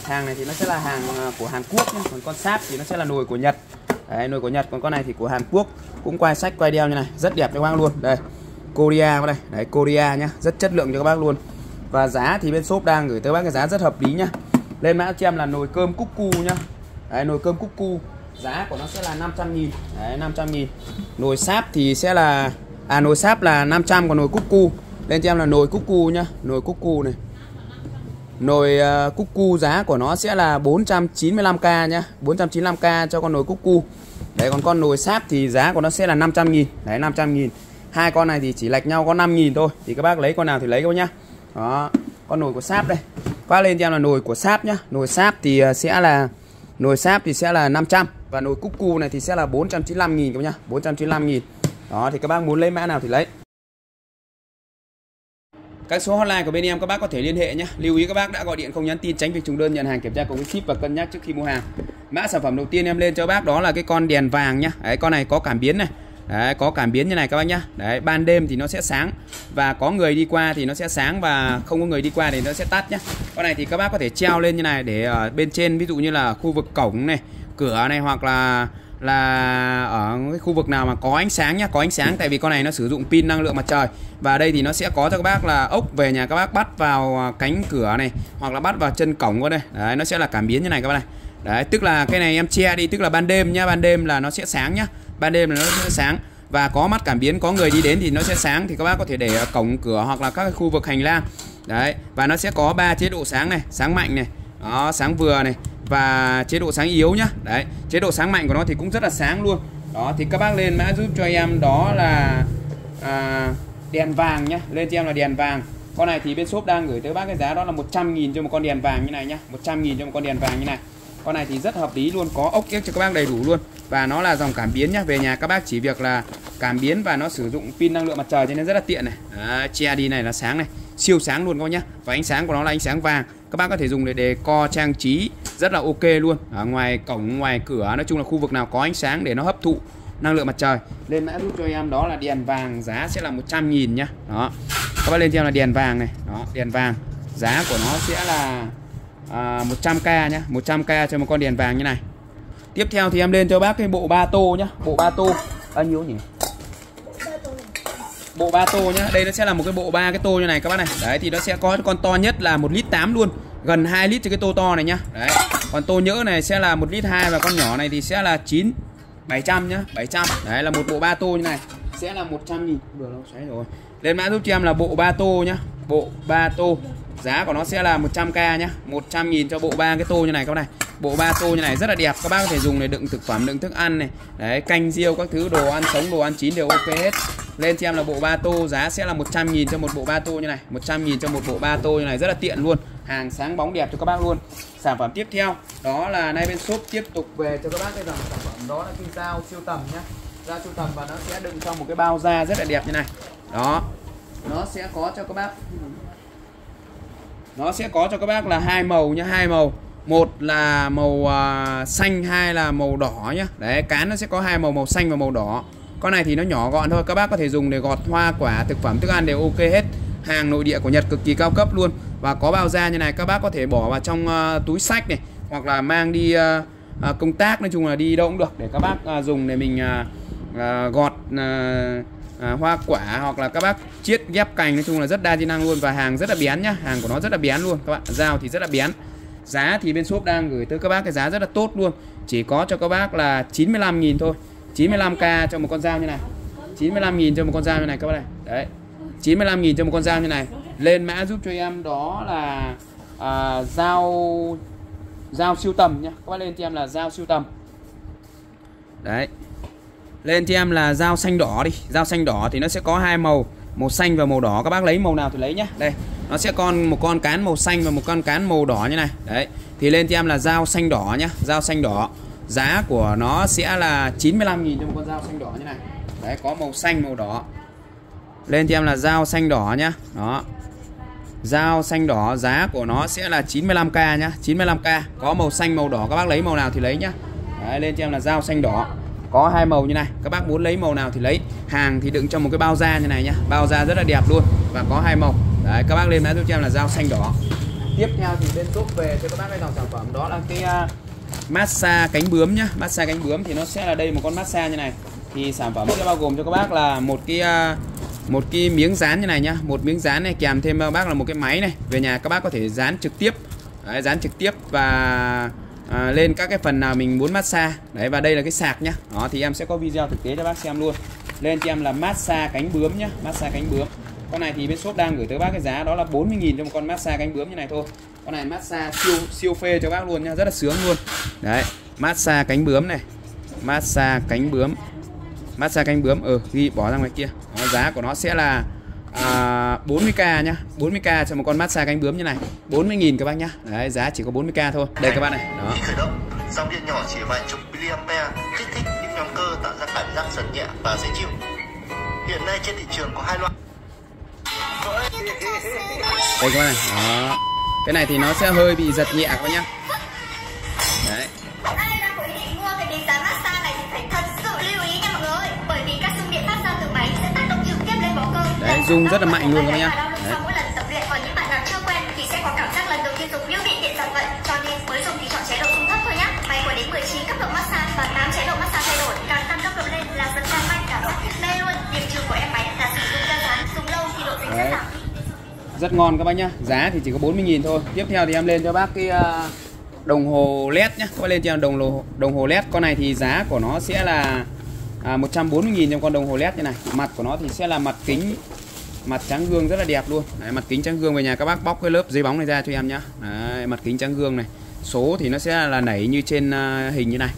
hàng này thì nó sẽ là hàng ờ, của Hàn Quốc nhé còn con sáp thì nó sẽ là nồi của Nhật. Đấy, nồi của Nhật. Còn con này thì của Hàn Quốc. Cũng quay sách quay đeo như này. Rất đẹp cho các bác luôn. Đây Korea các đây đấy Korea nhá. Rất chất lượng cho các bác luôn. Và giá thì bên shop đang gửi tới bác cái giá rất hợp lý nhá. Lên mã cho em là nồi cơm cúc cu nhá đấy, nồi cơm cúc cu. Giá của nó sẽ là 500 nghìn. Đấy 500 nghìn. Nồi sáp thì sẽ là à nồi sáp là 500 còn nồi cúc cu. Lên cho em là nồi cúc cu nhá. Nồi cúc cu này. Nồi uh, cúc cu giá của nó sẽ là 495k nhá. 495k cho con nồi cúc cu. Đấy còn con nồi sáp thì giá của nó sẽ là 500 nghìn. Đấy 500 nghìn. Hai con này thì chỉ lệch nhau có 5 nghìn thôi. Thì các bác lấy con nào thì lấy thôi nhá. Đó Con nồi của sáp đây. Qua lên cho em là nồi của sáp nhá. Nồi sáp thì uh, sẽ là Nồi sáp thì sẽ là 500 Và nồi cúc cu này thì sẽ là 495 nghìn các bác nhá 495 nghìn. Đó, thì các bác muốn lấy mã nào thì lấy. Các số hotline của bên em các bác có thể liên hệ nhé lưu ý các bác đã gọi điện không nhắn tin, tránh việc trùng đơn nhận hàng kiểm tra cùng với ship và cân nhắc trước khi mua hàng. Mã sản phẩm đầu tiên em lên cho bác đó là cái con đèn vàng nhá. Đấy, con này có cảm biến này đấy, có cảm biến như này các bác nhá. Đấy, ban đêm thì nó sẽ sáng và có người đi qua thì nó sẽ sáng và không có người đi qua thì nó sẽ tắt nhá. Con này thì các bác có thể treo lên như này để ở bên trên, ví dụ như là khu vực cổng này, cửa này hoặc là là ở cái khu vực nào mà có ánh sáng nhá, có ánh sáng. Tại vì con này nó sử dụng pin năng lượng mặt trời và đây thì nó sẽ có cho các bác là ốc về nhà các bác, bắt vào cánh cửa này hoặc là bắt vào chân cổng qua đây. Đấy, nó sẽ là cảm biến như này các bác này. Đấy, tức là cái này em che đi, tức là ban đêm nhá, ban đêm là nó sẽ sáng nhá ban đêm là nó sẽ sáng. Và có mắt cảm biến có người đi đến thì nó sẽ sáng. Thì các bác có thể để ở cổng cửa hoặc là các khu vực hành lang. Đấy và nó sẽ có ba chế độ sáng này sáng mạnh này đó sáng vừa này và chế độ sáng yếu nhá. Đấy chế độ sáng mạnh của nó thì cũng rất là sáng luôn. Đó thì các bác lên mã giúp cho em đó là à, đèn vàng nhá. Lên cho em là đèn vàng. Con này thì bên shop đang gửi tới bác cái giá đó là 100.000 cho một con đèn vàng như này nhá. 100.000 cho một con đèn vàng như này con này thì rất hợp lý luôn có ốc ếch cho các bác đầy đủ luôn. Và nó là dòng cảm biến nhá về nhà các bác chỉ việc là cảm biến và nó sử dụng pin năng lượng mặt trời cho nên rất là tiện này. Đấy, che đi này là sáng này siêu sáng luôn các bác nhá. Và ánh sáng của nó là ánh sáng vàng các bác có thể dùng để đề co trang trí rất là ok luôn. Ở ngoài cổng ngoài cửa nói chung là khu vực nào có ánh sáng để nó hấp thụ năng lượng mặt trời. Lên mã giúp cho em đó là đèn vàng giá sẽ là 100 nghìn nhá. Đó các bác lên cho em là đèn vàng này. Đó đèn vàng giá của nó sẽ là à, 100k nhá 100k cho một con đèn vàng như này. Tiếp theo thì em lên cho bác cái bộ ba tô nhá bộ ba tô. Bao nhiêu nhỉ? Bộ ba tô nhá đây nó sẽ là một cái bộ ba cái tô như này các bác này. Đấy thì nó sẽ có con to nhất là một lít 8 luôn gần 2 lít cho cái tô to này nhá. Đấy còn tô nhỡ này sẽ là một lít 2 và con nhỏ này thì sẽ là 9 700 nhá 700 đấy là một bộ ba tô như này sẽ là 100 nghìn. Được đâu xoáy rồi. Lên mã giúp cho em là bộ ba tô nhá bộ ba tô giá của nó sẽ là 100k nhá. 100 nghìn cho bộ ba cái tô như này các bạn này. Bộ ba tô như này rất là đẹp. Các bác có thể dùng để đựng thực phẩm, đựng thức ăn này. Đấy, canh riêu các thứ, đồ ăn sống, đồ ăn chín đều ok hết. Lên cho em là bộ ba tô giá sẽ là 100 nghìn cho một bộ ba tô như này. 100 nghìn cho một bộ ba tô như này. Rất là tiện luôn. Hàng sáng bóng đẹp cho các bác luôn. Sản phẩm tiếp theo, đó là nay bên shop tiếp tục về cho các bác cái dòng sản phẩm đó là cái dao siêu tầm nhá. Dao siêu tầm và nó sẽ đựng trong một cái bao da rất là đẹp như này. Đó, nó sẽ có cho các bác nó sẽ có cho các bác là hai màu nhá hai màu. Một là màu uh, xanh hai là màu đỏ nhá. Đấy cán nó sẽ có hai màu màu xanh và màu đỏ. Con này thì nó nhỏ gọn thôi các bác có thể dùng để gọt hoa quả thực phẩm thức ăn đều ok hết. Hàng nội địa của Nhật cực kỳ cao cấp luôn. Và có bao da như này các bác có thể bỏ vào trong uh, túi sách này hoặc là mang đi uh, uh, công tác nói chung là đi đâu cũng được để các bác uh, dùng để mình uh, uh, gọt uh, à, hoa quả hoặc là các bác chiết ghép cành nói chung là rất đa chức năng luôn và hàng rất là bén nhá. Hàng của nó rất là bén luôn. Các bạn dao thì rất là bén. Giá thì bên shop đang gửi tới các bác cái giá rất là tốt luôn. Chỉ có cho các bác là 95.000 thôi. 95k cho một con dao như này. 95.000 cho một con dao như này các bác này. Đấy. 95.000 cho một con dao như này. Lên mã giúp cho em đó là à, dao dao siêu tầm nhá. Các bác lên cho em là dao siêu tầm. Đấy lên cho em là dao xanh đỏ đi. Dao xanh đỏ thì nó sẽ có hai màu màu xanh và màu đỏ. Các bác lấy màu nào thì lấy nhá. Đây nó sẽ con một con cán màu xanh và một con cán màu đỏ như này. Đấy thì lên cho em là dao xanh đỏ nhá. Dao xanh đỏ. Giá của nó sẽ là 95.000 cho một con dao xanh đỏ như này. Đấy có màu xanh màu đỏ. Lên cho em là dao xanh đỏ nhá. Đó. Dao xanh đỏ giá của nó sẽ là 95k nhá. 95k có màu xanh màu đỏ. Các bác lấy màu nào thì lấy nhá. Đấy, lên cho em là dao xanh đỏ có hai màu như này. Các bác muốn lấy màu nào thì lấy. Hàng thì đựng trong một cái bao da như này nhá. Bao da rất là đẹp luôn và có hai màu. Đấy các bác lên mã giúp cho em là dao xanh đỏ. Tiếp theo thì bên shop về cho các bác cái dòng sản phẩm đó là cái uh, massage cánh bướm nhá. Massage cánh bướm thì nó sẽ là đây một con massage như này. Thì sản phẩm sẽ bao gồm cho các bác là một cái uh, một cái miếng dán như này nhá. Một miếng dán này kèm thêm các bác là một cái máy này. Về nhà các bác có thể dán trực tiếp. Đấy, dán trực tiếp và à, lên các cái phần nào mình muốn massage. Đấy và đây là cái sạc nhá. Đó thì em sẽ có video thực tế cho bác xem luôn. Lên cho em là massage cánh bướm nhá massage cánh bướm. Con này thì bên shop đang gửi tới bác cái giá đó là 40.000 cho một con massage cánh bướm như này thôi. Con này massage siêu siêu phê cho bác luôn nhá, rất là sướng luôn. Đấy massage cánh bướm này. Massage cánh bướm. Massage cánh bướm ừ ghi bỏ ra ngoài kia. Đó, giá của nó sẽ là à, 40k nhá. 40k cho một con massage cánh bướm như này. 40.000 các bác nhá. Đấy giá chỉ có 40k thôi. Đây các bạn này. Đó. Khởi động, dòng điện nhỏ chỉ vài chục mAh kích thích những nhóm cơ tạo ra cảm giác giật nhẹ và dễ chịu. Hiện nay trên thị trường có hai loại. đây các bác này. Đó. Cái này thì nó sẽ hơi bị giật nhẹ các bác nhá. Đấy Đấy, rung rất là mạnh luôn các bác nhá. Đấy. Đấy. Sau mỗi lần tập luyện còn những bạn nào chưa quen thì sẽ có cảm giác lần đầu tiên dùng như bị điện giật vậy Cho nên mới dùng thì chọn chế độ rung thấp thôi nhá Máy có đến 19 cấp độ massage và 8 chế độ massage thay đổi Càng tăng cấp độ lên là giật càng mạnh cảm giác thích mê luôn Điểm trừ của em máy là sử dụng ra rán Dùng lâu thì độ dính sẽ Đấy. rất ngon các bác nhá giá thì chỉ có 40.000 thôi tiếp theo thì em lên cho bác cái à, đồng hồ led nhá các bác lên cho đồng hồ đồng hồ led con này thì giá của nó sẽ là à, 140.000 trong con đồng hồ led như này mặt của nó thì sẽ là mặt kính mặt trắng gương rất là đẹp luôn. Đấy, mặt kính trắng gương về nhà các bác bóc cái lớp giấy bóng này ra cho em nhá. Đấy, mặt kính trắng gương này. Số thì nó sẽ là nảy như trên à, hình như này.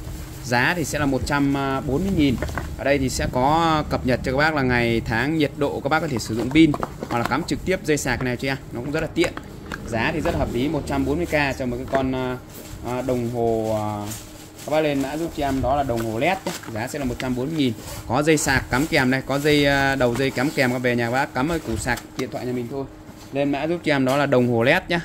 Giá thì sẽ là 140.000 ở đây thì sẽ có cập nhật cho các bác là ngày tháng nhiệt độ các bác có thể sử dụng pin hoặc là cắm trực tiếp dây sạc này cho em. Nó cũng rất là tiện. Giá thì rất hợp lý 140k cho một cái con à, à, đồng hồ các bác lên mã giúp cho em đó là đồng hồ led nhé. giá sẽ là 140.000 có dây sạc cắm kèm này, có dây à, đầu dây cắm kèm các về nhà bác cắm ở củ sạc điện thoại nhà mình thôi. Lên mã giúp cho em đó là đồng hồ led nhá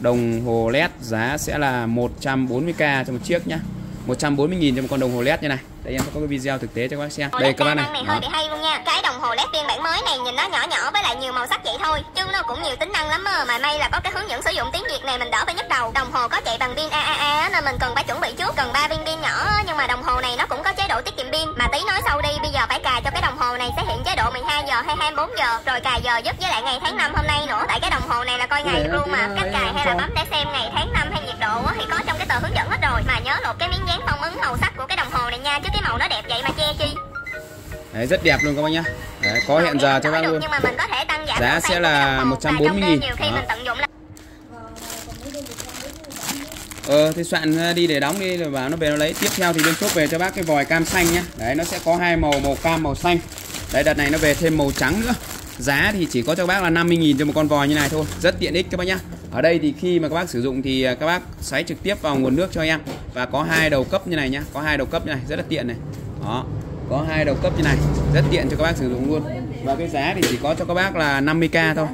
đồng hồ led giá sẽ là 140k cho một chiếc nhá 140.000 cho một con đồng hồ led như này đây em có cái video thực tế cho các bác xem. Đây các bác này. này hơi bị hay luôn nha. Cái đồng hồ led phiên bản mới này nhìn nó nhỏ nhỏ với lại nhiều màu sắc vậy thôi chứ nó cũng nhiều tính năng lắm mà mà may là có cái hướng dẫn sử dụng tiếng việt này mình đỡ phải nhức đầu. Đồng hồ có chạy bằng pin AAA á, nên mình cần phải chuẩn bị trước cần 3 viên pin nhỏ nhưng mà đồng hồ này nó cũng có chế độ tiết kiệm pin. Mà tí nói sau đi bây giờ phải cài cho cái đồng hồ này sẽ hiện chế độ 12 giờ hay 24 giờ. Rồi cài giờ giúp với lại ngày tháng năm hôm nay nữa. Tại cái đồng hồ này là coi ngày Để luôn mà. cái- cách cài hay là bấm để xem ngày tháng năm hay nhiệt độ thì có trong cái tờ hướng dẫn hết rồi. Mà nhớ lột cái miếng dán phong ấn màu sắc của cái đồng hồ này nha chứ cái màu nó đẹp vậy mà che chi? Đấy, rất đẹp luôn các bác nhá. Đấy, có hiện giờ cho bác luôn. nhưng mà mình có thể tăng giảm Giá màu sẽ là của cái đồng hồ. 140.000. Và trong đêm nhiều khi mình tận dụng là Ờ thì soạn ra đi để đóng đi rồi vào nó về nó lấy. Tiếp theo thì bên shop về cho bác cái vòi cam xanh nhá. Đấy nó sẽ có hai màu màu cam màu xanh. Đấy đợt này nó về thêm màu trắng nữa. Giá thì chỉ có cho bác là 50.000 cho một con vòi như này thôi. Rất tiện ích các bác nhá ở đây thì khi mà các bác sử dụng thì à, các bác xoáy trực tiếp vào nguồn nước cho em. Và có hai đầu cấp như này nhá, Có hai đầu cấp như này, rất là tiện này. Đó, có hai đầu cấp như này, rất tiện cho các bác sử dụng luôn. Và cái giá thì chỉ có cho các bác là 50k thôi.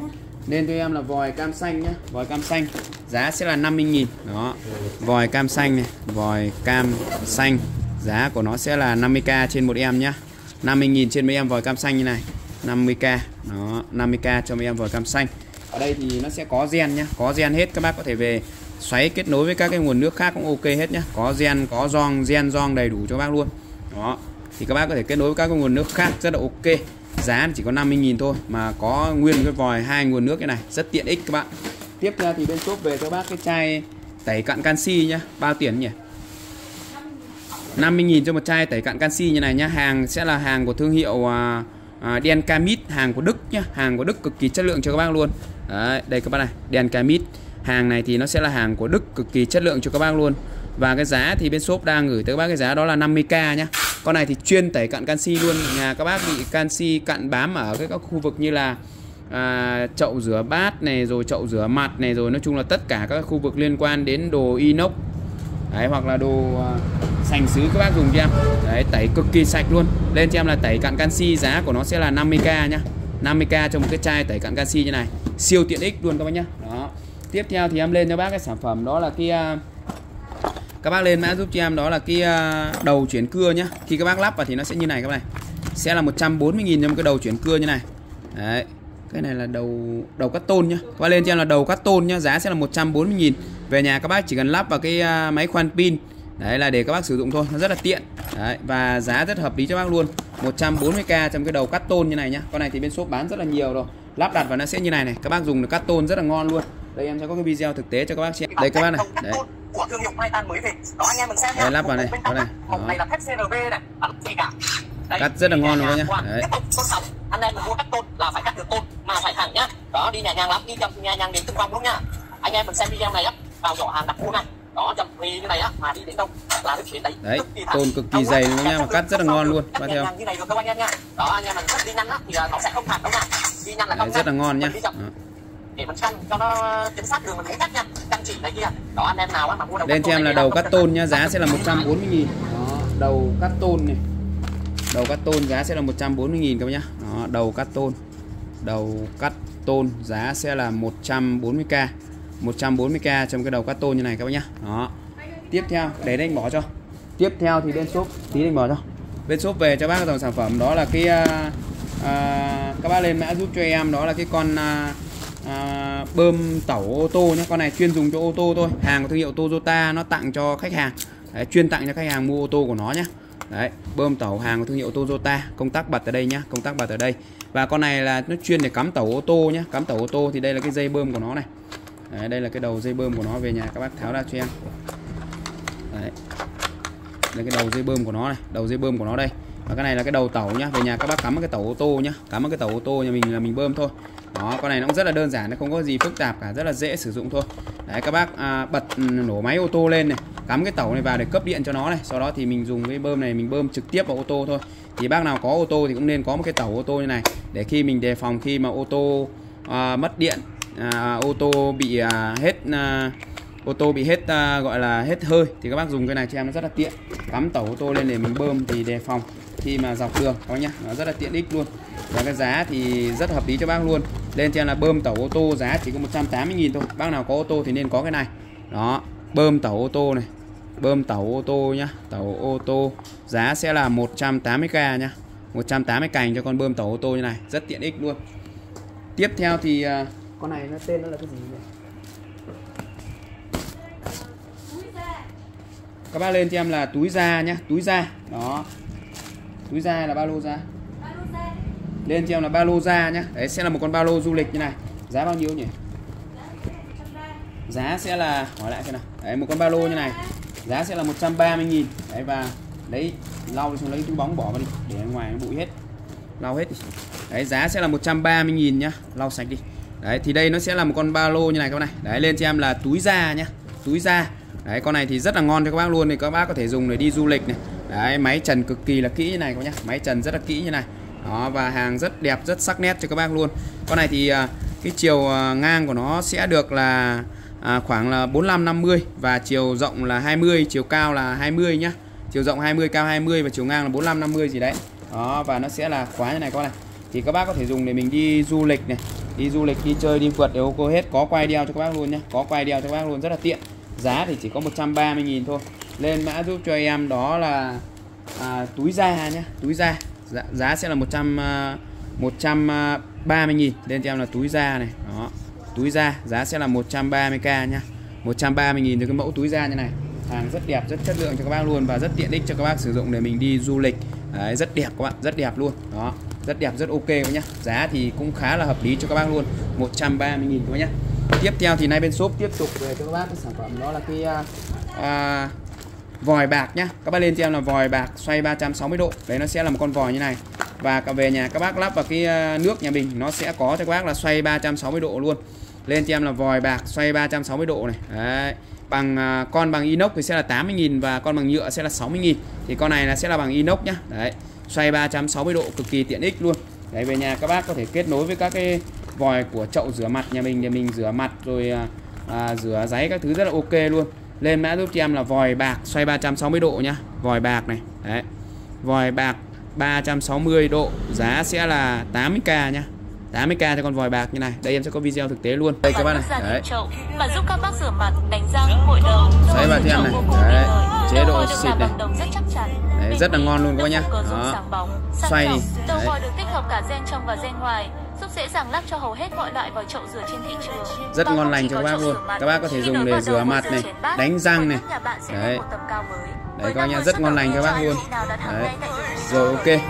Nên cho em là vòi cam xanh nhá, Vòi cam xanh. Giá sẽ là 50.000 Đó, Vòi cam xanh này, Vòi cam xanh. Giá của nó sẽ là 50k trên một em nhá. 50.000 trên mấy em vòi cam xanh như này 50k Đó 50k cho mấy em vòi cam xanh. Ở đây thì nó sẽ có gen nhá Có gen hết các bác có thể về xoáy kết nối với các cái nguồn nước khác cũng ok hết nhá. Có gen, có giòn, gen giòn đầy đủ cho bác luôn. Đó Thì các bác có thể kết nối với các cái nguồn nước khác rất là ok. Giá chỉ có 50.000 thôi Mà có nguyên cái vòi hai nguồn nước cái này Rất tiện ích các bạn. Tiếp theo thì bên shop về cho bác cái chai tẩy cặn canxi nhá Bao tiền nhỉ? 50.000 cho một chai tẩy cặn canxi như này nhá. Hàng sẽ là hàng của thương hiệu à, à, Denkamit Hàng của Đức nhá. Hàng của Đức cực kỳ chất lượng cho các bác luôn. Đấy, Đây các bác này Đen Camit Hàng này thì nó sẽ là hàng của Đức cực kỳ chất lượng cho các bác luôn. Và cái giá thì bên shop đang gửi tới các bác cái giá đó là 50k nhá. Con này thì chuyên tẩy cặn canxi luôn. Nhà các bác bị canxi cặn bám ở cái các khu vực như là à, chậu rửa bát này rồi chậu rửa mặt này rồi nói chung là tất cả các khu vực liên quan đến đồ inox. Đấy hoặc là đồ à, sành sứ các bác dùng cho em đấy tẩy cực kỳ sạch luôn. Lên cho em là tẩy cặn canxi giá của nó sẽ là 50k nhá. 50k cho một cái chai tẩy cặn canxi như này. Siêu tiện ích luôn các bác nhá. Đó. Tiếp theo thì em lên cho bác cái sản phẩm, đó là cái à, các bác lên mã giúp cho em, đó là cái à, đầu chuyển cưa nhá. Khi các bác lắp vào thì nó sẽ như này các bác này. Sẽ là 140.000 cho một cái đầu chuyển cưa như này. Đấy. Cái này là đầu đầu cắt tôn nhá. Qua lên cho em là đầu cắt tôn nhá. Giá sẽ là 140.000 về nhà các bác chỉ cần lắp vào cái à, máy khoan pin đấy là để các bác sử dụng thôi nó rất là tiện. Đấy, và giá rất hợp lý cho bác luôn. 140k trong cái đầu cắt tôn như này nhá. Con này thì bên shop bán rất là nhiều rồi. Lắp đặt vào nó sẽ như này này các bác dùng được cắt tôn rất là ngon luôn. Đây em sẽ có cái video thực tế cho các bác xem. Đây các bác này. Đấy. Của thương hiệu Titan mới về. Đó anh em mình xem Đấy, lắp vào này, trong này. Đó. này là thép CRV này. Đấy, Cắt rất là ngon luôn nhá. Đấy. tiếp tục tôn sóng anh em mình mua cắt tôn là phải cắt được tôn mà phải thẳng nhá. Đó đi nhẹ nhàng lắm đi chậm nhẹ nhàng đến từng vòng luôn nhá. Anh em mình xem video này á. Vào giỏ hàng đặt mua này đó chậm vì như này á mà đi đến đâu là được đến đấy Đấy, cực kỳ thẳng. tôn cực kỳ dày luôn nha, mà cắt rất là ngon luôn. nhẹ theo. như này được các anh em nhá đó anh em mình cắt đi nhanh á thì nó sẽ không thẳng đâu nha đi nhanh là không rất là ngon nhá để mình căn cho nó chính xác đường mình muốn cắt nha căn chỉ này kia đó anh em nào á mà mua đầu Lên cho em là đầu cắt tôn nhá, giá sẽ là 140 000 Đó, đầu cắt tôn này. Đầu cắt tôn giá sẽ là 140 000 các bác nhá. Đó, đầu cắt tôn. Đầu cắt tôn giá sẽ là 140k. 140k trong cái đầu cắt tôn như này các bác nhá. Đó. Tiếp theo, để đây anh bỏ cho. Tiếp theo thì bên shop tí anh bỏ cho. Bên shop về cho bác cái dòng sản phẩm đó là cái uh, uh, các bác lên mã giúp cho em đó là cái con uh, à, bơm tẩu ô tô nhé con này chuyên dùng cho ô tô thôi hàng của thương hiệu Toyota nó tặng cho khách hàng đấy, chuyên tặng cho khách hàng mua ô tô của nó nhé đấy bơm tẩu hàng của thương hiệu Toyota công tắc bật ở đây nhá công tắc bật ở đây và con này là nó chuyên để cắm tẩu ô tô nhé cắm tẩu ô tô thì đây là cái dây bơm của nó này đấy, đây là cái đầu dây bơm của nó về nhà các bác tháo ra cho em. Đấy. Đây cái đầu dây bơm của nó này đầu dây bơm của nó đây. Và cái này là cái đầu tẩu nhá về nhà các bác cắm cái tẩu ô tô nhá cắm cái tẩu ô tô nhà mình là mình bơm thôi. Đó con này nó cũng rất là đơn giản nó không có gì phức tạp cả rất là dễ sử dụng thôi. Đấy các bác à, bật ừ, nổ máy ô tô lên này cắm cái tẩu này vào để cấp điện cho nó này. Sau đó thì mình dùng cái bơm này mình bơm trực tiếp vào ô tô thôi. Thì bác nào có ô tô thì cũng nên có một cái tẩu ô tô như này để khi mình đề phòng khi mà ô tô à, mất điện à, ô tô bị à, hết à, ô tô bị hết à, gọi là hết hơi. Thì các bác dùng cái này cho em nó rất là tiện. Cắm tẩu ô tô lên để mình bơm thì đề phòng khi mà dọc đường các bác nhá. Nó rất là tiện ích luôn. Và cái giá thì rất hợp lý cho bác luôn. Lên cho em là bơm tẩu ô tô giá chỉ có 180.000 thôi. Bác nào có ô tô thì nên có cái này. Đó bơm tẩu ô tô này. Bơm tẩu ô tô nhá. Tẩu ô tô giá sẽ là 180k nhá. 180 cành cho con bơm tẩu ô tô như này. Rất tiện ích luôn. Tiếp theo thì à, con này nó tên nó là cái gì nhỉ? Các bác lên cho em là túi da nhá, túi da. Đó. Túi da là ba lô da? Lên cho em là ba lô da nhá. Đấy, sẽ là một con ba lô du lịch như này. Giá bao nhiêu nhỉ? Giá sẽ là, hỏi lại xem nào. Đấy, một con ba lô như này. Giá sẽ là 130 nghìn. Đấy, và lấy, lau xuống lấy túi bóng bỏ vào đi, để ngoài nó bụi hết. Lau hết đi. Đấy, giá sẽ là 130 nghìn nhá. Lau sạch đi đấy thì đây nó sẽ là một con ba lô như này các bạn này. Đấy lên cho em là túi da nhá túi da. Đấy con này thì rất là ngon cho các bác luôn thì các bác có thể dùng để đi du lịch này. Đấy máy trần cực kỳ là kỹ như này các bác nhá máy trần rất là kỹ như này. Đó và hàng rất đẹp rất sắc nét cho các bác luôn. Con này thì à, cái chiều à, ngang của nó sẽ được là à, khoảng là 45 50 và chiều rộng là 20 chiều cao là 20 nhá. Chiều rộng 20 cao 20 và chiều ngang là 45 50 gì đấy. Đó và nó sẽ là khóa như này các bác này thì các bác có thể dùng để mình đi du lịch này đi du lịch đi chơi đi phượt đều ok hết. Có quay đeo cho các bác luôn nhé có quay đeo cho các bác luôn rất là tiện. Giá thì chỉ có 130.000 thôi. Lên mã giúp cho em đó là à, túi da nhé túi da. Giá, giá sẽ là 100 uh, 130.000 lên cho em là túi da này. Đó túi da giá sẽ là 130k nhá. 130.000 cho cái mẫu túi da như này. Hàng rất đẹp rất chất lượng cho các bác luôn và rất tiện ích cho các bác sử dụng để mình đi du lịch. Đấy, rất đẹp các bạn rất đẹp luôn. Đó rất đẹp rất ok nhá. Giá thì cũng khá là hợp lý cho các bác luôn. 130.000 thôi nhá. Tiếp theo thì nay bên shop tiếp tục về cho các bác cái sản phẩm đó là cái à, à vòi bạc nhá. Các bác lên cho em là vòi bạc xoay 360 độ. Đấy nó sẽ là một con vòi như này. Và cả về nhà các bác lắp vào cái à, nước nhà mình nó sẽ có cho các bác là xoay 360 độ luôn. Lên cho em là vòi bạc xoay 360 độ này. Đấy. Bằng à, con bằng inox thì sẽ là 80.000 và con bằng nhựa sẽ là 60.000 thì con này là sẽ là bằng inox nhá. Đấy xoay 360 độ cực kỳ tiện ích luôn. Đấy về nhà các bác có thể kết nối với các cái vòi của chậu rửa mặt nhà mình để mình rửa mặt rồi à, à, rửa giấy các thứ rất là ok luôn. Lên mã giúp cho em là vòi bạc xoay 360 độ nhá. Vòi bạc này đấy. Vòi bạc 360 độ giá sẽ là 80k nhá. 80k cho con vòi bạc như này. Đây em sẽ có video thực tế luôn. Đây các bác này. Đấy. Và giúp các bác rửa mặt đánh răng gội đầu. Vào cho em này. Đấy chế độ xịt này. đấy, rất là ngon luôn các bác nhá. đó. xoay đi. Đầu vòi được tích hợp cả gen trong và gen ngoài giúp dễ dàng lắp cho hầu hết mọi loại vòi chậu rửa trên thị trường. Rất ngon lành cho các bác luôn. các bác có thể dùng để rửa mặt này đánh răng này. đấy. đấy các bác nhá rất ngon lành cho các bác luôn. đấy. rồi ok